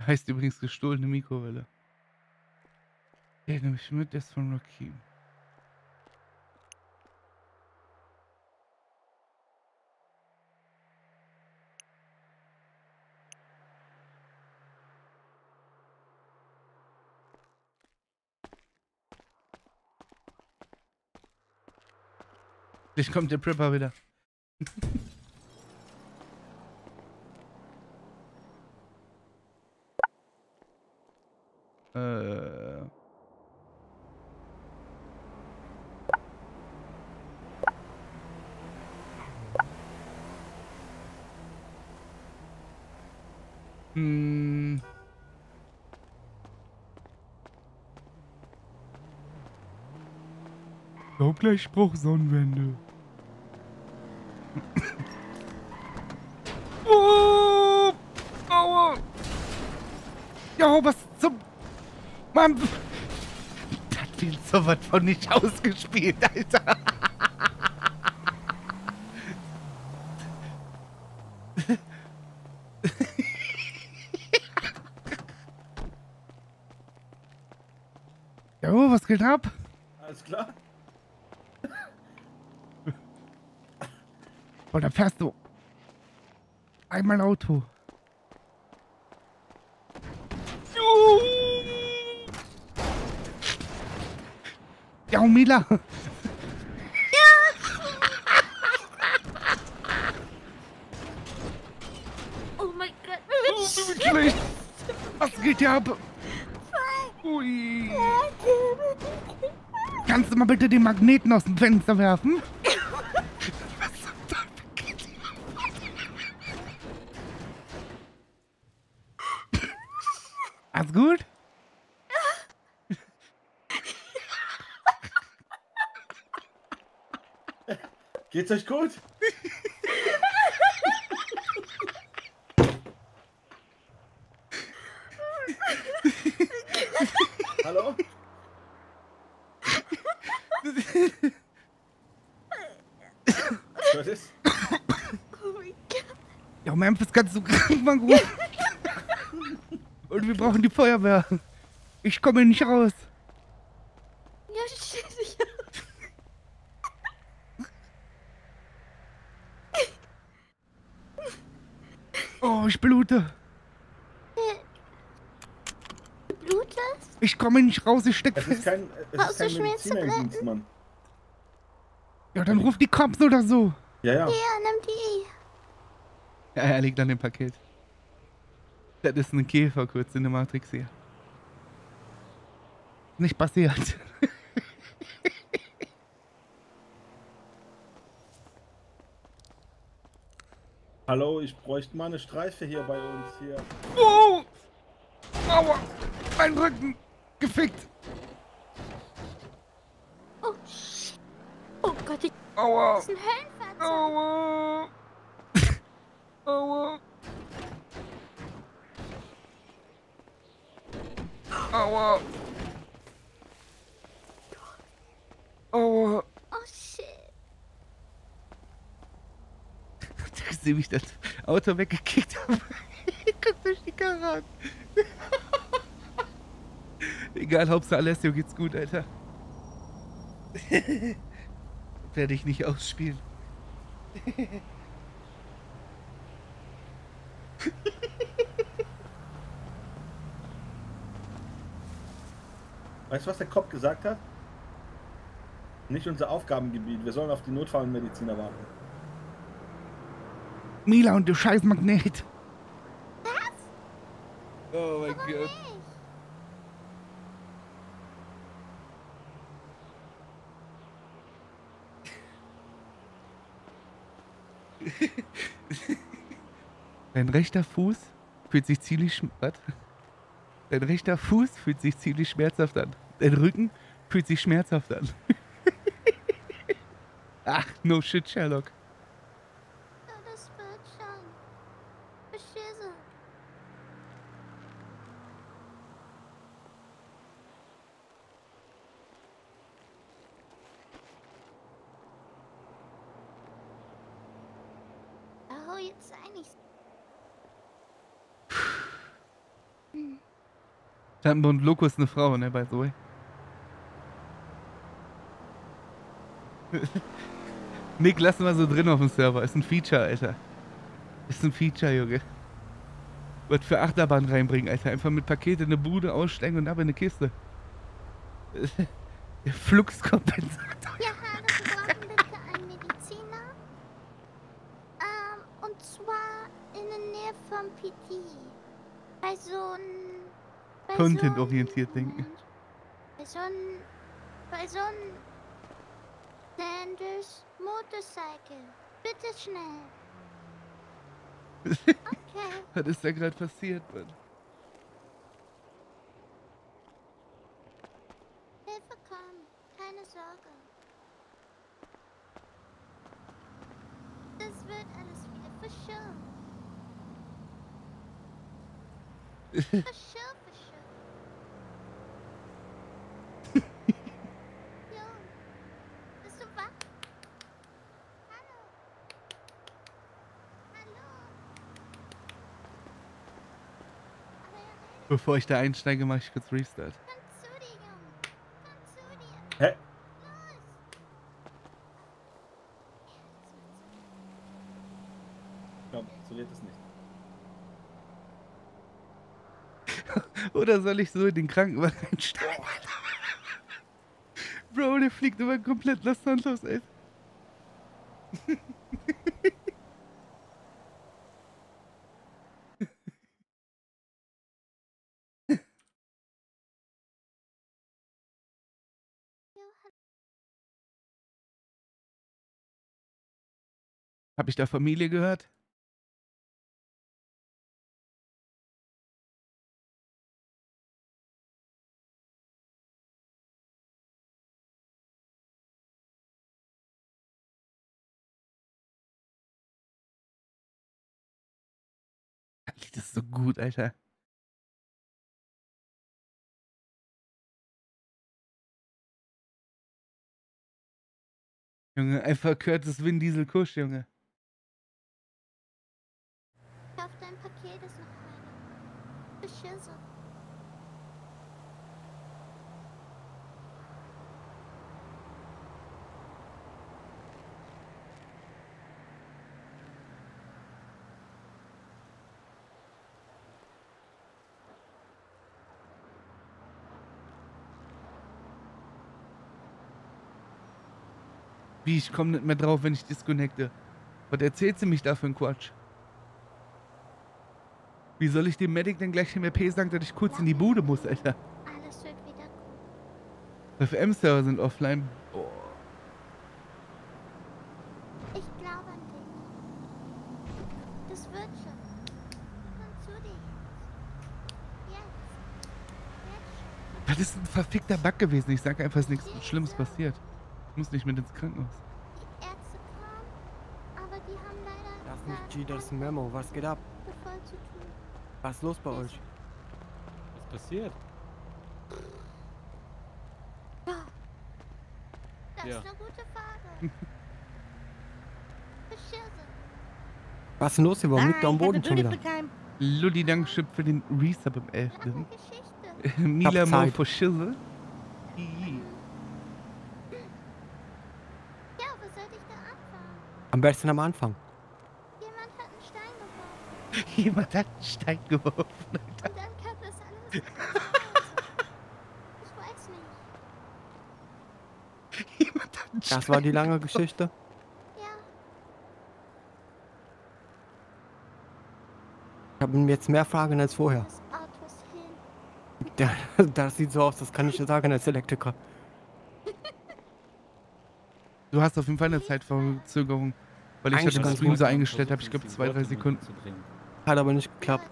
Heißt übrigens gestohlene Mikrowelle. Der nämlich mit ist von Rakim. Gleich kommt der Prepper wieder. Äh. Hm. Spruch Sonnenwende. Mann! Das wird so was von nicht ausgespielt, Alter. Jo, was geht ab? Alles klar? Und dann fährst du einmal Auto. Ja, Mila. Oh mein Gott. Oh, wie schlecht. Was geht hier ab? Ui. Kannst du mal bitte den Magneten aus dem Fenster werfen? Alles gut? Geht's euch gut? Hallo? Was ist? Ja, Memphis kannst du Krankenwagen rufen. Und wir brauchen die Feuerwehr. Ich komme nicht raus. Ja, shit. Oh, ich blute. Komme nicht raus, ich steck Es ist fest. kein, es ist kein Mediziner im Dienst, Mann. Ja, dann ruf die Cops oder so. Ja, ja. Ja, nimm die. Ja, er liegt an dem Paket. Das ist ein Käfer kurz in der Matrix hier. Nicht passiert. Hallo, ich bräuchte mal eine Streife hier bei uns hier. Wow! Aua! Mein Rücken! Gefickt! Oh. Oh Gott, ich... Aua! Das ist ein Höllenfahrzeug. Aua! Aua! Aua! Aua! Oh shit. Wie ich das Auto weggekickt habe. Guck durch die Karre an. Egal, Hauptsache Alessio geht's gut, Alter. Werde ich nicht ausspielen. Weißt du, was der Kopf gesagt hat? Nicht unser Aufgabengebiet. Wir sollen auf die Notfallmediziner warten. Mila und du scheiß Magnet. Oh mein Gott. Dein rechter Fuß fühlt sich ziemlich was? Dein rechter Fuß fühlt sich ziemlich schmerzhaft an. Dein Rücken fühlt sich schmerzhaft an. Ach, no shit, Sherlock. Ja, das wird schon. Beschissen. Oh, jetzt sei nicht so. Schattenbund Loco ist eine Frau, ne, by the way. Nick, lass mal so drin auf dem Server. Ist ein Feature, Alter. Ist ein Feature, Junge. Wird für Achterbahn reinbringen, Alter. Einfach mit Pakete in eine Bude aussteigen und ab in eine Kiste. Fluxkompensator. Ja, wir brauchen bitte einen Mediziner. Ähm, und zwar in der Nähe vom PT. Bei so einem... Content-orientiert denken. Bei so. Bei so einem... Sanders Motorcycle. Bitte schnell. Okay. Was ist da gerade passiert, Mann? Hilfe kommt. Keine Sorge. Das wird alles wieder für sure. For sure, for sure. Jo, bist du wach? Hallo? Hallo? Aber er redet Bevor ich da einsteige, mache ich kurz Restart. Hä? Ich glaube, so es nicht. Oder soll ich so in den Krankenwagen einsteigen? Bro, der fliegt immer komplett Los Santos, ey. Hab ich da Familie gehört? Das ist so gut, Alter. Junge, einfach Curtis Vin Diesel Kusch, Junge. Ich hoffe, dein Paket ist noch heile. Beschisse. Wie, ich komme nicht mehr drauf, wenn ich disconnecte. Was erzählt sie mich da für einen Quatsch? Wie soll ich dem Medic denn gleich im RP sagen, dass ich kurz in die Bude muss, Alter? Alles wird wieder gut. FM-Server sind offline. Boah. Ich glaube an dich. Das wird schon. Komm zu dir jetzt. Jetzt. Das ist ein verfickter Bug gewesen. Ich sag einfach, es ist nichts Schlimmes passiert. Ich muss nicht mit ins Krankenhaus. Ärzte kommen, aber die haben leider Das ist nicht G, das ist ein Memo. Was geht ab? voll zu tun. Was ist los bei euch? Was passiert? Das Ja. ist eine gute Frage. Was ist denn los hier? Warum liegt er am Boden schon wieder? Ludi Dankeschön für den Resub im 11. Mila Mo for Schisse. Hihi. Ja, wo sollte ich da anfangen? Am besten am Anfang. Jemand hat einen Stein geworfen. Jemand hat einen Stein geworfen. Und dann kam das alles. Ich weiß nicht. Das war die lange Geschichte. Ja, Ich habe jetzt mehr Fragen als vorher. das das sieht so aus, das kann ich dir sagen als Elektriker. Du hast auf jeden Fall eine Zeitverzögerung. Weil ich Eigentlich hatte den ganz Stream so eingestellt habe, ich glaube zwei, drei Sekunden. Hat aber nicht geklappt.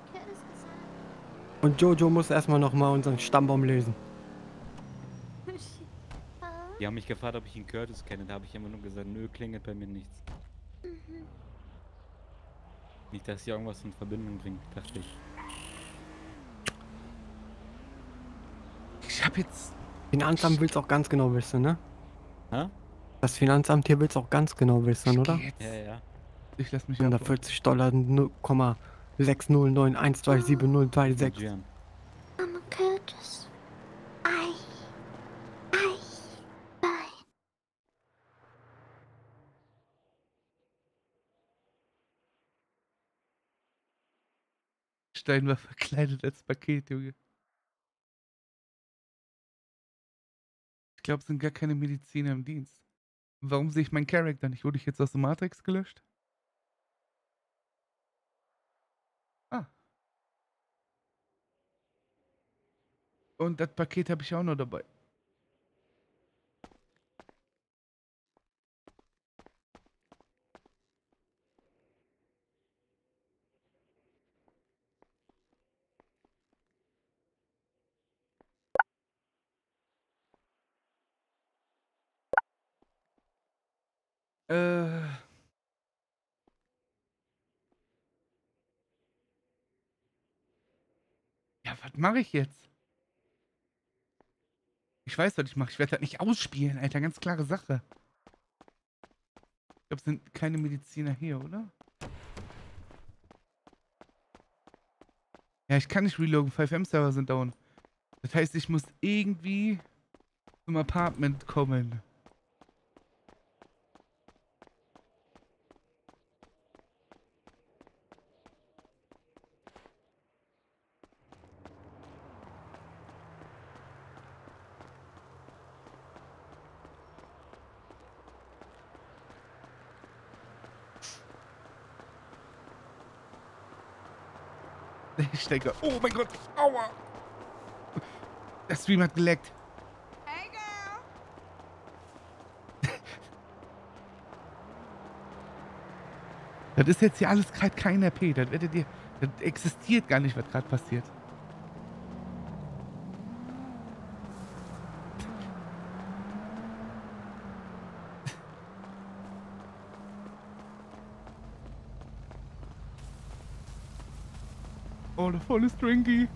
Und Jojo muss erstmal nochmal unseren Stammbaum lesen. Die haben mich gefragt, ob ich ihn Curtis kenne. Da habe ich immer nur gesagt, nö, klingelt bei mir nichts. Mhm. Nicht, dass sie irgendwas in Verbindung bringt, dachte ich. Ich habe jetzt. Finanzamt will's auch ganz genau wissen, ne? Hä? Das Finanzamt hier will's auch ganz genau wissen, oder? Ja, ja. Ich lass mich 140 Dollar 0,609127026. Gian. Mama Curtis. Ei. Ei. Ei. Stein war verkleidet als Paket, Junge. Ich glaube, es sind gar keine Mediziner im Dienst. Warum sehe ich meinen Charakter nicht? Wurde ich jetzt aus der Matrix gelöscht? Ah. Und das Paket habe ich auch noch dabei. Äh. Ja, was mache ich jetzt? Ich weiß, was ich mache. Ich werde das nicht ausspielen, Alter. Ganz klare Sache. Ich glaube, es sind keine Mediziner hier, oder? Ja, ich kann nicht reloaden. 5M-Server sind down. Das heißt, ich muss irgendwie zum Apartment kommen. Denke, oh mein Gott, aua. Der Stream hat geleckt. Das ist jetzt hier alles gerade kein RP. Das, werdet ihr, das existiert gar nicht, was gerade passiert. Oh, der volle Stringy.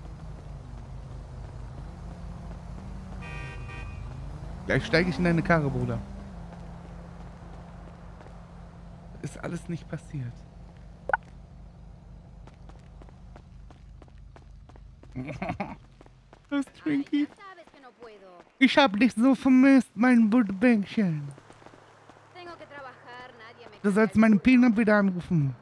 Gleich steige ich in deine Karre, Bruder. Ist alles nicht passiert. Das Trinky. Ich hab dich so vermisst, mein Buttbänkchen. Du sollst meinen Peanut wieder anrufen.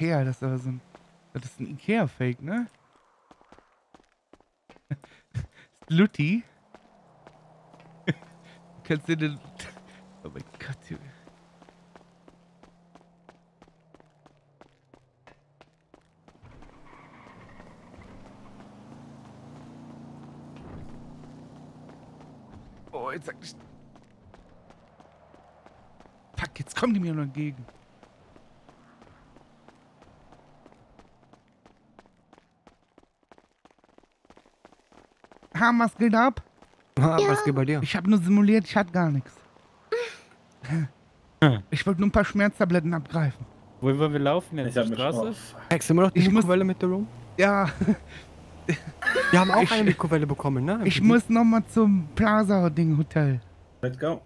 Kapea, das ist aber so ein. Das ist ein Ikea-Fake, ne? Lutti. Kannst du den. Oh mein Gott, Junge. Oh, jetzt sag ich. Fuck, jetzt kommen die mir noch entgegen. Ha, was geht ab? Ah, was geht bei dir? Ich habe nur simuliert, ich hatte gar nichts. Ich wollte nur ein paar Schmerztabletten abgreifen. Wo wollen wir laufen jetzt? Ich hab Die Straße? Hex, immer noch die Ich muss- Mikrowelle mit der Room? Ja, Wir haben auch Ich- eine Mikrowelle bekommen, ne? ich muss nochmal zum Plaza-Ding-Hotel. Let's go.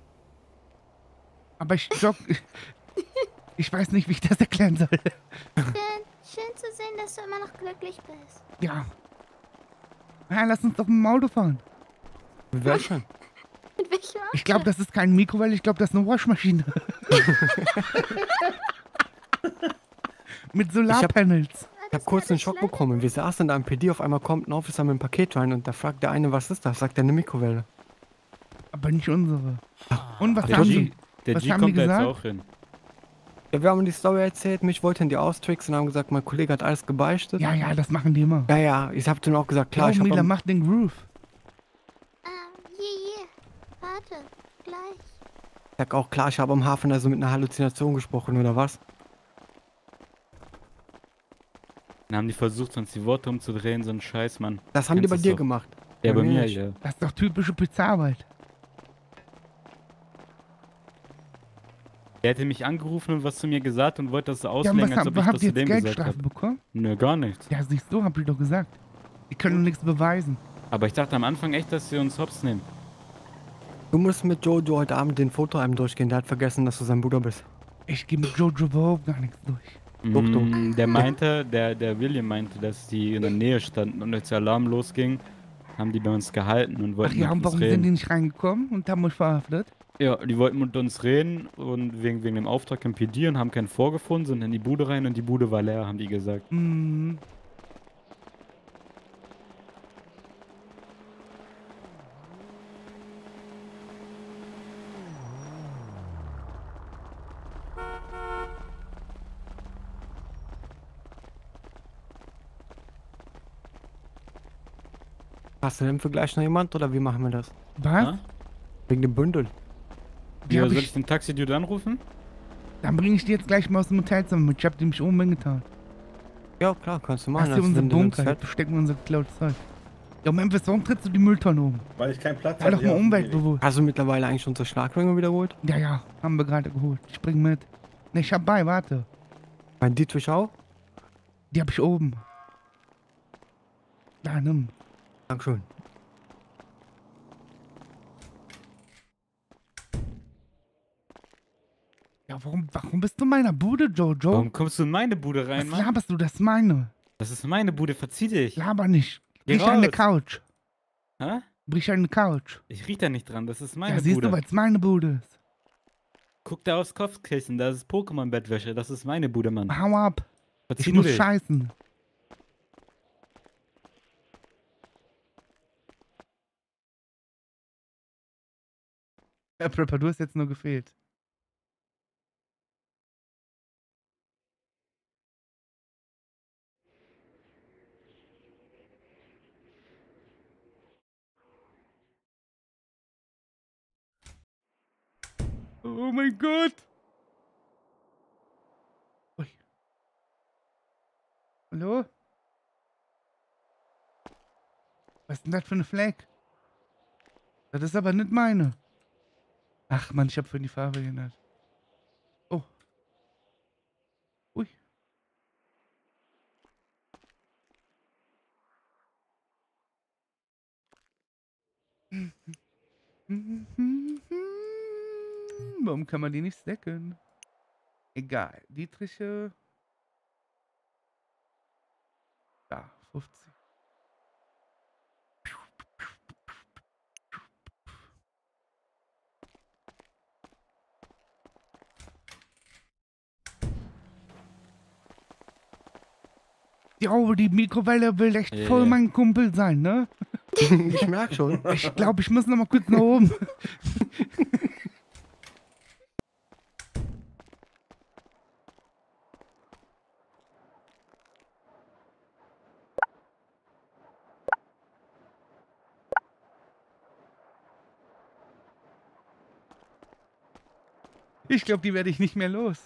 Aber ich jog. Ich weiß nicht, wie ich das erklären soll. Schön, schön zu sehen, dass du immer noch glücklich bist. Ja. Ja, lass uns doch mit dem Auto fahren. Wer schon? Mit welchem Auto? Ich glaube, das ist kein Mikrowelle, ich glaube, das ist eine Waschmaschine. mit Solarpanels. Ich habe kurz einen Schock bekommen. Wir saßen da im PD, auf einmal kommt ein Officer mit einem Paket rein und da fragt der eine, was ist das? Sagt er eine Mikrowelle. Aber nicht unsere. Und was Der haben G, die? der was G haben die kommt da jetzt gesagt? auch hin. Ja, wir haben die Story erzählt, mich wollten die austricksen und haben gesagt, mein Kollege hat alles gebeichtet. Ja, ja, das machen die immer. Ja, ja, ich hab denen auch gesagt, klar, Klar, ich hab Mila, mach den Groove. Ähm, hier, hier. Warte, gleich. sag auch klar, ich habe am Hafen also mit einer Halluzination gesprochen, oder was? Dann haben die versucht, uns die Worte umzudrehen, so ein Scheiß, Mann. Das haben die Kennst bei du's dir doch. gemacht. Ja, bei Bei mir ja. Das ist doch typische Pizzaarbeit. Der hätte mich angerufen und was zu mir gesagt und wollte das so Ja, auslegen, was als ob ich das zu jetzt dem gesagt Geldstrafe habe. bekommen? Nö, gar nichts. Ja, siehst du, hab ich doch gesagt. Die können nichts beweisen. Aber ich dachte am Anfang echt, dass sie uns hops nehmen. Du musst mit Jojo heute Abend den Foto einem durchgehen, der hat vergessen, dass du sein Bruder bist. Ich gehe mit Jojo überhaupt gar nichts durch. Mm, Der meinte, der, der William meinte, dass die in der Nähe standen und als der Alarm losging, haben die bei uns gehalten und Ach wollten ja, mit und uns warum reden. sind die nicht reingekommen und haben euch verhaftet? Ja, die wollten mit uns reden und wegen, wegen dem Auftrag im PD und haben keinen vorgefunden, sind in die Bude rein und die Bude war leer, haben die gesagt. Hm. Hast du denn für gleich noch jemand oder wie machen wir das? Was? Ha? Wegen dem Bündel. Die Ja, soll ich- ich den Taxi-Dude anrufen? Dann bringe ich die jetzt gleich mal aus dem Hotelzimmer mit. Ich hab die mich oben hingetan. Ja, klar, kannst du Das machen. ist hier als unser Bunker. willst, Hier stecken wir unser geklautes Zeug. Ja, Memphis, warum trittst du die Mülltonne um? Weil ich keinen Platz Sei doch mal umweltbewusst. Hast du mittlerweile eigentlich unsere Schlagringe wiederholt? Ja, ja, haben wir gerade geholt. Ich bring mit. Ne, ich hab bei, warte. Bei Dietrich auch? Die hab ich oben. Da, nimm. Dankeschön. Ja, warum, warum bist du in meiner Bude, Jojo? Warum kommst du in meine Bude rein, Was Mann? laberst du? Das ist meine. Das ist meine Bude, verzieh dich. Laber nicht. Geh Riech raus. Couch. Hä? Riech an der Couch. Ich riech da nicht dran, das ist meine Ja, siehst Bude. du, weil es meine Bude ist. Guck da aufs Kopfkissen, da ist Pokémon-Bettwäsche, das ist meine Bude, Mann. Hau ab. Verzieh Ich muss dich. scheißen. Herr Prepper, du hast jetzt nur gefehlt. Oh mein Gott. Ui. Hallo? Was ist denn das für eine Fleck? Das ist aber nicht meine. Ach man, ich habe für die Farbe geändert. Oh. Ui. Warum kann man die nicht stacken? Egal. Dietriche. Da, 50. Ja, die Mikrowelle will echt Ja, voll mein Kumpel sein, ne? ich merk schon. Ich glaube, ich muss noch mal kurz nach oben. Ich glaube, die werde ich nicht mehr los.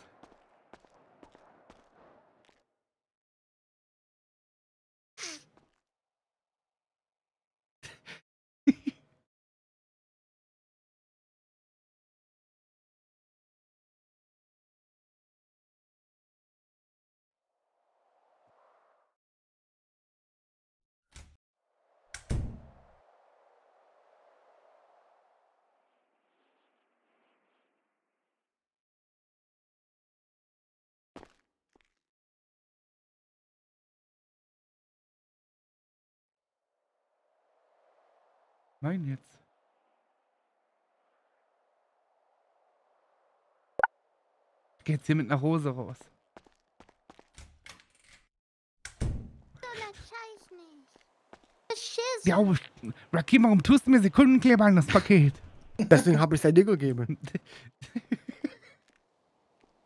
Mein jetzt. Ich geh jetzt hier mit nach Hose raus. Ja, ich- Rakim, warum tust du mir Sekundenkleber an das Paket? Deswegen habe ich es dir gegeben.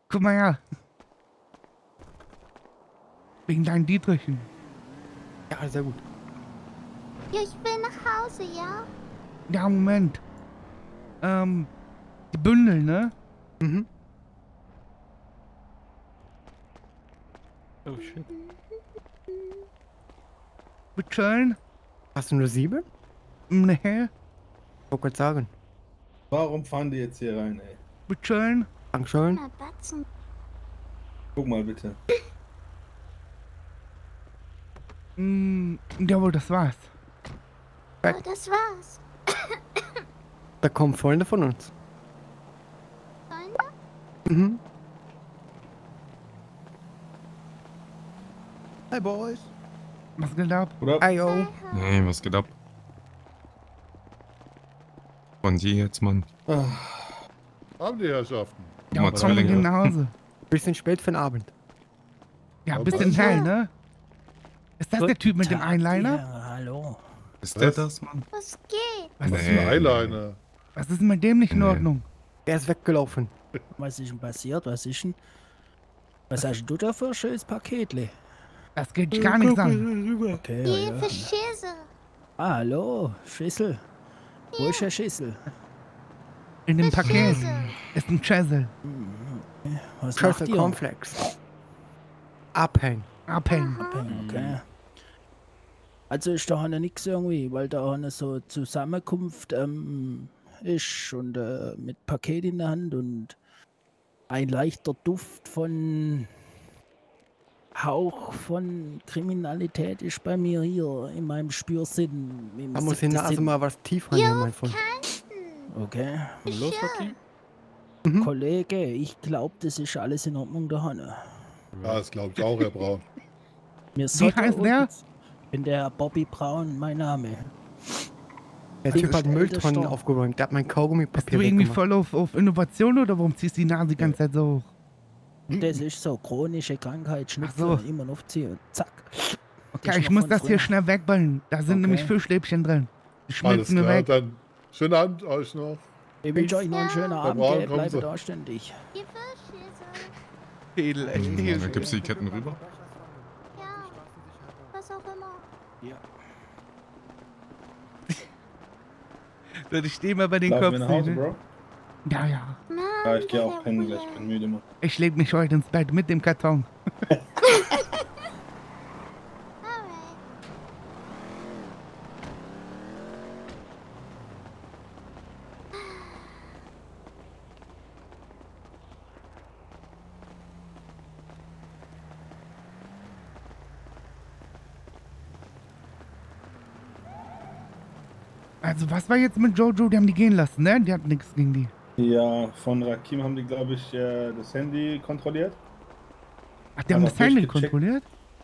Guck mal her. Wegen deinen Dietrichen. Ja, sehr gut. Ja, ich will nach Hause, ja? Ja, Moment. Ähm, die Bündel, ne? Mhm. Oh shit. Bitteschön. Hast du nur sieben? Nee. Ich wollte gerade sagen. Warum fahren die jetzt hier rein, ey? Bitteschön. Dankeschön. Na, Batzen. Guck mal bitte. Mm, jawohl, das war's. Oh, das war's. Da kommen Freunde von uns. Freunde? Mhm. Hi, Boys. Was geht ab? Hi, yo. Hey, was geht ab? Von dir jetzt, Mann. Haben die Herrschaften. Ja, Mal komm, wir gehen nach Hause. Bisschen spät für den Abend. Ja, bisschen hell, ne? Ist das der Typ mit dem Einliner? Ja. Ist der das, Mann? Was geht? Was Was ist, ein Eyeliner? was ist denn mit dem nicht in Nee. Ordnung? Der ist weggelaufen. Was ist denn passiert? Was ist denn? Was hast du da für ein schönes Paketle? Das geht gar nichts an. Okay, Die ja. Verschisse. Ah, hallo, Schüssel. Wo ist der Schüssel? In dem Paket ist ein Chessel. Was Scheiße, macht ihr? Cornflakes. Abhängen. Abhängen. Abhängen, okay. Also ist da noch nichts irgendwie, weil da eine so Zusammenkunft ähm, ist und äh, mit Paket in der Hand und ein leichter Duft von Hauch von Kriminalität ist bei mir hier in meinem Spürsinn. im Da muss die siebten Nase Sinn. mal was tief rein, mein Freund. Okay. Los, Rocky? Mhm. Kollege, ich glaube, das ist alles in Ordnung da Hanne. Ja, das glaube ich auch, Herr Braun. Mir Wie heißt der? uns- Ich bin der Bobby Braun, mein Name. Der Typ hat Mülltonnen aufgeräumt. Der hat mein Bist Kaugummipapier du irgendwie voll auf, auf Innovation oder warum ziehst du die Nase die ganze Zeit so hoch? Das ist so chronische Krankheit, Schnupfen, so. immer aufziehen. Zack. Okay, ich noch muss das hier früher. schnell wegballen. Da sind nämlich Okay. Fischstäbchen drin. Die Alles schmilzen mir klar, weg. dann schönen Abend euch noch. Ich wünsche euch noch einen schönen Abend, Braun, gell? kommen bleibe Sie. da ständig. Edel, echt. Dann gibst du die Ketten rüber. Ja, was auch immer. Ja. So, ich stehe mal bei den Laufen Kopf. nach Hause, Bro? Ja, ja. Ja, ich gehe auch pennen gleich, ich bin müde, Mann. Ich leg mich heute ins Bett mit dem Karton. Also, was war jetzt mit Jojo? Die haben die gehen lassen, ne? Die hat nichts gegen die. Ja, von Rakim haben die, glaube ich, äh, das Handy kontrolliert. Ach, die haben das Handy kontrolliert?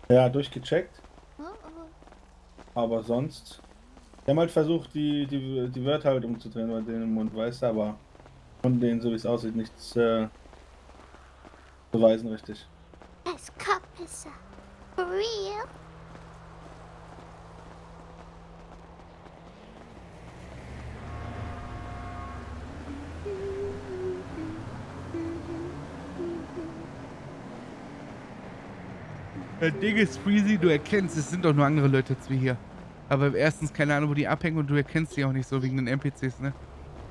Ja, durchgecheckt. Aber sonst. Die haben halt versucht, die, die, die Wörter halt umzudrehen bei denen im Mund, weißt du, aber von denen, so wie es aussieht, nichts äh, beweisen, richtig. Es Kopfpisser. For real? Das Ding ist, Freezy, du erkennst, es sind doch nur andere Leute als wir hier. Aber erstens keine Ahnung, wo die abhängen und du erkennst die auch nicht so wegen den NPCs, ne?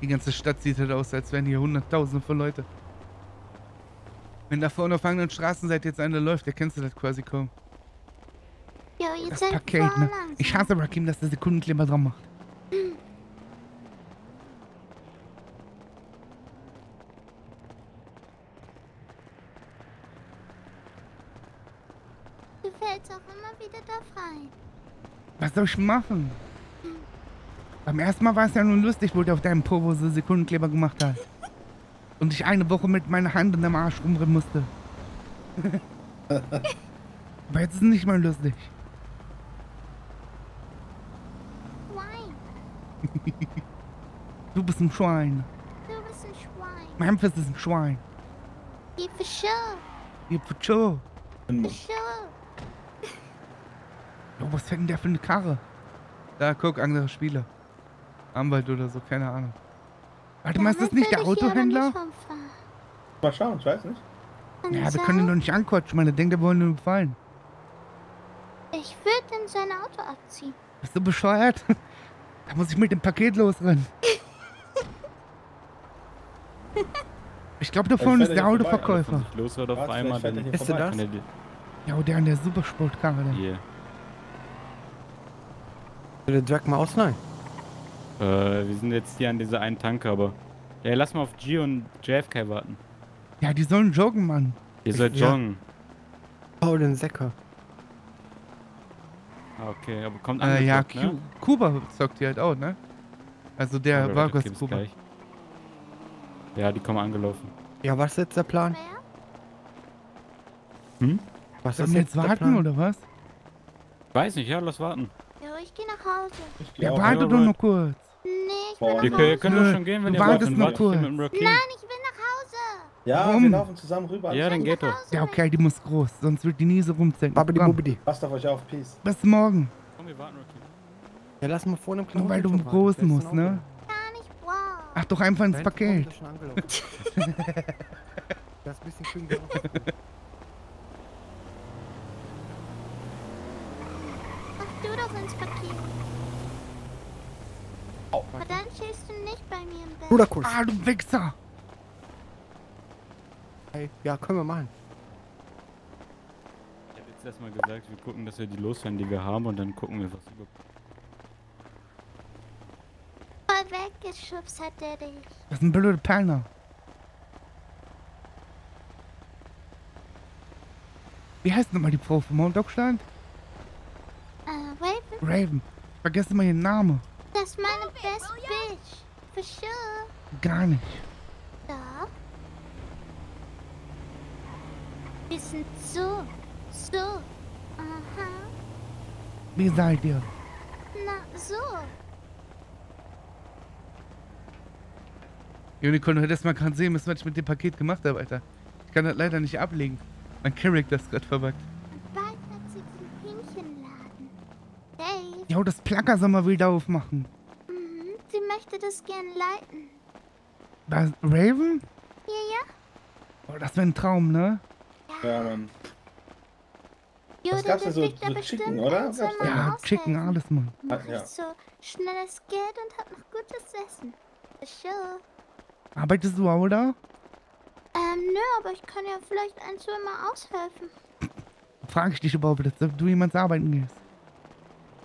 Die ganze Stadt sieht halt aus, als wären hier hunderttausende von Leute. Wenn da vorne auf anderen Straßenseite jetzt einer läuft, erkennst du das quasi kaum. Jo, ihr Das voll ne? Ich hasse Rakim, dass der Sekundenkleber dran macht. Du fällst auch immer wieder da rein. Was soll ich machen? Beim ersten Mal war es ja nur lustig, wo der auf deinem Povo so Sekundenkleber gemacht hat. Und ich eine Woche mit meiner Hand in dem Arsch rumrennen musste. Aber jetzt ist es nicht mal lustig. Du bist ein Schwein. Du bist ein Schwein. Memphis ist ein Schwein. Die für sure. Ihr Putscho. Was fährt denn der für eine Karre? Da, guck, andere Spieler. Anwalt oder so, keine Ahnung. Warte mal, ist das nicht der Autohändler? Mal schauen, ich weiß nicht. Ja, wir können ihn doch nicht anquatschen. Der denkt, wir wollen ihm gefallen. Ich würde in sein Auto abziehen. Bist du bescheuert? Da muss ich mit dem Paket losrennen. Ich glaube, da Ich vorne ist der er Autoverkäufer. Sich losrät auf einmal, Ist er das? Ja, der an der Supersportkarre. da. Der Drag mal ausleihen? Äh, wir sind jetzt hier an dieser einen Tanke, aber... Ja, lass mal auf G und JFK warten. Ja, die sollen joggen, Mann. Ihr sollt Ja. joggen. Paul den Säcker. Ah, okay, aber kommt Äh, ja, ne? Ku- Kuba zockt die halt auch, ne? Also der Oder Vargas gibt's Kuba. gleich. Ja, die kommen angelaufen. Ja, was ist jetzt der Plan? Hm? Was Sollen ist wir jetzt warten Plan? oder was? Weiß nicht, ja, lass warten. Gehe nach Hause. Ich geh Ja, warte Ja, doch nur kurz. Nee, ich Boah, bin Ihr, nach ihr Hause. könnt Nö, doch schon gehen, wenn du ihr wollt. wartest nur warte ich hier kurz. Nein, ich will nach Hause. Ja, Warum? wir laufen zusammen rüber. Ja, dann geht doch. Ja, okay, die muss groß, sonst wird die nie so rumzenken. Babidi Bubidi. Passt auf euch auf, Peace. Bis morgen. Komm, wir warten, Rakim. Ja, lass mal vorne im kleinen Nur weil du groß musst, ne? Gar nicht, wow. Ach doch einfach ins. Paket. Das ist ein bisschen kühn gelaufen. Mach du doch ins Paket. Aber dann stehst du nicht bei mir im Bett. Bruderkurs. Ah, du Wichser. Ey, ja, können wir machen. Ich habe jetzt erstmal gesagt, wir gucken, dass wir die loswerden, die wir haben und dann gucken wir, was über. Voll weggeschubst hat der dich. Das ist ein blöder Perner. Wie heißt nochmal die Frau vom Mount Dockstand? Äh, Raven, Raven. Vergessen mal ihren Namen. das ist meine best bitch. For sure. Gar nicht. Doch. Wir sind so, so. Aha. Wie seid ihr? Na, so. Unicorn, du hättest mal gerade sehen müssen, was ich mit dem Paket gemacht habe, Alter. Ich kann das leider nicht ablegen. Mein Charakter ist gerade verbuggt. Bald hat sie den Hähnchenladen. Jo, das Placker soll mal wieder aufmachen. mhm, sie möchte das gern leiten. Was? Raven? Ja, ja. Oh, das wäre ein Traum, ne? Ja, Mann. Was Judith gab's da ist so, so bestimmt Chicken, oder? Ja, aushelfen. Chicken, alles, Mann. Mach ja. ich so schnelles Geld und hab noch gutes Essen. For sure. Arbeitest du auch da? Ähm, nö, aber ich kann ja vielleicht ein, zwei Mal aushelfen. Frag ich dich überhaupt, ob du jemals arbeiten gehst.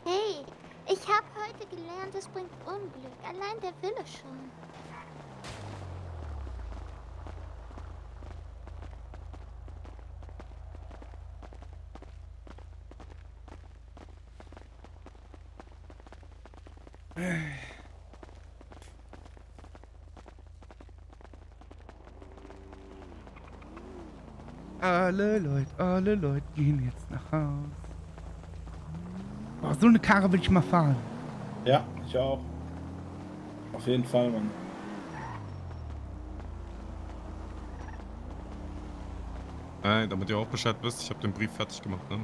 Hey, ich hab heute gelernt, es bringt Unglück. Allein der Wille schon. Alle Leute, alle Leute gehen jetzt nach Haus. Boah, so eine Karre will ich mal fahren. Ja, ich auch. Auf jeden Fall, Mann. Nein, damit ihr auch Bescheid wisst, ich habe den Brief fertig gemacht, ne?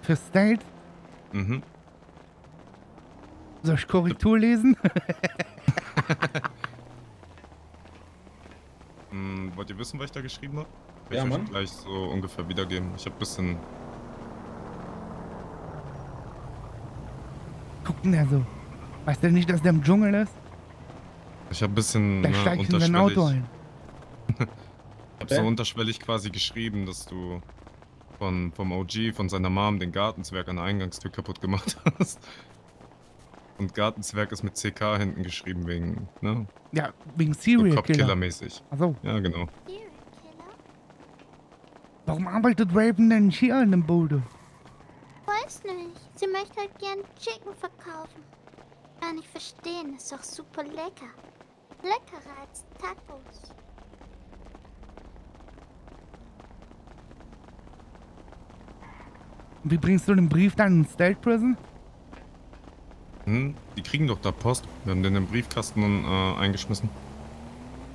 Für State? Mhm. Soll ich Korrektur lesen? Hm, wollt ihr wissen, was ich da geschrieben habe? Ja, ich euch Mann. gleich so ungefähr wiedergeben. Ich habe bisschen. Guckt denn der so? Weißt du nicht, dass der im Dschungel ist? Ich habe bisschen Gleich ne, steig ich in unterschwellig. Auto ein. Ich habe so unterschwellig quasi geschrieben, dass du von, vom OG, von seiner Mom, den Gartenzwerg an der Eingangstür kaputt gemacht hast. Und Gartenzwerg ist mit CK hinten geschrieben wegen, ne? Ja, wegen So Serial Cop Killer. Killer mäßig. Achso. Ja, genau. Warum arbeitet Raven denn hier in dem Bude? Weiß nicht. Sie möchte halt gern Chicken verkaufen. Kann ich verstehen. Ist doch super lecker. Leckerer als Tacos. Wie bringst du den Brief dann in State Prison? Hm, die kriegen doch da Post. Wir haben den im Briefkasten äh, eingeschmissen.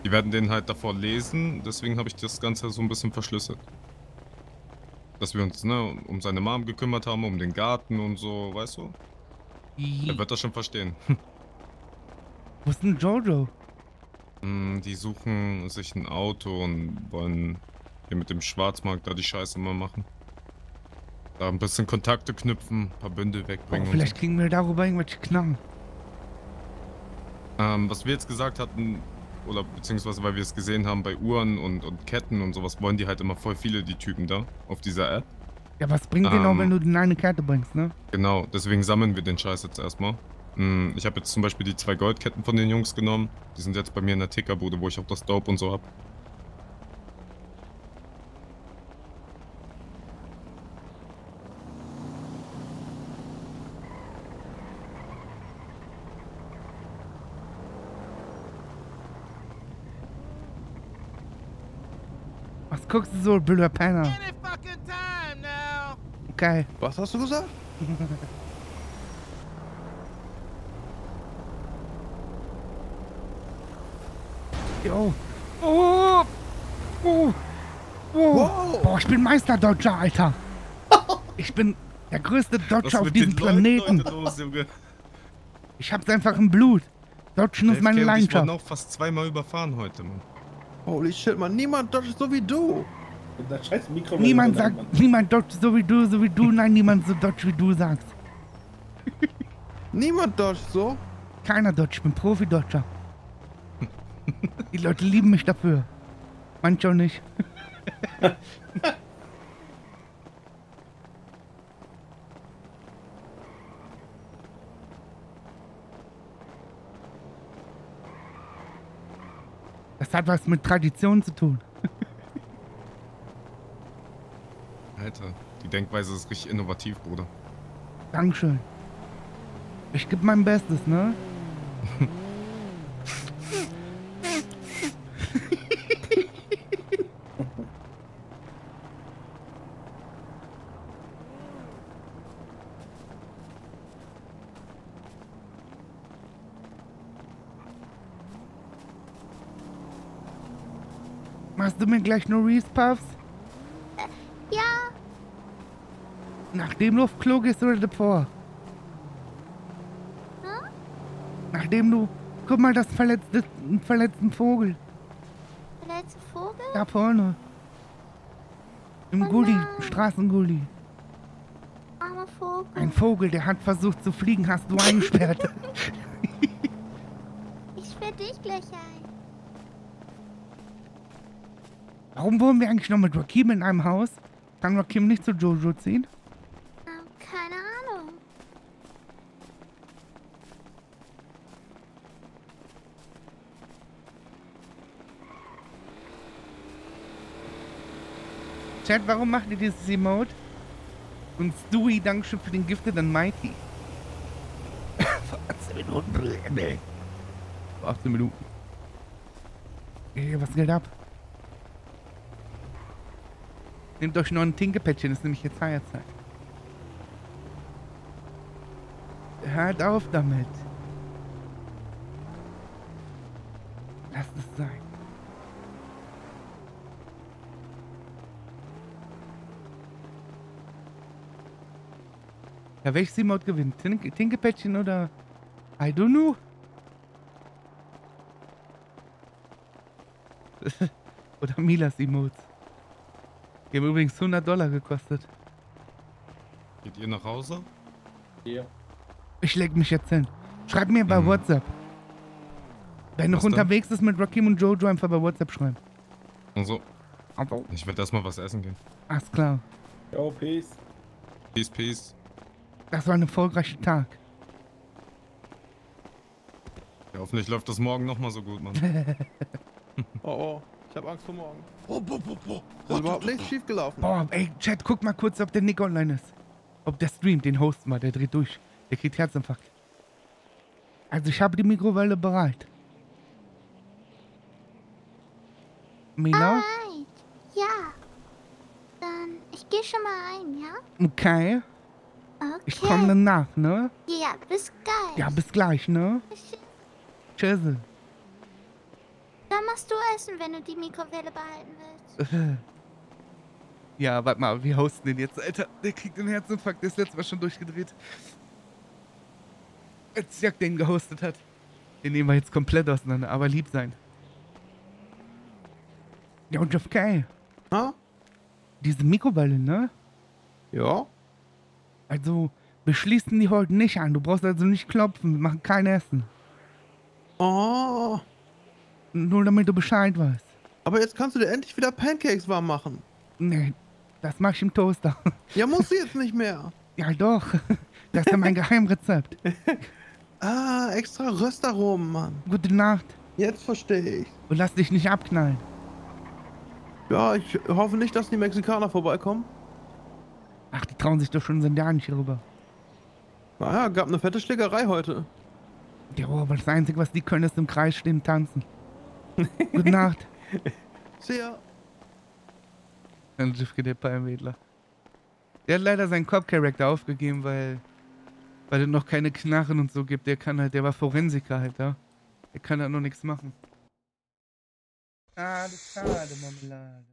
Die werden den halt davor lesen, deswegen habe ich das Ganze so ein bisschen verschlüsselt. Dass wir uns ne, um seine Mom gekümmert haben, um den Garten und so, weißt du? Er wird das schon verstehen. Wo ist denn Jojo? Hm, die suchen sich ein Auto und wollen hier mit dem Schwarzmarkt da die Scheiße mal machen. Da ein bisschen Kontakte knüpfen, ein paar Bündel Oh, wegbringen. und vielleicht kriegen wir darüber irgendwelche Knarren. Ähm, was wir jetzt gesagt hatten, oder beziehungsweise weil wir es gesehen haben bei Uhren und, und Ketten und sowas, wollen die halt immer voll viele, die Typen da, auf dieser App. Ja, was bringt den auch, Ähm. wenn du den eine Kette bringst, ne? Genau, deswegen sammeln wir den Scheiß jetzt erstmal. Hm, Ich habe jetzt zum Beispiel die zwei Goldketten von den Jungs genommen. Die sind jetzt bei mir in der Tickerbude, wo ich auch das Dope und so hab. Was guckst du so, blöder Penner? Okay. Was hast du gesagt? Jo. Oh. Oh. Oh. Boah, ich bin Meister Dodger, Alter. Ich bin der größte Dodger auf diesem Planeten. Junge? Ich hab's einfach im Blut. Dodgen ist meine und ich Leidenschaft. wurden auch fast zweimal überfahren heute, Mann. Holy shit, man, niemand dodgt so wie du. Das scheiß Mikro. Niemand sagt, niemand dodgt so wie du, so wie du. Nein, niemand so dodgt wie du sagst. Niemand dodgt so. Keiner dodgt, ich bin Profi-Dodger. Die Leute lieben mich dafür. Manche auch nicht. Das hat was mit Tradition zu tun. Alter, die Denkweise ist richtig innovativ, Bruder. Dankeschön. Ich gebe mein Bestes, ne? mir gleich nur Reese Puffs? Ja, Nachdem du auf Klo gehst oder davor? Nachdem du... Guck mal, das verletzte, einen verletzten Vogel. verletzte Vogel? Da vorne. Im Gully, Straßengully. Armer Vogel. Ein Vogel, der hat versucht zu fliegen, hast du eingesperrt. Ich sperr dich gleich ein. Warum wohnen wir eigentlich noch mit Rakim in einem Haus? Kann Rakim nicht zu Jojo ziehen? Ähm, keine Ahnung. Chat, warum macht ihr dieses Emote? Und Stewie, Dankeschön für den Gifted and Mighty. Vor 18 Minuten. Vor 18 Minuten. Ey, was geht ab? Nehmt euch noch ein Tinkepäckchen, ist nämlich jetzt Feierzeit. Hört auf damit. Lasst es sein. Ja, welches Emote gewinnt? Tink Tinkepäckchen oder... I don't know. oder Milas Emotes. Die haben übrigens 100 Dollar gekostet. Geht ihr nach Hause? Ja. Ich leg mich jetzt hin. Schreib mir bei WhatsApp. Wenn du Was denn? unterwegs ist mit Rakim und Jojo, einfach bei WhatsApp schreiben. Also. Also. Ich werde erstmal was essen gehen. Alles klar. Yo, peace. Peace, peace. Das war ein erfolgreicher Tag. Ja, hoffentlich läuft das morgen nochmal so gut, Mann. Oh, oh. Ich habe Angst vor morgen. Das ist überhaupt nichts schief gelaufen. Boah, ey, Chat, guck mal kurz, ob der Nick online ist. Ob der streamt, den Host mal, der dreht durch. Der kriegt Herzinfarkt. Also ich habe die Mikrowelle bereit. Mila? Alright. Ja. Dann, ich gehe schon mal ein, ja? Okay. Okay. Ich komme danach, ne? Ja, bis gleich. Ja, bis gleich, ne? Tschüss. Dann machst du Essen, wenn du die Mikrowelle behalten willst. Ja, warte mal, wir hosten den jetzt, Alter. Der kriegt einen Herzinfarkt, der ist letztes Mal schon durchgedreht. Als Jack den gehostet hat. Den nehmen wir jetzt komplett auseinander, aber lieb sein. Ja, und Jeff K. Ha? Diese Mikrowelle, ne? Ja. Also, wir schließen die heute nicht an. Du brauchst also nicht klopfen. Wir machen kein Essen. Oh. Nur damit du Bescheid weißt. Aber jetzt kannst du dir endlich wieder Pancakes warm machen. Nee, das mach ich im Toaster. Ja, musst du jetzt nicht mehr. Ja, doch. Das ist ja mein Geheimrezept. Ah, extra Röstaromen, Mann. Gute Nacht. Jetzt verstehe ich. Und lass dich nicht abknallen. Ja, ich hoffe nicht, dass die Mexikaner vorbeikommen. Ach, die trauen sich doch schon sind ja nicht rüber. Naja, gab eine fette Schlägerei heute. Ja, aber das Einzige, was die können, ist im Kreis stehen tanzen. Gute Nacht. See ya. Ein Jiffke, der Palmwedler. Der hat leider seinen Cop-Charakter aufgegeben, weil, weil es noch keine Knarren und so gibt. Der kann halt, der war Forensiker halt, ja. Der kann halt noch nichts machen. Schade, schade, Marmelade.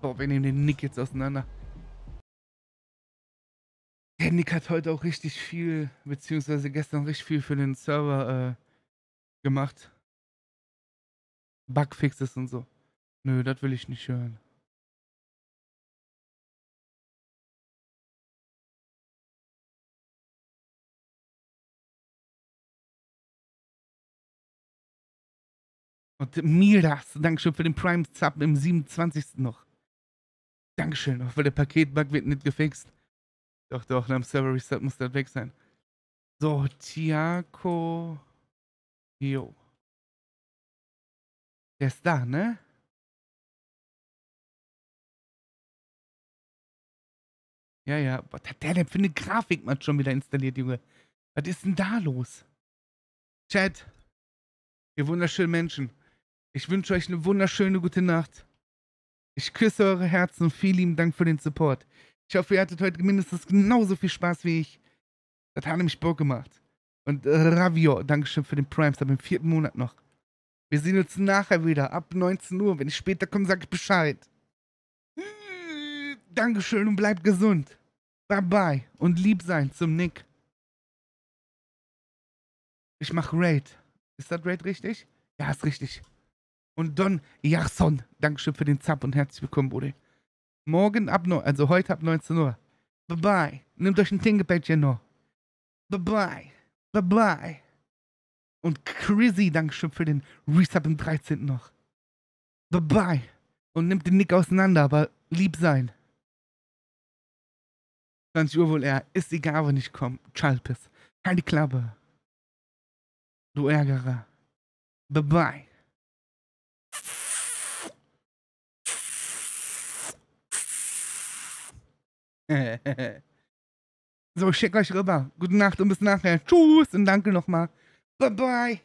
Boah, wir nehmen den Nick jetzt auseinander. Der Nick hat heute auch richtig viel, beziehungsweise gestern richtig viel für den Server äh, gemacht. Bugfixes und so. Nö, das will ich nicht hören. Und Miras, Dankeschön für den Prime-Zap im 27. noch. Dankeschön, auch weil der Paketbug wird nicht gefixt. Doch, doch, nach dem Server Reset muss das weg sein. So, Tiako. Jo. Der ist da, ne? Ja, ja. Was hat der denn für eine Grafik mal schon wieder installiert, Junge? Was ist denn da los? Chat. Ihr wunderschönen Menschen. Ich wünsche euch eine wunderschöne gute Nacht. Ich küsse eure Herzen und vielen lieben Dank für den Support. Ich hoffe, ihr hattet heute mindestens genauso viel Spaß wie ich. Das hat nämlich Bock gemacht. Und äh, Ravio, Dankeschön für den Prime Sub im vierten Monat noch. Wir sehen uns nachher wieder, ab 19 Uhr. Wenn ich später komme, sag ich Bescheid. Dankeschön und bleibt gesund. Bye bye und lieb sein zum Nick. Ich mach Raid. Ist das Raid richtig? Ja, ist richtig. Und Don Jarson, Dankeschön für den Zap und herzlich willkommen, Bruder. Morgen ab, no also heute ab 19 Uhr. Bye bye. Nehmt euch ein Tinkepäckchen noch. Bye bye. Bye bye. Und Chrissy, Dankeschön für den Resub im 13. noch. Bye bye. Und nimmt den Nick auseinander, aber lieb sein. 20 Uhr wohl eher. Ist egal, wenn ich komme. Chalpis. Halt die Klappe. Du Ärgerer. Bye bye. so, ich schick euch rüber. Gute Nacht und bis nachher. Tschüss und danke nochmal. Bye bye.